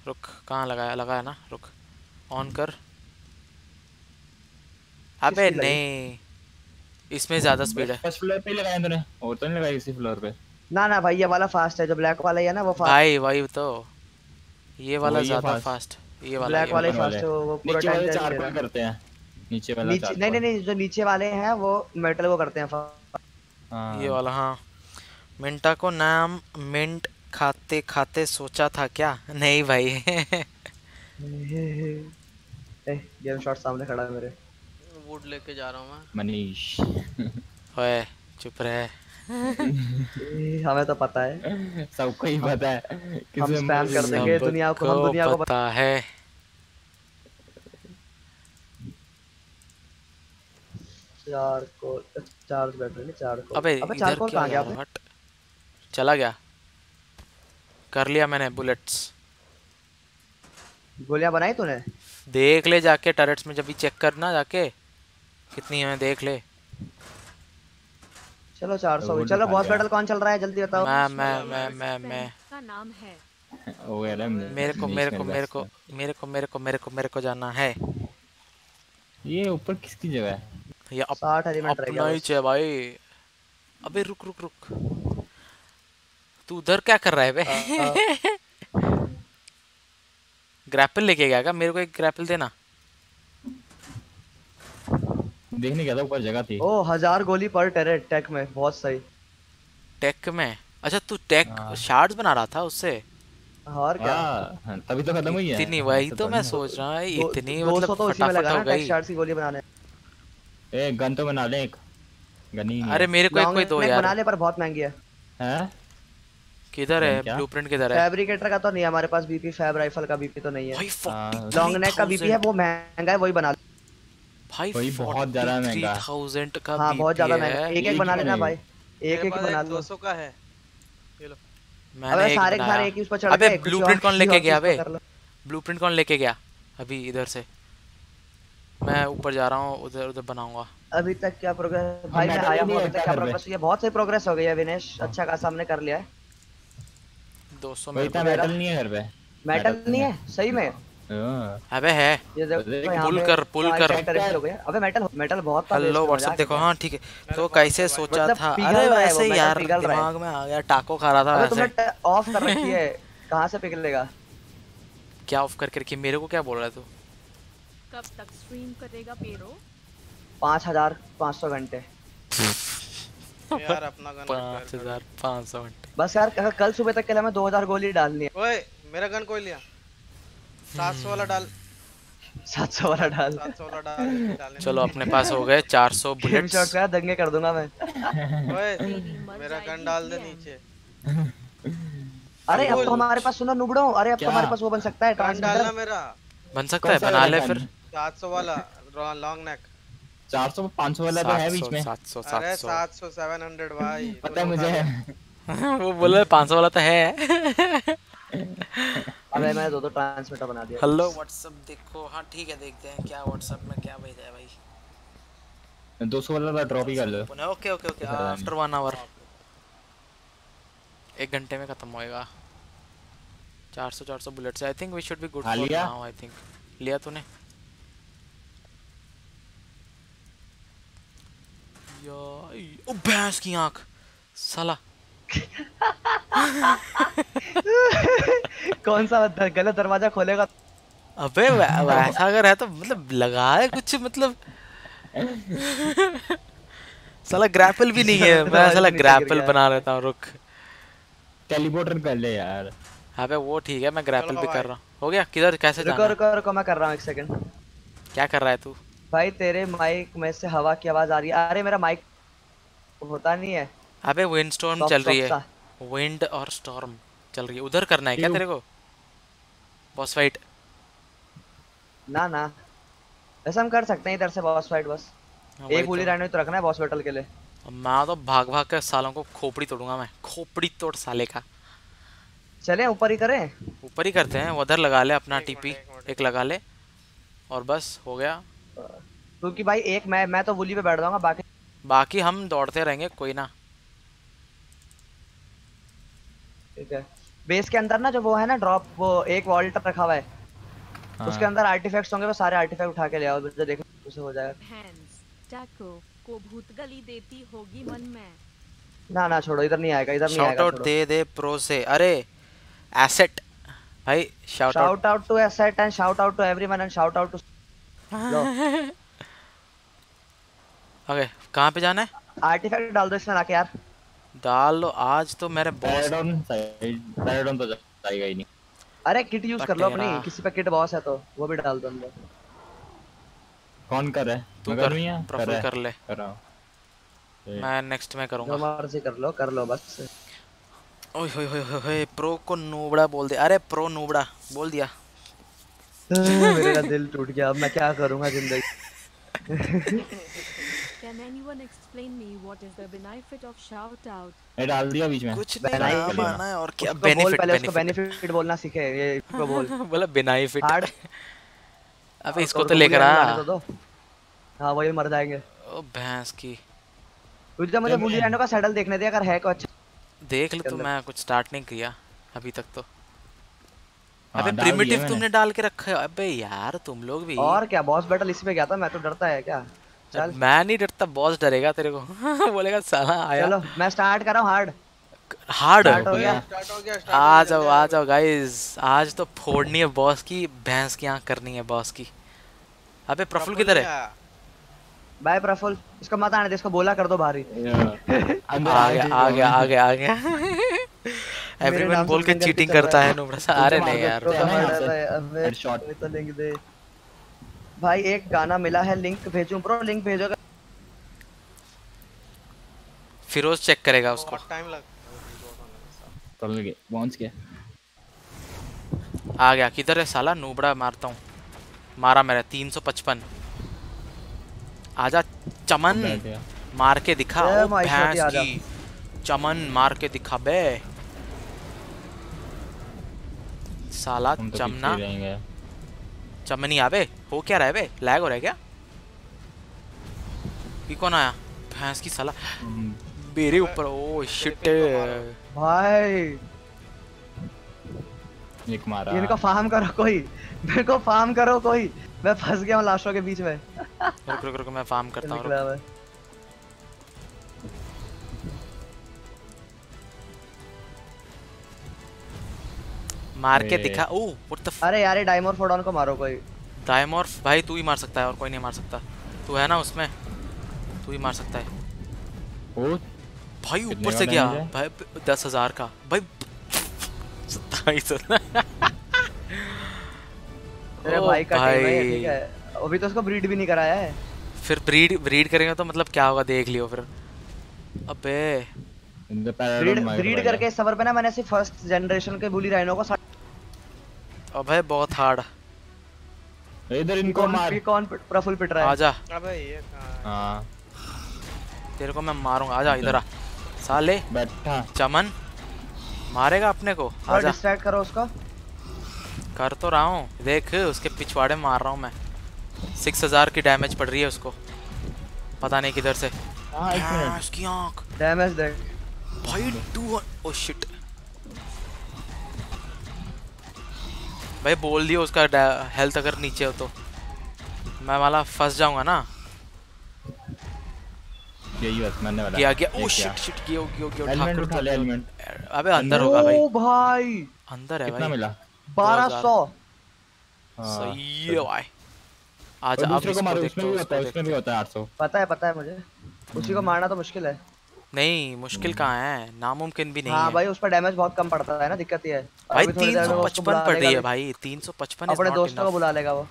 रुक कहाँ लगाया लगाया ना? रुक ऑन कर। अबे नहीं इसमें ज़्यादा स्पीड है। फ़र्स्ट फ्लोर पे लगाया तूने और तो नहीं लगाई इसी फ्लोर पे? ना ना भाई ये वाला फास्ट है जो ब्लैक वाला ही है ना वो फास्ट भाई वही तो। ये वाला ज़्यादा। फास्ट ये वाला ब्लैक वाला फास्ट है वो वो पूरा टाइम वाले चार पर करते हैं। नीचे वाला नीचे नहीं नहीं नहीं जो नीचे वाले हैं वो मेटल वो करते हैं हाँ। ये वाला हाँ। मिंटा को नाम मिंट खाते खाते सोचा था क्या? नहीं भाई। ए गेम शॉट सामने खड़ा है मेरे। वुड लेके जा रहा हूँ मैं। मनीष। ओए चुप रहे। हमें तो पता है। सबको ही पता है। हम स्पैम कर देंगे दुनिया को हम दुनिया को पता है। चार को चार्ज बैटरी नहीं चार को। अबे अबे चार को कहाँ गया? हट। चला गया। कर लिया मैंने बुलेट्स गोलियाँ बनाई तूने? देख ले जाके टरेट्स में जब भी चेक करना जाके कितनी है देख ले। चलो चार सौ चलो बॉस बैटल कौन चल रहा है? जल्दी बताओ। मैं मैं मैं मैं मैं। का नाम है। हो मेरे को मेरे को मेरे को मेरे को मेरे को मेरे को मेरे को जाना है। ये ऊपर किसकी जगह है? ये अप, अपना ही। है भाई। अबे रुक रुक रुक। तू उधर क्या कर रहा है बे? ग्रैपल लेके गया क्या? मेरे को एक ग्रैपल देना। देखने गया था ऊपर जगह थी। ओ हज़ार गोली पर टेरेट टेक में बहुत सही। टेक में? अच्छा तू टेक शार्ड्स बना रहा था उससे? और क्या? हाँ, तभी तो खत्म हुई है। इतनी वही तो तो मैं सोच रहा है इतनी मतलब तो फटाफट हो ना टेक गई शॉट्स की गोली बनाने। ए गन तो बना ले एक। गन ही नहीं अरे मेरे को एक कोई दो यार। बना ले पर बहुत महँगी है। है? किधर है? ब्लूप्रिंट किधर है? फैब्रिकेटर का तो नहीं है हमारे पास बीपी फैब राइफल का बीपी तो नहीं है। हाँ, लॉन्ग नेक का बीपी है वो महँगा है वही बना ले। भाई वही बहुत ज़्यादा महँगा। है। 43,000 का हाँ बहुत ज़्यादा महँगा। है एक एक बना लेना भाई। एक एक बना लो 200 का है। ये लो। मैंने अबे सारे सारे एक ही उस पर चढ़ अबे गए, ब्लूप्रिंट कौन लेके गया? चीज़ पे बे ब्लूप्रिंट कौन लेके गया? अभी इधर से। मैं ऊपर जा रहा हूँ उधर उधर बनाऊँगा। अभी तक क्या प्रोग्रेस भाई मैं आया हूँ है क्या? प्रोग्रेस हुई बहुत सही प्रोग्रेस हो गई है विनेश। अच्छा खासा हमने कर लिया है। 200 वही मेरे इतना को मेटल नहीं है घर पे। मेटल नहीं है? सही में। हाँ। अबे है। देख, यहाँ पुल कर, पुल कर। हो अबे मेटल मेटल बहुत हेलो व्हाट्सएप देखो हाँ ठीक है। तो कैसे सोचा मतलब था? अरे है वैसे यार है। दिमाग में आ गया टाको खा रहा था वैसे। ऑफ़ कर रखी है। कहाँ से पिघलेगा? क्या ऑफ़ करके रखी मेरे को क्या बोल रहा है तू? कब तक स्ट्रीम करेगा पेरो? पाँच हज़ार पाँच सौ घंटे। यार अपना गन पाँच हज़ार पाँच सौ घंटे। बस यार कल सुबह तक के लिए हमें दो हज़ार गोली डालनी है। ओए मेरा गन कोई लिया? 700 वाला डाल। 700 वाला डाल 700 वाला डाल चलो अपने पास हो गए 400 गेम बुलेट्स शॉट का दंगे कर दूँगा मैं। ओए मेरा गन डाल दे नीचे। अरे अब तो हमारे पास सुनो नुबड़ो अरे अब तो हमारे पास वो बन सकता है गन डालना मेरा। बन सकता है सा बना ले फिर। gun? 700 वाला लॉन्ग नेक। चार सौ पाँच सौ वाला तो है बीच में। 700 अरे 700 700 700 भाई पता है मुझे। वो बोला 500 वाला तो है। अबे मैं दो दो ट्रांसमीटर बना दिया। हेलो व्हाट्सएप देखो। हाँ ठीक है देखते हैं क्या व्हाट्सएप में क्या भेजा है भाई। दो सौ वाला ड्रॉप ही कर लो। Okay okay okay after one hour एक घंटे में खत्म होएगा। 400 400 bullets I think we should be good for now I think लिया तूने? या ओ भैंस की आँख। साला कौन सा द- गलत दरवाज़ा खोलेगा? अबे वैसा अगर है तो मतलब लगा है कुछ मतलब। साला ग्रैपल भी नहीं है। मैं साला ग्रैपल बना लेता हूँ रुक। टेलीपोर्टर कर ले यार। अबे वो ठीक है मैं ग्रैपल भी कर रहा हूँ। हो गया? किधर कैसे रुको जाना है? रुको रुको मैं कर रहा हूँ एक सेकंड क्या कर रहा है तू? भाई तेरे माइक में से हवा की आवाज़ आ रही है। अरे मेरा माइक होता नहीं है। अबे विंड स्टॉर्म चल रही है। विंड और स्टॉर्म चल रही है। उधर करना है क्या तेरे को? बॉस फाइट ना ना। वैसे हम कर सकते हैं इधर से बॉस फाइट बस। हाँ, एक गोली तो। रहने तो रखना है बॉस बैटल के लिए। मैं तो भाग भाग कर सालों को खोपड़ी तोड़ूँगा मैं। खोपड़ी तोड़ साले का। चले ऊपर ही करें। ऊपर ही करते हैं। उधर लगा ले अपना टीपी एक लगा ले। और बस हो गया। क्योंकि भाई एक मैं मैं तो वुली पे बैठ जाऊँगा बाकी बाकी हम दौड़ते रहेंगे कोई ना। ठीक है। बेस के अंदर ना जो वो है ना ड्रॉप वो एक वॉल्ट रखा हुआ है। हाँ। उसके। अंदर आर्टिफैक्ट्स होंगे वो सारे आर्टिफैक्ट उठा के ले आओ जो देखो उसे हो जाएगा। हैंड्स टाको को भूतगली देती होगी मन में। ना ना छोड़ो इधर नहीं आएगा इधर नहीं शाउट आएगा आउट दे दे प्रो से। अरे एसेट भाई shout out shout out to asset and shout out to everyone and shout out to okay कहाँ पे जाना है? आर्टिफैक्ट डाल दो इसमें लाके यार। डाल लो आज तो मेरे बॉस पैराडॉन तो जाएगा ही नहीं। अरे किट यूज़ कर लो अपनी किसी पे किट बॉस है तो वो भी डाल दो अंदर। कौन कर? रहा है तू कर, करूँ या प्रफुल्ल कर ले। कर रहा हूँ। मैं नेक्स्ट में करूँगा। मर्ज़ी कर लो कर लो बस। ओए होए होए होए प्रो को नूबड़ा बोल दे। अरे प्रो नूबड़ा बोल दिया। मेरा दिल टूट गया अब मैं क्या करूँगा ज़िंदगी? Can anyone explain me what is the benefit of shout out? ये डाल दिया बीच में। कुछ नहीं नाम आना है और क्या? बेनिफिट पहले उसको बेनिफिट बोलना सीखे ये इसको बोल। बोला बेनिफिट अबे इसको तो लेकर आ। तो हाँ वही मर जाएँगे। ओ भैंस की। तुझे मुझे का सैडल देखने दे अगर है को अच्छा। देख ले तू मैं कुछ स्टार्ट नहीं किया अभी तक तो। हाँ, अबे प्रिमिटिव तुमने डाल के रखा है। अबे यार तुम लोग भी। और क्या बॉस बैटल इसी पे गया था मैं तो डरता है क्या? चल। मैं नहीं डरता बॉस डरेगा तेरे को। बोलेगा साला आया। चलो मैं स्टार्ट कर रहा हूँ हार्ड हार्ड हो गया। स्टार्ट हो गया आ जाओ आ जाओ गाइस आज तो फोड़नी है बॉस की भैंस की आँख करनी है बॉस की। अबे प्रफुल्ल किधर है? बाय प्रफुल। इसको मत आने दे इसको बोला कर दो भारी आ गया आ गया आ गया आ गया। एवरीवन बोल के चीटिंग करता है। नुबड़ा सा अरे नहीं यार तो। अबे अबे Headshot। अबे तो लिंक दे। भाई एक गाना मिला है लिंक भेजूं ब्रो लिंक भेजोगे? फिरोज चेक करेगा उसको। बहुत टाइम लग चल गए पहुँच गया आ गया किधर है साला? नूबड़ा मारता हूँ। मारा मेरा तीन सौ पचपन। आजा चमन। मार के दिखा। ओ भैंस की। चमन मार के दिखा बे। साला तो चमना। चमनी आबे हो क्या रहा है बे? लैग हो रहा है क्या? ये कौन आया? भैंस की साला मेरे ऊपर। ओ शिट भाई। एक मारा। इनको फार्म करो कोई। मेरे को फार्म करो कोई। मैं फंस गया हूँ लाशों के बीच में। रुक रुक रुक मैं फार्म करता हूँ मार के दिखा। ओ व्हाट द अरे यार फोडॉन को मारो कोई। डायमॉर्फ भाई तू ही मार सकता है और कोई नहीं मार सकता। तू है ना उसमें? तू ही मार सकता है। ओ भाई ऊपर से गया भाई दस हज़ार का। भाई सत्ताईस तेरे ओ भाई का भाई। ठीक है। अभी तो उसको ब्रीड भी नहीं कराया है। फिर ब्रीड ब्रीड करेंगे तो मतलब क्या होगा? देख लियो फिर। अबे ब्रीड ब्रीड करके इस सफ़र पे ना मैंने सिर्फ़ फ़र्स्ट जनरेशन के बुली राइनो को अबे बहुत हार्ड इधर इनको मार। ये कौन प्रफुल पिट रहा है। आजा। अबे ये कहाँ हाँ? तेरे को मैं मारूँगा। आजा इधर। आ। साले बैठा। चमन मारेगा अपने को? आजा। डिस्ट्रैक्ट करो उसको। कर तो रहा हूँ। देख उसके पिछवाड़े मार रहा हूँ मैं। सिक्स हज़ार की डैमेज पड़ रही है उसको। पता नहीं किधर से। हाँ एक हाँ, मिनट उसकी आँख। डैमेज देख भाई टू ओ शिट भाई बोल दियो उसका हेल्थ अगर नीचे हो तो। मैं वाला फंस जाऊँगा ना। यही बस मरने वाला। गया गया ओ shit shit Gio Gio Gio Thakur उठा ले गियो। हेलमेट अबे अंदर होगा भाई। ओ भाई। अंदर है भाई। कितना मिला 1200 हाँ, सही है भाई। आजा अब इसको मारो उसमें भी होता है उसमें भी होता है 800 पता है पता है मुझे। उसी को मारना तो मुश्किल है। नहीं मुश्किल कहाँ है? नामुमकिन भी नहीं हाँ है। भाई उस पर डैमेज बहुत कम पड़ता है ना दिक्कत ये है। भाई तीन सौ पचपन पड़ रही है भाई तीन सौ पचपन अपने दोस्तों को बुला लेगा वो।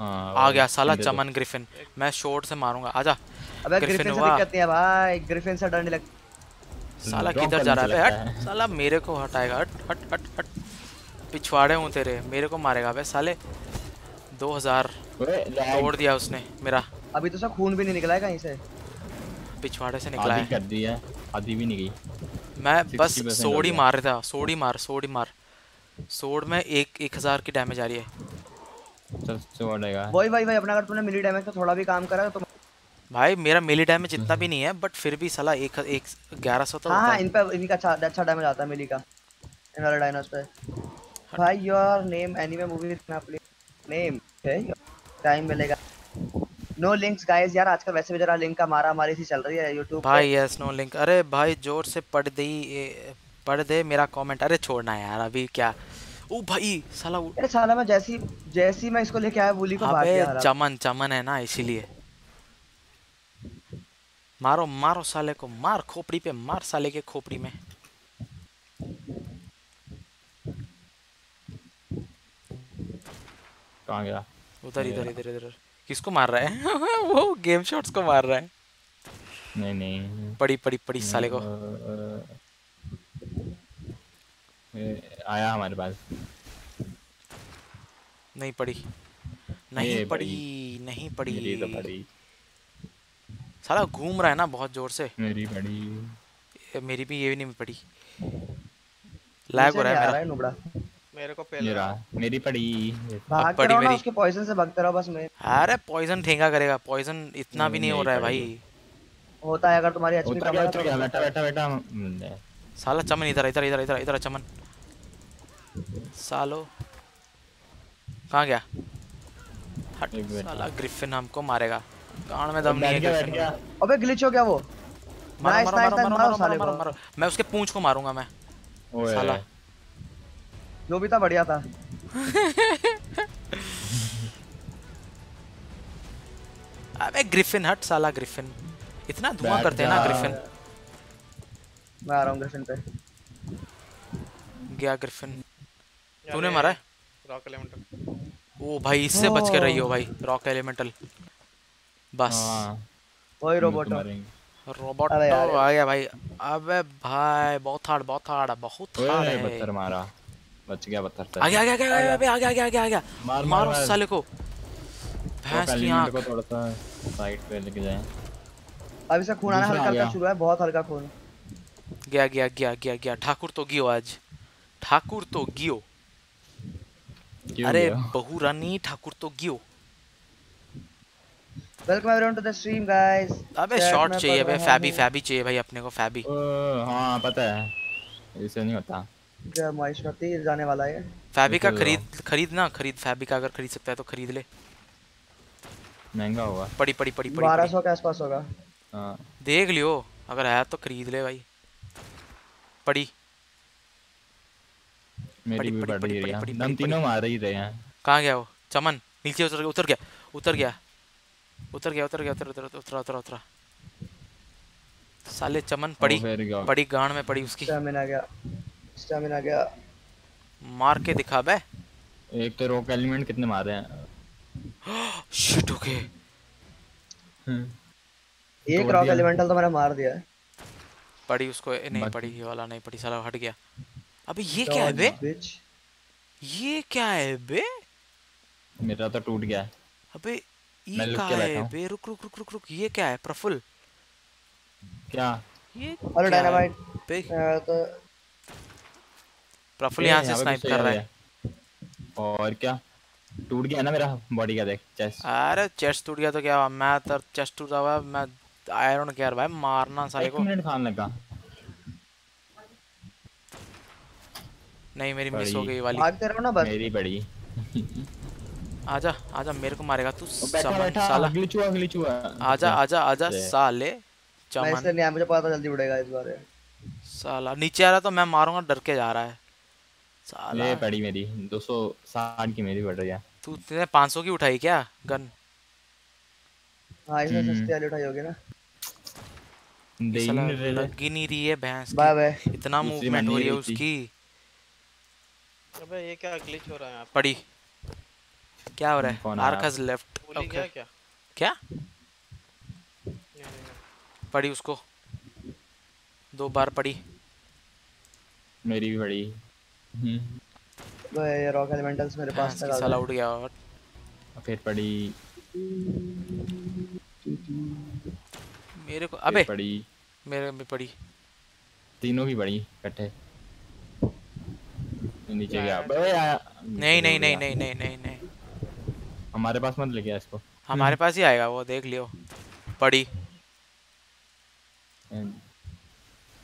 हाँ आ गया साला चमन ग्रिफिन मैं शॉट से मारूँगा। आजा। अबे ग्रिफिन से दिक्कत नहीं है भाई। ग्रिफिन से डर नहीं लगता साला किधर जा रहा है? हट। साला मेरे को हटाएगा। हट हट हट हट। पिछवाड़े हूँ तेरे। मेरे को मारेगा। बे साले दो हज़ार ओए लैग तोड़ दिया उसने मेरा। अभी तो उसका खून भी नहीं निकला है कहीं से। पिछवाड़े से निकला है। कर दी है आधी भी नहीं गई। मैं बस 60% सोड ही मार रहा था सोड ही मार सोड ही मार। सोड में एक एक हज़ार की डैमेज आ रही है। चल छोड़ेगा वही वही वही अपना अगर तूने मिली डैमेज पे थोड़ा भी काम करा तो भाई मेरा मिली डैमेज इतना भी नहीं है बट फिर भी साला एक एक ग्यारह सौ तो हाँ हाँ है। इन पे इनका अच्छा अच्छा डैमेज आता है मिली का इन वाले डायनोस पे। भाई your name anime movie name time मिलेगा। नो लिंक्स गाइस यार आजकल वैसे भी जरा लिंक का मारा मारी सी चल रही है YouTube भाई यस नो लिंक अरे भाई ज़ोर से पढ़ दे पढ़ दे मेरा कमेंट अरे छोड़ना यार अभी क्या? ओ भाई साला अरे साला मैं जैसी जैसी मैं इसको लेके आया बुली को भाग गया। चमन चमन है ना इसीलिए। मारो मारो साले को मार खोपड़ी पे मार साले के खोपड़ी में। कहाँ गया? उधर इधर इधर इधर। किसको मार रहा है? वो गेम शॉट्स को मार रहा है। नहीं नहीं। पड़ी पड़ी पड़ी साले को। आया हमारे पास। नहीं पड़ी। नहीं पड़ी नहीं पड़ी। मेरी तो पड़ी। साला घूम रहा है ना बहुत ज़ोर से। मेरी पड़ी। मेरी भी ये भी नहीं पड़ी। लैग हो रहा है मेरा। नुबड़ा। मेरे को पहले रहा मेरी पड़ी। भागते पड़ी मेरी। उसके पॉइजन से भागते रहो बस मैं। अरे पॉइजन ठेंगा करेगा पॉइजन इतना भी नहीं हो रहा है भाई होता है अगर तुम्हारी एचपी कम है तो हो। बैठा बैठा बैठा साला चमन इधर इधर इधर इधर इधर चमन। सालो। कहाँ गया? हट साला ग्रिफिन हमको मारेगा। कान में दम नहीं है। अबे ग्लिच हो गया वो। मारो नाइस मारो नाइस मारो नाइस मारो मारो साले मारो को मारो। मैं उसके पूंछ को मारूँगा मैं। ओए। साला। जो भी था बढ़िया था। अबे ग्रिफिन हट साला ग्रिफिन इतना धुआँ करते हैं ना ग्रिफिन मैं आ रहा हूँ ग्रिफिन पे। गया ग्रिफिन तूने मारा है? रॉक एलिमेंटल ओ भाई इससे बच के रही हो भाई रॉक एलिमेंटल बस। हाँ। को रोबोट रोबोट आ गया भाई। अबे भाई बहुत हार्ड बहुत हार्ड बहुत हार्ड है। पत्थर मारा। बच गया पत्थर से आ गया आ गया आ गया आ गया आ गया आ गया आ गया मार मारो। उस साले को। भैंस की आँख। को थोड़ा सा साइड पे लेके जाए। अभी से खून आना हल्का हल्का शुरू है बहुत हल्का खून। गया गया गया गया गया। ठाकुर तो गियो आज। ठाकुर तो गियो। अरे बहू रानी ठाकुर तो Gio. Welcome everyone to the stream guys अबे शॉट चाहिए अबे फैबी फैबी चाहिए भाई अपने को फैबी हाँ पता है। ऐसे नहीं होता। जाने वाला है। फैबी का बिल्कुल। खरीद खरीद ना खरीद फैबी का अगर खरीद सकता है तो खरीद ले। महँगा होगा। पड़ी पड़ी पड़ी पड़ी, बारह पड़ी। सौ के आसपास होगा। हाँ। देख लियो अगर है तो खरीद ले भाई। पड़ी। मेरी भी पड़ी, बढ़ रही है पड़ी, हम तीनों मार ही रहे हैं। कहाँ गया वो? चमन नीचे उतर उतर गया उतर गया। उतर गया उतर गया उतर उतर उतरा उतरा उतरा। साले चमन पड़ी पड़ी गांड में पड़ी उसकी। स्टैमिना गया। स्टैमिना गया। मार के दिखा बे। एक तो रॉक एलिमेंट कितने मारे हैं। शिट ओके एक रॉक एलिमेंटल तो मैंने मार दिया। है पड़ी उसको नहीं पड़ी ये वाला नहीं पड़ी साला हट गया। अबे ये क्या है बे? ये क्या है बे? मेरा तो टूट गया। अबे ये क्या है बे? रुक रुक रुक रुक रुक। ये क्या है? प्रफुल क्या? ये हेलो डायनामाइट बे तो प्रफुल यहाँ से स्नाइप कर तो रहा है और क्या? टूट गया ना मेरा? बॉडी का देख चेस्ट अरे चेस्ट टूट गया तो क्या हुआ? मैं तो चेस्ट टूटा हुआ है, मैं डोंट केयर भाई मारना साले एक को। मिनट खान लगा नहीं मेरी मिस हो गई वाली। भागते रहो ना बस। मेरी बड़ी। आजा आजा मेरे को मारेगा तू साला। अगली चुआ अगली चुआ आजा आजा आजा। साले मैं चमन इसलिए नहीं मुझे पता था जल्दी उड़ेगा इस बार साला नीचे आ रहा तो मैं मारूँगा डर के जा रहा है। साला। ये पड़ी मेरी 260 की मेरी पड़ रही है। तू तूने 500 की उठाई क्या गन? हाँ इसमें हम्म। सस्ती वाली उठाई होगी ना। दे नहीं लग ही नहीं रही है भैंस बाय बाय। इतना मूवमेंट हो रही है उसकी। अबे ये क्या ग्लिच हो रहा है यहाँ पड़ी। क्या हो रहा है? आया? आर्क हैज़ लेफ़्ट गया क्या क्या। पड़ी उसको। दो बार पड़ी। मेरी भी हम्म, वो ये रॉक एलिमेंटल्स मेरे पास आ साला उठ गया और। फिर पड़ी। मेरे को अबे! पड़ी। मेरे में पड़ी। तीनों की बड़ी इकट्ठे। नीचे गया। बे आया नहीं नहीं नहीं नहीं नहीं नहीं नहीं। हमारे पास मत लेके आ इसको। हमारे पास ही आएगा वो देख लियो। पड़ी।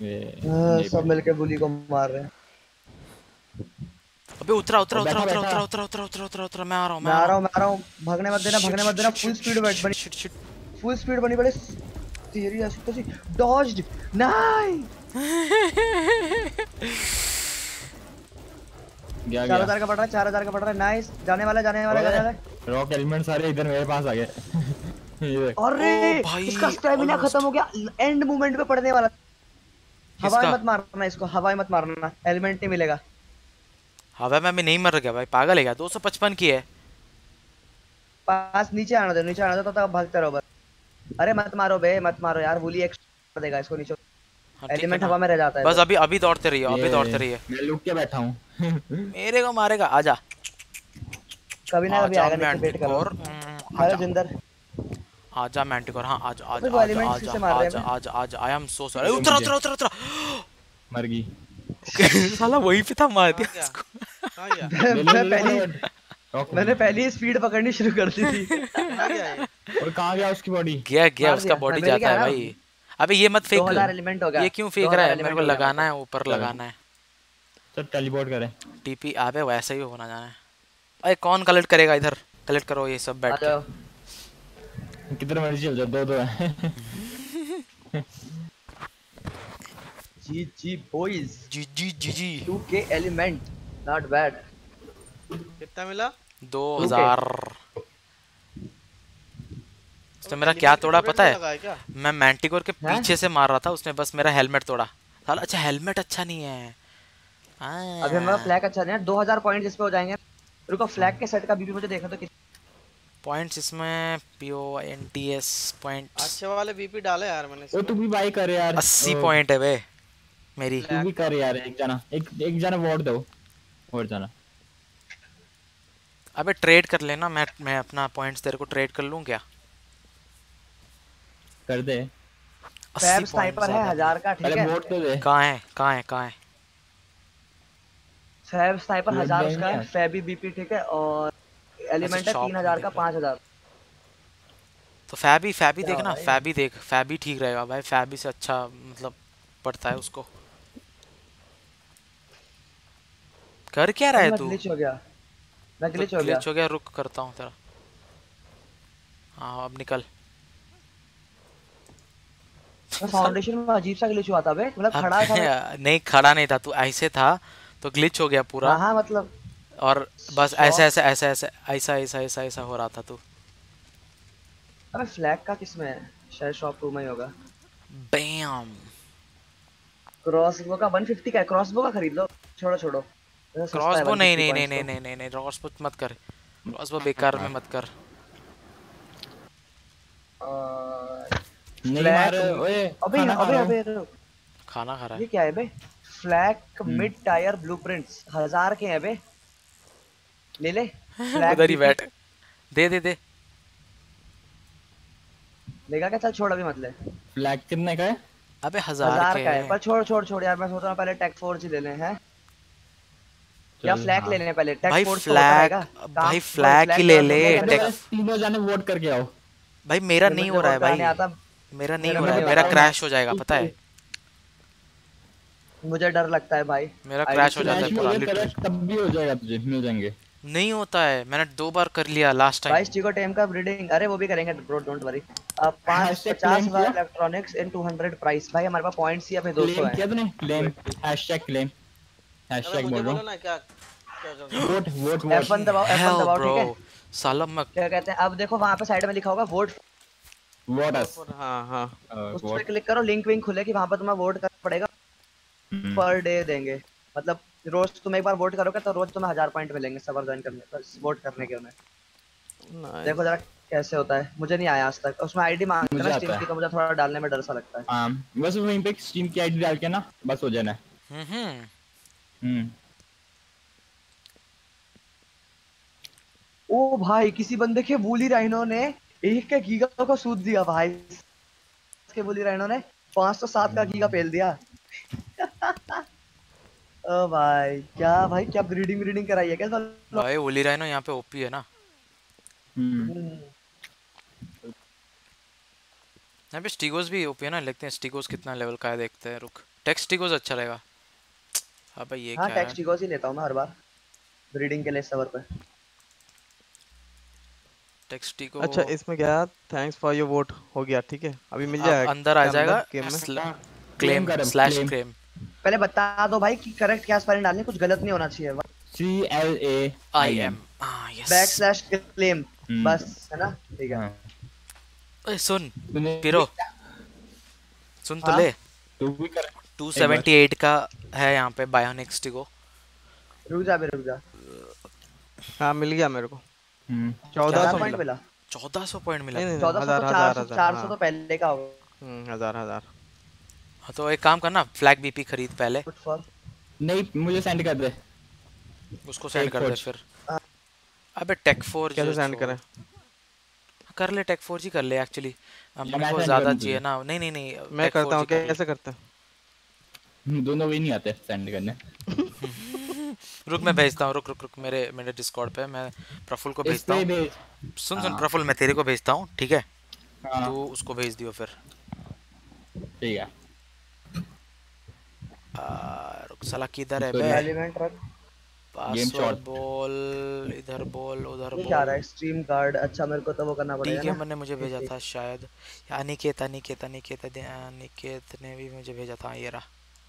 ये हाँ, ये सब मिलके बुली को मार रहे हैं। अबे उतरा उतरा उतरा उतरा उतरा उतरा उतरा उतरा उतरा उतरा मैं आ रहा हूँ मैं आ रहा हूँ। मैं आ रहा हूँ भागने मत देना भागने मत देना फुल स्पीड बैठ बनी शिट शिट फुल स्पीड बनी बड़े तेरी ऐसी तो सी। डॉज्ड नाइस गया चार गया? हज़ार का पड़ रहा है चार हज़ार का पड़ रहा है। नाइस जाने वाला जाने वाला जाने वाला। रॉक एलिमेंट सारे इधर मेरे पास आ गए। अरे भाई, इसका स्टेमिना। खत्म हो गया। एंड मूवमेंट पे पड़ने वाला। हवाई मत मारना इसको हवाई मत मारना। एलिमेंट नहीं मिलेगा। हवा में मैं नहीं मर गया भाई पागल है क्या? 255 की है। पास नीचे आना दो नीचे आना दो तब तक भागते रहो बस। अरे मत मारो बे मत मारो यार बुली एक कर देगा इसको नीचे। हाँ, एलिमेंट हवा में रह जाता है बस तो। अभी अभी दौड़ते रहिए अभी दौड़ते रहिए। मैं लुक के बैठा हूँ। मेरे को मारेगा आजा। कभी ना कभी आएगा नीचे वेट करो। मैंटिकोर। हम्म, हेलो जिंदर। आजा मैंटिकोर हाँ आजा आजा आजा आजा रहे आजा? आजा आई एम सो सॉरी। उतरा। उतरा उतरा उतरा। मर गई। साला वहीं पे था मार दिया उसको। मैं ले, पहली मैंने पहली ही स्पीड पकड़नी शुरू कर दी थी। कहाँ गया ये। और कहाँ गया उसकी बॉडी गया गया उसका बॉडी जाता है भाई। अबे ये मत फेंक 2000 एलिमेंट हो गया। ये क्यों फेंक रहा है? मेरे को लगाना है ऊपर लगाना है। चल टेलीपोर्ट करे। टीपी आबे वैसा ही होना जाना है। अरे कौन कलेक्ट करेगा इधर? कलेक्ट करो ये सब बैठ के। कितने मर्ज़ी चल जाओ दो दो है। G G boys G G G G 2k element not bad कितना मिला? दो हज़ार। उसने मेरा क्या तोड़ा पता है? है मैं मैंटिकोर के पीछे से मार रहा था उसने बस मेरा हेलमेट तोड़ा। साला अच्छा हेलमेट अच्छा नहीं है। हाँ। अभी हमारा फ्लैग अच्छा नहीं है। 2000 पॉइंट इस पे हो जाएँगे। रुको फ्लैग के सेट का बीबी मुझे देखा तो कितना पॉइंट्स इसमें पीओ एन टी पॉइंट्स अच्छे वाले बीपी डाले यार मैंने ओ तू भी बाई कर यार। अस्सी ओ, पॉइंट है बे। मेरी। तू भी कर यार एक जना एक एक जना वोट दो और जना। अबे ट्रेड कर लेना मैं मैं अपना पॉइंट्स तेरे को ट्रेड कर लूँ क्या? कर दे। फैब स्नाइपर है हज़ार का ठीक है। वोट तो दे। कहाँ है कहाँ है कहाँ है? फैब स्नाइपर हज़ार उसका है है। फैबी बीपी ठीक है और एलिमेंट है shop तीन हज़ार का पाँच हज़ार। तो फैबी फैबी देखना हो है? फैबी देख फैबी ठीक रहेगा भाई फैबी से अच्छा मतलब पड़ता है उसको। कर क्या रहा है तू? ग्लिच हो गया। मैं तो ग्लिच हो गया। glitch हो गया रुक करता हूँ तेरा। हाँ अब निकल। फाउंडेशन में अजीब सा ग्लिच हुआ था बे। मतलब खड़ा था नहीं खड़ा नहीं था तू ऐसे था तो ग्लिच हो गया पूरा। हाँ हाँ मतलब और बस ऐसे ऐसे ऐसे ऐसे ऐसा ऐसा ऐसा ऐसा हो रहा था तू। अबे फ्लैग का किसमें है? शायद शॉप टू में ही होगा। बैम क्रॉसबो का 150 का है। क्रॉसबो का खरीद लो। छोड़ो छोड़ो। क्रॉसबो नहीं नहीं नहीं नहीं तो। नहीं नहीं नहीं क्रॉसबो मत कर। क्रॉसबो बेकार में मत कर। नहीं मार ओए अबे अबे अबे खाना खा रहा है। ये क्या है बे? फ्लैग। मिड टायर ब्लूप्रिंट्स हज़ार के हैं बे। ले ले। उधर ही बैठ। दे दे दे। लेगा क्या? चल छोड़ अभी मत ले। फ्लैग कितने का है? अबे हज़ार हज़ार के का है। पर छोड़ छोड़ छोड़ यार मैं सोच रहा हूँ पहले टेक फोर्ज ही ले लें हैं? या फ्लैग हाँ। ले लें पहले टेक भाई फ्लैग भाई फ्लैग ही ले ले टेक तीनों जाने वोट करके आओ। भाई मेरा नहीं हो रहा है भाई। मेरा नहीं हो रहा है मेरा होता। क्रैश हो जाएगा पता है? मुझे डर लगता है भाई। मेरा क्रैश हो जाता है पूरा लिटरली तब भी हो जाएगा तुझे मिल जाएँगे। नहीं होता है मैंने दो बार कर लिया लास्ट भाई टाइम स्टिको टेम का ब्रीडिंग अरे वो भी करेंगे ब्रो डोंट वरी claim हज़ार किया? Electronics in two hundred price भाई हमारे पास पॉइंट्स ही अपने दो सौ क्लेम है। किया तूने? क्लेम हैशटैग क्लेम अबे हैशटैग बोल। रहा हूँ? है? वोट वोट F1 दबाओ F1 दबाओ ठीक है? साला मैं क्या कहते हैं? अब देखो वहाँ पे साइड में लिखा होगा वोट वोट अस हाँ हाँ। उस पर वोट क्लिक करो लिंक विंक खुलेगी वहाँ पर तुम्हें वोट करना पड़ेगा। पर डे देंगे। मतलब रोज तुम एक बार वोट करोगे तो रोज तुम्हें हज़ार पॉइंट मिलेंगे सबर ज्वाइन करने पर वोट करने के उन्हें। देखो जरा कैसे होता है। मुझे नहीं आया आज तक। उसमें आईडी माँगता है। स्टीम की तो मुझे थोड़ा डालने में डर सा लगता है। हाँ बस वहीं पे स्टीम की आईडी डाल के ना बस हो जाना है। हम्म हम्म। ओ भाई किसी बंदे के बुली राइनो ने एक के गीगा को सूद दिया भाई। इसके बुली राइनो ने पाँच सौ सात का गीगा पेल दिया। ओ भाई क्या भाई क्या ब्रीडिंग ब्रीडिंग कराई है क्या भाई ओली राइनो यहाँ पे ओपी है ना। हम्म। यहाँ पे स्टिगोस भी ओपी है ना देखते हैं स्टिगोस कितना लेवल का है देखते हैं रुक। टेक्स्ट स्टिगोस अच्छा रहेगा। हाँ भाई ये हाँ क्या है? टेक्स्ट ही लेता हूँ मैं हर बार ब्रीडिंग के लिए सबर पे। टेक्स्ट स्टिगो अच्छा इसमें क्या थैंक्स फॉर योर वोट हो गया ठीक है? अभी मिल जाएगा अंदर आ जाएगा गेम में। क्लेम स्लैश क्लेम पहले बता दो भाई कि करेक्ट क्या स्पेलिंग डालनी कुछ गलत नहीं होना चाहिए। C L A I M हाँ यस बैक स्लैश क्लेम। बस है ना? ठीक है। हाँ। ओए सुन पिरो सुन तो हाँ? ले। तू भी कर। 278 का है यहाँ पे बायोनिक स्टिगो रुक जा रुक जा। हाँ मिल गया मेरे को। हम्म। चौदह सौ पॉइंट मिला। चौदह सौ पॉइंट मिला। नहीं नहीं चौदह सौ हज़ार तो चार हज़ार सौ हज़ार चार सौ तो पहले का होगा। हम्म, हज़ार हज़ार। हाँ, तो एक काम करना फ्लैग बीपी खरीद पहले। नहीं मुझे सेंड कर दे। उसको सेंड कर दे फिर। अबे टेक फोर कैसे सेंड करें? कर ले टेक फोर ही कर ले एक्चुअली अपने ज़्यादा चाहिए ना। नहीं नहीं नहीं मैं करता हूँ। कैसे करते हैं? दोनों भी नहीं आते सेंड करने। रुक मैं भेजता हूँ रुक रुक रुक मेरे मेरे डिस्कॉर्ड पे मैं प्रफुल को भेजता हूँ। भेज। सुन सुन हाँ। प्रफुल मैं तेरे को भेजता हूँ ठीक है? हाँ। तू उसको भेज दियो फिर। ठीक है। आ, रुक साला किधर है तो बे? एलिमेंट रख। Password short। बोल इधर बोल उधर ये क्या रहा है स्ट्रीम कार्ड अच्छा मेरे को तो वो करना पड़ेगा डी ना। ने मुझे भेजा था शायद। अनिकेत अनिकेत अनिकेत अनिकेत ने भी मुझे भेजा था ये रहा।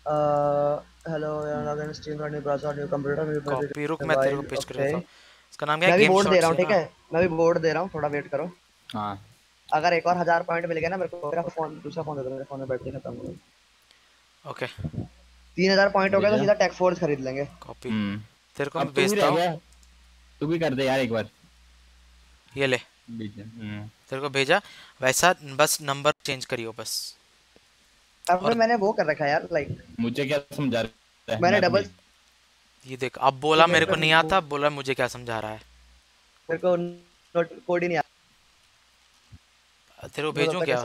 Hello login stream new browser new computer new copy रुक मैं तेरे को पेश कर देता हूँ। इसका नाम क्या है? गेम बोर्ड दे रहा हूँ ठीक है? मैं भी बोर्ड दे रहा हूँ थोड़ा वेट करो। हाँ। अगर एक और हज़ार पॉइंट मिल गया ना मेरे को मेरा फ़ोन दूसरा फ़ोन दे दो मेरे फ़ोन में बैटरी खत्म हो गई। ओके तीन हज़ार पॉइंट हो गया तो सीधा टेक फोर्स खरीद लेंगे। कॉपी हम्म तेरे को मैं भेजता हूँ। तू भी कर दे यार एक बार। ये ले। बीच में हम्म तेरे को भेजा। वैसा बस नंबर चेंज करियो बस। अब और- मैंने वो कर रखा है यार लाइक मुझे क्या समझा रहा है? मैंने डबल ये देख अब बोला मेरे को नहीं आता बोला मुझे क्या समझा रहा है। मेरे को नोट कोड ही नहीं आता तेरे को भेजूं क्या?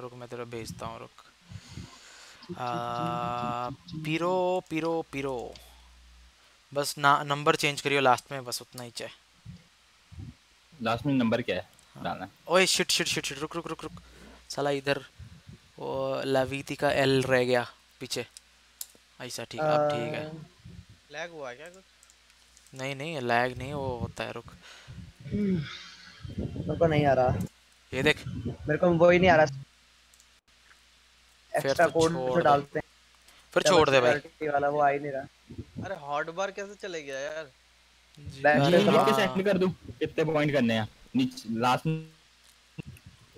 रुक मैं तेरे को भेजता हूँ रुक। आ, पीरो पीरो पीरो। बस ना नंबर चेंज करियो लास्ट में बस उतना ही चाहिए लास्ट में नंबर क्या है? डालना ओए शिट शिट शिट शिट रुक रुक रुक रुक। साला इधर वो लवीती का एल रह गया पीछे। ऐसा ठीक अब ठीक है। लैग हुआ क्या कुछ? नहीं नहीं लैग नहीं वो होता है रुक। मेरे को नहीं आ रहा। ये देख। मेरे को वो ही नहीं आ रहा। फिर एक्स्ट्रा तो कोड छोड़ डालते हैं। फिर छोड़ दे भाई। वाला वो आ ही नहीं रहा। अरे हॉट बार कैसे चले गया यार? बैक। के सेंड कर दूँ? कितने पॉइंट करने हैं? नीचे लास्ट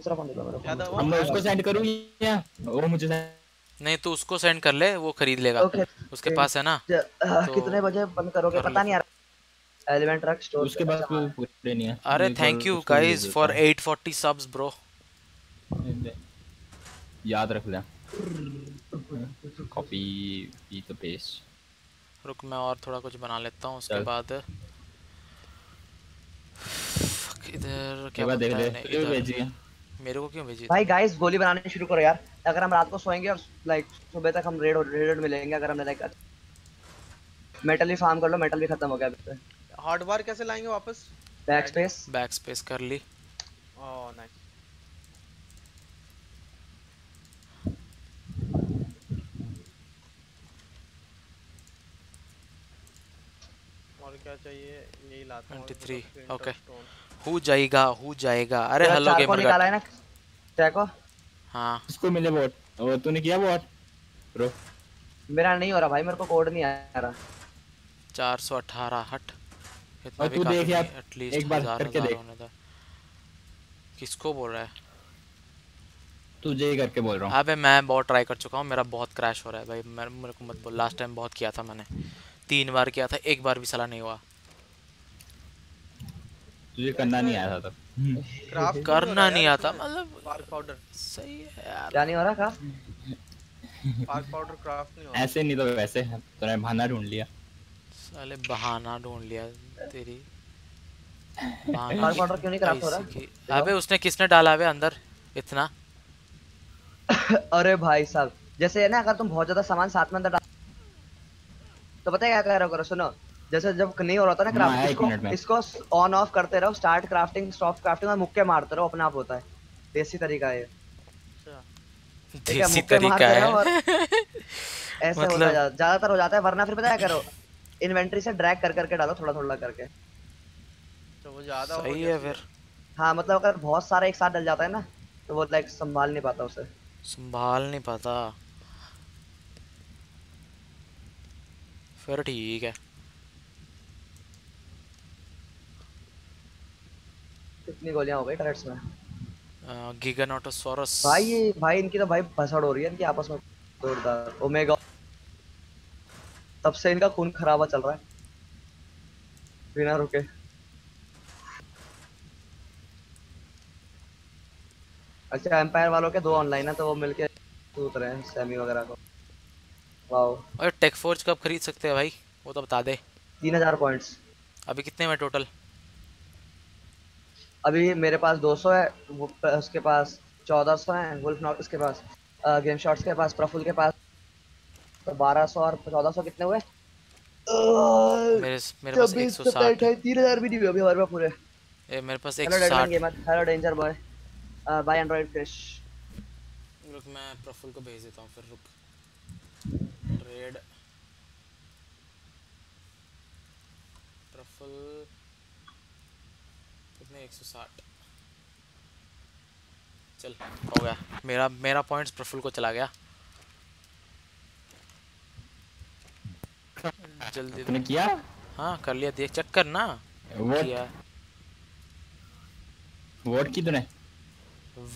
दूसरा फ़ोन दे दो मेरे को अब मैं। उसको सेंड करूँ या? वो मुझे नहीं तो उसको सेंड कर ले वो खरीद लेगा। ओके उसके okay. पास है ना? तो कितने बजे बंद करोगे? कर पता नहीं यार एलिमेंट रख स्टोर उसके पास कोई पूरे नहीं है। अरे thank you guys for 840 subs bro याद रख लें। कॉपी पी तो पेस्ट रुक मैं और थोड़ा कुछ बना लेता हूँ उसके बाद। इधर क्या देख ले। है मेरे को क्यों भेजी भाई गाइस गोली बनानी शुरू करो यार। अगर हम रात को सोएँगे और लाइक सुबह तक हम रेड रेड मिलेंगे अगर हमने लाइक मेटल भी फार्म कर लो मेटल भी खत्म हो गया अभी तो। हॉट बार कैसे लाएँगे वापस? बैक स्पेस बैक स्पेस कर ली। ओह नाइस और क्या चाहिए? यही लाता हूँ। 23 ओके हो जाएगा हो जाएगा। अरे हेलो चार को गेमर निकाला है ना? चेको हाँ। इसको मिले वोट। और तूने किया वोट? ब्रो मेरा नहीं हो रहा भाई मेरे को कोड नहीं आ रहा। 418 हट। इतना और भी तू देख यार, एटलीस्ट एक बार करके देख। किसको बोल रहा है? तुझे ही करके बोल रहा हूँ। अबे मैं बहुत ट्राई कर चुका हूँ मेरा बहुत क्रैश हो रहा है भाई। मेरे मेरे को मत बोल। लास्ट टाइम बहुत किया था मैंने। तीन बार किया था एक बार भी सलाह नहीं हुआ। तुझे करना नहीं आया था तब। क्राफ्ट करना नहीं आता मतलब पार्क पाउडर सही है यार। क्या नहीं हो रहा का पार्क पाउडर क्राफ्ट नहीं हो रहा। ऐसे नहीं तो वैसे तूने बहाना ढूंढ लिया। साले बहाना ढूंढ लिया तेरी। पार्क पाउडर क्यों नहीं craft हो रहा? अबे उसने किसने डाला है अंदर? इतना? अरे भाई साहब जैसे है ना अगर तुम बहुत ज़्यादा सामान साथ में अंदर डाल तो पता है क्या कर रहे हो करो सुनो। जैसे जब नहीं हो रहा था ना हाँ, क्राफ्ट इसको इसको ऑन ऑफ़ करते रहो स्टार्ट क्राफ्टिंग स्टॉप क्राफ्टिंग और मुक्के मारते रहो अपने आप होता है। देसी तरीका है है, देसी तरीका है। ऐसे होता मतलब- है ज़्यादातर हो जाता है वरना फिर पता है क्या करो? इन्वेंटरी से ड्रैग कर करके डालो थोड़ा थोड़ा करके। तो वो ज़्यादा हो सही है फिर। हाँ मतलब अगर बहुत सारा एक साथ डल जाता है ना तो वो लाइक संभाल नहीं पाता उसे। संभाल नहीं पाता। फिर ठीक है। कितनी गोलियाँ हो गई टरेट्स में? गिगानोटोसॉरस भाई ये भाई इनकी तो भाई भसड़ हो रही है इनकी आपस में जोरदार। ओमेगा तब से इनका खून खराबा चल रहा है। बिना रुके। अच्छा एम्पायर वालों के दो ऑनलाइन है तो वो मिलके सूत रहे हैं सेमी वगैरह को। वाओ और टेक फोर्ज कब खरीद सकते हैं भाई? वो तो बता दे। तीन हज़ार पॉइंट्स अभी कितने में टोटल अभी मेरे पास 200 है वो उसके पास 1400 है वुल्फ नॉट के पास गेम शॉट्स के पास प्रफुल के पास तो 1200 और 1400 कितने हुए? मेरे मेरे पास 160 है 3000 भी नहीं हुए अभी हमारे पास पूरे। ए, मेरे पास hello Deadman 160 gamer hello danger boy bye Android fish रुक मैं प्रफुल को भेज देता हूँ फिर रुक। रेड प्रफुल कितने 160 चल हो गया। मेरा मेरा पॉइंट्स प्रफुल को चला गया। जल्दी तूने किया? हाँ कर लिया। देख चेक कर ना वोट किया वोट की तूने?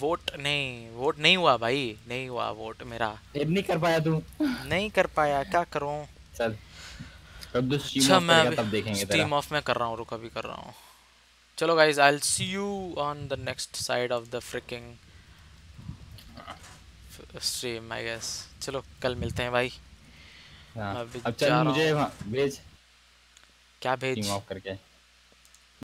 वोट नहीं वोट नहीं हुआ भाई। नहीं हुआ वोट मेरा। अब नहीं कर पाया तू। नहीं कर पाया। क्या करूँ? चल। तो अच्छा मैं करेगा तब देखेंगे स्ट्रीम ऑफ़ में कर रहा हूँ। रुक अभी कर रहा हूँ। चलो guys I see you on the next side of the freaking stream I guess चलो कल मिलते हैं भाई हाँ, अभी अब चल मुझे भेज। क्या भेज? ऑफ़ करके।